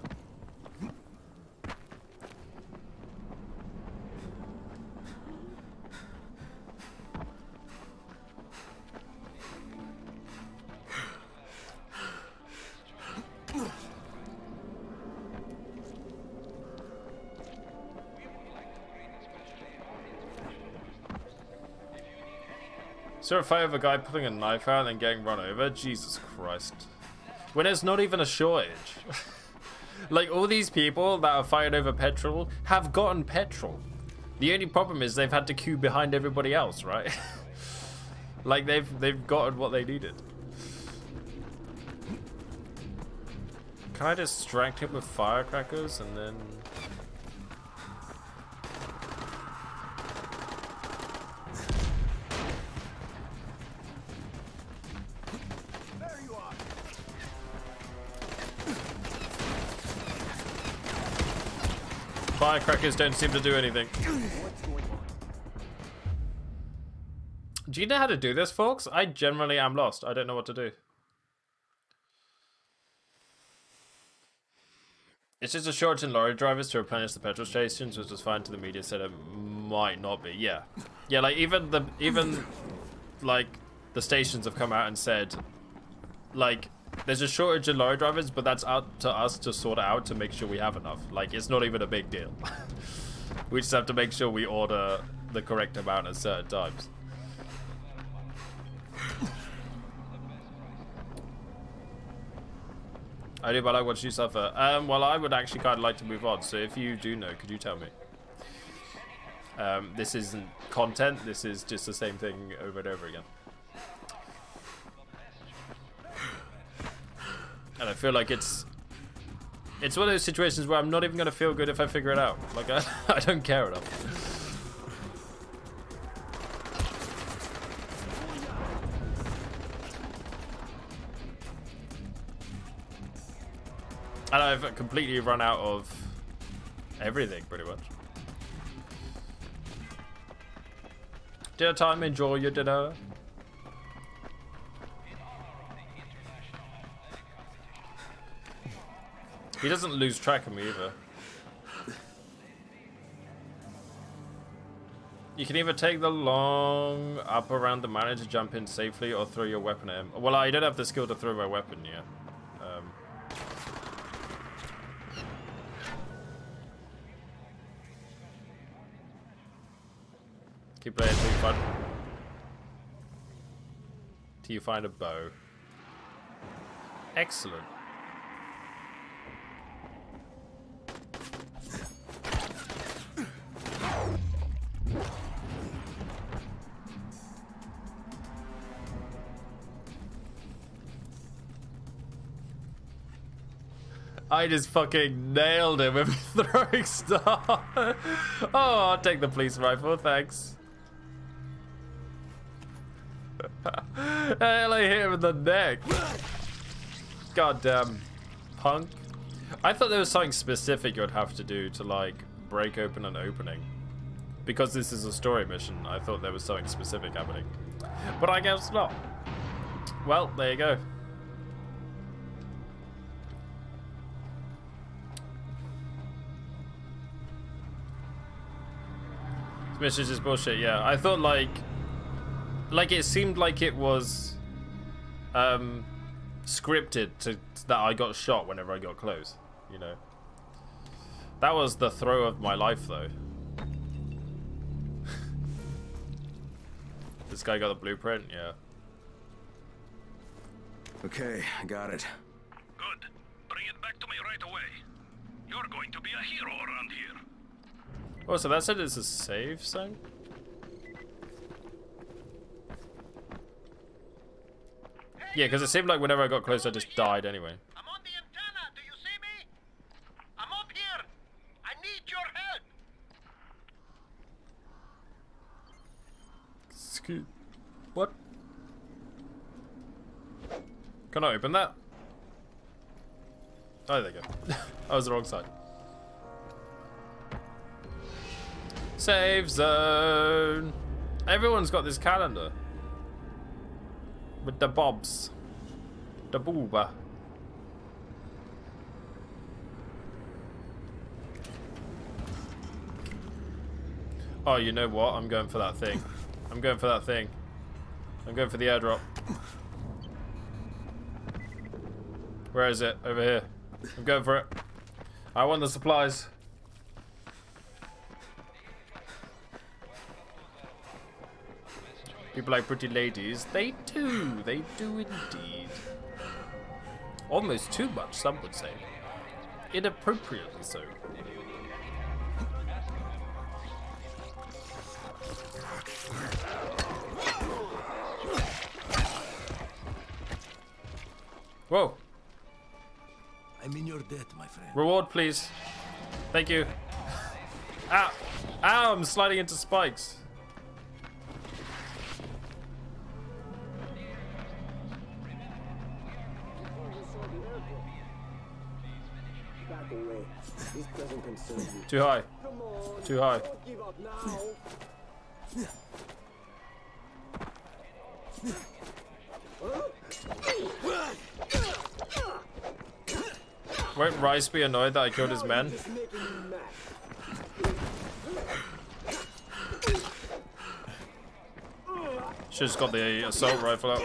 There a fight of a guy pulling a knife out and getting run over? Jesus Christ. When it's not even a shortage. *laughs* like, all these people that are fired over petrol have gotten petrol. The only problem is they've had to queue behind everybody else, right? *laughs* like, they've, they've gotten what they needed. Can I distract him with firecrackers and then... Firecrackers don't seem to do anything. Do you know how to do this, folks? I generally am lost. I don't know what to do. It's just a shortage in lorry drivers to replenish the petrol stations, which was fine to the media said it might not be. Yeah. Yeah, like even the even like the stations have come out and said, like, there's a shortage of lorry drivers, but that's up to us to sort out to make sure we have enough. Like, it's not even a big deal. *laughs* we just have to make sure we order the correct amount at certain times. *laughs* I do, but I what you suffer. Um, well, I would actually kind of like to move on. So if you do know, could you tell me? Um, this isn't content. This is just the same thing over and over again. And I feel like it's it's one of those situations where I'm not even gonna feel good if I figure it out. Like *laughs* I, I don't care enough. And I've completely run out of everything, pretty much. Dinner time, enjoy your dinner. He doesn't lose track of me either. You can either take the long up around the manager, jump in safely, or throw your weapon at him. Well, I don't have the skill to throw my weapon yet. Um, keep playing until you find... Till you find a bow. Excellent. I just fucking nailed him with *laughs* a throwing star. oh, I'll take the police rifle, thanks. *laughs* Hell, I hit him in the neck. Goddamn punk. I thought there was something specific you'd have to do to, like, break open an opening. Because this is a story mission, I thought there was something specific happening. But I guess not. Well, there you go. This mission's just bullshit, yeah. I thought, like... Like, it seemed like it was... Um... Scripted to that I got shot whenever I got close, you know. That was the throw of my life, though. *laughs* this guy got the blueprint, yeah. Okay, I got it. Good. Bring it back to me right away. You're going to be a hero around here. Oh, so that said it's a save zone? Yeah, because it seemed like whenever I got close, I just died anyway. I'm on the antenna. Do you see me? I'm up here. I need your help. Excuse. What? Can I open that? Oh, there you go. *laughs* I was the wrong side. Save zone. Everyone's got this calendar. With the bobs. The booba. Oh, you know what? I'm going for that thing. I'm going for that thing. I'm going for the airdrop. Where is it? Over here. I'm going for it. I want the supplies. People like pretty ladies. They do. They do indeed. Almost too much, some would say. Inappropriately so. Whoa. I'm in your debt, my friend. Reward, please. Thank you. Ow. Ow, I'm sliding into spikes. Too high. Too high. Won't Rais be annoyed that I killed his men? Should've got the assault rifle out.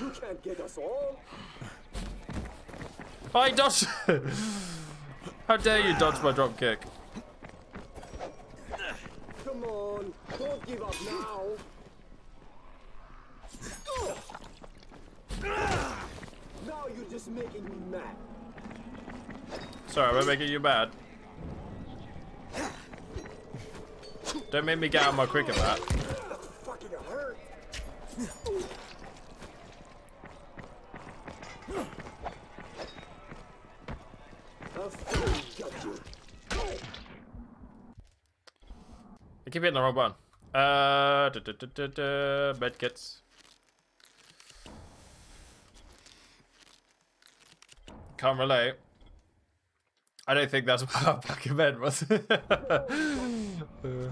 You can't get us all. I dodge! *laughs* How dare you dodge my drop kick? Come on, don't give up now. Now you're just making me mad. Sorry, I making you mad? Don't make me get out of my cricket bat. Fucking hurt. I finally got you. I keep hitting the wrong button. Uh, da, da, da, da, da, medkits. Can't relate. I don't think that's *laughs* what Black Event was. Uh, *laughs*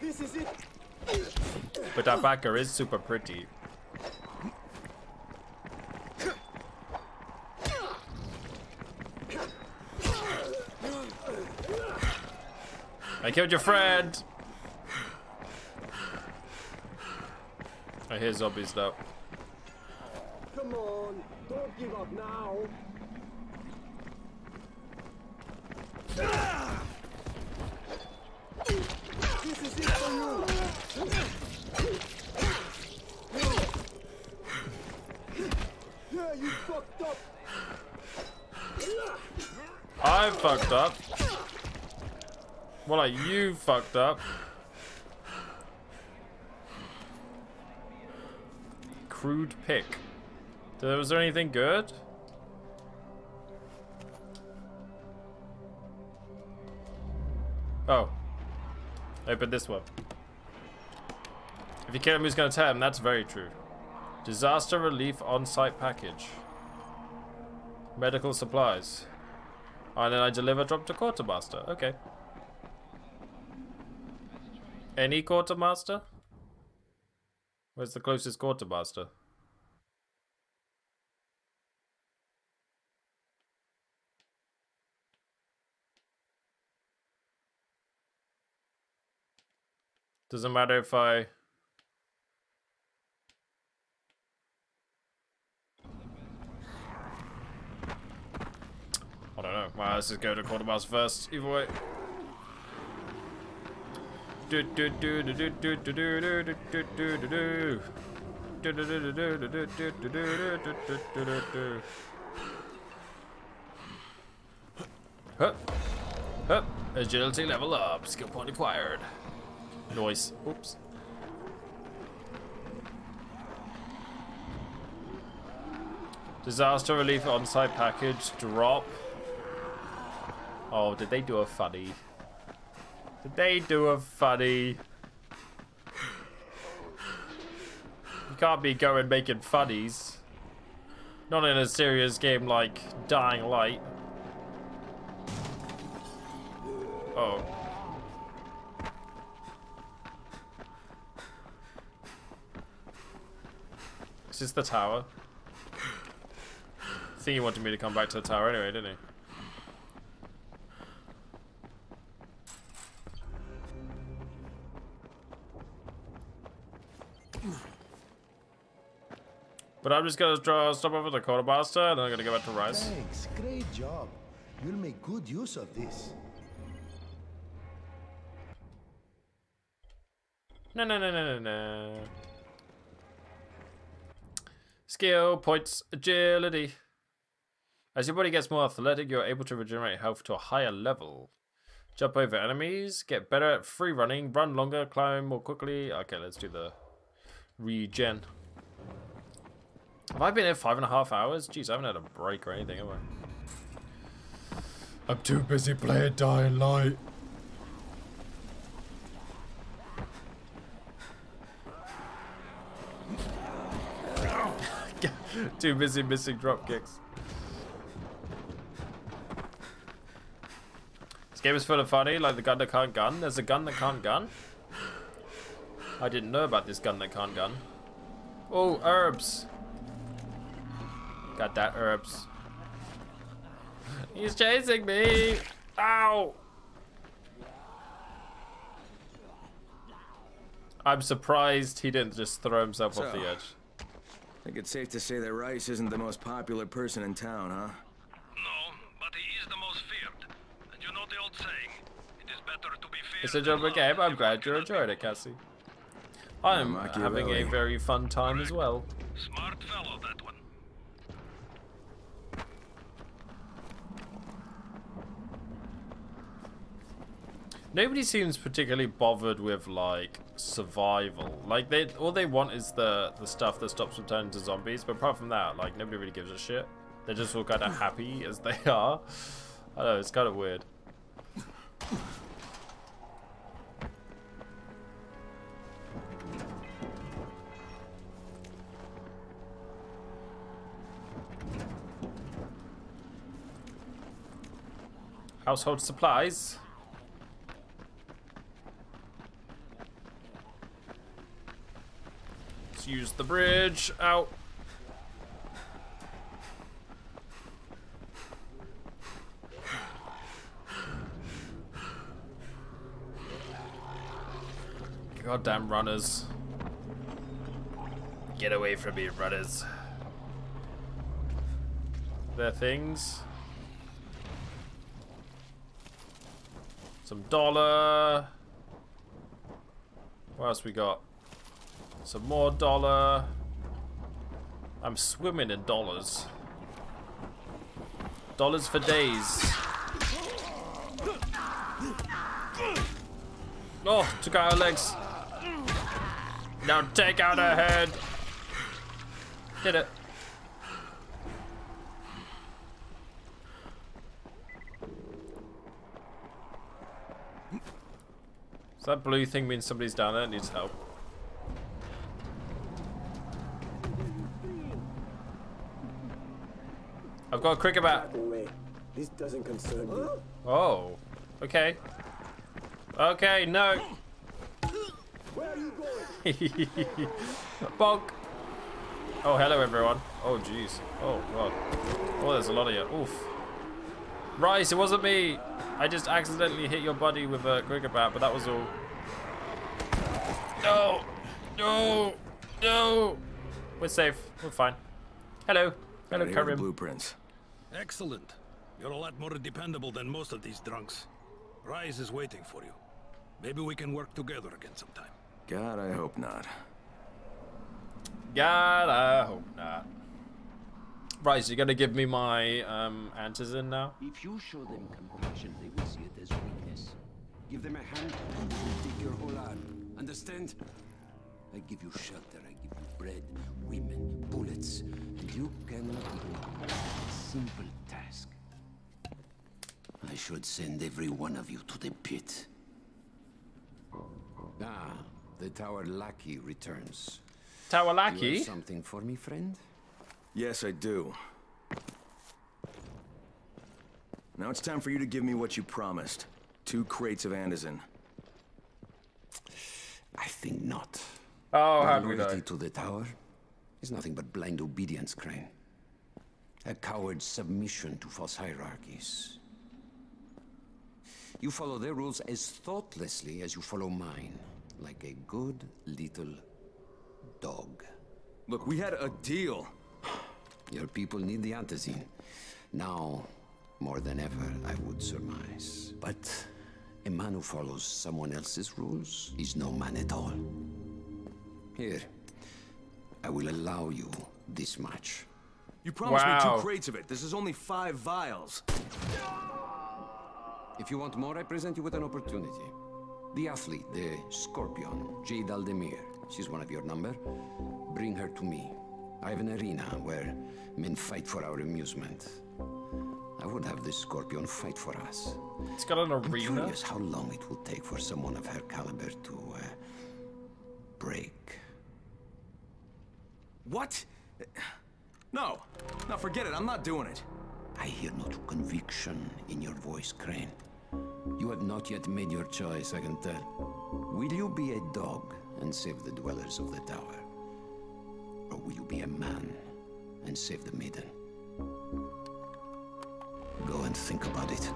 This is it. but that backer is super pretty. I killed your friend. I hear zombies though. Come on, don't give up now. This is it for you. Yeah, you fucked up. I fucked up. Well, like you fucked up. Crude pick. Was there anything good? Oh. Open this one. If you kill him, who's going to tell him? That's very true. Disaster relief on-site package. Medical supplies. And then I deliver drop to quartermaster. Okay. Any quartermaster? Where's the closest quartermaster? Doesn't matter if I... I don't know. Well, let's just go to quartermaster first. Either way. Hup. Hup. Agility level up. Skill point acquired. Noise. Oops. Disaster relief on-site package drop. Oh, did they do a funny? Did they do a funny? You can't be going making funnies. Not in a serious game like Dying Light. Oh. Is this the tower? I think he wanted me to come back to the tower anyway, didn't he? But I'm just gonna draw stop over the quartermaster and then I'm gonna go back to Rais. Thanks, great job. You'll make good use of this. No, no, no, no, no, no. Skill points, agility. As your body gets more athletic, you're able to regenerate health to a higher level. Jump over enemies, get better at free running, run longer, climb more quickly. Okay, let's do the regen. Have I been here five and a half hours? Jeez, I haven't had a break or anything, have I? I'm too busy playing Dying Light. *laughs* Too busy missing drop kicks. This game is full of funny, like the gun that can't gun. There's a gun that can't gun. I didn't know about this gun that can't gun. Oh, herbs. Got that herbs. He's chasing me! Ow! I'm surprised he didn't just throw himself off the edge. I think it's safe to say that Rais isn't the most popular person in town, huh? No, but he is the most feared. And you know the old saying, it is better to be feared It's a job game. I'm glad you enjoyed it, Cassie. I'm having a very fun time as well. Smart fellow, that one. Nobody seems particularly bothered with like survival. Like they all they want is the the stuff that stops them turning to zombies. But apart from that, like nobody really gives a shit. They're just all kind of happy *laughs* as they are. I don't know. It's kind of weird. Household supplies. Use the bridge. Out. Goddamn runners. Get away from me, runners. There things. Some dollar. What else we got? Some more dollar. I'm swimming in dollars. Dollars for days. Oh, took out her legs. Now take out her head. Did it. So that blue thing means somebody's down there needs help. I've got a cricket bat. This doesn't concern you. Oh. Okay. Okay, no. Where are you going? *laughs* Bonk. Oh, hello everyone. Oh, jeez. Oh, God. Oh, there's a lot of you. Oof. Rais, it wasn't me. I just accidentally hit your buddy with a cricket bat, but that was all. No. No. No. We're safe. We're fine. Hello. Hello, Right here are the Karim. blueprints. Excellent. You're a lot more dependable than most of these drunks. Rais is waiting for you. Maybe we can work together again sometime. God, I hope not. God, I hope not. Right, so you're gonna give me my um, antizin now? If you show them compassion, they will see it as weakness. Give them a hand, and they will take your whole arm. Understand? I give you shelter, I give you bread, women, bullets, and you cannot ignore a simple task. I should send every one of you to the pit. Ah, the Tower Lackey returns. Tower You Lackey? have something for me, friend? Yes, I do. Now it's time for you to give me what you promised. Two crates of antizin. I think not. Oh, Your how do we loyalty to the tower is nothing but blind obedience, Crane. A coward's submission to false hierarchies. You follow their rules as thoughtlessly as you follow mine, like a good little dog. Look, we had a deal. Your people need the antizin. Now, more than ever, I would surmise. But a man who follows someone else's rules is no man at all. Here, I will allow you this much. You promised me two crates of it. This is only five vials. If you want more, I present you with an opportunity. The athlete, the Scorpion, Jade Aldemir. She's one of your number. Bring her to me. I have an arena where men fight for our amusement. I would have the Scorpion fight for us. It's got an arena? I'm arena? curious how long it will take for someone of her caliber to uh, break. What? No. Now forget it. I'm not doing it. I hear no conviction in your voice, Crane. You have not yet made your choice, I can tell. Will you be a dog and save the dwellers of the tower? Or will you be a man and save the maiden? Go and think about it.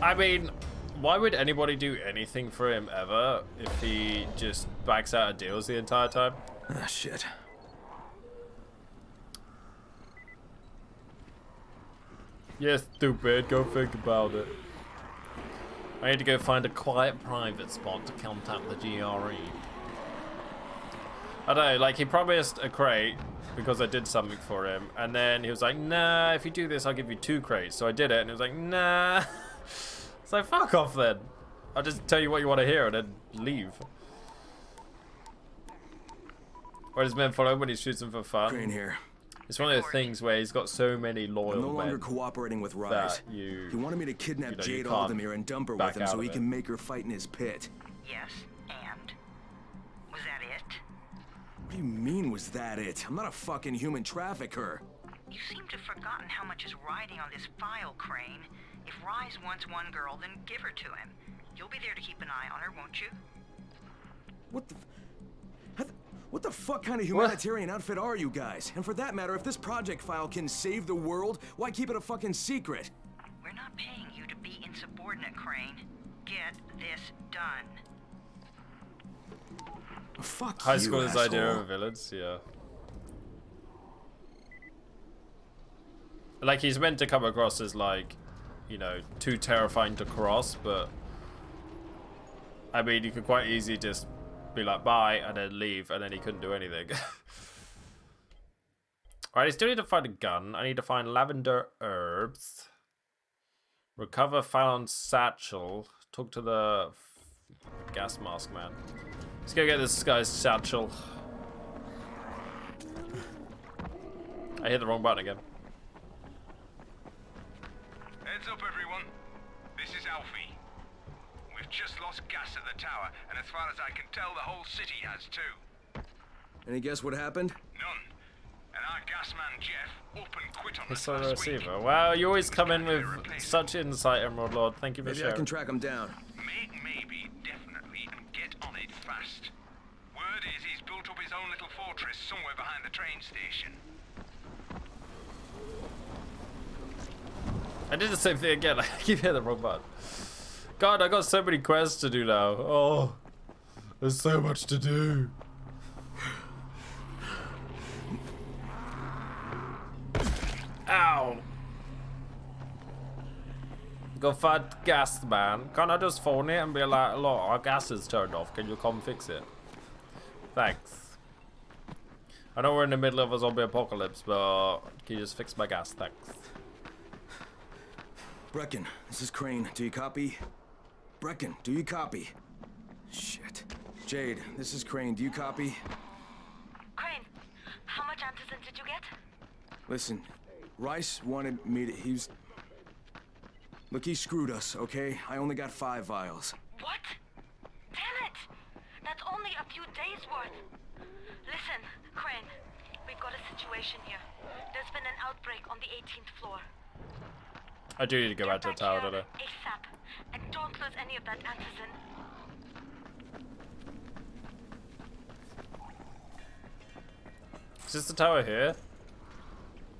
I mean, why would anybody do anything for him ever if he just backs out of deals the entire time? Ah, shit. Yeah, stupid. Go think about it. I need to go find a quiet private spot to contact the GRE. I don't know, like he promised a crate because I did something for him, and then he was like, nah, if you do this, I'll give you two crates. So I did it, and he was like, nah. *laughs* it's like, fuck off then. I'll just tell you what you want to hear and then leave. Or does men follow when he shoots them for fun? Crane here. It's one of those things where he's got so many loyal I'm no longer men cooperating with Rais. that you, He wanted me to kidnap you know, Jade can't Aldemir and dump her with him so he it. can make her fight in his pit. Yes, and? Was that it? What do you mean was that it? I'm not a fucking human trafficker. You seem to have forgotten how much is riding on this file, Crane. If Rais wants one girl, then give her to him. You'll be there to keep an eye on her, won't you? What the... What the fuck kind of humanitarian outfit are you guys? And for that matter, if this project file can save the world, why keep it a fucking secret? We're not paying you to be insubordinate, Crane. Get this done. Fuck High you, school's idea asshole. of villains, yeah. Like he's meant to come across as like, you know, too terrifying to cross, but I mean, you could quite easily just be like bye and then leave, and then he couldn't do anything. *laughs* Alright, I still need to find a gun. I need to find lavender herbs. Recover found satchel. Talk to the gas mask man. Let's go get this guy's satchel. I hit the wrong button again. Heads up, everyone. This is Alfie. We've just lost gas at the tower, and as far as I can tell, the whole city has too. Any guess what happened? None. And our gas man, Jeff, up and quit on It's us on the last week. receiver. Wow, you always come in with such insight, Emerald Lord. Thank you for Maybe I can track him down. Make maybe, definitely, and get on it fast. Word is he's built up his own little fortress somewhere behind the train station. I did the same thing again. *laughs* I keep hitting the wrong button. God, I got so many quests to do now. Oh, there's so much to do. Ow. Go gas man. Can I just phone it and be like, look, our gas is turned off. Can you come fix it? Thanks. I know we're in the middle of a zombie apocalypse, but can you just fix my gas? Thanks. Brecken, this is Crane. Do you copy? Brecken, do you copy? Shit. Jade, this is Crane. Do you copy? Crane, how much antizin did you get? Listen, Rais wanted me to. He was. Look, he screwed us, okay? I only got five vials. What? Damn it! That's only a few days worth. Listen, Crane, we've got a situation here. There's been an outbreak on the 18th floor. I do need to go back to the tower, don't I? ASAP. And don't lose any of that antizin. Is this the tower here?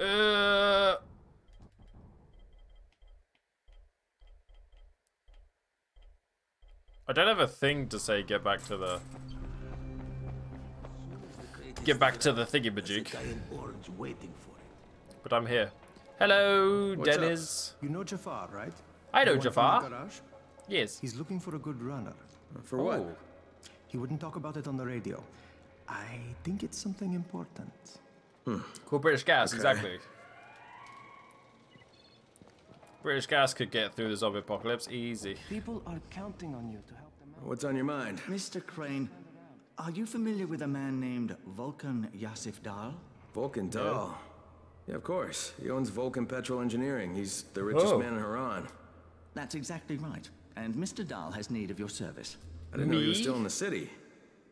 Uh. I don't have a thing to say get back to the... Get back to the thingy-majig. waiting for it. But I'm here. Hello, What's up? Dennis. You know Jafar, right? I know The one from Jafar. Yes. He's looking for a good runner. For what? Oh. He wouldn't talk about it on the radio. I think it's something important. Hmm. Cool British gas, Okay. exactly. British gas could get through the zombie apocalypse easy. People are counting on you to help them out. What's on your mind? Mr. Crane, are you familiar with a man named Vulcan Yasif Dal? Vulcan Dahl. Yeah, of course. He owns Vulcan Petrol Engineering. He's the richest Oh. man in Harran. That's exactly right. And Mr. Dahl has need of your service. I didn't know he was still in the city.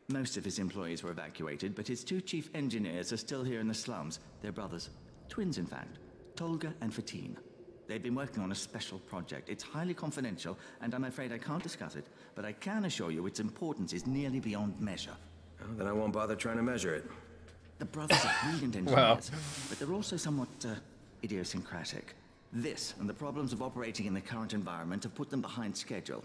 Most of his employees were evacuated, but his two chief engineers are still here in the slums. They're brothers. Twins, in fact. Tolga and Fatin. They've been working on a special project. It's highly confidential, and I'm afraid I can't discuss it, but I can assure you its importance is nearly beyond measure. Well, then I won't bother trying to measure it. The brothers are brilliant engineers, Well. but they're also somewhat uh, idiosyncratic. This and the problems of operating in the current environment have put them behind schedule.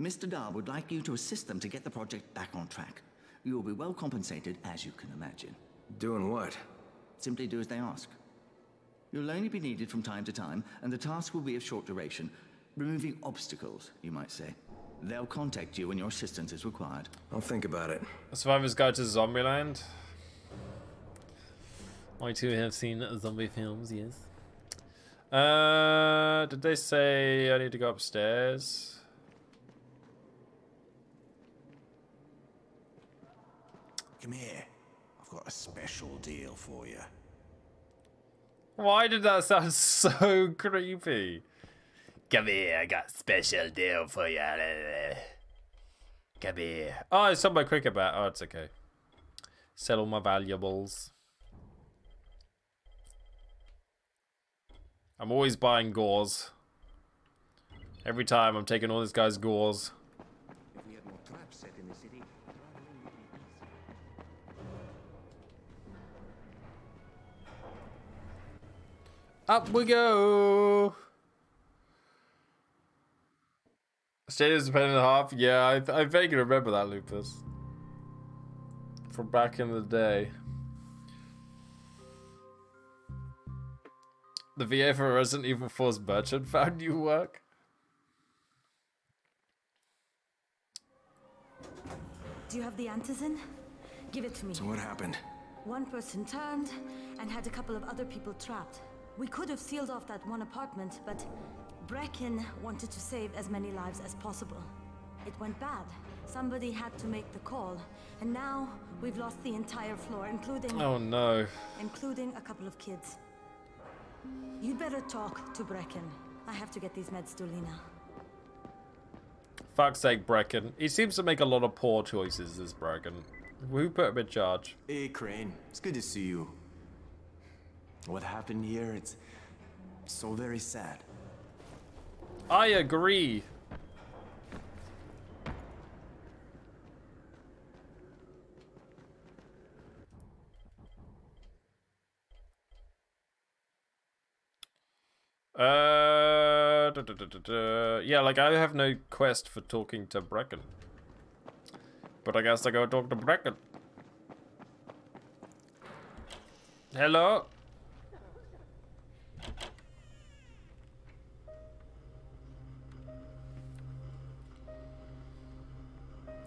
Mr. Dar would like you to assist them to get the project back on track. You will be well compensated, as you can imagine. Doing what? Simply do as they ask. You'll only be needed from time to time, and the task will be of short duration. Removing obstacles, you might say. They'll contact you when your assistance is required. I'll think about it. A Survivor's Guide to Zombieland. I too have seen zombie films, yes. Uh, did they say I need to go upstairs? Come here. I've got a special deal for you. Why did that sound *laughs* so creepy? Come here, I got a special deal for you. Come here. Oh, it's on my cricket bat. Oh, it's okay. Sell all my valuables. I'm always buying gauze. Every time I'm taking all this guy's gauze. If we had more traps set in the city, Up we go. Stadium's a pen and a half. Yeah, I, I vaguely remember that, Lupus. From back in the day. The VA for Resident Evil 4's merchant found new work. Do you have the antizin? Give it to me. So what happened? One person turned and had a couple of other people trapped. We could have sealed off that one apartment, but Brecken wanted to save as many lives as possible. It went bad. Somebody had to make the call, and now we've lost the entire floor, including Oh no. including a couple of kids. You'd better talk to Brecken. I have to get these meds to Lena. Fuck's sake, Brecken. He seems to make a lot of poor choices, this Brecken. Who put him in charge? Hey, Crane. It's good to see you. What happened here, it's so very sad. I agree. Uh, da, da, da, yeah, like I have no quest for talking to Brecken, but I guess I go talk to Brecken. Hello.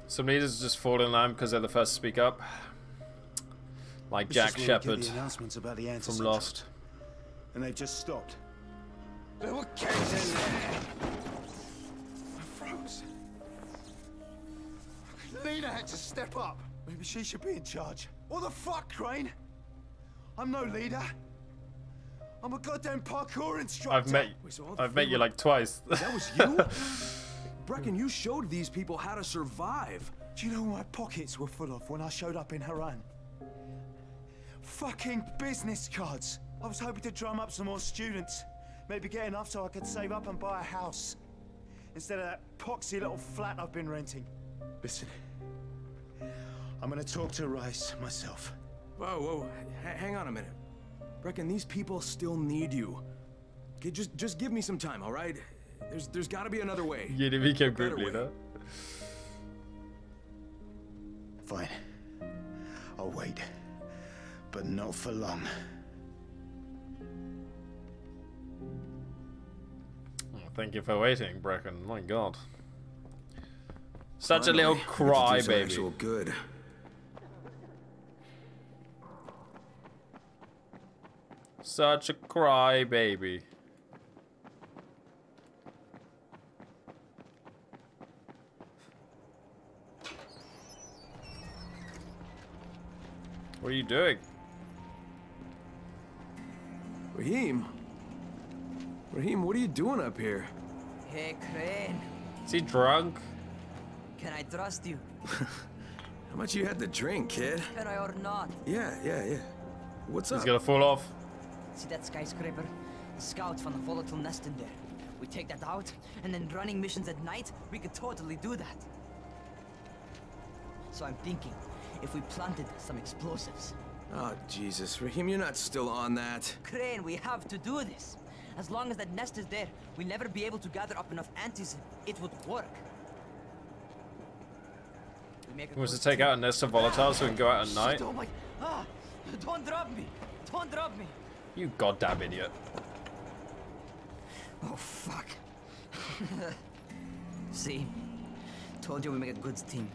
Some leaders just fall in line because they're the first to speak up. Like Jack is where we get Shepard announcements about the from. Lost. And they've just stopped. There were kids in there. I froze. Lena had to step up. Maybe she should be in charge. What the fuck, Crane? I'm no leader. I'm a goddamn parkour instructor. I've met, I've met you like twice. *laughs* That was you? *laughs* Brecken, you showed these people how to survive. Do you know what my pockets were full of when I showed up in Harran? Fucking business cards. I was hoping to drum up some more students. Maybe get enough so I could save up and buy a house. Instead of that poxy little flat I've been renting. Listen, I'm gonna talk to Rais myself. Whoa, whoa, H- hang on a minute. Brecken, these people still need you. Okay, just just give me some time, all right? There's there's got to be another way. Yeni became Better group leader. Fine. I'll wait. But not for long. Thank you for waiting, Brecken. My god. Such a little we get to do cry baby. Good. Such a cry baby. What are you doing? Rahim. Rahim, what are you doing up here? Hey, Crane. Is he drunk? Can I trust you? *laughs* How much you had to drink, kid? Can I or not? Yeah, yeah, yeah. What's He's up? He's gonna fall off. See that skyscraper? The scouts found a volatile nest in there. We take that out, and then running missions at night, we could totally do that. So I'm thinking, if we planted some explosives. Oh, Jesus. Rahim, you're not still on that. Crane, we have to do this. As long as that nest is there, we'll never be able to gather up enough antis. It would work. We make a He to take out a nest of volatiles so we can go out at night. Shit, oh my... Ah, don't drop me. Don't drop me. You goddamn idiot. Oh, fuck. *laughs* See? Told you we make a good team.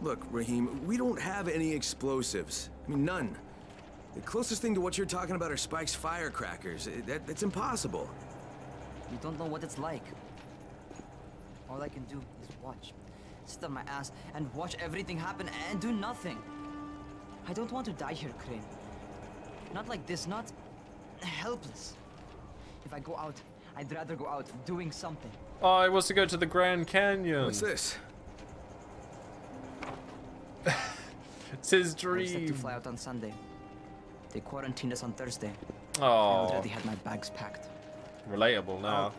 Look, Rahim, we don't have any explosives. I mean, none. The closest thing to what you're talking about are Spike's firecrackers. That, that's impossible. You don't know what it's like. All I can do is watch. Sit on my ass and watch everything happen and do nothing. I don't want to die here, Crane. Not like this, not helpless. If I go out, I'd rather go out doing something. Oh, he wants to go to the Grand Canyon. What's this? *laughs* It's his I was set to fly out on Sunday. They quarantined us on Thursday. Oh. I already had my bags packed. relatable now.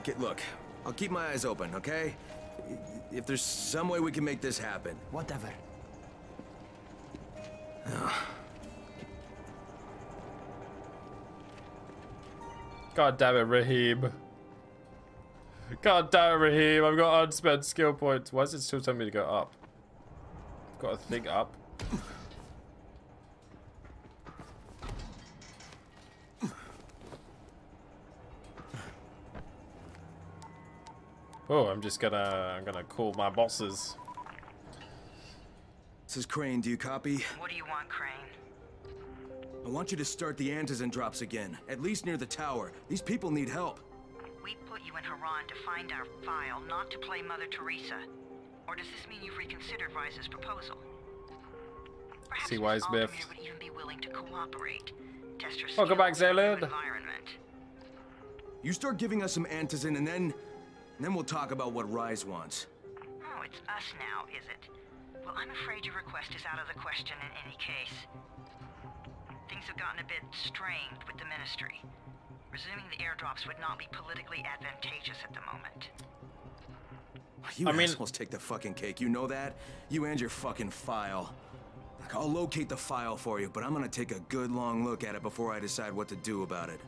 Okay, look, I'll keep my eyes open, okay? If there's some way we can make this happen. Whatever. *sighs* God damn it, Rahim. God damn it, Rahim. I've got unspent skill points. Why is it still telling me to go up? I've Got to think up. Oh, I'm just gonna I'm gonna call my bosses. This is Crane, do you copy? What do you want, Crane? I want you to start the antizin drops again, at least near the tower. These people need help. We put you in Harran to find our file, not to play Mother Teresa. Or does this mean you've reconsidered Rais's proposal? To cooperate. Test her Welcome back, skills in a new Zaylid. environment. You start giving us some antizin and then... then we'll talk about what Rais wants. Oh, it's us now, is it? Well, I'm afraid your request is out of the question in any case. Things have gotten a bit strained with the Ministry. Resuming the airdrops would not be politically advantageous at the moment. You I mean- assholes take the fucking cake, you know that? You and your fucking file. Look, I'll locate the file for you, but I'm gonna take a good long look at it before I decide what to do about it.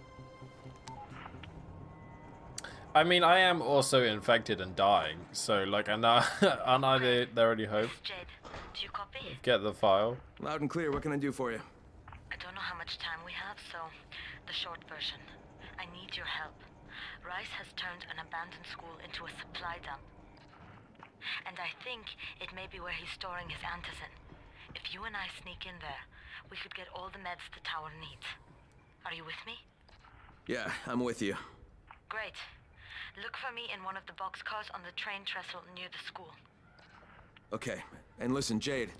I mean, I am also infected and dying, so like, and I, *laughs* aren't I the, the only hope? Jade, do you copy? Get the file. Loud and clear, what can I do for you? I don't know how much time we have, so the short version. I need your help. Rais has turned an abandoned school into a supply dump. And I think it may be where he's storing his antizin. If you and I sneak in there, we could get all the meds the tower needs. Are you with me? Yeah, I'm with you. Great. Look for me in one of the boxcars on the train trestle near the school. Okay, and listen, Jade.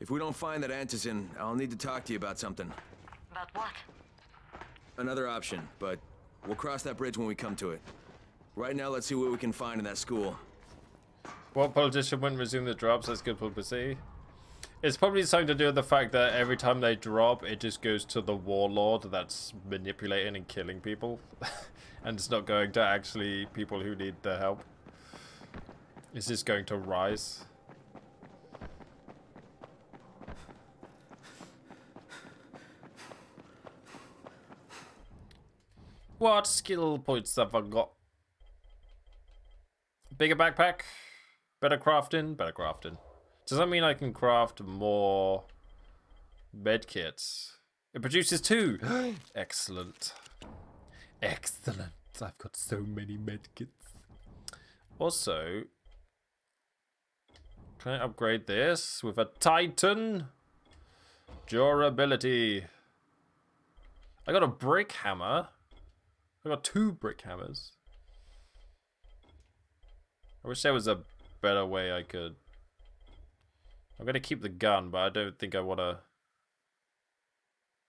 If we don't find that antizin, I'll need to talk to you about something. About what? Another option, but we'll cross that bridge when we come to it. Right now, let's see what we can find in that school. What politician wouldn't resume the drops? That's good publicity. It's probably something to do with the fact that every time they drop, it just goes to the warlord that's manipulating and killing people. *laughs* and it's not going to actually people who need the help. It's just going to Rais. What skill points have I got? Bigger backpack? Better crafting? Better crafting. Does that mean I can craft more medkits? It produces two! *gasps* Excellent. Excellent. I've got so many medkits. Also, can I upgrade this with a Titan? Durability. I got a brick hammer. I got two brick hammers. I wish there was a better way I could. I'm gonna keep the gun, but I don't think I wanna.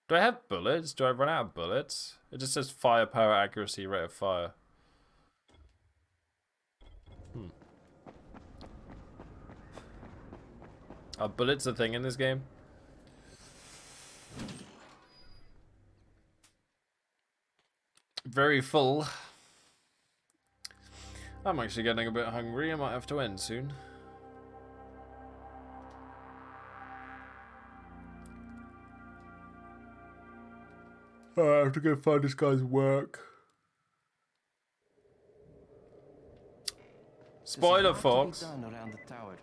Do I have bullets? Do I run out of bullets? It just says firepower, accuracy, rate of fire. Hmm. Are bullets a thing in this game? Very full. I'm actually getting a bit hungry. I might have to end soon. I have to go find this guy's work. Spoiler, There's a lot to be folks. done around the tower.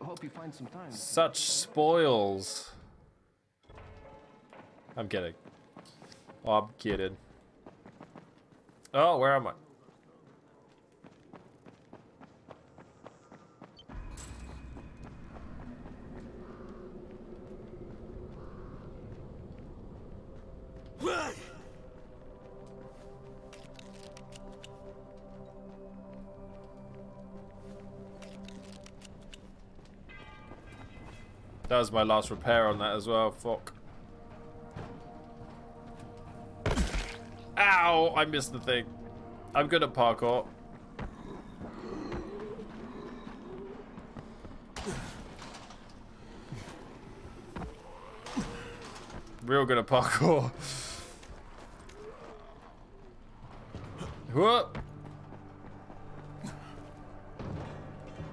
Hope you find some time. Such spoils. I'm kidding. Oh, I'm kidding. Oh, where am I? Was my last repair on that as well. Fuck. Ow! I missed the thing. I'm good at parkour. Real good at parkour. Whoop!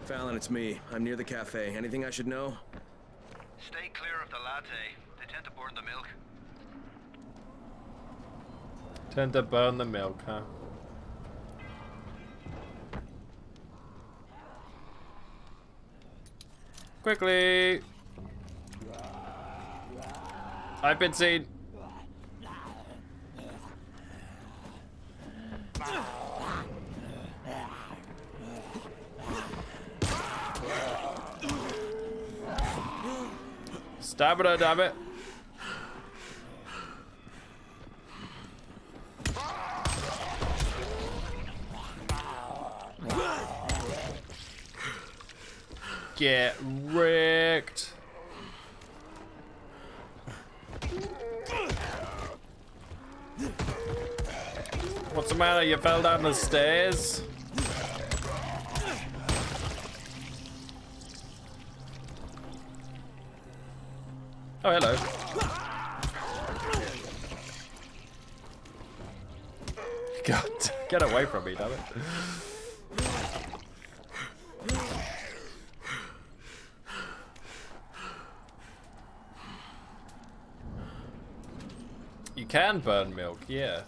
Fallon, it's me. I'm near the cafe. Anything I should know? Stay clear of the latte. They tend to burn the milk. Tend to burn the milk, huh? Quickly! I've been seen. Stab it, damn it. Get wrecked. What's the matter? You fell down the stairs? Oh, hello. *laughs* God, get away from me, damn it. Can burn milk, yeah.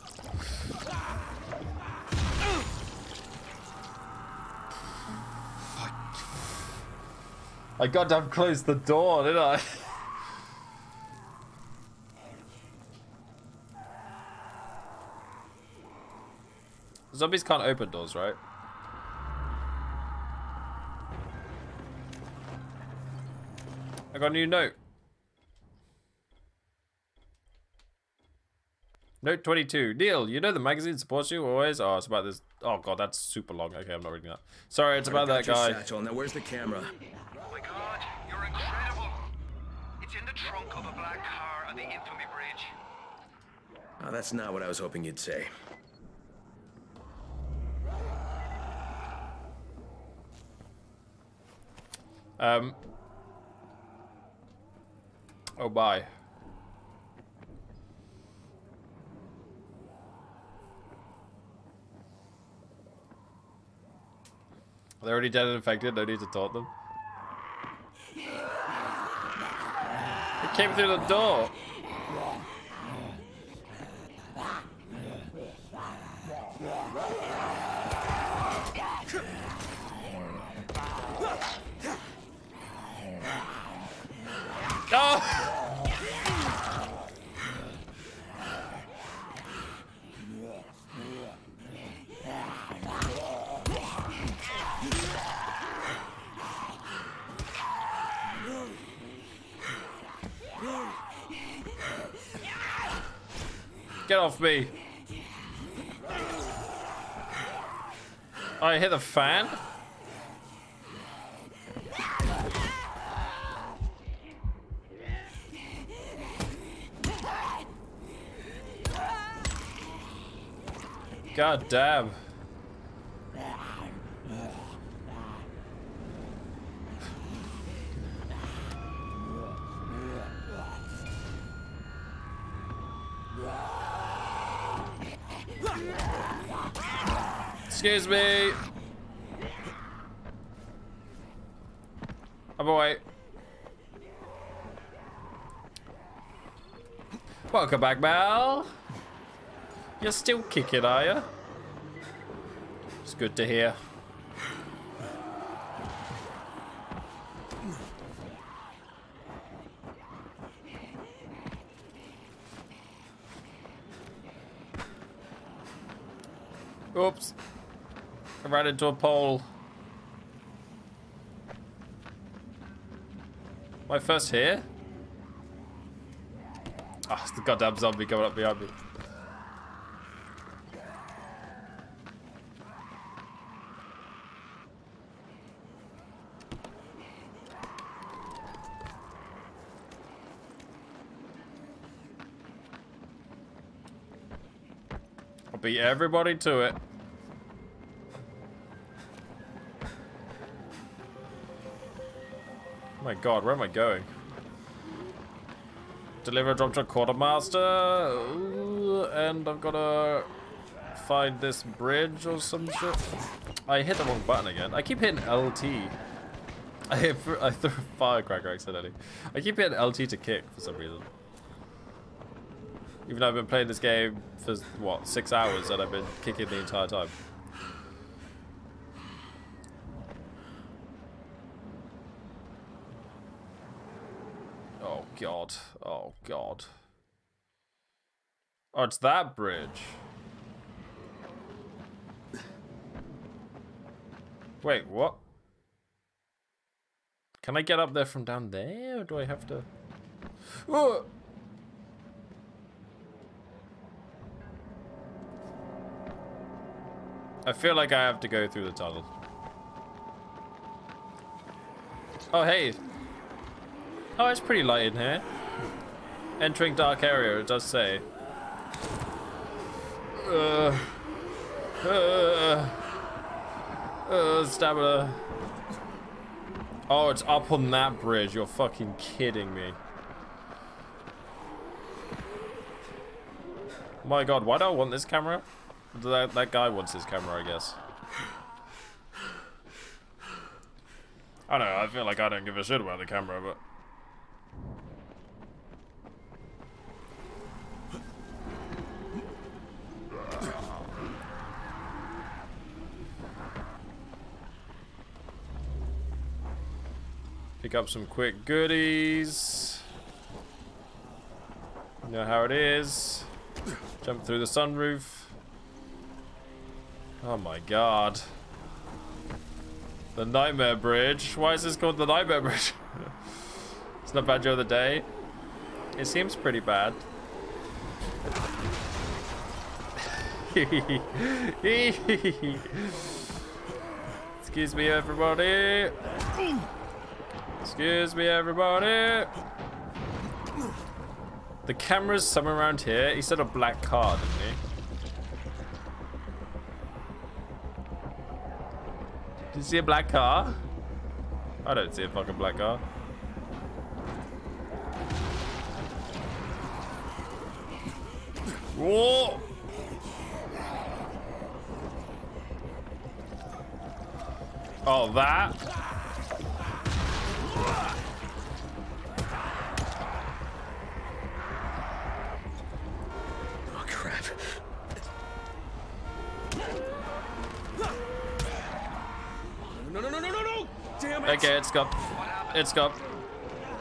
I goddamn closed the door, didn't I? *laughs* Zombies can't open doors, right? I got a new note. Note 22. Neil, you know the magazine supports you always? Oh, it's about this. Oh, God, that's super long. Okay, I'm not reading that. Sorry, it's about that Got your guy. Satchel. Now, where's the camera? Oh, my god, you're incredible. It's in the trunk of a black car on the Infamy Bridge. Oh, that's not what I was hoping you'd say. Um. Oh, bye. They're already dead and infected. No need to taunt them. It came through the door. Get off me. I hit the fan. God damn. Excuse me. I'm away. Welcome back, Mel. You're still kicking, are you? It's good to hear. Oops. Ran into a pole. My first here? Ah, oh, it's the goddamn zombie coming up behind me. I'll beat everybody to it. My god, where am I going? Deliver drop truck quartermaster. Ooh, and I've got to find this bridge or some shit. I hit the wrong button again. I keep hitting LT. *laughs* I hit, I threw a firecracker accidentally. I keep hitting LT to kick for some reason. Even though I've been playing this game for, what, six hours and I've been kicking the entire time. god. Oh god. Oh, it's that bridge. Wait, what? Can I get up there from down there, or do I have to... Oh! I feel like I have to go through the tunnel. Oh, hey, Oh, it's pretty light in here. Entering dark area, it does say. Uh, uh. Oh, it's up on that bridge. You're fucking kidding me. My god, why do I want this camera? That, that guy wants his camera, I guess. I don't know, I feel like I don't give a shit about the camera, but... Pick up some quick goodies. You know how it is. Jump through the sunroof. Oh my god. The Nightmare Bridge. Why is this called the Nightmare *laughs* Bridge? it's not bad joke of the day. It seems pretty bad. *laughs* Excuse me, everybody. Excuse me, everybody. The camera's somewhere around here. He said a black car, didn't he? Did you see a black car? I don't see a fucking black car. Whoa! Oh, that? Oh, okay, it's got. It's got.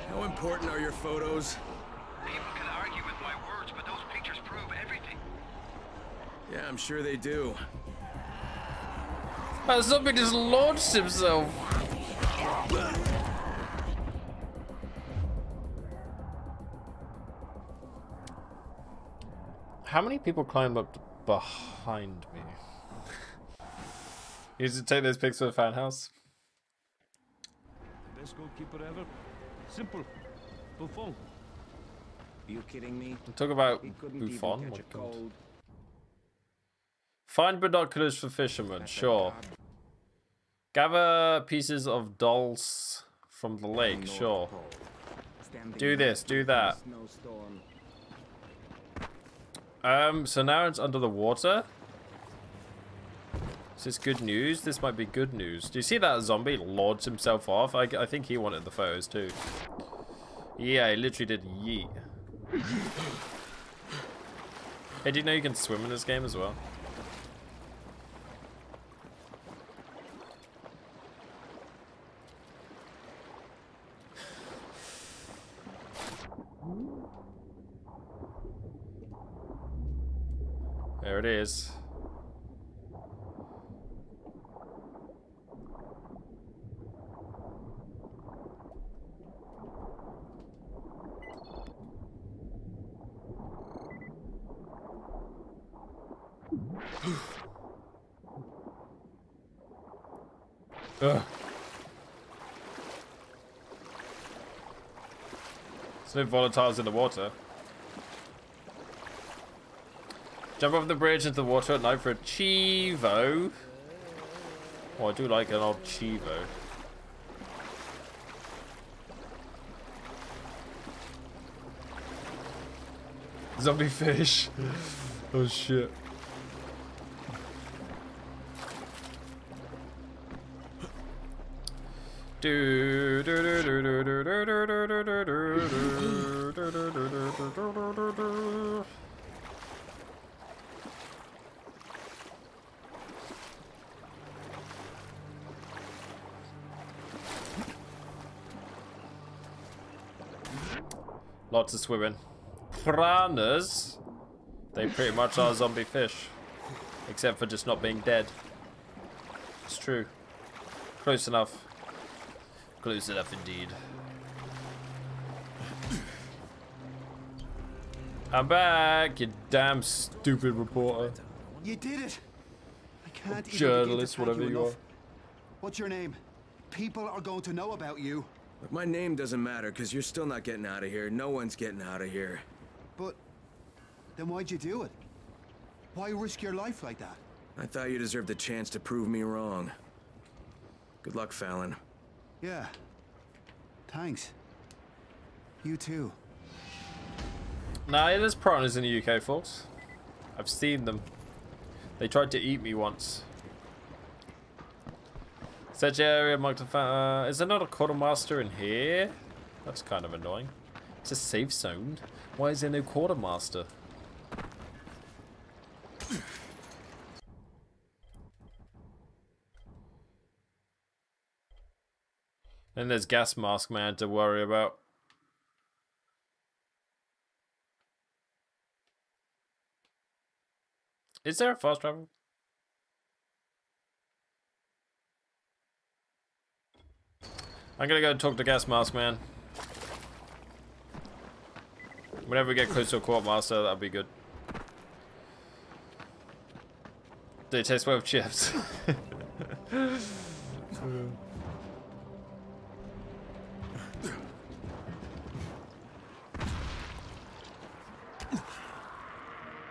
How important are your photos? People can argue with my words, but those pictures prove everything. Yeah, I'm sure they do. Oh, somebody just launched himself. How many people climb up behind me? you to take those pics for the fan house? The Best goalkeeper ever. Simple. Buffon. Are you kidding me? Talk about Buffon. even catch a What God. Find binoculars for fishermen, sure. Gather pieces of dolls from the lake, sure. Do this, do that. Snowstorm. Um, so now it's under the water. Is this good news? This might be good news. Do you see that zombie lords himself off? I, I think he wanted the photos too. Yeah, he literally did yeet. Hey, do you know you can swim in this game as well? There it is. Ugh. There's no volatiles in the water. Jump off the bridge into the water at night for a Chivo. Oh, I do like an old Chivo. Zombie fish. oh shit. Do do do do do do do do do do do do do do do Lots of swimming. Piranhas, they pretty much are zombie fish. Except for just not being dead. It's true. Close enough. Close enough indeed. I'm back, you damn stupid reporter. You did it! I can't Journalist, whatever you enough. are. What's your name? People are going to know about you. Look, my name doesn't matter, because you're still not getting out of here. No one's getting out of here. But then why'd you do it? Why risk your life like that? I thought you deserved the chance to prove me wrong. Good luck, Fallon. Yeah. Thanks. You too. Nah, there's piranhas in the UK, folks. I've seen them. They tried to eat me once. Such area uh, Is there not a quartermaster in here? That's kind of annoying. It's a safe zone. Why is there no quartermaster? Then there's gas mask man to worry about. Is there a fast travel? I'm gonna go talk to Gas Mask Man. Whenever we get close to a quartermaster, that'll be good. They taste well with chips. *laughs*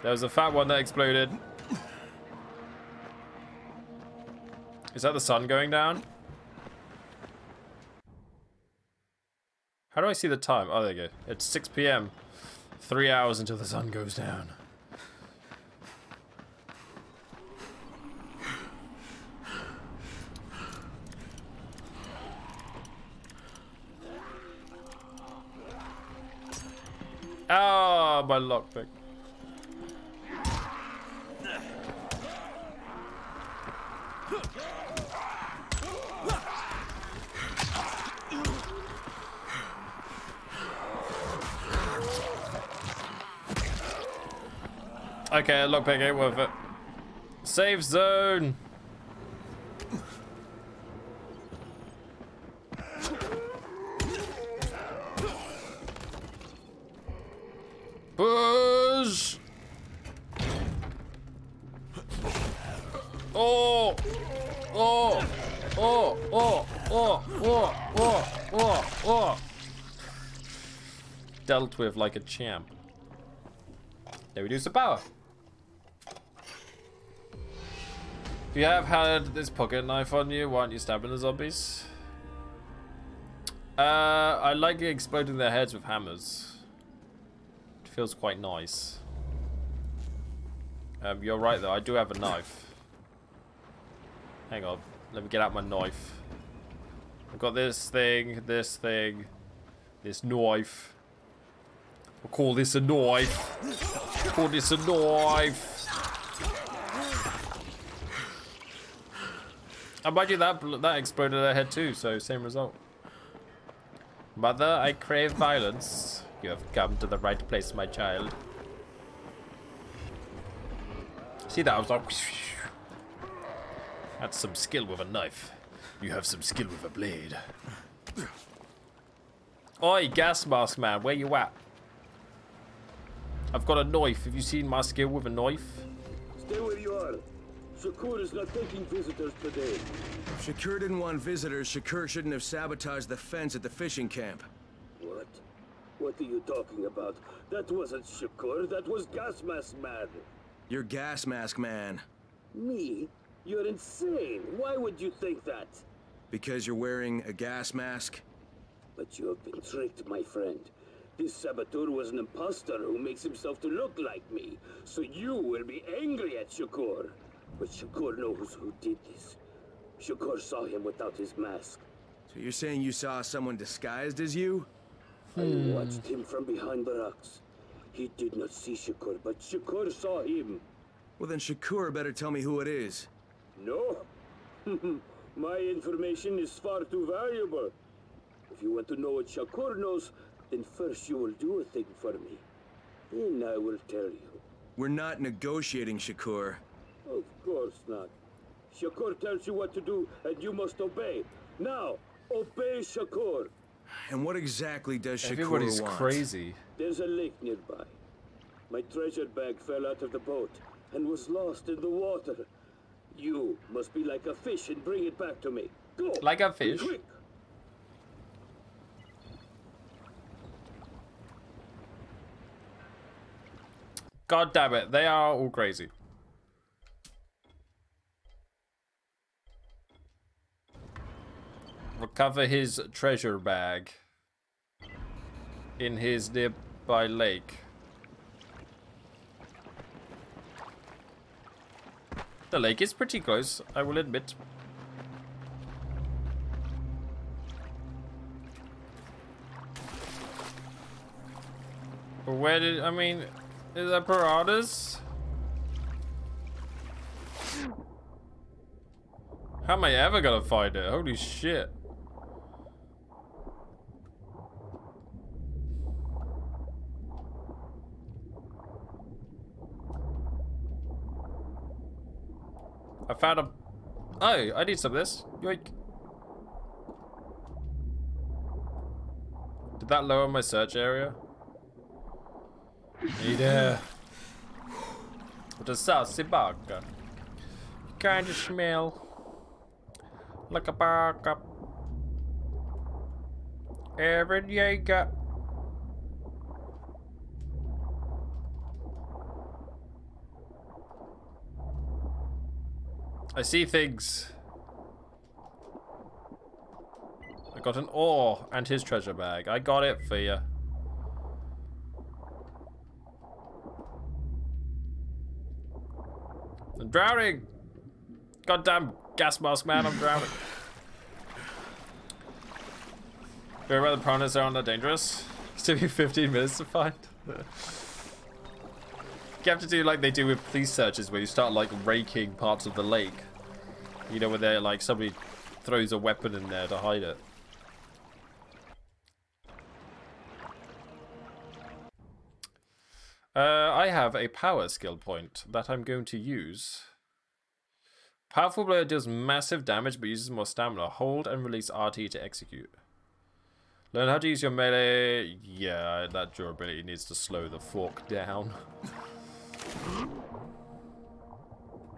there was a fat one that exploded. Is that the sun going down? How do I see the time? Oh, there you go. It's 6 p.m. Three hours until the sun goes down. Ah, my lockpick. Okay, lockpick ain't worth it. Safe zone. Push. Oh, oh. Oh. Oh. Oh. Oh. Oh. Oh. Oh. Oh. Dealt with like a champ. They reduce the power. If you have had this pocket knife on you, why aren't you stabbing the zombies? Uh, I like exploding their heads with hammers. It feels quite nice. Um, you're right though, I do have a knife. Hang on, let me get out my knife. I've got this thing, this thing, this knife. We'll call this a knife. Call this a knife. And mind you, that that exploded her head too, so same result. Mother, I crave violence. You have come to the right place, my child. See that? I was like, that's some skill with a knife. You have some skill with a blade. Oi, gas mask man, where you at? I've got a knife. Have you seen my skill with a knife? Stay where you are. Shakur is not taking visitors today. Shakur didn't want visitors. Shakur shouldn't have sabotaged the fence at the fishing camp. What? What are you talking about? That wasn't Shakur, that was Gas Mask Man. You're gas mask man. Me? You're insane. Why would you think that? Because you're wearing a gas mask? But you have been tricked, my friend. This saboteur was an impostor who makes himself to look like me. So you will be angry at Shakur. But Shakur knows who did this. Shakur saw him without his mask. So you're saying you saw someone disguised as you? I watched him from behind the rocks. He did not see Shakur, but Shakur saw him. Well then Shakur better tell me who it is. No. *laughs* My information is far too valuable. If you want to know what Shakur knows, then first you will do a thing for me. Then I will tell you. We're not negotiating, Shakur. Of course not. Shakur tells you what to do, and you must obey. Now, obey Shakur. And what exactly does Shakur Everybody's want? crazy. There's a lake nearby. My treasure bag fell out of the boat and was lost in the water. You must be like a fish and bring it back to me. Go! Like a fish? Quick! God damn it, they are all crazy. Recover his treasure bag in his nearby lake. The lake is pretty close, I will admit. But where did, I mean, is that Paradas? How am I ever gonna find it? Holy shit. I found a... Oh, I need some of this. Yoink. Did that lower my search area? Need a... What is saucy baka? Kinda smell like a baka. Every Jaeger. I see things. I got an ore and his treasure bag. I got it for you. I'm drowning! Goddamn gas mask man, I'm drowning. Very the piranhas aren't dangerous. It's me 15 minutes to find. you have to do like they do with police searches where you start like raking parts of the lake. You know, where they're like somebody throws a weapon in there to hide it. Uh, I have a power skill point that I'm going to use. Powerful blow deals massive damage but uses more stamina. Hold and release RT to execute. Learn how to use your melee. Yeah, that durability needs to slow the fork down.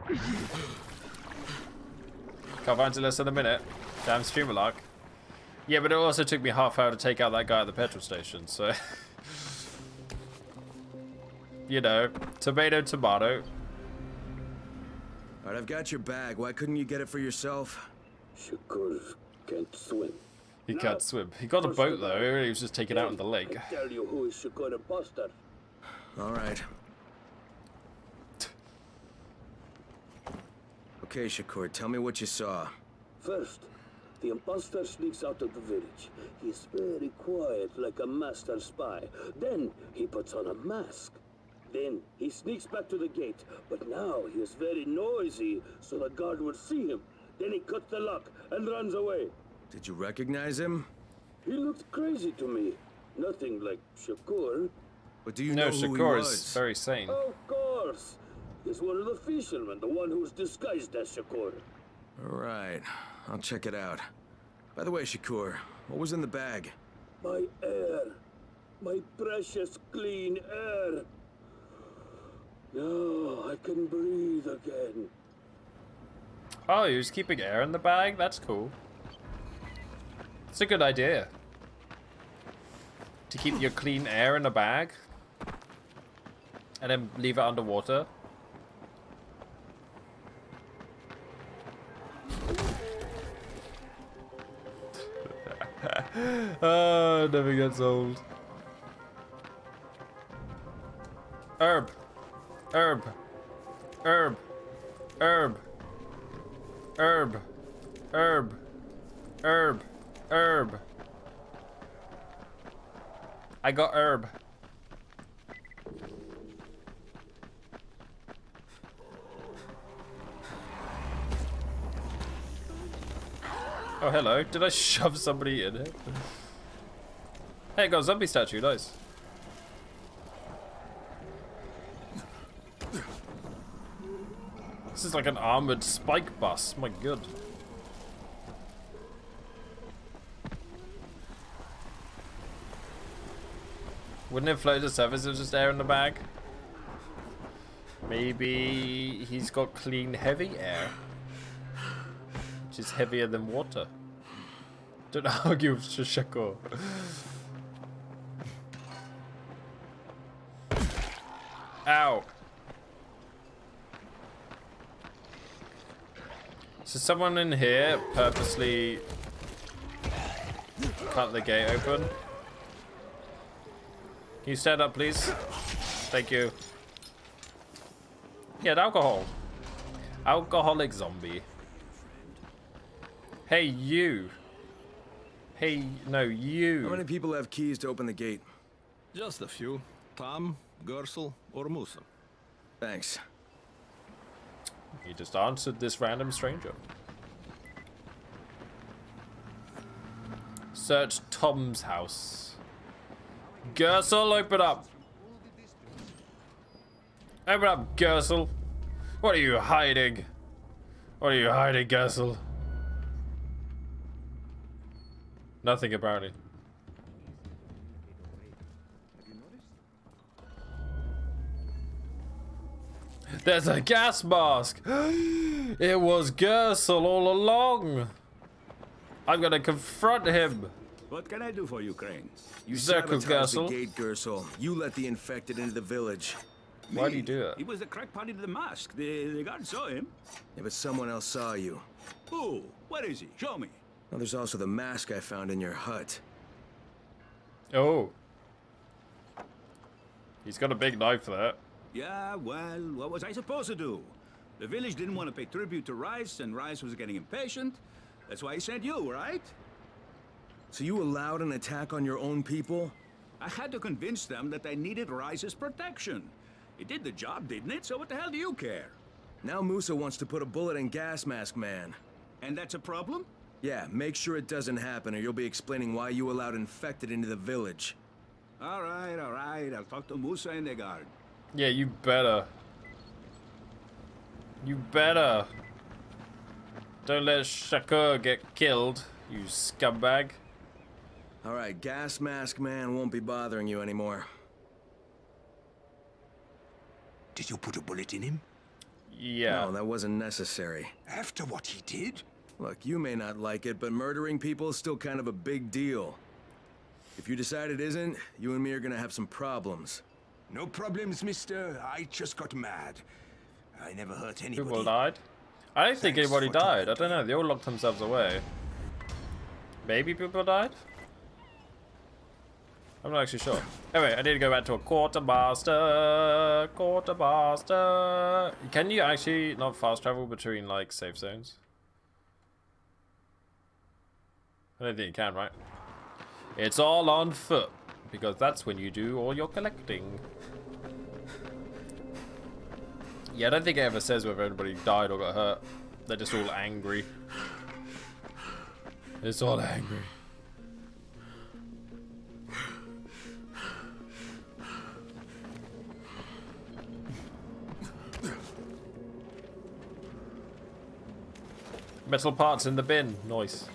*laughs* Can't find to less than a minute. Damn streamer luck. Yeah, but it also took me half hour to take out that guy at the petrol station, so... *laughs* you know, tomato, tomato. Alright, I've got your bag. Why couldn't you get it for yourself? Shakur can't swim. He can't swim. He got a boat though. He was just taken out in the lake. I tell you who is Shakur imposter. Alright. Okay, Shakur, tell me what you saw. First, the imposter sneaks out of the village. He's very quiet, like a master spy. Then he puts on a mask. Then he sneaks back to the gate, but now he is very noisy, so the guard will see him. Then he cuts the lock and runs away. Did you recognize him? He looked crazy to me. Nothing like Shakur. But do you no, know who he Shakur was? is very sane. Of course. He's one of the fishermen, the one who's disguised as Shakur. All right, I'll check it out. By the way, Shakur, what was in the bag? My air. My precious clean air. Now I can breathe again. Oh, he was keeping air in the bag? That's cool. It's a good idea. To keep your clean air in a bag. And then leave it underwater. *laughs* oh, never gets old. Herb. Herb. Herb. Herb. Herb. Herb. Herb. Herb. I got herb. Oh, hello. Did I shove somebody in it? Hey, got a zombie statue. Nice. This is like an armored spike bus. My god. Wouldn't it float the surface if just air in the bag? Maybe he's got clean heavy air. Is heavier than water. Don't *laughs* argue with Shishako. Ow. So someone in here purposely cut the gate open. Can you stand up, please? Thank you. Get alcohol. Alcoholic zombie. Hey, you. Hey, no, you. How many people have keys to open the gate? Just a few. Tom, Gersel, or Musa. Thanks. He just answered this random stranger. Search Tom's house. Gersel, open up. Open up, Gersel. What are you hiding? What are you hiding, Gersel? Nothing, apparently. There's a gas mask! *gasps* it was Gersel all along! I'm gonna confront him! What can I do for you, Crane? You Zirkel sabotaged the Gersel. gate, Gersel. You let the infected into the village. Why do you do that? He was the crackpot in the mask. The, the guard saw him. Yeah, but someone else saw you. Who? Where is he? Show me. Now, there's also the mask I found in your hut. Oh. He's got a big knife for that. Yeah, well, what was I supposed to do? The village didn't want to pay tribute to Rais, and Rais was getting impatient. That's why he sent you, right? So you allowed an attack on your own people? I had to convince them that they needed Rais's protection. It did the job, didn't it? So what the hell do you care? Now Musa wants to put a bullet in Gas Mask Man. And that's a problem? Yeah, make sure it doesn't happen or you'll be explaining why you allowed infected into the village. All right, all right. I'll talk to Musa and the guard. Yeah, you better. You better. Don't let Shakur get killed, you scumbag. Alright, Gas Mask Man won't be bothering you anymore. Did you put a bullet in him? Yeah. No, that wasn't necessary. After what he did? Look, you may not like it, but murdering people is still kind of a big deal. If you decide it isn't, you and me are gonna have some problems. No problems, mister. I just got mad. I never hurt anybody. People died? I don't think Thanks anybody died. I don't know. They all locked themselves away. Maybe people died? I'm not actually sure. Anyway, I need to go back to a quartermaster. Quartermaster. Can you actually not fast travel between like safe zones? I don't think you can, right? It's all on foot because that's when you do all your collecting. Yeah, I don't think it ever says whether anybody died or got hurt. They're just all angry. It's all angry. Metal parts in the bin. Nice.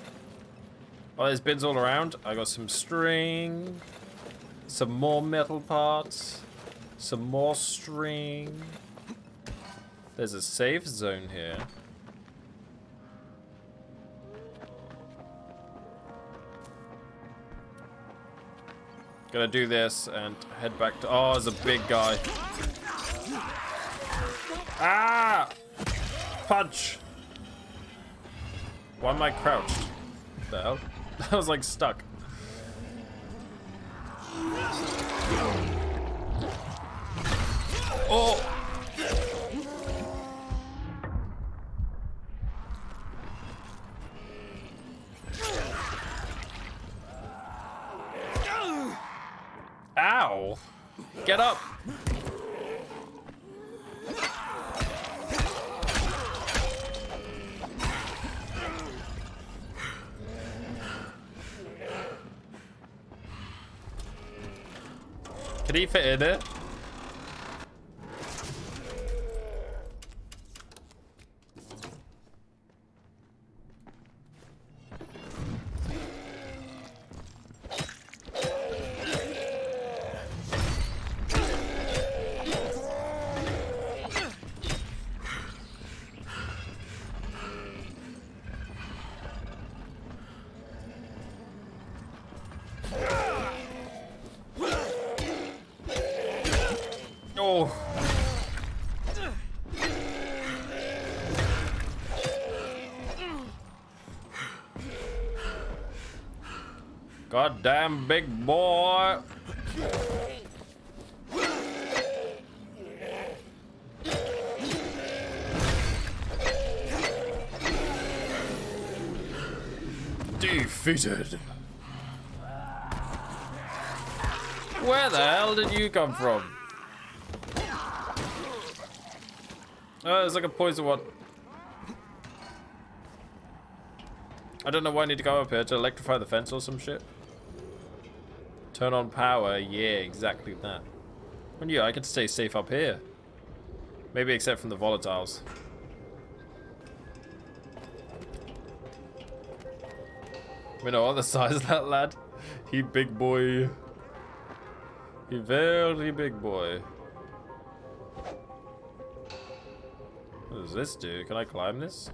Oh, there's bins all around. I got some string. Some more metal parts. Some more string. There's a safe zone here. Gonna do this and head back to... Oh, there's a big guy. Ah! Punch! Why am I crouched? the hell? *laughs* I was like stuck. Oh! Ow! Get up! Three fitted. Goddamn big boy. Defeated. Where the hell did you come from? Oh, it's like a poison one. I don't know why I need to come up here to electrify the fence or some shit. Turn on power, yeah, exactly that. And yeah, I can stay safe up here. Maybe except from the volatiles. We know what the *laughs* size of that lad. He big boy. He very big boy. What does this do? Can I climb this?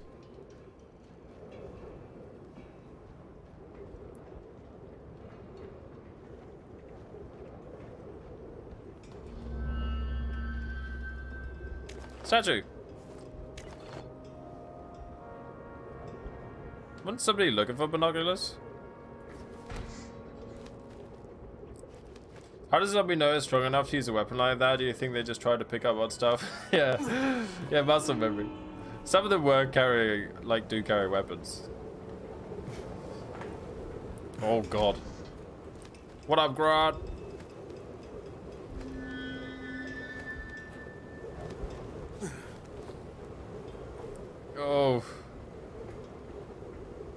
Statue! Wasn't somebody looking for binoculars? How does somebody know it's strong enough to use a weapon like that? Do you think they just tried to pick up on stuff? *laughs* yeah. Yeah, muscle memory. Some of them were carrying, like, do carry weapons. Oh, God. What up, Grant? Oh.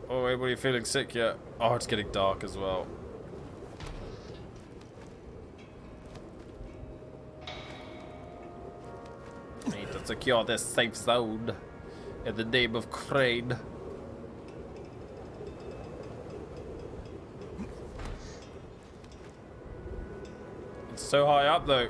Oh, anybody feeling sick yet? Oh, it's getting dark as well. Need to secure this safe zone in the name of Crane. It's so high up though.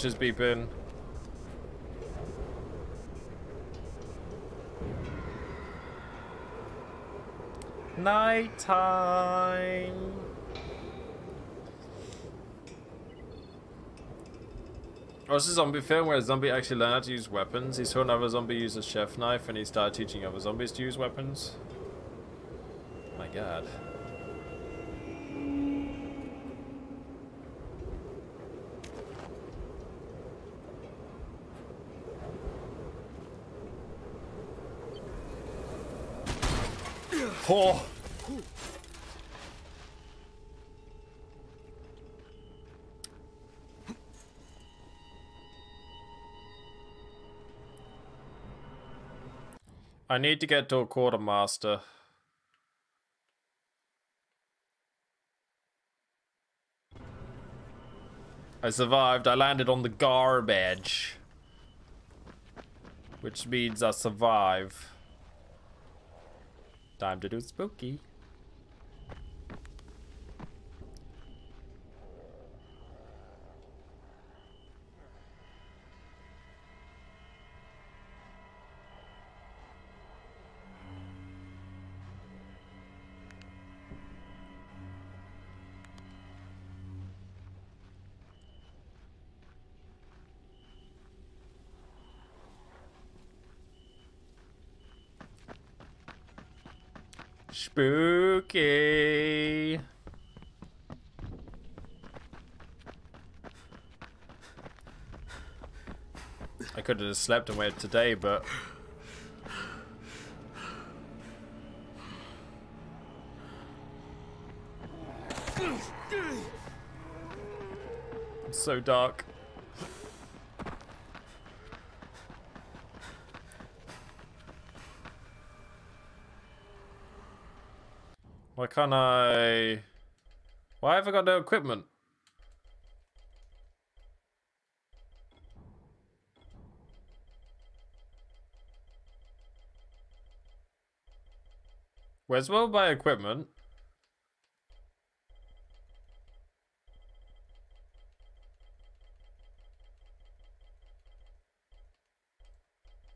Oh, is beeping. Night time. Oh, it's a zombie film where a zombie actually learned how to use weapons. He saw another zombie use a chef knife and he started teaching other zombies to use weapons. My god. I need to get to a quartermaster. I survived. I landed on the garbage. Which means I survive. Time to do spooky. Spooky. I could have slept and waited today, but it's so dark. Why can't I... Why have I got no equipment? Where's all my equipment?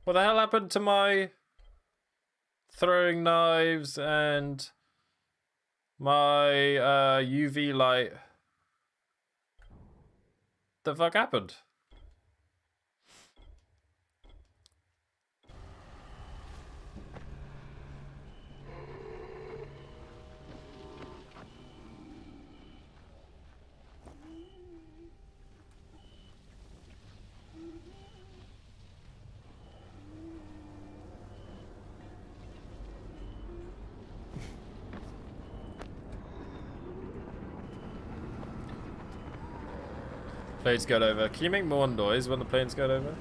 What the hell happened to my throwing knives and my uh, UV light? The fuck happened? Planes got over. Can you make more noise when the planes got over?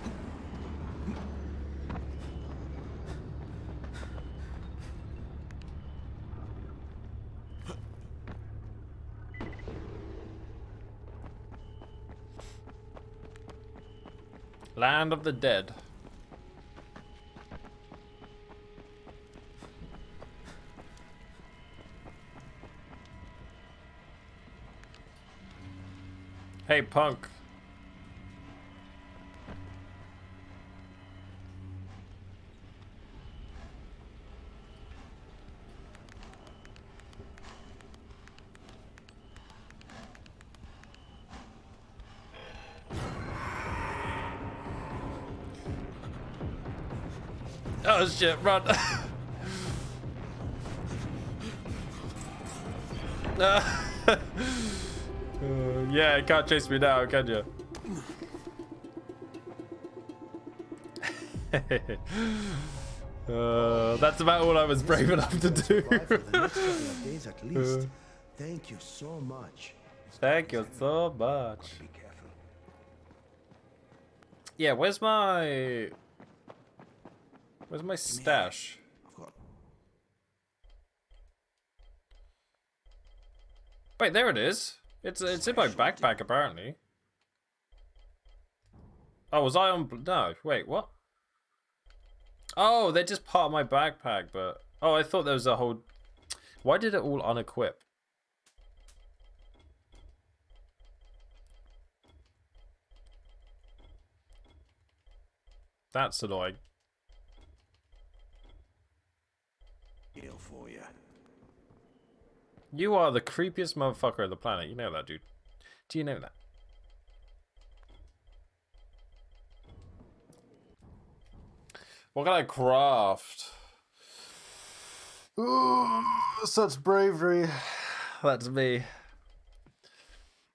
Land of the Dead. Hey, punk. Oh shit, run. *laughs* Uh, *laughs* yeah, you can't chase me now, can you? *laughs* uh, that's about all I was brave enough to do. *laughs* Thank you so much. Thank you so much. Yeah, where's my... Where's my stash? Wait, there it is. It's it's in my backpack apparently. Oh, was I on? No, wait, what? Oh, they're just part of my backpack, but oh, I thought there was a whole. Why did it all unequip? That's annoying. You are the creepiest motherfucker on the planet. You know that, dude. Do you know that? What can I craft? Ooh, such bravery. That's me.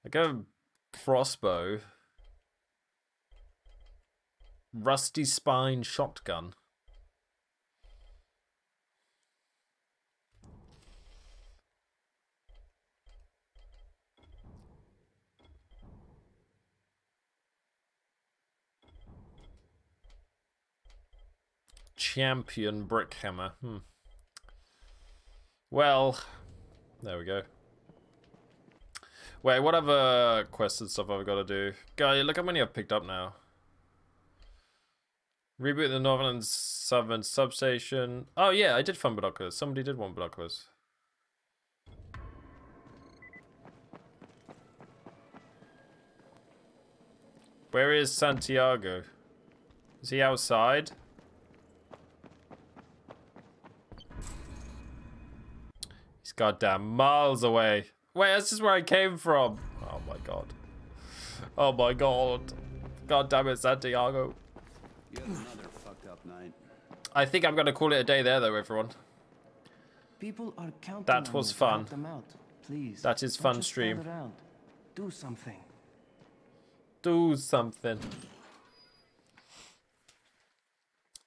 I go crossbow. Rusty spine shotgun. Champion brick hammer. Hmm. Well, there we go. Wait, what other quests and stuff I've got to do? Guy, look how many I've picked up now. Reboot the northern and southern substation. Oh yeah, I did fun binoculars. Somebody did want binoculars. Where is Santiago? Is he outside? Goddamn miles away. Wait, that's just where I came from. Oh my god. Oh my god. God damn it, Santiago. another fucked up night. I think I'm gonna call it a day there though, everyone. People are counting That was fun. Out. Please. That is fun stream. Do something. Do something.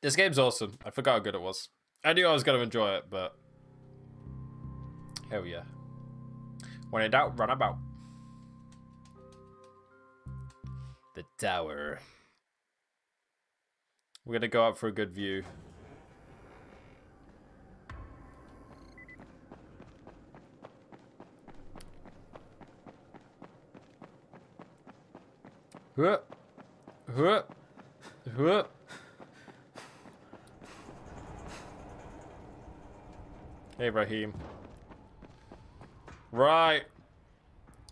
This game's awesome. I forgot how good it was. I knew I was gonna enjoy it, but hell yeah. When in doubt, run about. The tower. We're gonna go up for a good view. Huh. Huh. Huh. Hey, Rahim. Right.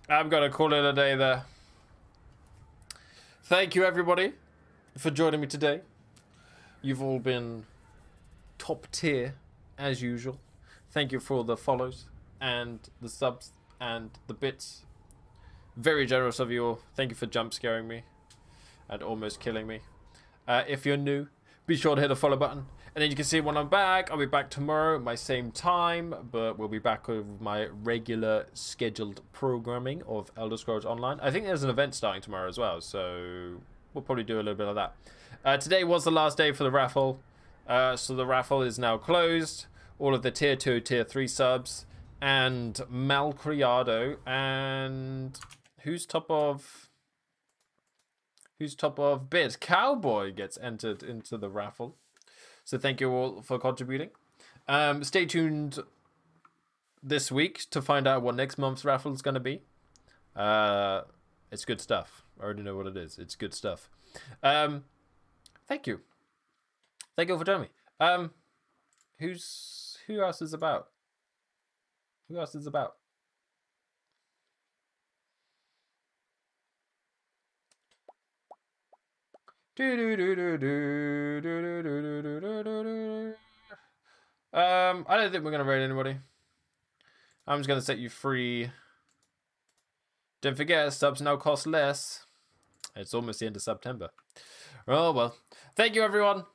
I'm going to call it a day there. Thank you, everybody, for joining me today. You've all been top tier, as usual. Thank you for the follows and the subs and the bits. Very generous of you all. Thank you for jump scaring me and almost killing me. Uh, if you're new, be sure to hit the follow button. And then you can see when I'm back, I'll be back tomorrow, my same time, but we'll be back with my regular scheduled programming of Elder Scrolls Online. I think there's an event starting tomorrow as well, so we'll probably do a little bit of that. Uh, today was the last day for the raffle, uh, so the raffle is now closed. All of the tier 2, tier 3 subs, and Malcriado, and who's top of who's top of bid. Cowboy gets entered into the raffle. So thank you all for contributing. Um, stay tuned this week to find out what next month's raffle is going to be. Uh, it's good stuff. I already know what it is. It's good stuff. Um, thank you. Thank you for joining me. Um, who's who else is about? Who else is about? Um, I don't think we're gonna raid anybody. I'm just gonna set you free. Don't forget, subs now cost less. It's almost the end of September. Oh well. Thank you everyone.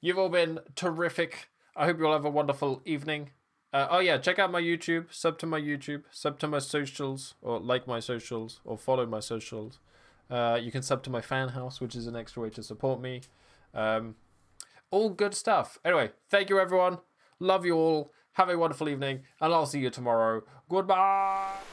You've all been terrific. I hope you all have a wonderful evening. Uh, oh yeah, check out my YouTube, sub to my YouTube, sub to my socials, or like my socials, or follow my socials. Uh, you can sub to my fan house, which is an extra way to support me. Um, all good stuff. Anyway, thank you everyone. Love you all. Have a wonderful evening, and I'll see you tomorrow. Goodbye.